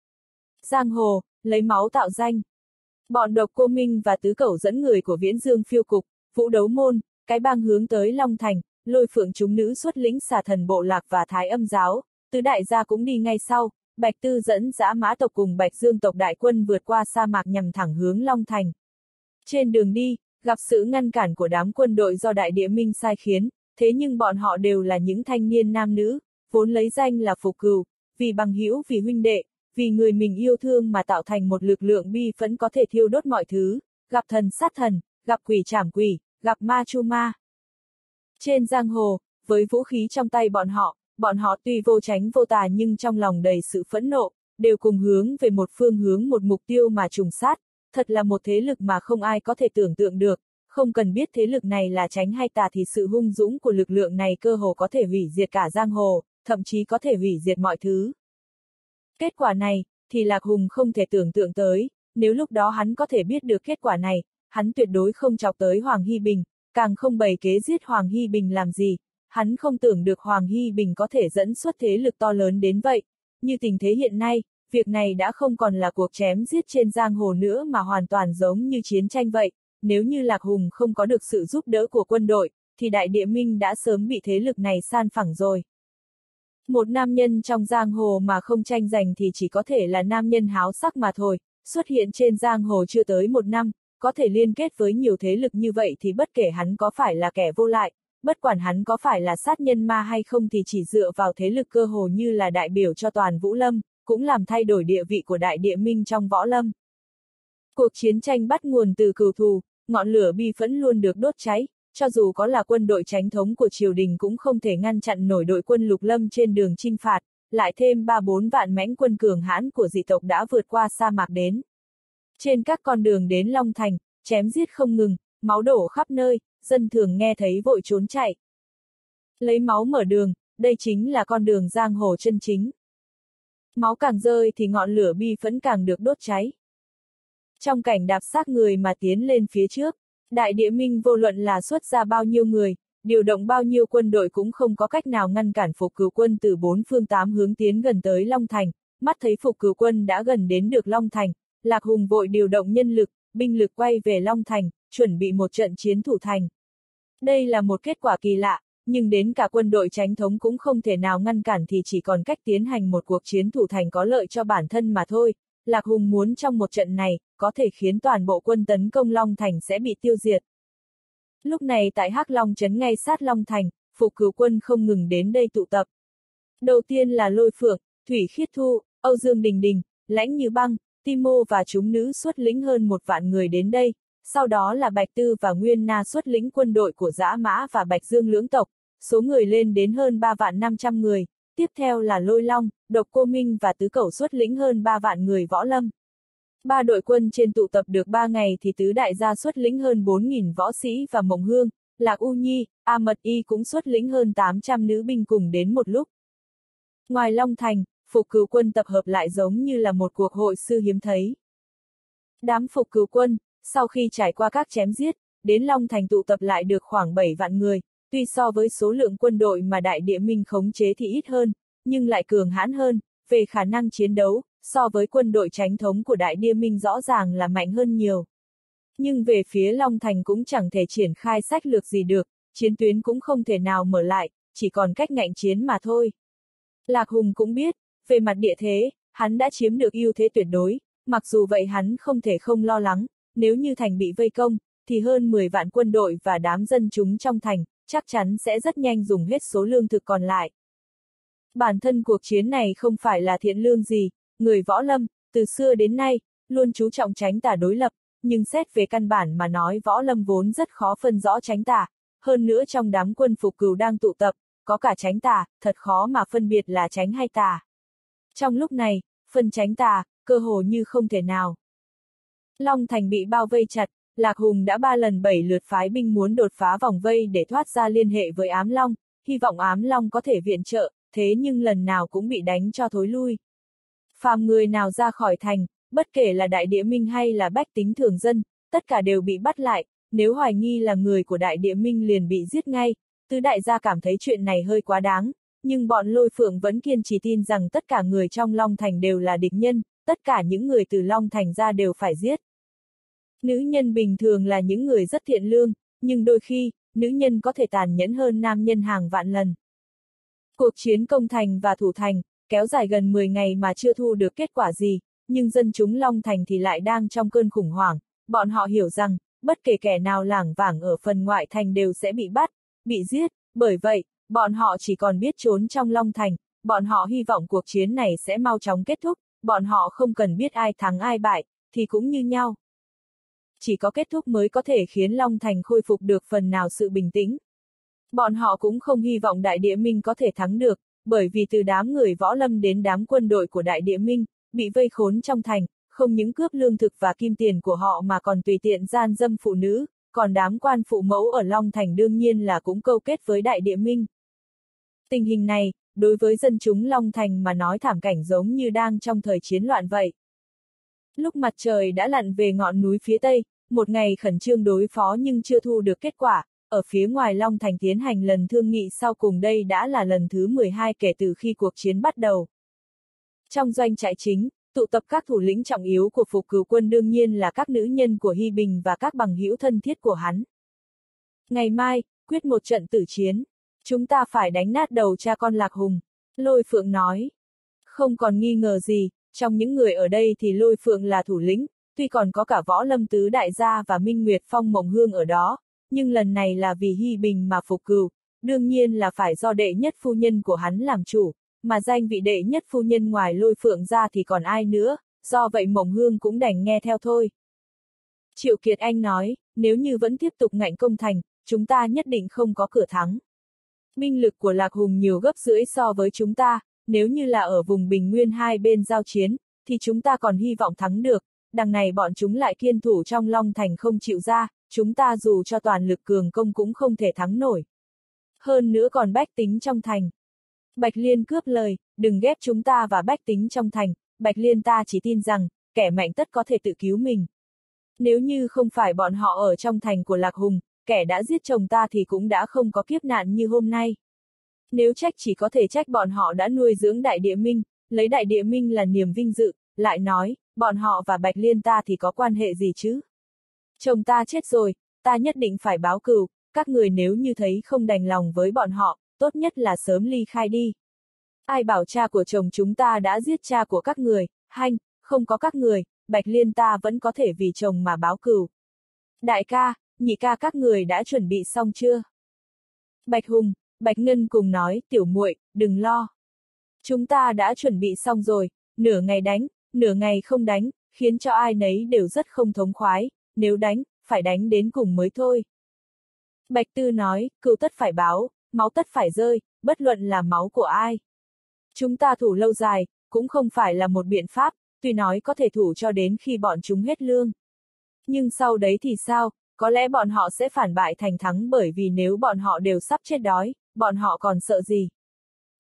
Giang hồ, lấy máu tạo danh. Bọn độc cô Minh và tứ cẩu dẫn người của Viễn Dương phiêu cục, vũ đấu môn, cái bang hướng tới Long Thành, lôi phượng chúng nữ xuất lĩnh xà thần bộ lạc và thái âm giáo, tứ đại gia cũng đi ngay sau, Bạch Tư dẫn dã mã tộc cùng Bạch Dương tộc đại quân vượt qua sa mạc nhằm thẳng hướng Long Thành. Trên đường đi, gặp sự ngăn cản của đám quân đội do đại địa minh sai khiến, thế nhưng bọn họ đều là những thanh niên nam nữ, vốn lấy danh là phục cừu, vì bằng hữu vì huynh đệ, vì người mình yêu thương mà tạo thành một lực lượng bi phẫn có thể thiêu đốt mọi thứ, gặp thần sát thần, gặp quỷ trảm quỷ, gặp ma chu ma. Trên giang hồ, với vũ khí trong tay bọn họ, bọn họ tuy vô tránh vô tà nhưng trong lòng đầy sự phẫn nộ, đều cùng hướng về một phương hướng một mục tiêu mà trùng sát, thật là một thế lực mà không ai có thể tưởng tượng được, không cần biết thế lực này là tránh hay tà thì sự hung dũng của lực lượng này cơ hồ có thể hủy diệt cả giang hồ, thậm chí có thể hủy diệt mọi thứ. Kết quả này, thì Lạc Hùng không thể tưởng tượng tới, nếu lúc đó hắn có thể biết được kết quả này, hắn tuyệt đối không chọc tới Hoàng Hy Bình, càng không bày kế giết Hoàng Hy Bình làm gì, hắn không tưởng được Hoàng Hy Bình có thể dẫn xuất thế lực to lớn đến vậy. Như tình thế hiện nay, việc này đã không còn là cuộc chém giết trên giang hồ nữa mà hoàn toàn giống như chiến tranh vậy. Nếu như Lạc Hùng không có được sự giúp đỡ của quân đội, thì Đại Địa Minh đã sớm bị thế lực này san phẳng rồi. Một nam nhân trong giang hồ mà không tranh giành thì chỉ có thể là nam nhân háo sắc mà thôi, xuất hiện trên giang hồ chưa tới một năm, có thể liên kết với nhiều thế lực như vậy thì bất kể hắn có phải là kẻ vô lại, bất quản hắn có phải là sát nhân ma hay không thì chỉ dựa vào thế lực cơ hồ như là đại biểu cho toàn Vũ Lâm, cũng làm thay đổi địa vị của đại địa minh trong võ lâm. Cuộc chiến tranh bắt nguồn từ cừu thù, ngọn lửa bi phẫn luôn được đốt cháy, cho dù có là quân đội tránh thống của triều đình cũng không thể ngăn chặn nổi đội quân lục lâm trên đường chinh phạt, lại thêm ba bốn vạn mãnh quân cường hãn của dị tộc đã vượt qua sa mạc đến. Trên các con đường đến Long Thành, chém giết không ngừng, máu đổ khắp nơi, dân thường nghe thấy vội trốn chạy. Lấy máu mở đường, đây chính là con đường giang hồ chân chính. Máu càng rơi thì ngọn lửa bi phẫn càng được đốt cháy. Trong cảnh đạp xác người mà tiến lên phía trước, đại địa minh vô luận là xuất ra bao nhiêu người, điều động bao nhiêu quân đội cũng không có cách nào ngăn cản phục cứu quân từ bốn phương tám hướng tiến gần tới Long Thành, mắt thấy phục cứu quân đã gần đến được Long Thành, Lạc Hùng vội điều động nhân lực, binh lực quay về Long Thành, chuẩn bị một trận chiến thủ thành. Đây là một kết quả kỳ lạ, nhưng đến cả quân đội tránh thống cũng không thể nào ngăn cản thì chỉ còn cách tiến hành một cuộc chiến thủ thành có lợi cho bản thân mà thôi. Lạc Hùng muốn trong một trận này, có thể khiến toàn bộ quân tấn công Long Thành sẽ bị tiêu diệt. Lúc này tại Hắc Long Trấn ngay sát Long Thành, phục cứu quân không ngừng đến đây tụ tập. Đầu tiên là Lôi Phượng, Thủy Khiết Thu, Âu Dương Đình Đình, Lãnh Như Băng, Timo và chúng nữ xuất lĩnh hơn một vạn người đến đây, sau đó là Bạch Tư và Nguyên Na xuất lĩnh quân đội của Dã Mã và Bạch Dương lưỡng tộc, số người lên đến hơn 3 vạn 500 người, tiếp theo là Lôi Long, Độc Cô Minh và Tứ Cẩu xuất lĩnh hơn 3 vạn người võ lâm. Ba đội quân trên tụ tập được 3 ngày thì tứ đại gia xuất lĩnh hơn 4.000 võ sĩ và Mộng Hương, Lạc U Nhi, A Mật Y cũng xuất lĩnh hơn 800 nữ binh cùng đến một lúc. Ngoài Long Thành, phục cửu quân tập hợp lại giống như là một cuộc hội sư hiếm thấy. Đám phục cửu quân, sau khi trải qua các chém giết, đến Long Thành tụ tập lại được khoảng 7 vạn người, tuy so với số lượng quân đội mà đại địa minh khống chế thì ít hơn, nhưng lại cường hãn hơn, về khả năng chiến đấu, so với quân đội tránh thống của đại địa minh rõ ràng là mạnh hơn nhiều. Nhưng về phía Long Thành cũng chẳng thể triển khai sách lược gì được, chiến tuyến cũng không thể nào mở lại, chỉ còn cách ngạnh chiến mà thôi. Lạc Hùng cũng biết, về mặt địa thế, hắn đã chiếm được ưu thế tuyệt đối, mặc dù vậy hắn không thể không lo lắng, nếu như thành bị vây công, thì hơn 10 vạn quân đội và đám dân chúng trong thành, chắc chắn sẽ rất nhanh dùng hết số lương thực còn lại. Bản thân cuộc chiến này không phải là thiện lương gì, người võ lâm, từ xưa đến nay, luôn chú trọng tránh tà đối lập, nhưng xét về căn bản mà nói võ lâm vốn rất khó phân rõ tránh tà, hơn nữa trong đám quân phục cừu đang tụ tập, có cả tránh tà, thật khó mà phân biệt là tránh hay tà. Trong lúc này, phân tránh tà, cơ hồ như không thể nào. Long Thành bị bao vây chặt, Lạc Hùng đã ba lần bảy lượt phái binh muốn đột phá vòng vây để thoát ra liên hệ với ám Long, hy vọng ám Long có thể viện trợ, thế nhưng lần nào cũng bị đánh cho thối lui. Phàm người nào ra khỏi thành, bất kể là đại địa minh hay là bách tính thường dân, tất cả đều bị bắt lại, nếu hoài nghi là người của đại địa minh liền bị giết ngay, tứ đại gia cảm thấy chuyện này hơi quá đáng, nhưng bọn lôi phượng vẫn kiên trì tin rằng tất cả người trong Long Thành đều là địch nhân, tất cả những người từ Long Thành ra đều phải giết. Nữ nhân bình thường là những người rất thiện lương, nhưng đôi khi, nữ nhân có thể tàn nhẫn hơn nam nhân hàng vạn lần. Cuộc chiến công thành và thủ thành, kéo dài gần 10 ngày mà chưa thu được kết quả gì, nhưng dân chúng Long Thành thì lại đang trong cơn khủng hoảng, bọn họ hiểu rằng, bất kể kẻ nào lảng vảng ở phần ngoại thành đều sẽ bị bắt, bị giết, bởi vậy, bọn họ chỉ còn biết trốn trong Long Thành, bọn họ hy vọng cuộc chiến này sẽ mau chóng kết thúc, bọn họ không cần biết ai thắng ai bại, thì cũng như nhau. Chỉ có kết thúc mới có thể khiến Long Thành khôi phục được phần nào sự bình tĩnh. Bọn họ cũng không hy vọng Đại Địa Minh có thể thắng được, bởi vì từ đám người võ lâm đến đám quân đội của Đại Địa Minh, bị vây khốn trong thành, không những cướp lương thực và kim tiền của họ mà còn tùy tiện gian dâm phụ nữ, còn đám quan phụ mẫu ở Long Thành đương nhiên là cũng câu kết với Đại Địa Minh. Tình hình này, đối với dân chúng Long Thành mà nói thảm cảnh giống như đang trong thời chiến loạn vậy. Lúc mặt trời đã lặn về ngọn núi phía tây, một ngày khẩn trương đối phó nhưng chưa thu được kết quả, ở phía ngoài Long Thành tiến hành lần thương nghị sau cùng đây đã là lần thứ 12 kể từ khi cuộc chiến bắt đầu. Trong doanh trại chính, tụ tập các thủ lĩnh trọng yếu của phục cửu quân đương nhiên là các nữ nhân của Hy Bình và các bằng hữu thân thiết của hắn. Ngày mai, quyết một trận tử chiến. Chúng ta phải đánh nát đầu cha con Lạc Hùng. Lôi Phượng nói. Không còn nghi ngờ gì, trong những người ở đây thì Lôi Phượng là thủ lĩnh, tuy còn có cả võ lâm tứ đại gia và Minh Nguyệt Phong Mộng Hương ở đó, nhưng lần này là vì Hy Bình mà phục cừu, đương nhiên là phải do đệ nhất phu nhân của hắn làm chủ, mà danh vị đệ nhất phu nhân ngoài lôi phượng ra thì còn ai nữa, do vậy Mộng Hương cũng đành nghe theo thôi. Triệu Kiệt Anh nói, nếu như vẫn tiếp tục ngạnh công thành, chúng ta nhất định không có cửa thắng. Binh lực của Lạc Hùng nhiều gấp rưỡi so với chúng ta, nếu như là ở vùng Bình Nguyên hai bên giao chiến, thì chúng ta còn hy vọng thắng được, đằng này bọn chúng lại kiên thủ trong Long Thành không chịu ra, chúng ta dù cho toàn lực cường công cũng không thể thắng nổi. Hơn nữa còn bách tính trong thành. Bạch Liên cướp lời, đừng ghép chúng ta và bách tính trong thành, Bạch Liên ta chỉ tin rằng, kẻ mạnh tất có thể tự cứu mình. Nếu như không phải bọn họ ở trong thành của Lạc Hùng, kẻ đã giết chồng ta thì cũng đã không có kiếp nạn như hôm nay. Nếu trách chỉ có thể trách bọn họ đã nuôi dưỡng đại địa minh, lấy đại địa minh là niềm vinh dự, lại nói, bọn họ và Bạch Liên ta thì có quan hệ gì chứ? Chồng ta chết rồi, ta nhất định phải báo cừu, các người nếu như thấy không đành lòng với bọn họ, tốt nhất là sớm ly khai đi. Ai bảo cha của chồng chúng ta đã giết cha của các người, hanh, không có các người, Bạch Liên ta vẫn có thể vì chồng mà báo cừu. Đại ca, nhị ca các người đã chuẩn bị xong chưa? Bạch Hùng, Bạch Ngân cùng nói, tiểu muội, đừng lo. Chúng ta đã chuẩn bị xong rồi, nửa ngày đánh, nửa ngày không đánh, khiến cho ai nấy đều rất không thống khoái, nếu đánh, phải đánh đến cùng mới thôi. Bạch Tư nói, cựu tất phải báo, máu tất phải rơi, bất luận là máu của ai. Chúng ta thủ lâu dài, cũng không phải là một biện pháp, tuy nói có thể thủ cho đến khi bọn chúng hết lương. Nhưng sau đấy thì sao, có lẽ bọn họ sẽ phản bại thành thắng bởi vì nếu bọn họ đều sắp chết đói, bọn họ còn sợ gì.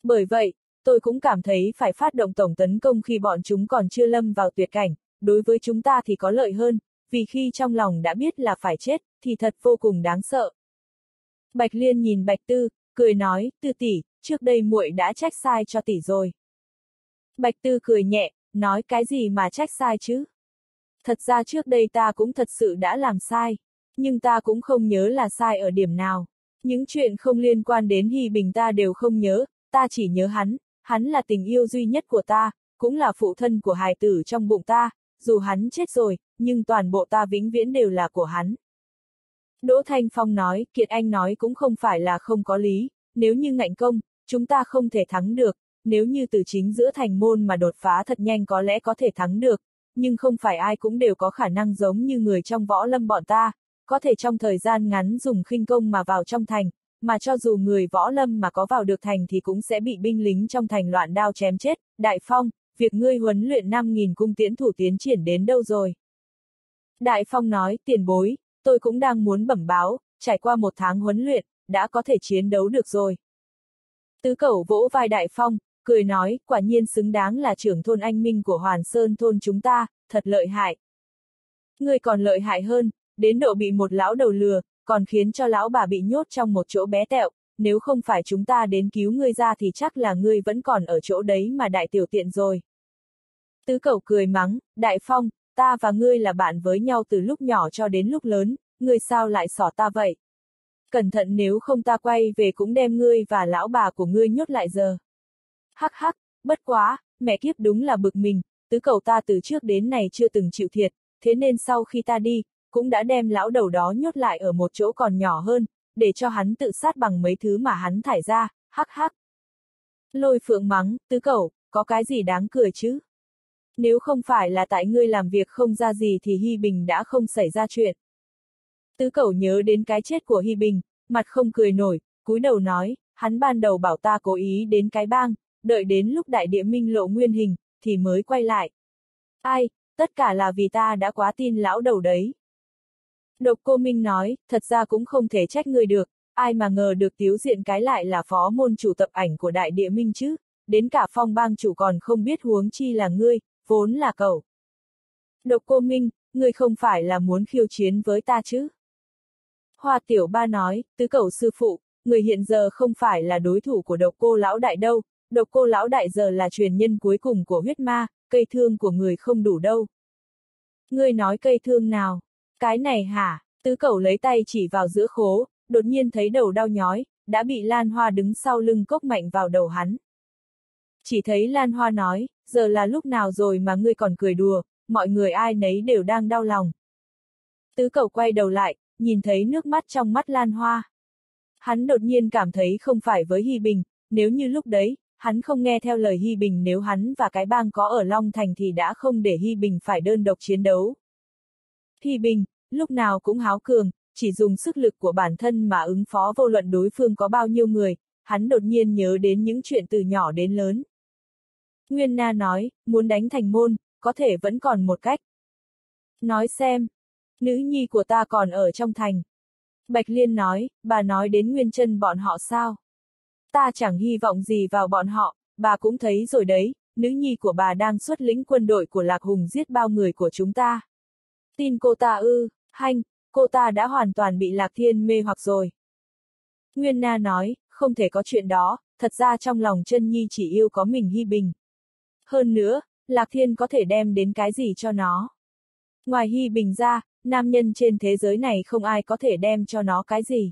Bởi vậy, tôi cũng cảm thấy phải phát động tổng tấn công khi bọn chúng còn chưa lâm vào tuyệt cảnh, đối với chúng ta thì có lợi hơn, vì khi trong lòng đã biết là phải chết, thì thật vô cùng đáng sợ. Bạch Liên nhìn Bạch Tư, cười nói, Tư tỷ, trước đây muội đã trách sai cho tỷ rồi. Bạch Tư cười nhẹ, nói cái gì mà trách sai chứ? Thật ra trước đây ta cũng thật sự đã làm sai, nhưng ta cũng không nhớ là sai ở điểm nào. Những chuyện không liên quan đến Hy Bình ta đều không nhớ, ta chỉ nhớ hắn, hắn là tình yêu duy nhất của ta, cũng là phụ thân của hài tử trong bụng ta, dù hắn chết rồi, nhưng toàn bộ ta vĩnh viễn đều là của hắn. Đỗ Thanh Phong nói, Kiệt Anh nói cũng không phải là không có lý, nếu như ngạnh công, chúng ta không thể thắng được, nếu như từ chính giữa thành môn mà đột phá thật nhanh có lẽ có thể thắng được, nhưng không phải ai cũng đều có khả năng giống như người trong võ lâm bọn ta, có thể trong thời gian ngắn dùng khinh công mà vào trong thành, mà cho dù người võ lâm mà có vào được thành thì cũng sẽ bị binh lính trong thành loạn đao chém chết, Đại Phong, việc ngươi huấn luyện 5.000 cung tiễn thủ tiến triển đến đâu rồi? Đại Phong nói, tiền bối, tôi cũng đang muốn bẩm báo, trải qua một tháng huấn luyện, đã có thể chiến đấu được rồi. Tứ cẩu vỗ vai Đại Phong, cười nói, quả nhiên xứng đáng là trưởng thôn anh minh của Hoàn Sơn thôn chúng ta, thật lợi hại. Ngươi còn lợi hại hơn, đến độ bị một lão đầu lừa, còn khiến cho lão bà bị nhốt trong một chỗ bé tẹo, nếu không phải chúng ta đến cứu ngươi ra thì chắc là ngươi vẫn còn ở chỗ đấy mà đại tiểu tiện rồi. Tứ cẩu cười mắng, đại phong, ta và ngươi là bạn với nhau từ lúc nhỏ cho đến lúc lớn, ngươi sao lại xỏ ta vậy? Cẩn thận nếu không ta quay về cũng đem ngươi và lão bà của ngươi nhốt lại giờ. Hắc hắc, bất quá, mẹ kiếp đúng là bực mình, tứ cầu ta từ trước đến này chưa từng chịu thiệt, thế nên sau khi ta đi, cũng đã đem lão đầu đó nhốt lại ở một chỗ còn nhỏ hơn, để cho hắn tự sát bằng mấy thứ mà hắn thải ra, hắc hắc. Lôi phượng mắng, tứ cẩu có cái gì đáng cười chứ? Nếu không phải là tại ngươi làm việc không ra gì thì Hy Bình đã không xảy ra chuyện. Tứ cẩu nhớ đến cái chết của Hy Bình, mặt không cười nổi, cúi đầu nói, hắn ban đầu bảo ta cố ý đến cái bang, đợi đến lúc đại địa minh lộ nguyên hình, thì mới quay lại. Ai, tất cả là vì ta đã quá tin lão đầu đấy. Độc cô Minh nói, thật ra cũng không thể trách người được, ai mà ngờ được tiếu diện cái lại là phó môn chủ tập ảnh của đại địa minh chứ, đến cả phong bang chủ còn không biết huống chi là ngươi, vốn là cậu. Độc cô Minh, ngươi không phải là muốn khiêu chiến với ta chứ? Hoa tiểu ba nói, tứ cậu sư phụ, người hiện giờ không phải là đối thủ của độc cô lão đại đâu, độc cô lão đại giờ là truyền nhân cuối cùng của huyết ma, cây thương của người không đủ đâu. Ngươi nói cây thương nào? Cái này hả? Tứ cẩu lấy tay chỉ vào giữa khố, đột nhiên thấy đầu đau nhói, đã bị Lan Hoa đứng sau lưng cốc mạnh vào đầu hắn. Chỉ thấy Lan Hoa nói, giờ là lúc nào rồi mà ngươi còn cười đùa, mọi người ai nấy đều đang đau lòng. Tứ cẩu quay đầu lại, nhìn thấy nước mắt trong mắt Lan Hoa. Hắn đột nhiên cảm thấy không phải với Hy Bình, nếu như lúc đấy, hắn không nghe theo lời Hy Bình nếu hắn và cái bang có ở Long Thành thì đã không để Hy Bình phải đơn độc chiến đấu. Thi Bình, lúc nào cũng háo cường, chỉ dùng sức lực của bản thân mà ứng phó vô luận đối phương có bao nhiêu người, hắn đột nhiên nhớ đến những chuyện từ nhỏ đến lớn. Nguyên Na nói, muốn đánh thành môn, có thể vẫn còn một cách. Nói xem, nữ nhi của ta còn ở trong thành. Bạch Liên nói, bà nói đến nguyên chân bọn họ sao? Ta chẳng hy vọng gì vào bọn họ, bà cũng thấy rồi đấy, nữ nhi của bà đang xuất lĩnh quân đội của Lạc Hùng giết bao người của chúng ta. Tin cô ta ư, hanh, cô ta đã hoàn toàn bị Lạc Thiên mê hoặc rồi. Nguyên Na nói, không thể có chuyện đó, thật ra trong lòng chân nhi chỉ yêu có mình Hy Bình. Hơn nữa, Lạc Thiên có thể đem đến cái gì cho nó. Ngoài Hy Bình ra, nam nhân trên thế giới này không ai có thể đem cho nó cái gì.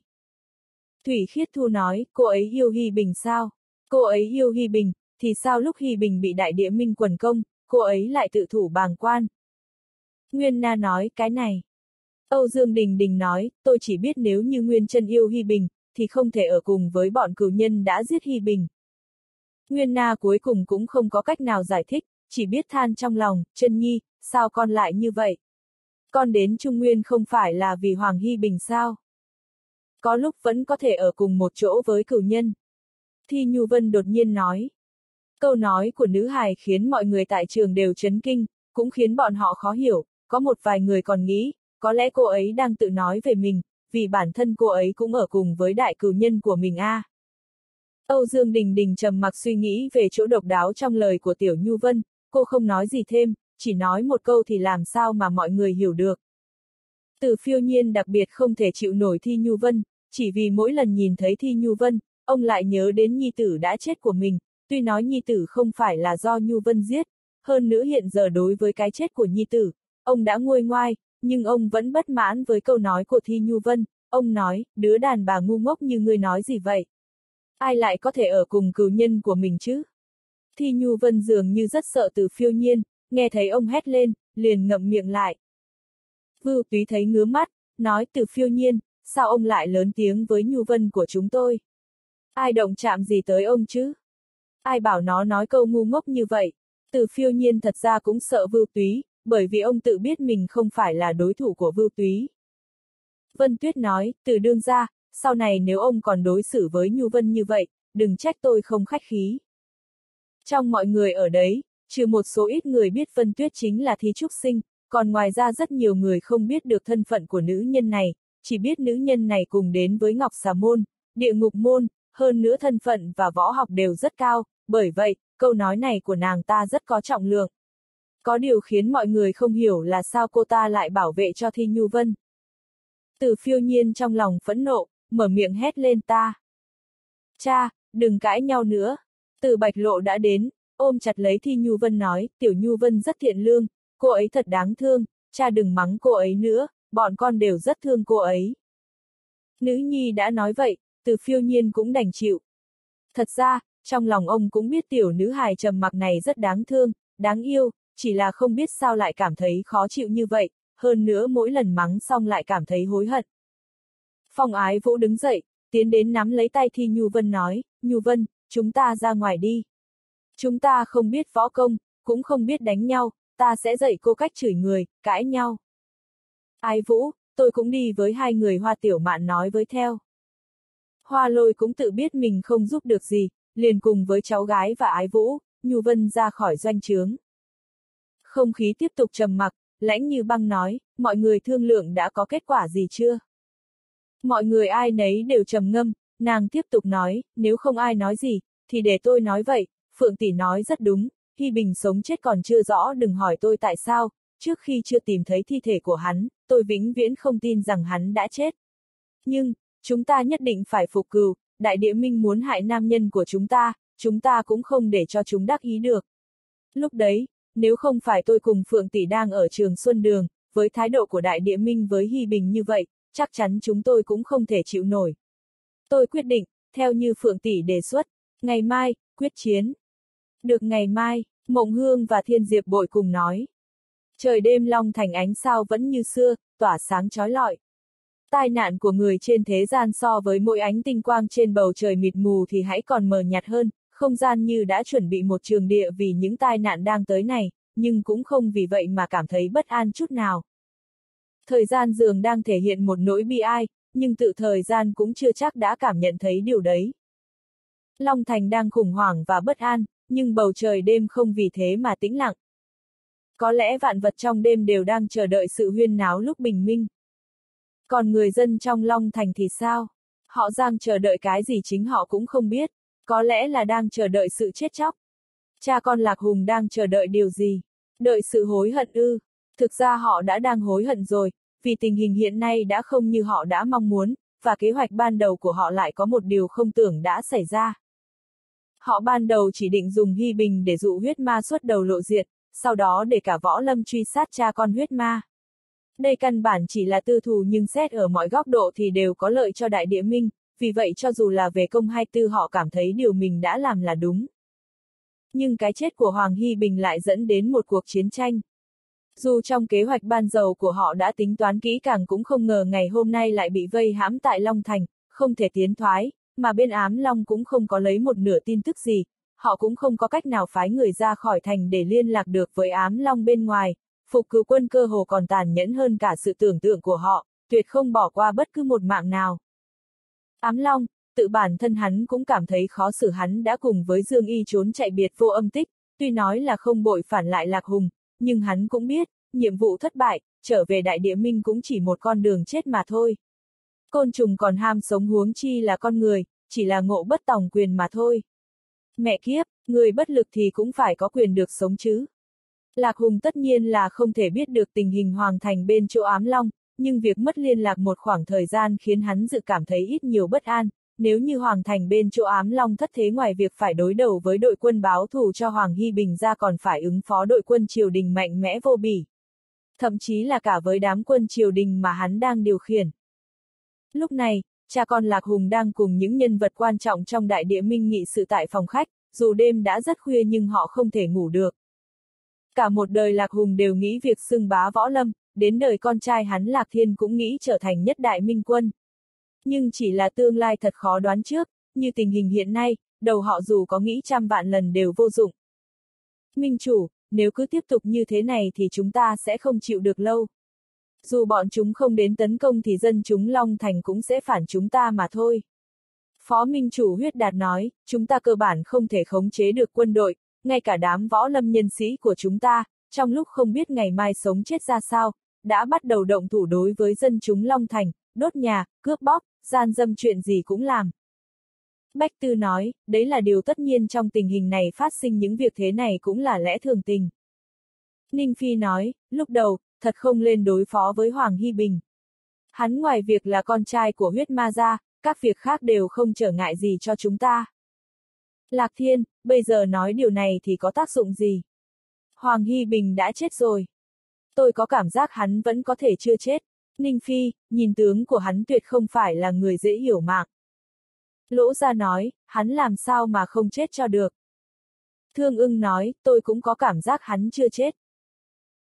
Thủy Khiết Thu nói, cô ấy yêu Hy Bình sao? Cô ấy yêu Hy Bình, thì sao lúc Hy Bình bị đại địa minh quần công, cô ấy lại tự thủ bàng quan? Nguyên Na nói, cái này. Âu Dương Đình Đình nói, tôi chỉ biết nếu như Nguyên chân yêu Hy Bình, thì không thể ở cùng với bọn cửu nhân đã giết Hy Bình. Nguyên Na cuối cùng cũng không có cách nào giải thích, chỉ biết than trong lòng, chân nhi, sao con lại như vậy? Con đến Trung Nguyên không phải là vì Hoàng Hy Bình sao? Có lúc vẫn có thể ở cùng một chỗ với cửu nhân. Thi Nhu Vân đột nhiên nói. Câu nói của nữ hài khiến mọi người tại trường đều chấn kinh, cũng khiến bọn họ khó hiểu, có một vài người còn nghĩ, có lẽ cô ấy đang tự nói về mình, vì bản thân cô ấy cũng ở cùng với đại cửu nhân của mình a. À. Âu Dương Đình Đình trầm mặc suy nghĩ về chỗ độc đáo trong lời của Tiểu Nhu Vân, cô không nói gì thêm, chỉ nói một câu thì làm sao mà mọi người hiểu được. Từ phiêu nhiên đặc biệt không thể chịu nổi Thi Nhu Vân, chỉ vì mỗi lần nhìn thấy Thi Nhu Vân, ông lại nhớ đến Nhi Tử đã chết của mình, tuy nói Nhi Tử không phải là do Nhu Vân giết, hơn nữa hiện giờ đối với cái chết của Nhi Tử, ông đã nguôi ngoai, nhưng ông vẫn bất mãn với câu nói của Thi Nhu Vân, ông nói, đứa đàn bà ngu ngốc như ngươi nói gì vậy? Ai lại có thể ở cùng cừu nhân của mình chứ? Thi Nhu Vân dường như rất sợ từ phiêu nhiên, nghe thấy ông hét lên, liền ngậm miệng lại. Vưu túy thấy ngứa mắt, nói từ phiêu nhiên, sao ông lại lớn tiếng với Nhu Vân của chúng tôi? Ai động chạm gì tới ông chứ? Ai bảo nó nói câu ngu ngốc như vậy? Từ phiêu nhiên thật ra cũng sợ vưu túy, bởi vì ông tự biết mình không phải là đối thủ của vưu túy. Vân Tuyết nói, từ đương ra, sau này nếu ông còn đối xử với Nhu Vân như vậy, đừng trách tôi không khách khí. Trong mọi người ở đấy, trừ một số ít người biết Vân Tuyết chính là Thi Trúc Sinh, còn ngoài ra rất nhiều người không biết được thân phận của nữ nhân này, chỉ biết nữ nhân này cùng đến với Ngọc Xà Môn, địa ngục môn, hơn nữa thân phận và võ học đều rất cao, bởi vậy, câu nói này của nàng ta rất có trọng lượng. Có điều khiến mọi người không hiểu là sao cô ta lại bảo vệ cho Thi Nhu Vân. Từ phiêu nhiên trong lòng phẫn nộ, mở miệng hét lên ta. Cha, đừng cãi nhau nữa. Từ bạch lộ đã đến, ôm chặt lấy Thi Nhu Vân nói, Tiểu Nhu Vân rất thiện lương, cô ấy thật đáng thương, cha đừng mắng cô ấy nữa, bọn con đều rất thương cô ấy. Nữ nhi đã nói vậy, từ phiêu nhiên cũng đành chịu. Thật ra, trong lòng ông cũng biết tiểu nữ hài trầm mặc này rất đáng thương, đáng yêu, chỉ là không biết sao lại cảm thấy khó chịu như vậy, hơn nữa mỗi lần mắng xong lại cảm thấy hối hận. Phong ái vũ đứng dậy, tiến đến nắm lấy tay Thi Nhu Vân nói, Nhu Vân, chúng ta ra ngoài đi. Chúng ta không biết võ công, cũng không biết đánh nhau, ta sẽ dạy cô cách chửi người, cãi nhau. Ái vũ, tôi cũng đi với hai người hoa tiểu mạn nói với theo. Hoa lôi cũng tự biết mình không giúp được gì, liền cùng với cháu gái và ái vũ, Nhu Vân ra khỏi doanh trướng. Không khí tiếp tục trầm mặc, lãnh như băng nói, mọi người thương lượng đã có kết quả gì chưa? Mọi người ai nấy đều trầm ngâm, nàng tiếp tục nói, nếu không ai nói gì, thì để tôi nói vậy, Phượng Tỷ nói rất đúng, Hy Bình sống chết còn chưa rõ đừng hỏi tôi tại sao, trước khi chưa tìm thấy thi thể của hắn, tôi vĩnh viễn không tin rằng hắn đã chết. Nhưng, chúng ta nhất định phải phục cừu, đại địa minh muốn hại nam nhân của chúng ta, chúng ta cũng không để cho chúng đắc ý được. Lúc đấy, nếu không phải tôi cùng Phượng Tỷ đang ở trường Xuân Đường, với thái độ của đại địa minh với Hy Bình như vậy, chắc chắn chúng tôi cũng không thể chịu nổi. Tôi quyết định, theo như Phượng Tỷ đề xuất, ngày mai, quyết chiến. Được ngày mai, Mộng Hương và Thiên Diệp bội cùng nói. Trời đêm long thành ánh sao vẫn như xưa, tỏa sáng trói lọi. Tai nạn của người trên thế gian so với mỗi ánh tinh quang trên bầu trời mịt mù thì hãy còn mờ nhạt hơn, không gian như đã chuẩn bị một trường địa vì những tai nạn đang tới này, nhưng cũng không vì vậy mà cảm thấy bất an chút nào. Thời gian dường đang thể hiện một nỗi bi ai, nhưng tự thời gian cũng chưa chắc đã cảm nhận thấy điều đấy. Long Thành đang khủng hoảng và bất an, nhưng bầu trời đêm không vì thế mà tĩnh lặng. Có lẽ vạn vật trong đêm đều đang chờ đợi sự huyên náo lúc bình minh. Còn người dân trong Long Thành thì sao? Họ đang chờ đợi cái gì chính họ cũng không biết. Có lẽ là đang chờ đợi sự chết chóc. Cha con Lạc Hùng đang chờ đợi điều gì? Đợi sự hối hận ư? Thực ra họ đã đang hối hận rồi, vì tình hình hiện nay đã không như họ đã mong muốn, và kế hoạch ban đầu của họ lại có một điều không tưởng đã xảy ra. Họ ban đầu chỉ định dùng hy bình để dụ huyết ma xuất đầu lộ diện, sau đó để cả võ lâm truy sát cha con huyết ma. Đây căn bản chỉ là tư thù nhưng xét ở mọi góc độ thì đều có lợi cho đại địa minh, vì vậy cho dù là về công hay tư họ cảm thấy điều mình đã làm là đúng. Nhưng cái chết của Hoàng Hy Bình lại dẫn đến một cuộc chiến tranh. Dù trong kế hoạch ban đầu của họ đã tính toán kỹ càng cũng không ngờ ngày hôm nay lại bị vây hãm tại Long Thành, không thể tiến thoái, mà bên ám Long cũng không có lấy một nửa tin tức gì, họ cũng không có cách nào phái người ra khỏi thành để liên lạc được với ám Long bên ngoài, phục cứu quân cơ hồ còn tàn nhẫn hơn cả sự tưởng tượng của họ, tuyệt không bỏ qua bất cứ một mạng nào. Ám Long, tự bản thân hắn cũng cảm thấy khó xử hắn đã cùng với Dương Y trốn chạy biệt vô âm tích, tuy nói là không bội phản lại Lạc Hùng, nhưng hắn cũng biết, nhiệm vụ thất bại, trở về đại địa minh cũng chỉ một con đường chết mà thôi. Côn trùng còn ham sống huống chi là con người, chỉ là ngộ bất tòng quyền mà thôi. Mẹ kiếp, người bất lực thì cũng phải có quyền được sống chứ. Lạc Hùng tất nhiên là không thể biết được tình hình hoàng thành bên chỗ ám long, nhưng việc mất liên lạc một khoảng thời gian khiến hắn dự cảm thấy ít nhiều bất an, nếu như Hoàng Thành bên chỗ ám long thất thế ngoài việc phải đối đầu với đội quân báo thù cho Hoàng Hy Bình ra còn phải ứng phó đội quân triều đình mạnh mẽ vô bỉ. Thậm chí là cả với đám quân triều đình mà hắn đang điều khiển. Lúc này, cha con Lạc Hùng đang cùng những nhân vật quan trọng trong đại địa minh nghị sự tại phòng khách, dù đêm đã rất khuya nhưng họ không thể ngủ được. Cả một đời Lạc Hùng đều nghĩ việc xưng bá võ lâm, đến đời con trai hắn Lạc Thiên cũng nghĩ trở thành nhất đại minh quân. Nhưng chỉ là tương lai thật khó đoán trước, như tình hình hiện nay, đầu họ dù có nghĩ trăm vạn lần đều vô dụng. Minh chủ, nếu cứ tiếp tục như thế này thì chúng ta sẽ không chịu được lâu. Dù bọn chúng không đến tấn công thì dân chúng Long Thành cũng sẽ phản chúng ta mà thôi. Phó Minh chủ huyết đạt nói, chúng ta cơ bản không thể khống chế được quân đội, ngay cả đám võ lâm nhân sĩ của chúng ta, trong lúc không biết ngày mai sống chết ra sao, đã bắt đầu động thủ đối với dân chúng Long Thành, đốt nhà, cướp bóc, gian dâm chuyện gì cũng làm. Bách Tư nói, đấy là điều tất nhiên trong tình hình này phát sinh những việc thế này cũng là lẽ thường tình. Ninh Phi nói, lúc đầu, thật không lên đối phó với Hoàng Hy Bình. Hắn ngoài việc là con trai của huyết ma gia các việc khác đều không trở ngại gì cho chúng ta. Lạc Thiên, bây giờ nói điều này thì có tác dụng gì? Hoàng Hy Bình đã chết rồi. Tôi có cảm giác hắn vẫn có thể chưa chết. Ninh Phi, nhìn tướng của hắn tuyệt không phải là người dễ hiểu mạng. Lỗ ra nói, hắn làm sao mà không chết cho được. Thương ưng nói, tôi cũng có cảm giác hắn chưa chết.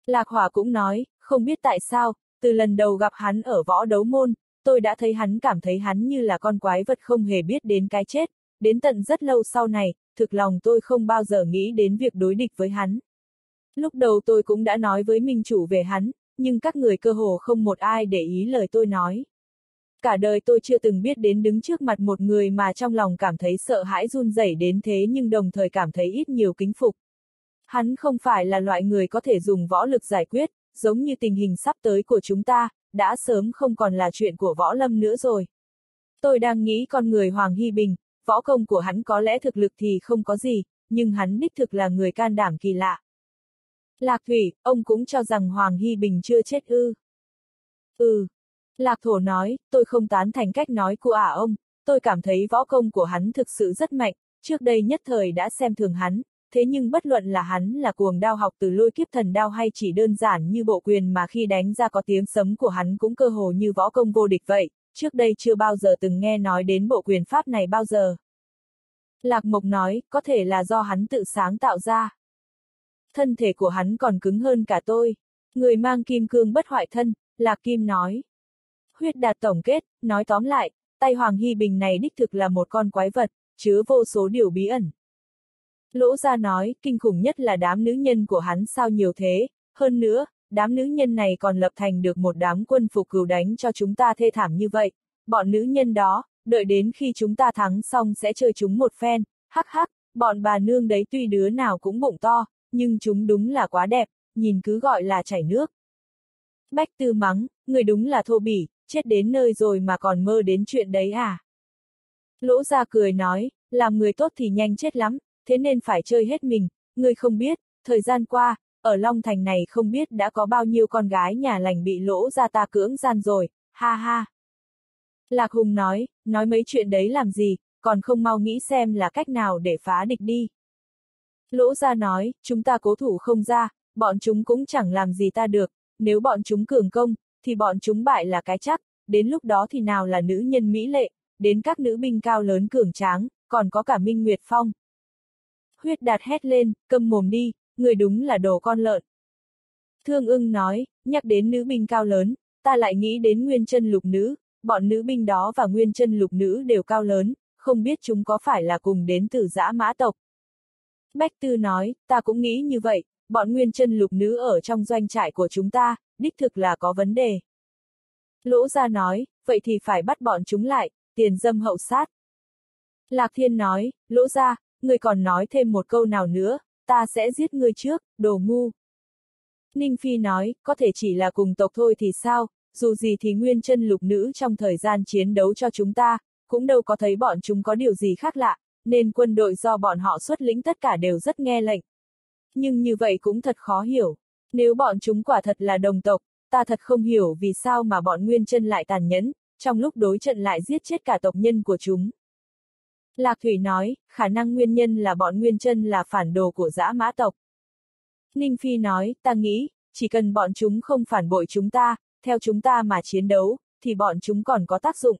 Lạc Hỏa cũng nói, không biết tại sao, từ lần đầu gặp hắn ở võ đấu môn, tôi đã thấy hắn cảm thấy hắn như là con quái vật không hề biết đến cái chết, đến tận rất lâu sau này, thực lòng tôi không bao giờ nghĩ đến việc đối địch với hắn. Lúc đầu tôi cũng đã nói với minh chủ về hắn, nhưng các người cơ hồ không một ai để ý lời tôi nói. Cả đời tôi chưa từng biết đến đứng trước mặt một người mà trong lòng cảm thấy sợ hãi run rẩy đến thế nhưng đồng thời cảm thấy ít nhiều kính phục. Hắn không phải là loại người có thể dùng võ lực giải quyết, giống như tình hình sắp tới của chúng ta, đã sớm không còn là chuyện của võ lâm nữa rồi. Tôi đang nghĩ con người Hoàng Hy Bình, võ công của hắn có lẽ thực lực thì không có gì, nhưng hắn đích thực là người can đảm kỳ lạ. Lạc Thủy, ông cũng cho rằng Hoàng Hy Bình chưa chết ư. Ừ. Lạc Thổ nói, tôi không tán thành cách nói của ả ông, tôi cảm thấy võ công của hắn thực sự rất mạnh, trước đây nhất thời đã xem thường hắn, thế nhưng bất luận là hắn là cuồng đao học từ lôi kiếp thần đao hay chỉ đơn giản như bộ quyền mà khi đánh ra có tiếng sấm của hắn cũng cơ hồ như võ công vô địch vậy, trước đây chưa bao giờ từng nghe nói đến bộ quyền pháp này bao giờ. Lạc Mộc nói, có thể là do hắn tự sáng tạo ra. Thân thể của hắn còn cứng hơn cả tôi. Người mang kim cương bất hoại thân, Lạc Kim nói. Huyết đạt tổng kết, nói tóm lại, tay Hoàng Hy Bình này đích thực là một con quái vật, chứa vô số điều bí ẩn. Lỗ ra nói, kinh khủng nhất là đám nữ nhân của hắn sao nhiều thế, hơn nữa, đám nữ nhân này còn lập thành được một đám quân phục cừu đánh cho chúng ta thê thảm như vậy. Bọn nữ nhân đó, đợi đến khi chúng ta thắng xong sẽ chơi chúng một phen, hắc hắc, bọn bà nương đấy tuy đứa nào cũng bụng to, nhưng chúng đúng là quá đẹp, nhìn cứ gọi là chảy nước. Bách tư mắng, người đúng là thô bỉ, chết đến nơi rồi mà còn mơ đến chuyện đấy à? Lỗ ra cười nói, làm người tốt thì nhanh chết lắm, thế nên phải chơi hết mình, người không biết, thời gian qua, ở Long Thành này không biết đã có bao nhiêu con gái nhà lành bị lỗ ra ta cưỡng gian rồi, ha ha. Lạc Hùng nói, nói mấy chuyện đấy làm gì, còn không mau nghĩ xem là cách nào để phá địch đi. Lỗ ra nói, chúng ta cố thủ không ra, bọn chúng cũng chẳng làm gì ta được, nếu bọn chúng cường công, thì bọn chúng bại là cái chắc, đến lúc đó thì nào là nữ nhân mỹ lệ, đến các nữ binh cao lớn cường tráng, còn có cả Minh Nguyệt Phong. Huyết đạt hét lên, câm mồm đi, người đúng là đồ con lợn. Thương ưng nói, nhắc đến nữ binh cao lớn, ta lại nghĩ đến nguyên chân lục nữ, bọn nữ binh đó và nguyên chân lục nữ đều cao lớn, không biết chúng có phải là cùng đến từ dã mã tộc. Bách Tư nói, ta cũng nghĩ như vậy, bọn nguyên chân lục nữ ở trong doanh trại của chúng ta, đích thực là có vấn đề. Lỗ ra nói, vậy thì phải bắt bọn chúng lại, tiền dâm hậu sát. Lạc Thiên nói, lỗ ra, người còn nói thêm một câu nào nữa, ta sẽ giết ngươi trước, đồ ngu. Ninh Phi nói, có thể chỉ là cùng tộc thôi thì sao, dù gì thì nguyên chân lục nữ trong thời gian chiến đấu cho chúng ta, cũng đâu có thấy bọn chúng có điều gì khác lạ, nên quân đội do bọn họ xuất lĩnh tất cả đều rất nghe lệnh. Nhưng như vậy cũng thật khó hiểu. Nếu bọn chúng quả thật là đồng tộc, ta thật không hiểu vì sao mà bọn Nguyên chân lại tàn nhẫn, trong lúc đối trận lại giết chết cả tộc nhân của chúng. Lạc Thủy nói, khả năng nguyên nhân là bọn Nguyên chân là phản đồ của dã mã tộc. Ninh Phi nói, ta nghĩ, chỉ cần bọn chúng không phản bội chúng ta, theo chúng ta mà chiến đấu, thì bọn chúng còn có tác dụng.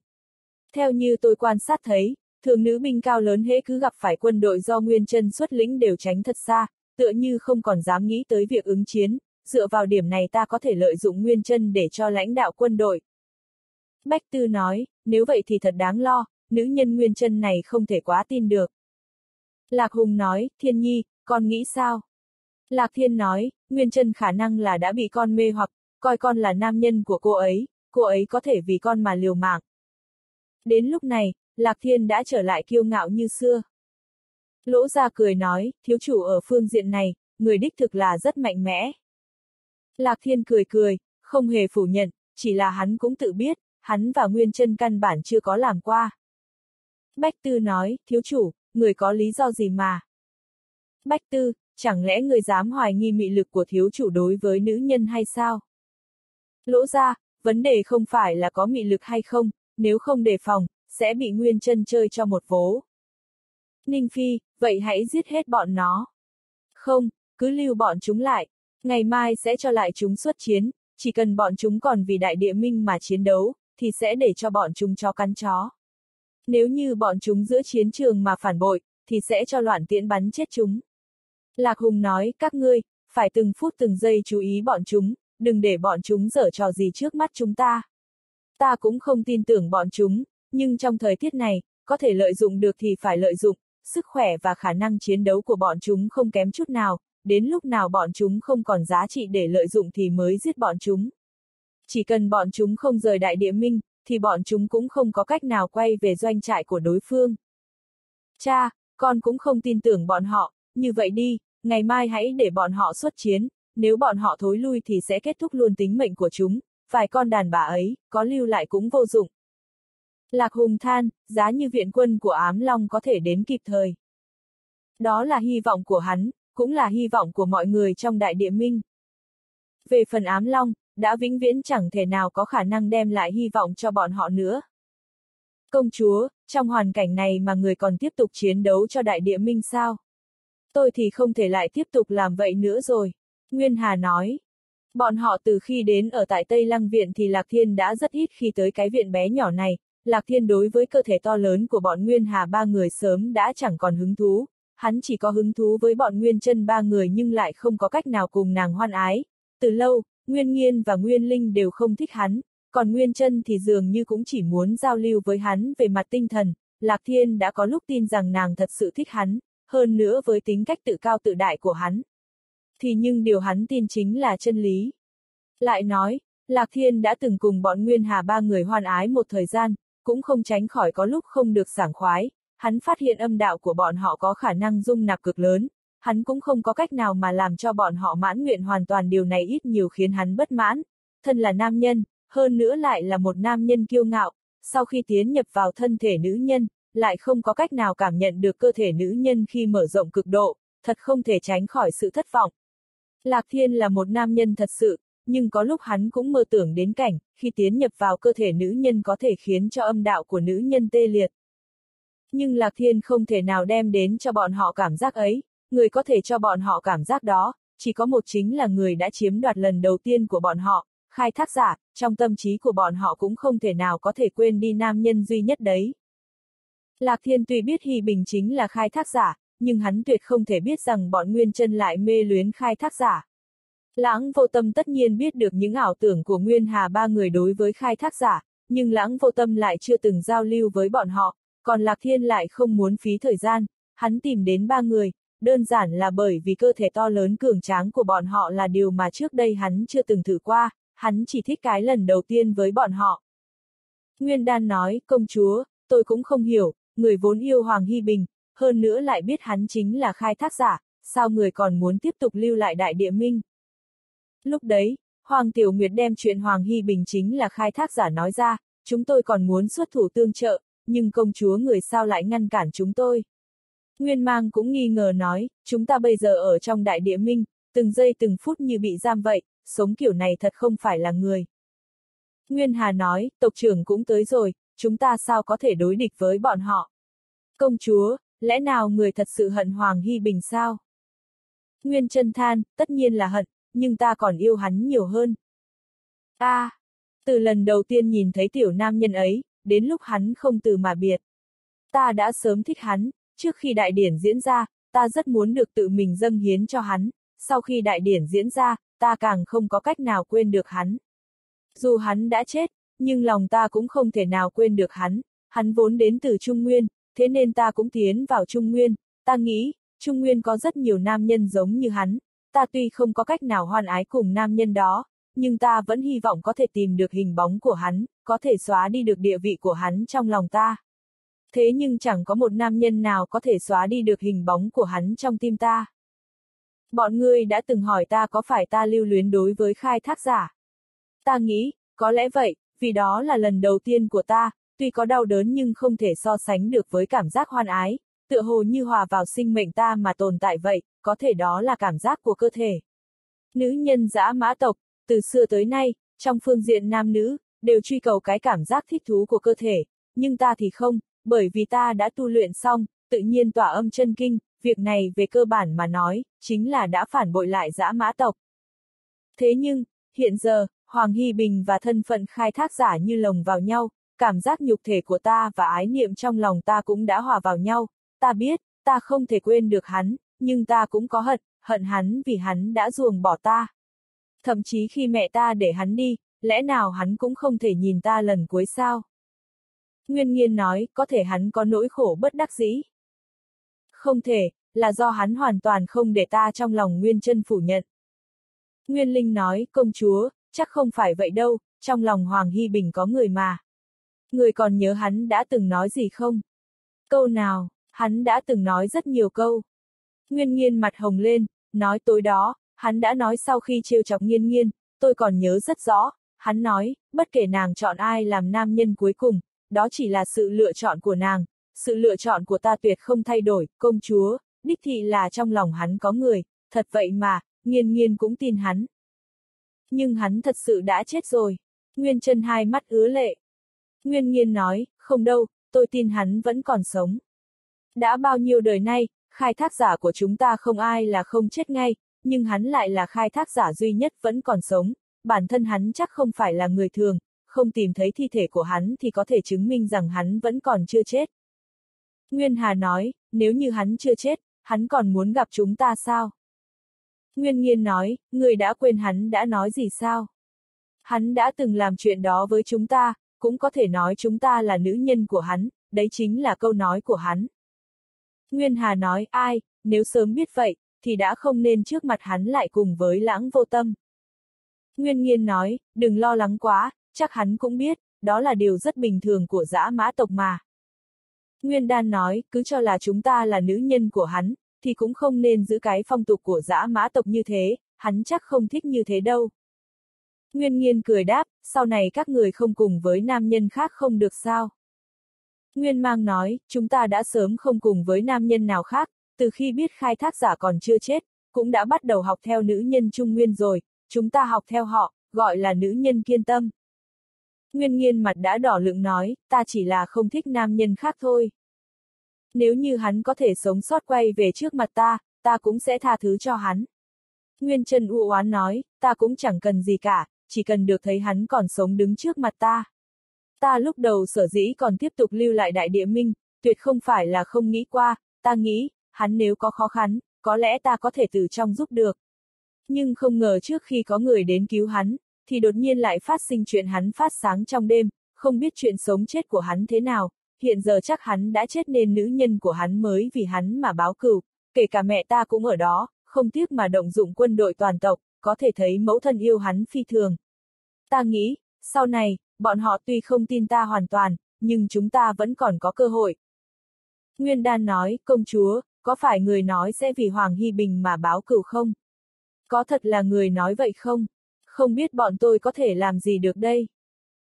Theo như tôi quan sát thấy, thường nữ binh cao lớn hễ cứ gặp phải quân đội do Nguyên chân xuất lĩnh đều tránh thật xa, tựa như không còn dám nghĩ tới việc ứng chiến, dựa vào điểm này ta có thể lợi dụng Nguyên chân để cho lãnh đạo quân đội. Bách Tư nói, nếu vậy thì thật đáng lo, nữ nhân Nguyên chân này không thể quá tin được. Lạc Hùng nói, Thiên Nhi, con nghĩ sao? Lạc Thiên nói, Nguyên chân khả năng là đã bị con mê hoặc, coi con là nam nhân của cô ấy, cô ấy có thể vì con mà liều mạng. Đến lúc này, Lạc Thiên đã trở lại kiêu ngạo như xưa. Lỗ ra cười nói, thiếu chủ ở phương diện này, người đích thực là rất mạnh mẽ. Lạc Thiên cười cười, không hề phủ nhận, chỉ là hắn cũng tự biết, hắn và Nguyên chân căn bản chưa có làm qua. Bách Tư nói, thiếu chủ, người có lý do gì mà? Bách Tư, chẳng lẽ người dám hoài nghi mị lực của thiếu chủ đối với nữ nhân hay sao? Lỗ ra, vấn đề không phải là có mị lực hay không, nếu không đề phòng, sẽ bị Nguyên chân chơi cho một vố. Ninh Phi, vậy hãy giết hết bọn nó. Không, cứ lưu bọn chúng lại. Ngày mai sẽ cho lại chúng xuất chiến, chỉ cần bọn chúng còn vì đại địa minh mà chiến đấu, thì sẽ để cho bọn chúng cho cắn chó. Nếu như bọn chúng giữa chiến trường mà phản bội, thì sẽ cho loạn tiễn bắn chết chúng. Lạc Hùng nói, các ngươi, phải từng phút từng giây chú ý bọn chúng, đừng để bọn chúng dở trò gì trước mắt chúng ta. Ta cũng không tin tưởng bọn chúng, nhưng trong thời tiết này, có thể lợi dụng được thì phải lợi dụng, sức khỏe và khả năng chiến đấu của bọn chúng không kém chút nào, đến lúc nào bọn chúng không còn giá trị để lợi dụng thì mới giết bọn chúng. Chỉ cần bọn chúng không rời đại địa minh, thì bọn chúng cũng không có cách nào quay về doanh trại của đối phương. Cha, con cũng không tin tưởng bọn họ, như vậy đi, ngày mai hãy để bọn họ xuất chiến, nếu bọn họ thối lui thì sẽ kết thúc luôn tính mệnh của chúng, vài con đàn bà ấy, có lưu lại cũng vô dụng. Lạc Hùng than, giá như viện quân của Ám Long có thể đến kịp thời. Đó là hy vọng của hắn, cũng là hy vọng của mọi người trong đại địa minh. Về phần Ám Long, đã vĩnh viễn chẳng thể nào có khả năng đem lại hy vọng cho bọn họ nữa. Công chúa, trong hoàn cảnh này mà người còn tiếp tục chiến đấu cho đại địa minh sao? Tôi thì không thể lại tiếp tục làm vậy nữa rồi. Nguyên Hà nói. Bọn họ từ khi đến ở tại Tây Lăng Viện thì Lạc Thiên đã rất ít khi tới cái viện bé nhỏ này, Lạc Thiên đối với cơ thể to lớn của bọn Nguyên Hà ba người sớm đã chẳng còn hứng thú, hắn chỉ có hứng thú với bọn Nguyên chân ba người nhưng lại không có cách nào cùng nàng hoan ái. Từ lâu, Nguyên Nghiên và Nguyên Linh đều không thích hắn, còn Nguyên chân thì dường như cũng chỉ muốn giao lưu với hắn về mặt tinh thần, Lạc Thiên đã có lúc tin rằng nàng thật sự thích hắn, hơn nữa với tính cách tự cao tự đại của hắn. Thì nhưng điều hắn tin chính là chân lý. Lại nói, Lạc Thiên đã từng cùng bọn Nguyên Hà ba người hoan ái một thời gian, cũng không tránh khỏi có lúc không được sảng khoái, hắn phát hiện âm đạo của bọn họ có khả năng dung nạp cực lớn, hắn cũng không có cách nào mà làm cho bọn họ mãn nguyện hoàn toàn điều này ít nhiều khiến hắn bất mãn, thân là nam nhân, hơn nữa lại là một nam nhân kiêu ngạo, sau khi tiến nhập vào thân thể nữ nhân, lại không có cách nào cảm nhận được cơ thể nữ nhân khi mở rộng cực độ, thật không thể tránh khỏi sự thất vọng. Lạc Thiên là một nam nhân thật sự, nhưng có lúc hắn cũng mơ tưởng đến cảnh, khi tiến nhập vào cơ thể nữ nhân có thể khiến cho âm đạo của nữ nhân tê liệt. Nhưng Lạc Thiên không thể nào đem đến cho bọn họ cảm giác ấy, người có thể cho bọn họ cảm giác đó, chỉ có một chính là người đã chiếm đoạt lần đầu tiên của bọn họ, khai thác giả, trong tâm trí của bọn họ cũng không thể nào có thể quên đi nam nhân duy nhất đấy, Lạc Thiên tuy biết Hy Bình chính là khai thác giả, nhưng hắn tuyệt không thể biết rằng bọn Nguyên chân lại mê luyến khai thác giả. Lãng vô tâm tất nhiên biết được những ảo tưởng của Nguyên Hà ba người đối với khai thác giả, nhưng lãng vô tâm lại chưa từng giao lưu với bọn họ, còn Lạc Thiên lại không muốn phí thời gian, hắn tìm đến ba người, đơn giản là bởi vì cơ thể to lớn cường tráng của bọn họ là điều mà trước đây hắn chưa từng thử qua, hắn chỉ thích cái lần đầu tiên với bọn họ. Nguyên Đan nói, công chúa, tôi cũng không hiểu, người vốn yêu Hoàng Hy Bình, hơn nữa lại biết hắn chính là khai thác giả, sao người còn muốn tiếp tục lưu lại đại địa minh. Lúc đấy, Hoàng Tiểu Nguyệt đem chuyện Hoàng Hy Bình chính là khai thác giả nói ra, chúng tôi còn muốn xuất thủ tương trợ, nhưng công chúa người sao lại ngăn cản chúng tôi. Nguyên Mang cũng nghi ngờ nói, chúng ta bây giờ ở trong đại địa minh, từng giây từng phút như bị giam vậy, sống kiểu này thật không phải là người. Nguyên Hà nói, tộc trưởng cũng tới rồi, chúng ta sao có thể đối địch với bọn họ. Công chúa, lẽ nào người thật sự hận Hoàng Hy Bình sao? Nguyên chân than, tất nhiên là hận, nhưng ta còn yêu hắn nhiều hơn. a à, từ lần đầu tiên nhìn thấy tiểu nam nhân ấy, đến lúc hắn không từ mà biệt. Ta đã sớm thích hắn, trước khi đại điển diễn ra, ta rất muốn được tự mình dâng hiến cho hắn, sau khi đại điển diễn ra, ta càng không có cách nào quên được hắn. Dù hắn đã chết, nhưng lòng ta cũng không thể nào quên được hắn, hắn vốn đến từ Trung Nguyên, thế nên ta cũng tiến vào Trung Nguyên, ta nghĩ, Trung Nguyên có rất nhiều nam nhân giống như hắn, ta tuy không có cách nào hoan ái cùng nam nhân đó, nhưng ta vẫn hy vọng có thể tìm được hình bóng của hắn, có thể xóa đi được địa vị của hắn trong lòng ta. Thế nhưng chẳng có một nam nhân nào có thể xóa đi được hình bóng của hắn trong tim ta. Bọn ngươi đã từng hỏi ta có phải ta lưu luyến đối với khai thác giả. Ta nghĩ, có lẽ vậy, vì đó là lần đầu tiên của ta, tuy có đau đớn nhưng không thể so sánh được với cảm giác hoan ái, tựa hồ như hòa vào sinh mệnh ta mà tồn tại vậy, có thể đó là cảm giác của cơ thể. Nữ nhân dã mã tộc, từ xưa tới nay, trong phương diện nam nữ, đều truy cầu cái cảm giác thích thú của cơ thể, nhưng ta thì không, bởi vì ta đã tu luyện xong, tự nhiên tỏa âm chân kinh, việc này về cơ bản mà nói, chính là đã phản bội lại dã mã tộc. Thế nhưng, hiện giờ, Hoàng Hy Bình và thân phận khai thác giả như lồng vào nhau, cảm giác nhục thể của ta và ái niệm trong lòng ta cũng đã hòa vào nhau, ta biết, ta không thể quên được hắn, nhưng ta cũng có hận, hận hắn vì hắn đã ruồng bỏ ta. Thậm chí khi mẹ ta để hắn đi, lẽ nào hắn cũng không thể nhìn ta lần cuối sao? Nguyên nhiên nói, có thể hắn có nỗi khổ bất đắc dĩ. Không thể, là do hắn hoàn toàn không để ta trong lòng Nguyên chân phủ nhận. Nguyên Linh nói, công chúa, chắc không phải vậy đâu, trong lòng Hoàng Hy Bình có người mà. Người còn nhớ hắn đã từng nói gì không? Câu nào, hắn đã từng nói rất nhiều câu. Nguyên nhiên mặt hồng lên, nói tối đó, hắn đã nói sau khi trêu chọc Nghiên Nghiên, tôi còn nhớ rất rõ, hắn nói, bất kể nàng chọn ai làm nam nhân cuối cùng, đó chỉ là sự lựa chọn của nàng, sự lựa chọn của ta tuyệt không thay đổi, công chúa, đích thị là trong lòng hắn có người, thật vậy mà, nghiên nghiên cũng tin hắn. Nhưng hắn thật sự đã chết rồi. Nguyên chân hai mắt ứa lệ. Nguyên nghiên nói, không đâu, tôi tin hắn vẫn còn sống. Đã bao nhiêu đời nay, khai thác giả của chúng ta không ai là không chết ngay, nhưng hắn lại là khai thác giả duy nhất vẫn còn sống, bản thân hắn chắc không phải là người thường, không tìm thấy thi thể của hắn thì có thể chứng minh rằng hắn vẫn còn chưa chết. Nguyên Hà nói, nếu như hắn chưa chết, hắn còn muốn gặp chúng ta sao? Nguyên Nghiên nói, người đã quên hắn đã nói gì sao? Hắn đã từng làm chuyện đó với chúng ta, cũng có thể nói chúng ta là nữ nhân của hắn, đấy chính là câu nói của hắn. Nguyên Hà nói, ai, nếu sớm biết vậy, thì đã không nên trước mặt hắn lại cùng với lãng vô tâm. Nguyên Nghiên nói, đừng lo lắng quá, chắc hắn cũng biết, đó là điều rất bình thường của dã mã tộc mà. Nguyên Đan nói, cứ cho là chúng ta là nữ nhân của hắn, thì cũng không nên giữ cái phong tục của dã mã tộc như thế, hắn chắc không thích như thế đâu. Nguyên Nghiên cười đáp, sau này các người không cùng với nam nhân khác không được sao. Nguyên Mang nói, chúng ta đã sớm không cùng với nam nhân nào khác, từ khi biết khai thác giả còn chưa chết, cũng đã bắt đầu học theo nữ nhân Trung Nguyên rồi, chúng ta học theo họ, gọi là nữ nhân kiên tâm. Nguyên nghiên mặt đã đỏ lựng nói, ta chỉ là không thích nam nhân khác thôi. Nếu như hắn có thể sống sót quay về trước mặt ta, ta cũng sẽ tha thứ cho hắn. Nguyên chân u oán nói, ta cũng chẳng cần gì cả, chỉ cần được thấy hắn còn sống đứng trước mặt ta. Ta lúc đầu sở dĩ còn tiếp tục lưu lại đại địa minh, tuyệt không phải là không nghĩ qua, ta nghĩ, hắn nếu có khó khăn, có lẽ ta có thể từ trong giúp được. Nhưng không ngờ trước khi có người đến cứu hắn, thì đột nhiên lại phát sinh chuyện hắn phát sáng trong đêm, không biết chuyện sống chết của hắn thế nào, hiện giờ chắc hắn đã chết nên nữ nhân của hắn mới vì hắn mà báo cừu, kể cả mẹ ta cũng ở đó, không tiếc mà động dụng quân đội toàn tộc, có thể thấy mẫu thân yêu hắn phi thường. Ta nghĩ, sau này, bọn họ tuy không tin ta hoàn toàn, nhưng chúng ta vẫn còn có cơ hội. Nguyên Đan nói, công chúa, có phải người nói sẽ vì Hoàng Hy Bình mà báo cửu không? Có thật là người nói vậy không? Không biết bọn tôi có thể làm gì được đây?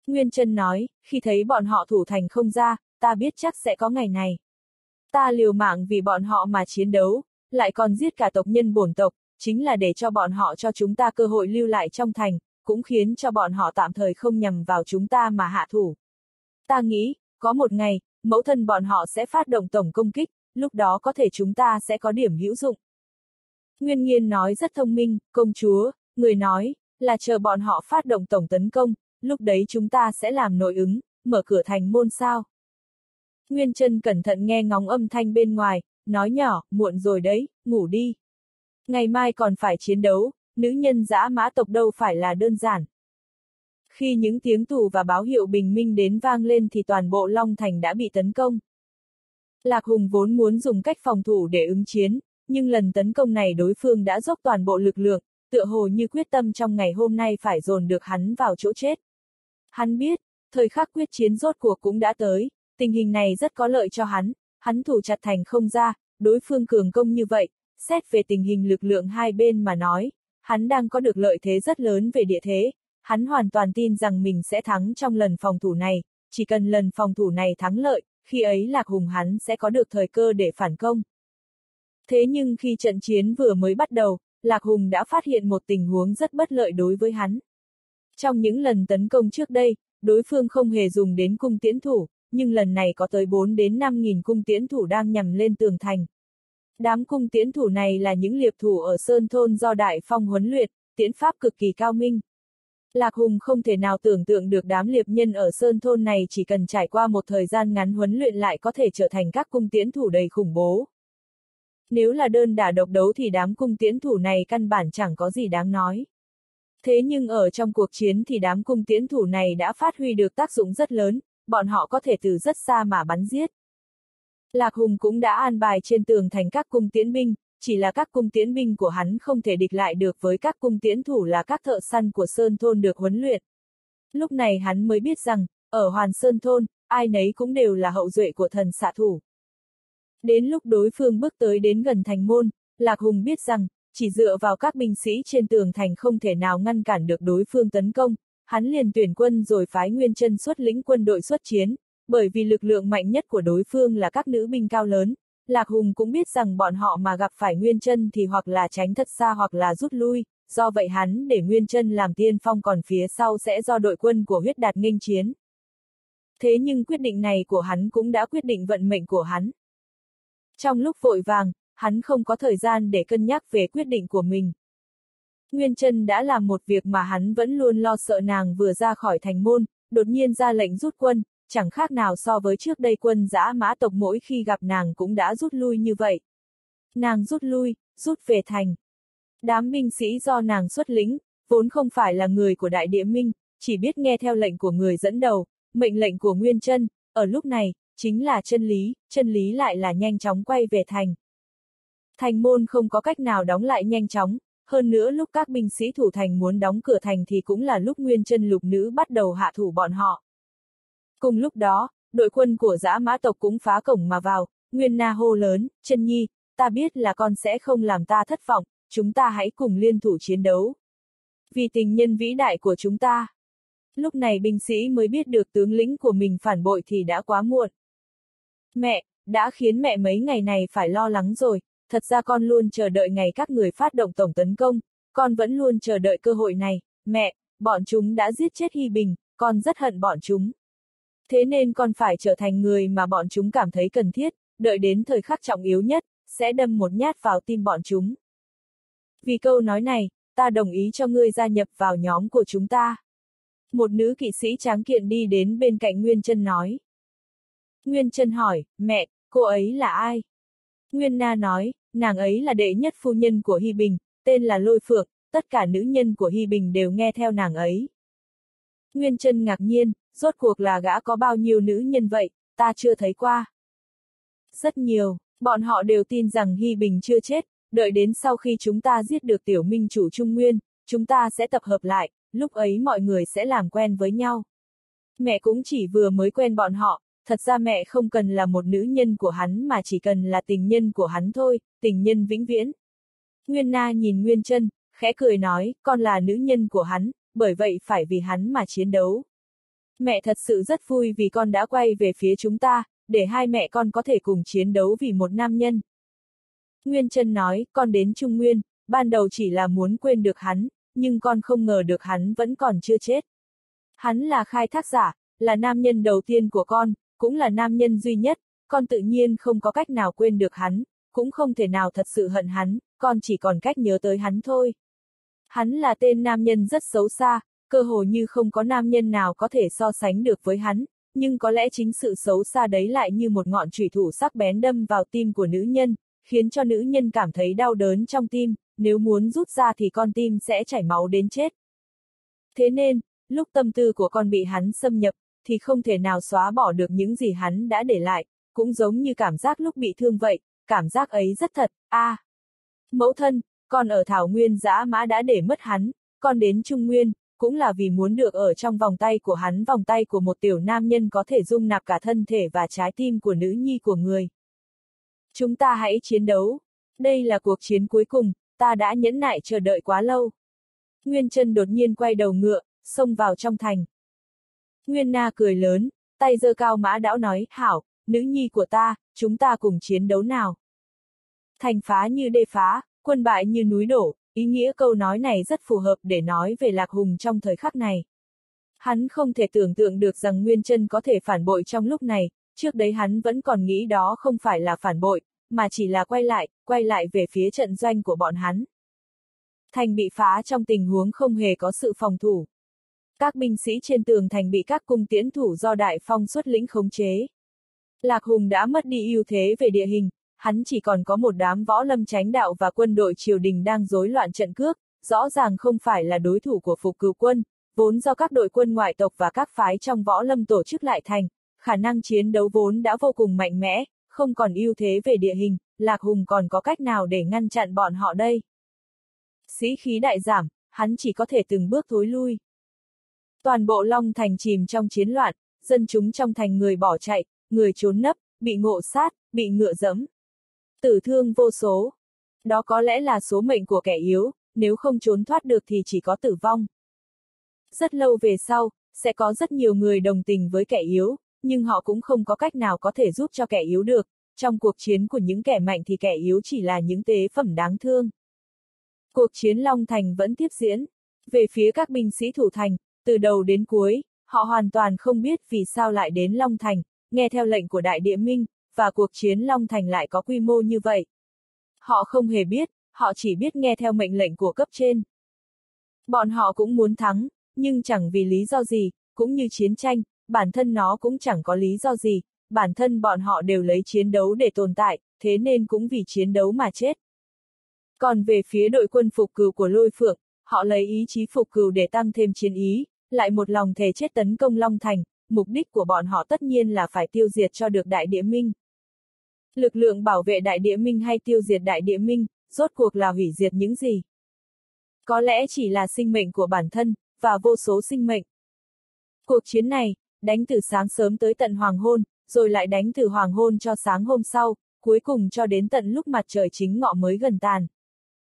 Nguyên Trân nói, khi thấy bọn họ thủ thành không ra, ta biết chắc sẽ có ngày này. Ta liều mạng vì bọn họ mà chiến đấu, lại còn giết cả tộc nhân bổn tộc, chính là để cho bọn họ cho chúng ta cơ hội lưu lại trong thành, cũng khiến cho bọn họ tạm thời không nhầm vào chúng ta mà hạ thủ. Ta nghĩ, có một ngày, mẫu thân bọn họ sẽ phát động tổng công kích, lúc đó có thể chúng ta sẽ có điểm hữu dụng. Nguyên Nghiên nói rất thông minh, công chúa, người nói, là chờ bọn họ phát động tổng tấn công, lúc đấy chúng ta sẽ làm nội ứng, mở cửa thành môn sao. Nguyên Trân cẩn thận nghe ngóng âm thanh bên ngoài, nói nhỏ, muộn rồi đấy, ngủ đi. Ngày mai còn phải chiến đấu, nữ nhân dã mã tộc đâu phải là đơn giản. Khi những tiếng tù và báo hiệu bình minh đến vang lên thì toàn bộ Long Thành đã bị tấn công. Lạc Hùng vốn muốn dùng cách phòng thủ để ứng chiến, nhưng lần tấn công này đối phương đã dốc toàn bộ lực lượng, tựa hồ như quyết tâm trong ngày hôm nay phải dồn được hắn vào chỗ chết. Hắn biết, thời khắc quyết chiến rốt cuộc cũng đã tới, tình hình này rất có lợi cho hắn, hắn thủ chặt thành không ra, đối phương cường công như vậy, xét về tình hình lực lượng hai bên mà nói, hắn đang có được lợi thế rất lớn về địa thế, hắn hoàn toàn tin rằng mình sẽ thắng trong lần phòng thủ này, chỉ cần lần phòng thủ này thắng lợi, khi ấy Lạc Hùng hắn sẽ có được thời cơ để phản công. Thế nhưng khi trận chiến vừa mới bắt đầu, Lạc Hùng đã phát hiện một tình huống rất bất lợi đối với hắn. Trong những lần tấn công trước đây, đối phương không hề dùng đến cung tiễn thủ, nhưng lần này có tới 4 đến 5 nghìn cung tiễn thủ đang nhằm lên tường thành. Đám cung tiễn thủ này là những liệp thủ ở Sơn Thôn do Đại Phong huấn luyện, tiễn pháp cực kỳ cao minh. Lạc Hùng không thể nào tưởng tượng được đám liệp nhân ở Sơn Thôn này chỉ cần trải qua một thời gian ngắn huấn luyện lại có thể trở thành các cung tiễn thủ đầy khủng bố. Nếu là đơn đả độc đấu thì đám cung tiễn thủ này căn bản chẳng có gì đáng nói. Thế nhưng ở trong cuộc chiến thì đám cung tiễn thủ này đã phát huy được tác dụng rất lớn, bọn họ có thể từ rất xa mà bắn giết. Lạc Hùng cũng đã an bài trên tường thành các cung tiễn binh, chỉ là các cung tiễn binh của hắn không thể địch lại được với các cung tiễn thủ là các thợ săn của Sơn Thôn được huấn luyện. Lúc này hắn mới biết rằng, ở Hoàn Sơn Thôn, ai nấy cũng đều là hậu duệ của thần xạ thủ. Đến lúc đối phương bước tới đến gần thành môn, Lạc Hùng biết rằng, chỉ dựa vào các binh sĩ trên tường thành không thể nào ngăn cản được đối phương tấn công, hắn liền tuyển quân rồi phái Nguyên chân xuất lĩnh quân đội xuất chiến, bởi vì lực lượng mạnh nhất của đối phương là các nữ binh cao lớn. Lạc Hùng cũng biết rằng bọn họ mà gặp phải Nguyên chân thì hoặc là tránh thật xa hoặc là rút lui, do vậy hắn để Nguyên chân làm tiên phong còn phía sau sẽ do đội quân của huyết đạt nghênh chiến. Thế nhưng quyết định này của hắn cũng đã quyết định vận mệnh của hắn. Trong lúc vội vàng, hắn không có thời gian để cân nhắc về quyết định của mình. Nguyên Trân đã làm một việc mà hắn vẫn luôn lo sợ nàng vừa ra khỏi thành môn, đột nhiên ra lệnh rút quân, chẳng khác nào so với trước đây quân giã mã tộc mỗi khi gặp nàng cũng đã rút lui như vậy. Nàng rút lui, rút về thành. Đám binh sĩ do nàng xuất lính vốn không phải là người của đại địa minh, chỉ biết nghe theo lệnh của người dẫn đầu, mệnh lệnh của Nguyên Trân, ở lúc này, chính là chân lý, chân lý lại là nhanh chóng quay về thành. Thành môn không có cách nào đóng lại nhanh chóng, hơn nữa lúc các binh sĩ thủ thành muốn đóng cửa thành thì cũng là lúc nguyên chân lục nữ bắt đầu hạ thủ bọn họ. Cùng lúc đó, đội quân của giã mã tộc cũng phá cổng mà vào, Nguyên Na hô lớn, chân nhi, ta biết là con sẽ không làm ta thất vọng, chúng ta hãy cùng liên thủ chiến đấu. Vì tình nhân vĩ đại của chúng ta. Lúc này binh sĩ mới biết được tướng lĩnh của mình phản bội thì đã quá muộn. Mẹ, đã khiến mẹ mấy ngày này phải lo lắng rồi, thật ra con luôn chờ đợi ngày các người phát động tổng tấn công, con vẫn luôn chờ đợi cơ hội này, mẹ, bọn chúng đã giết chết Hy Bình, con rất hận bọn chúng. Thế nên con phải trở thành người mà bọn chúng cảm thấy cần thiết, đợi đến thời khắc trọng yếu nhất, sẽ đâm một nhát vào tim bọn chúng. Vì câu nói này, ta đồng ý cho ngươi gia nhập vào nhóm của chúng ta. Một nữ kỵ sĩ tráng kiện đi đến bên cạnh Nguyên chân nói. Nguyên Trân hỏi, mẹ, cô ấy là ai? Nguyên Na nói, nàng ấy là đệ nhất phu nhân của Hy Bình, tên là Lôi Phượng, tất cả nữ nhân của Hy Bình đều nghe theo nàng ấy. Nguyên Trân ngạc nhiên, rốt cuộc là gã có bao nhiêu nữ nhân vậy, ta chưa thấy qua. Rất nhiều, bọn họ đều tin rằng Hy Bình chưa chết, đợi đến sau khi chúng ta giết được tiểu minh chủ Trung Nguyên, chúng ta sẽ tập hợp lại, lúc ấy mọi người sẽ làm quen với nhau. Mẹ cũng chỉ vừa mới quen bọn họ, thật ra mẹ không cần là một nữ nhân của hắn mà chỉ cần là tình nhân của hắn thôi, tình nhân vĩnh viễn. Nguyên Na nhìn Nguyên Trân, khẽ cười nói, con là nữ nhân của hắn, bởi vậy phải vì hắn mà chiến đấu. Mẹ thật sự rất vui vì con đã quay về phía chúng ta, để hai mẹ con có thể cùng chiến đấu vì một nam nhân. Nguyên Trân nói, con đến Trung Nguyên, ban đầu chỉ là muốn quên được hắn, nhưng con không ngờ được hắn vẫn còn chưa chết. Hắn là khai thác giả, là nam nhân đầu tiên của con, cũng là nam nhân duy nhất, con tự nhiên không có cách nào quên được hắn, cũng không thể nào thật sự hận hắn, con chỉ còn cách nhớ tới hắn thôi. Hắn là tên nam nhân rất xấu xa, cơ hồ như không có nam nhân nào có thể so sánh được với hắn, nhưng có lẽ chính sự xấu xa đấy lại như một ngọn trùy thủ sắc bén đâm vào tim của nữ nhân, khiến cho nữ nhân cảm thấy đau đớn trong tim, nếu muốn rút ra thì con tim sẽ chảy máu đến chết. Thế nên, lúc tâm tư của con bị hắn xâm nhập, thì không thể nào xóa bỏ được những gì hắn đã để lại, cũng giống như cảm giác lúc bị thương vậy, cảm giác ấy rất thật, a. À. Mẫu thân, con ở Thảo Nguyên dã mã đã để mất hắn, con đến Trung Nguyên, cũng là vì muốn được ở trong vòng tay của hắn vòng tay của một tiểu nam nhân có thể dung nạp cả thân thể và trái tim của nữ nhi của người. Chúng ta hãy chiến đấu. Đây là cuộc chiến cuối cùng, ta đã nhẫn nại chờ đợi quá lâu. Nguyên chân đột nhiên quay đầu ngựa, xông vào trong thành. Nguyên Na cười lớn, tay giơ cao mã đảo nói, hảo, nữ nhi của ta, chúng ta cùng chiến đấu nào. Thành phá như đê phá, quân bại như núi đổ, ý nghĩa câu nói này rất phù hợp để nói về Lạc Hùng trong thời khắc này. Hắn không thể tưởng tượng được rằng Nguyên chân có thể phản bội trong lúc này, trước đấy hắn vẫn còn nghĩ đó không phải là phản bội, mà chỉ là quay lại, quay lại về phía trận doanh của bọn hắn. Thành bị phá trong tình huống không hề có sự phòng thủ. Các binh sĩ trên tường thành bị các cung tiễn thủ do Đại Phong xuất lĩnh khống chế. Lạc Hùng đã mất đi ưu thế về địa hình, hắn chỉ còn có một đám võ lâm tránh đạo và quân đội triều đình đang rối loạn trận cước, rõ ràng không phải là đối thủ của phục cửu quân, vốn do các đội quân ngoại tộc và các phái trong võ lâm tổ chức lại thành, khả năng chiến đấu vốn đã vô cùng mạnh mẽ, không còn ưu thế về địa hình, Lạc Hùng còn có cách nào để ngăn chặn bọn họ đây? Sĩ khí đại giảm, hắn chỉ có thể từng bước thối lui. Toàn bộ Long Thành chìm trong chiến loạn, dân chúng trong thành người bỏ chạy, người trốn nấp, bị ngộ sát, bị ngựa dẫm. Tử thương vô số. Đó có lẽ là số mệnh của kẻ yếu, nếu không trốn thoát được thì chỉ có tử vong. Rất lâu về sau, sẽ có rất nhiều người đồng tình với kẻ yếu, nhưng họ cũng không có cách nào có thể giúp cho kẻ yếu được, trong cuộc chiến của những kẻ mạnh thì kẻ yếu chỉ là những tế phẩm đáng thương. Cuộc chiến Long Thành vẫn tiếp diễn. Về phía các binh sĩ thủ thành, từ đầu đến cuối, họ hoàn toàn không biết vì sao lại đến Long Thành, nghe theo lệnh của Đại Địa Minh, và cuộc chiến Long Thành lại có quy mô như vậy. Họ không hề biết, họ chỉ biết nghe theo mệnh lệnh của cấp trên. Bọn họ cũng muốn thắng, nhưng chẳng vì lý do gì, cũng như chiến tranh, bản thân nó cũng chẳng có lý do gì, bản thân bọn họ đều lấy chiến đấu để tồn tại, thế nên cũng vì chiến đấu mà chết. Còn về phía đội quân phục cừu của Lôi Phượng, họ lấy ý chí phục cừu để tăng thêm chiến ý, lại một lòng thề chết tấn công Long Thành, mục đích của bọn họ tất nhiên là phải tiêu diệt cho được Đại Địa Minh. Lực lượng bảo vệ Đại Địa Minh hay tiêu diệt Đại Địa Minh, rốt cuộc là hủy diệt những gì? Có lẽ chỉ là sinh mệnh của bản thân, và vô số sinh mệnh. Cuộc chiến này, đánh từ sáng sớm tới tận hoàng hôn, rồi lại đánh từ hoàng hôn cho sáng hôm sau, cuối cùng cho đến tận lúc mặt trời chính ngọ mới gần tàn.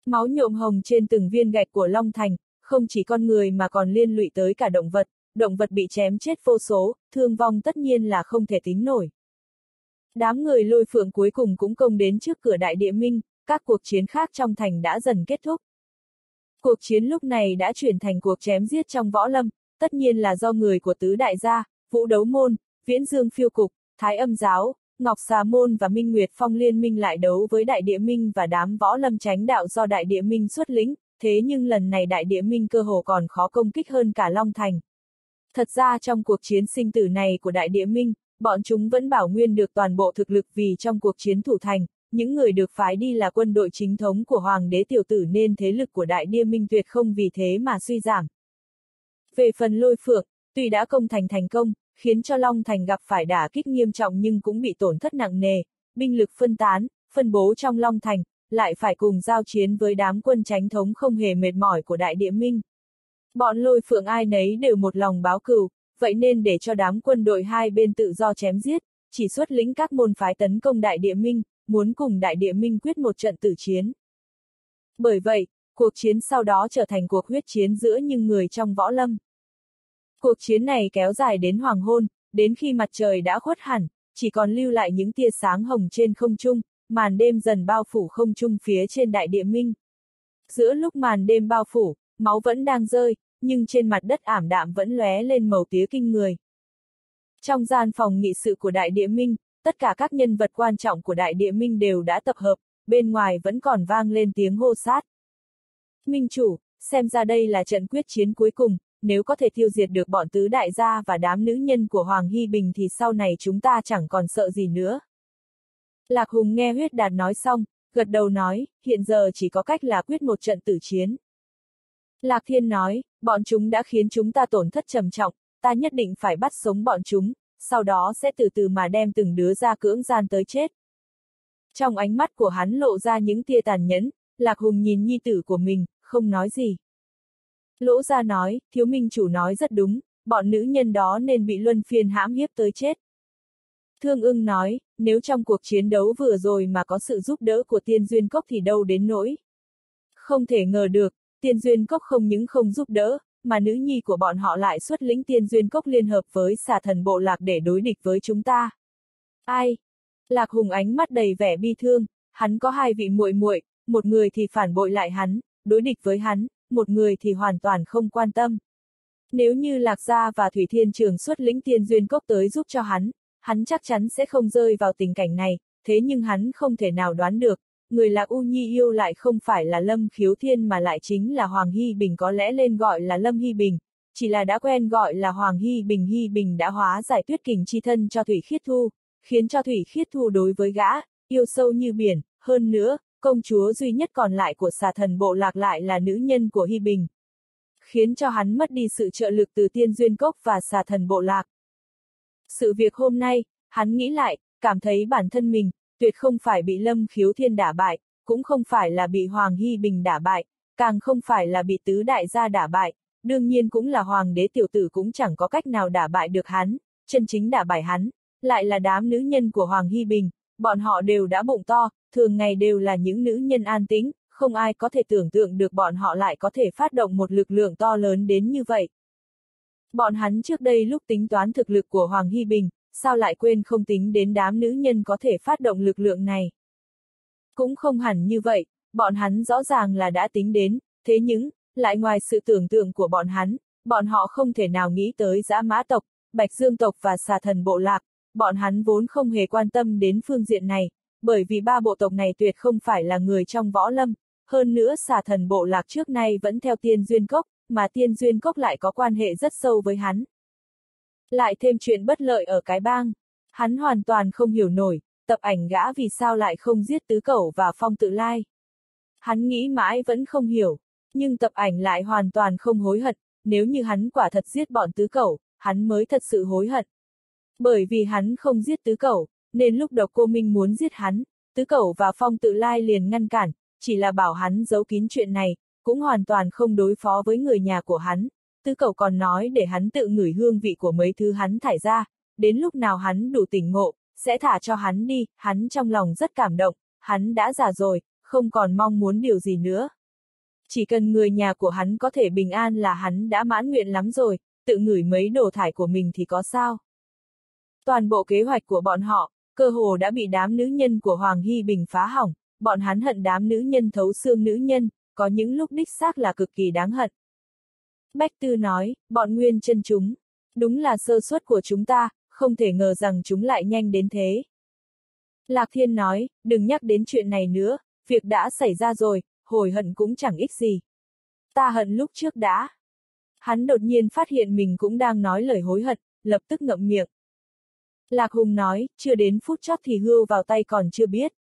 Máu nhuộm hồng trên từng viên gạch của Long Thành, không chỉ con người mà còn liên lụy tới cả động vật, động vật bị chém chết vô số, thương vong tất nhiên là không thể tính nổi. Đám người lôi phượng cuối cùng cũng công đến trước cửa đại địa minh, các cuộc chiến khác trong thành đã dần kết thúc. Cuộc chiến lúc này đã chuyển thành cuộc chém giết trong võ lâm, tất nhiên là do người của tứ đại gia, vũ đấu môn, viễn dương phiêu cục, thái âm giáo, ngọc xà môn và minh nguyệt phong liên minh lại đấu với đại địa minh và đám võ lâm tránh đạo do đại địa minh xuất lĩnh, thế nhưng lần này đại địa minh cơ hồ còn khó công kích hơn cả Long Thành. Thật ra trong cuộc chiến sinh tử này của đại địa minh, bọn chúng vẫn bảo nguyên được toàn bộ thực lực vì trong cuộc chiến thủ thành, những người được phái đi là quân đội chính thống của Hoàng đế tiểu tử nên thế lực của Đại Địa Minh tuyệt không vì thế mà suy giảm. Về phần lôi phượng, tuy đã công thành thành công, khiến cho Long Thành gặp phải đả kích nghiêm trọng nhưng cũng bị tổn thất nặng nề, binh lực phân tán, phân bố trong Long Thành, lại phải cùng giao chiến với đám quân tránh thống không hề mệt mỏi của Đại Địa Minh. Bọn lôi phượng ai nấy đều một lòng báo cừu, vậy nên để cho đám quân đội hai bên tự do chém giết, chỉ xuất lĩnh các môn phái tấn công Đại Địa Minh, muốn cùng Đại Địa Minh quyết một trận tử chiến. Bởi vậy, cuộc chiến sau đó trở thành cuộc huyết chiến giữa những người trong võ lâm. Cuộc chiến này kéo dài đến hoàng hôn, đến khi mặt trời đã khuất hẳn, chỉ còn lưu lại những tia sáng hồng trên không trung, màn đêm dần bao phủ không trung phía trên đại địa minh. Giữa lúc màn đêm bao phủ, máu vẫn đang rơi, nhưng trên mặt đất ảm đạm vẫn lóe lên màu tía kinh người. Trong gian phòng nghị sự của đại địa minh, tất cả các nhân vật quan trọng của đại địa minh đều đã tập hợp, bên ngoài vẫn còn vang lên tiếng hô sát. Minh chủ, xem ra đây là trận quyết chiến cuối cùng, nếu có thể tiêu diệt được bọn tứ đại gia và đám nữ nhân của Hoàng Hy Bình thì sau này chúng ta chẳng còn sợ gì nữa. Lạc Hùng nghe huyết đạt nói xong, gật đầu nói, hiện giờ chỉ có cách là quyết một trận tử chiến. Lạc Thiên nói, bọn chúng đã khiến chúng ta tổn thất trầm trọng, ta nhất định phải bắt sống bọn chúng, sau đó sẽ từ từ mà đem từng đứa ra cưỡng gian tới chết. Trong ánh mắt của hắn lộ ra những tia tàn nhẫn, Lạc Hùng nhìn nhi tử của mình, không nói gì. Lỗ ra nói, thiếu minh chủ nói rất đúng, bọn nữ nhân đó nên bị luân phiên hãm hiếp tới chết. Thương ưng nói, nếu trong cuộc chiến đấu vừa rồi mà có sự giúp đỡ của tiên duyên cốc thì đâu đến nỗi. Không thể ngờ được, tiên duyên cốc không những không giúp đỡ, mà nữ nhi của bọn họ lại xuất lĩnh tiên duyên cốc liên hợp với xà thần bộ lạc để đối địch với chúng ta. Ai? Lạc Hùng ánh mắt đầy vẻ bi thương, hắn có hai vị muội muội, một người thì phản bội lại hắn, đối địch với hắn, một người thì hoàn toàn không quan tâm. Nếu như Lạc Gia và Thủy Thiên Trường xuất lĩnh tiên duyên cốc tới giúp cho hắn, hắn chắc chắn sẽ không rơi vào tình cảnh này, thế nhưng hắn không thể nào đoán được, người Lạc U Nhi yêu lại không phải là Lâm Khiếu Thiên mà lại chính là Hoàng Hy Bình có lẽ lên gọi là Lâm Hy Bình, chỉ là đã quen gọi là Hoàng Hy Bình Hy Bình đã hóa giải tuyết kình chi thân cho Thủy Khiết Thu, khiến cho Thủy Khiết Thu đối với gã, yêu sâu như biển, hơn nữa, công chúa duy nhất còn lại của xà thần bộ lạc lại là nữ nhân của Hy Bình. Khiến cho hắn mất đi sự trợ lực từ tiên duyên cốc và xà thần bộ lạc. Sự việc hôm nay, hắn nghĩ lại, cảm thấy bản thân mình, tuyệt không phải bị Lâm Khiếu Thiên đả bại, cũng không phải là bị Hoàng Hy Bình đả bại, càng không phải là bị tứ đại gia đả bại, đương nhiên cũng là Hoàng đế tiểu tử cũng chẳng có cách nào đả bại được hắn, chân chính đả bại hắn, lại là đám nữ nhân của Hoàng Hy Bình, bọn họ đều đã bụng to, thường ngày đều là những nữ nhân an tĩnh, không ai có thể tưởng tượng được bọn họ lại có thể phát động một lực lượng to lớn đến như vậy. Bọn hắn trước đây lúc tính toán thực lực của Hoàng Hy Bình, sao lại quên không tính đến đám nữ nhân có thể phát động lực lượng này. Cũng không hẳn như vậy, bọn hắn rõ ràng là đã tính đến, thế nhưng, lại ngoài sự tưởng tượng của bọn hắn, bọn họ không thể nào nghĩ tới giã mã tộc, bạch dương tộc và xà thần bộ lạc, bọn hắn vốn không hề quan tâm đến phương diện này, bởi vì ba bộ tộc này tuyệt không phải là người trong võ lâm, hơn nữa xà thần bộ lạc trước nay vẫn theo tiên duyên cốc, mà tiên duyên cốc lại có quan hệ rất sâu với hắn. Lại thêm chuyện bất lợi ở cái bang, hắn hoàn toàn không hiểu nổi, tập ảnh gã vì sao lại không giết tứ cẩu và phong tự lai. Hắn nghĩ mãi vẫn không hiểu, nhưng tập ảnh lại hoàn toàn không hối hận, nếu như hắn quả thật giết bọn tứ cẩu, hắn mới thật sự hối hận. Bởi vì hắn không giết tứ cẩu, nên lúc độc cô Minh muốn giết hắn, tứ cẩu và phong tự lai liền ngăn cản, chỉ là bảo hắn giấu kín chuyện này, cũng hoàn toàn không đối phó với người nhà của hắn. Tứ cẩu còn nói để hắn tự ngửi hương vị của mấy thứ hắn thải ra, đến lúc nào hắn đủ tỉnh ngộ, sẽ thả cho hắn đi, hắn trong lòng rất cảm động, hắn đã già rồi, không còn mong muốn điều gì nữa. Chỉ cần người nhà của hắn có thể bình an là hắn đã mãn nguyện lắm rồi, tự ngửi mấy đồ thải của mình thì có sao. Toàn bộ kế hoạch của bọn họ, cơ hồ đã bị đám nữ nhân của Hoàng Hy Bình phá hỏng, bọn hắn hận đám nữ nhân thấu xương nữ nhân, có những lúc đích xác là cực kỳ đáng hận. Bách Tư nói, bọn nguyên chân chúng, đúng là sơ suất của chúng ta, không thể ngờ rằng chúng lại nhanh đến thế. Lạc Thiên nói, đừng nhắc đến chuyện này nữa, việc đã xảy ra rồi, hồi hận cũng chẳng ích gì. Ta hận lúc trước đã. Hắn đột nhiên phát hiện mình cũng đang nói lời hối hận, lập tức ngậm miệng. Lạc Hùng nói, chưa đến phút chót thì hưu vào tay còn chưa biết.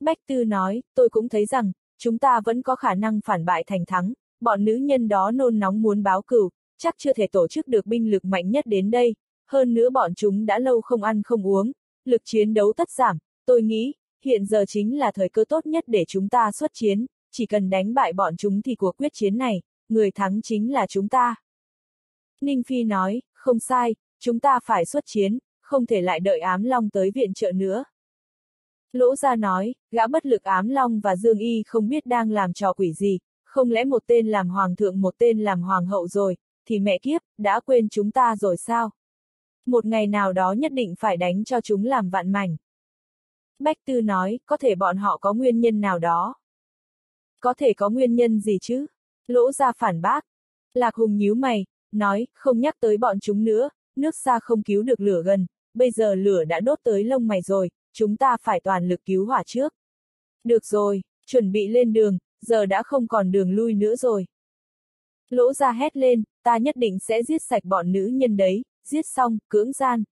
Bách Tư nói, tôi cũng thấy rằng, chúng ta vẫn có khả năng phản bại thành thắng, bọn nữ nhân đó nôn nóng muốn báo cửu, chắc chưa thể tổ chức được binh lực mạnh nhất đến đây, hơn nữa bọn chúng đã lâu không ăn không uống, lực chiến đấu tất giảm, tôi nghĩ, hiện giờ chính là thời cơ tốt nhất để chúng ta xuất chiến, chỉ cần đánh bại bọn chúng thì cuộc quyết chiến này, người thắng chính là chúng ta. Ninh Phi nói, không sai, chúng ta phải xuất chiến, không thể lại đợi ám long tới viện trợ nữa. Lỗ gia nói, gã bất lực ám long và Dương Y không biết đang làm trò quỷ gì, không lẽ một tên làm hoàng thượng một tên làm hoàng hậu rồi, thì mẹ kiếp, đã quên chúng ta rồi sao? Một ngày nào đó nhất định phải đánh cho chúng làm vạn mảnh. Bách Tư nói, có thể bọn họ có nguyên nhân nào đó. Có thể có nguyên nhân gì chứ? Lỗ ra phản bác. Lạc Hùng nhíu mày, nói, không nhắc tới bọn chúng nữa, nước xa không cứu được lửa gần, bây giờ lửa đã đốt tới lông mày rồi, chúng ta phải toàn lực cứu hỏa trước. Được rồi, chuẩn bị lên đường, giờ đã không còn đường lui nữa rồi. Lỗ ra hét lên, ta nhất định sẽ giết sạch bọn nữ nhân đấy, giết xong, cưỡng gian.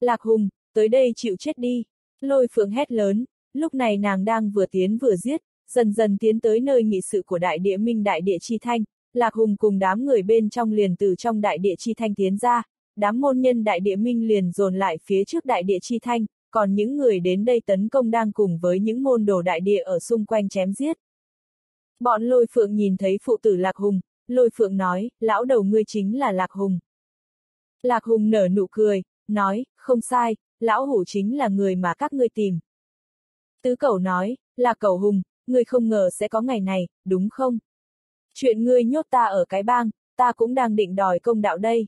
Lạc Hùng, tới đây chịu chết đi. Lôi phượng hét lớn, lúc này nàng đang vừa tiến vừa giết, dần dần tiến tới nơi nghị sự của đại địa minh đại địa chi thanh, Lạc Hùng cùng đám người bên trong liền từ trong đại địa chi thanh tiến ra, đám môn nhân đại địa minh liền dồn lại phía trước đại địa chi thanh, còn những người đến đây tấn công đang cùng với những môn đồ đại địa ở xung quanh chém giết. Bọn lôi phượng nhìn thấy phụ tử Lạc Hùng, lôi phượng nói, lão đầu ngươi chính là Lạc Hùng. Lạc Hùng nở nụ cười, nói, không sai, lão hủ chính là người mà các ngươi tìm. Tứ cẩu nói, là cẩu hùng, ngươi không ngờ sẽ có ngày này, đúng không? Chuyện ngươi nhốt ta ở cái bang, ta cũng đang định đòi công đạo đây.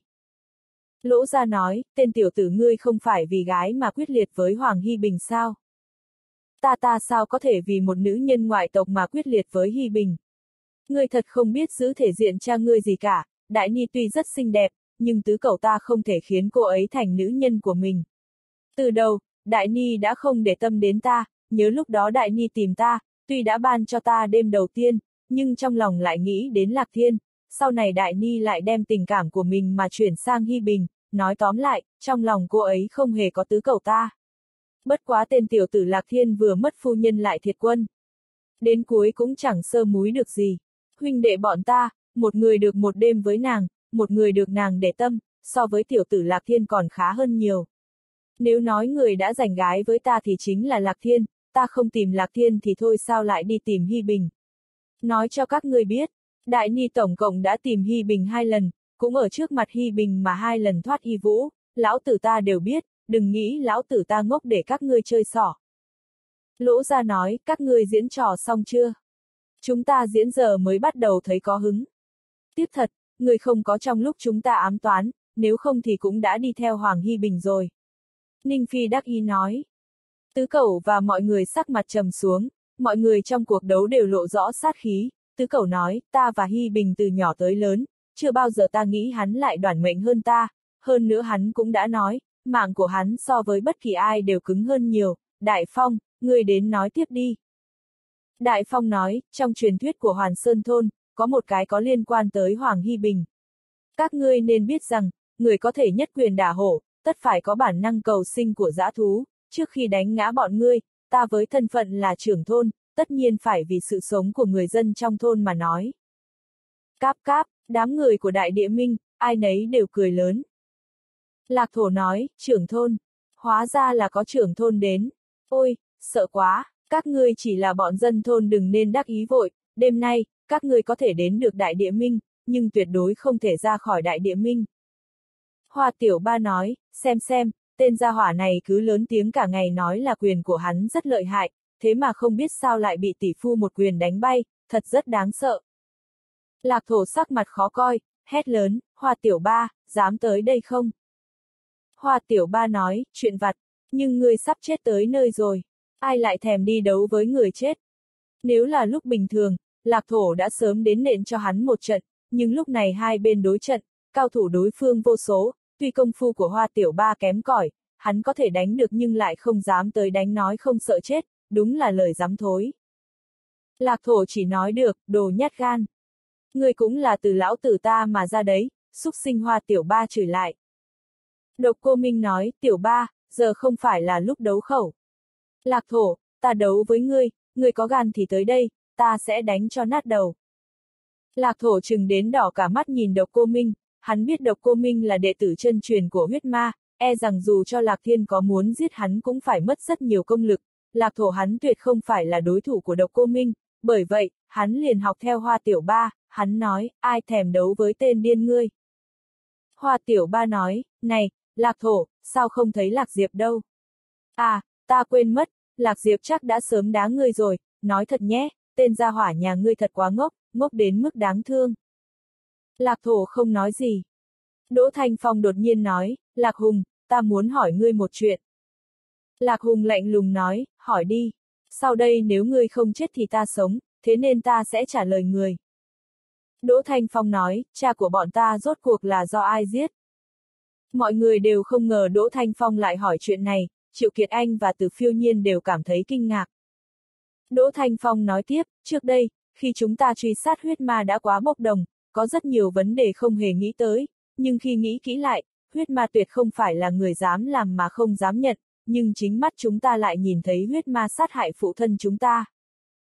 Lỗ ra nói, tên tiểu tử ngươi không phải vì gái mà quyết liệt với Hoàng Hy Bình sao? Ta ta sao có thể vì một nữ nhân ngoại tộc mà quyết liệt với Hy Bình? Ngươi thật không biết giữ thể diện cha ngươi gì cả, Đại Ni tuy rất xinh đẹp, nhưng tứ cậu ta không thể khiến cô ấy thành nữ nhân của mình. Từ đầu, Đại Ni đã không để tâm đến ta, nhớ lúc đó Đại Ni tìm ta, tuy đã ban cho ta đêm đầu tiên, nhưng trong lòng lại nghĩ đến Lạc Thiên, sau này Đại Ni lại đem tình cảm của mình mà chuyển sang Hy Bình, nói tóm lại, trong lòng cô ấy không hề có tứ cầu ta. Bất quá tên tiểu tử Lạc Thiên vừa mất phu nhân lại thiệt quân. Đến cuối cũng chẳng sơ múi được gì. Huynh đệ bọn ta, một người được một đêm với nàng, một người được nàng để tâm, so với tiểu tử Lạc Thiên còn khá hơn nhiều. Nếu nói người đã giành gái với ta thì chính là Lạc Thiên, ta không tìm Lạc Thiên thì thôi sao lại đi tìm Hy Bình. Nói cho các ngươi biết, Đại Ni tổng cộng đã tìm Hy Bình hai lần, cũng ở trước mặt Hy Bình mà hai lần thoát y vũ, lão tử ta đều biết, đừng nghĩ lão tử ta ngốc để các ngươi chơi xỏ. Lỗ ra nói, các ngươi diễn trò xong chưa? Chúng ta diễn giờ mới bắt đầu thấy có hứng. Tiếp thật, người không có trong lúc chúng ta ám toán, nếu không thì cũng đã đi theo Hoàng Hy Bình rồi. Ninh Phi đắc ý nói. Tứ cẩu và mọi người sắc mặt trầm xuống, mọi người trong cuộc đấu đều lộ rõ sát khí, tứ cẩu nói, ta và Hy Bình từ nhỏ tới lớn, chưa bao giờ ta nghĩ hắn lại đoản mệnh hơn ta, hơn nữa hắn cũng đã nói, mạng của hắn so với bất kỳ ai đều cứng hơn nhiều, Đại Phong, ngươi đến nói tiếp đi. Đại Phong nói, trong truyền thuyết của Hoàn Sơn Thôn, có một cái có liên quan tới Hoàng Hy Bình. Các ngươi nên biết rằng, người có thể nhất quyền đả hổ, tất phải có bản năng cầu sinh của dã thú, trước khi đánh ngã bọn ngươi, ta với thân phận là trưởng thôn, tất nhiên phải vì sự sống của người dân trong thôn mà nói. Cáp cáp, đám người của đại địa minh, ai nấy đều cười lớn. Lạc thổ nói, trưởng thôn, hóa ra là có trưởng thôn đến. Ôi, sợ quá, các ngươi chỉ là bọn dân thôn đừng nên đắc ý vội, đêm nay, các ngươi có thể đến được đại địa minh, nhưng tuyệt đối không thể ra khỏi đại địa minh. Hoa tiểu ba nói, xem xem, tên gia hỏa này cứ lớn tiếng cả ngày nói là quyền của hắn rất lợi hại, thế mà không biết sao lại bị tỷ phu một quyền đánh bay, thật rất đáng sợ. Lạc thổ sắc mặt khó coi, hét lớn, hoa tiểu ba, dám tới đây không? Hoa tiểu ba nói, chuyện vặt, nhưng người sắp chết tới nơi rồi, ai lại thèm đi đấu với người chết? Nếu là lúc bình thường, lạc thổ đã sớm đến nện cho hắn một trận, nhưng lúc này hai bên đối trận, cao thủ đối phương vô số, tuy công phu của hoa tiểu ba kém cỏi, hắn có thể đánh được nhưng lại không dám tới đánh nói không sợ chết, đúng là lời dám thối. Lạc thổ chỉ nói được, đồ nhát gan. Ngươi cũng là từ lão tử ta mà ra đấy, xúc sinh hoa tiểu ba chửi lại. Độc cô Minh nói, tiểu ba, giờ không phải là lúc đấu khẩu. Lạc thổ, ta đấu với ngươi, ngươi có gan thì tới đây, ta sẽ đánh cho nát đầu. Lạc thổ chừng đến đỏ cả mắt nhìn độc cô Minh, hắn biết độc cô Minh là đệ tử chân truyền của huyết ma, e rằng dù cho Lạc Thiên có muốn giết hắn cũng phải mất rất nhiều công lực, Lạc thổ hắn tuyệt không phải là đối thủ của độc cô Minh, bởi vậy, hắn liền học theo hoa tiểu ba, hắn nói, ai thèm đấu với tên điên ngươi. Hoa tiểu ba nói, này, Lạc thổ, sao không thấy Lạc Diệp đâu? À, ta quên mất, Lạc Diệp chắc đã sớm đá ngươi rồi, nói thật nhé, tên gia hỏa nhà ngươi thật quá ngốc, ngốc đến mức đáng thương. Lạc thổ không nói gì. Đỗ Thanh Phong đột nhiên nói, Lạc Hùng, ta muốn hỏi ngươi một chuyện. Lạc Hùng lạnh lùng nói, hỏi đi. Sau đây nếu ngươi không chết thì ta sống, thế nên ta sẽ trả lời người. Đỗ Thanh Phong nói, cha của bọn ta rốt cuộc là do ai giết? Mọi người đều không ngờ Đỗ Thanh Phong lại hỏi chuyện này, Triệu Kiệt Anh và Từ Phiêu Nhiên đều cảm thấy kinh ngạc. Đỗ Thanh Phong nói tiếp, trước đây, khi chúng ta truy sát huyết ma đã quá bốc đồng, có rất nhiều vấn đề không hề nghĩ tới, nhưng khi nghĩ kỹ lại, huyết ma tuyệt không phải là người dám làm mà không dám nhận, nhưng chính mắt chúng ta lại nhìn thấy huyết ma sát hại phụ thân chúng ta.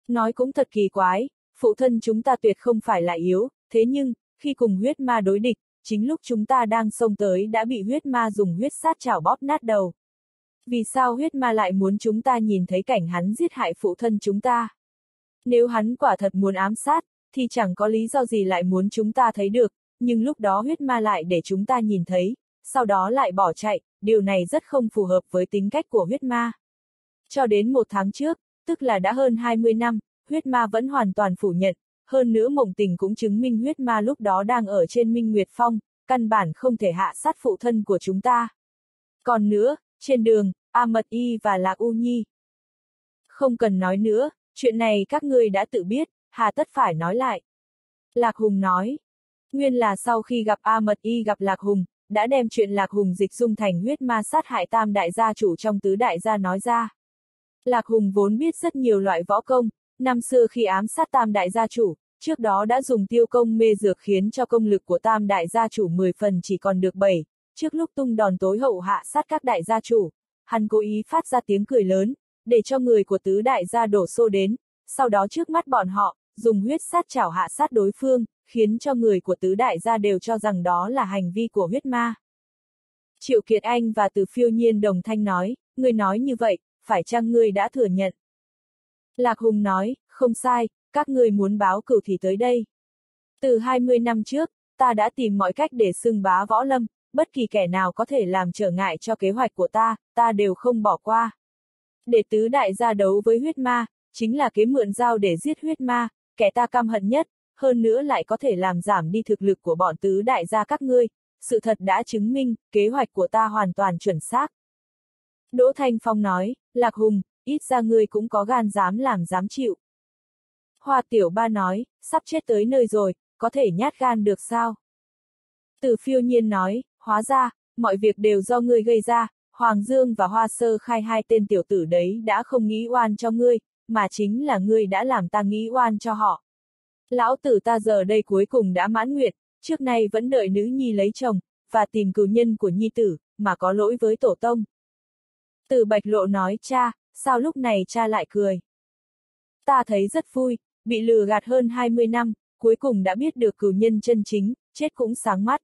Nói cũng thật kỳ quái, phụ thân chúng ta tuyệt không phải là yếu, thế nhưng, khi cùng huyết ma đối địch, chính lúc chúng ta đang xông tới đã bị huyết ma dùng huyết sát chảo bóp nát đầu. Vì sao huyết ma lại muốn chúng ta nhìn thấy cảnh hắn giết hại phụ thân chúng ta? Nếu hắn quả thật muốn ám sát, thì chẳng có lý do gì lại muốn chúng ta thấy được, nhưng lúc đó huyết ma lại để chúng ta nhìn thấy, sau đó lại bỏ chạy, điều này rất không phù hợp với tính cách của huyết ma. Cho đến một tháng trước, tức là đã hơn 20 năm, huyết ma vẫn hoàn toàn phủ nhận, hơn nữa mộng tình cũng chứng minh huyết ma lúc đó đang ở trên Minh Nguyệt Phong, căn bản không thể hạ sát phụ thân của chúng ta. Còn nữa, trên đường, A Mật Y và Lạc U Nhi. Không cần nói nữa, chuyện này các ngươi đã tự biết, hà tất phải nói lại. Lạc Hùng nói. Nguyên là sau khi gặp A Mật Y gặp Lạc Hùng, đã đem chuyện Lạc Hùng dịch dung thành huyết ma sát hại tam đại gia chủ trong tứ đại gia nói ra. Lạc Hùng vốn biết rất nhiều loại võ công, năm xưa khi ám sát tam đại gia chủ, trước đó đã dùng tiêu công mê dược khiến cho công lực của tam đại gia chủ 10 phần chỉ còn được 7, trước lúc tung đòn tối hậu hạ sát các đại gia chủ, hắn cố ý phát ra tiếng cười lớn, để cho người của tứ đại gia đổ xô đến, sau đó trước mắt bọn họ, dùng huyết sát chảo hạ sát đối phương, khiến cho người của tứ đại gia đều cho rằng đó là hành vi của huyết ma. Triệu Kiệt Anh và Từ Phiêu Nhiên đồng thanh nói, người nói như vậy, phải chăng ngươi đã thừa nhận? Lạc Hùng nói, không sai, các ngươi muốn báo cửu thì tới đây. Từ 20 năm trước, ta đã tìm mọi cách để xưng bá võ lâm, bất kỳ kẻ nào có thể làm trở ngại cho kế hoạch của ta, ta đều không bỏ qua. Để tứ đại gia đấu với huyết ma, chính là kế mượn dao để giết huyết ma, kẻ ta căm hận nhất, hơn nữa lại có thể làm giảm đi thực lực của bọn tứ đại gia các ngươi, sự thật đã chứng minh, kế hoạch của ta hoàn toàn chuẩn xác. Đỗ Thanh Phong nói, Lạc Hùng, ít ra ngươi cũng có gan dám làm dám chịu. Hoa Tiểu Ba nói, sắp chết tới nơi rồi, có thể nhát gan được sao? Từ phiêu nhiên nói, hóa ra, mọi việc đều do ngươi gây ra, Hoàng Dương và Hoa Sơ khai hai tên tiểu tử đấy đã không nghĩ oan cho ngươi, mà chính là ngươi đã làm ta nghĩ oan cho họ. Lão tử ta giờ đây cuối cùng đã mãn nguyện, trước nay vẫn đợi nữ nhi lấy chồng, và tìm cửu nhân của nhi tử, mà có lỗi với tổ tông. Từ bạch lộ nói cha, sao lúc này cha lại cười? Ta thấy rất vui, bị lừa gạt hơn 20 năm, cuối cùng đã biết được cửu nhân chân chính, chết cũng sáng mắt.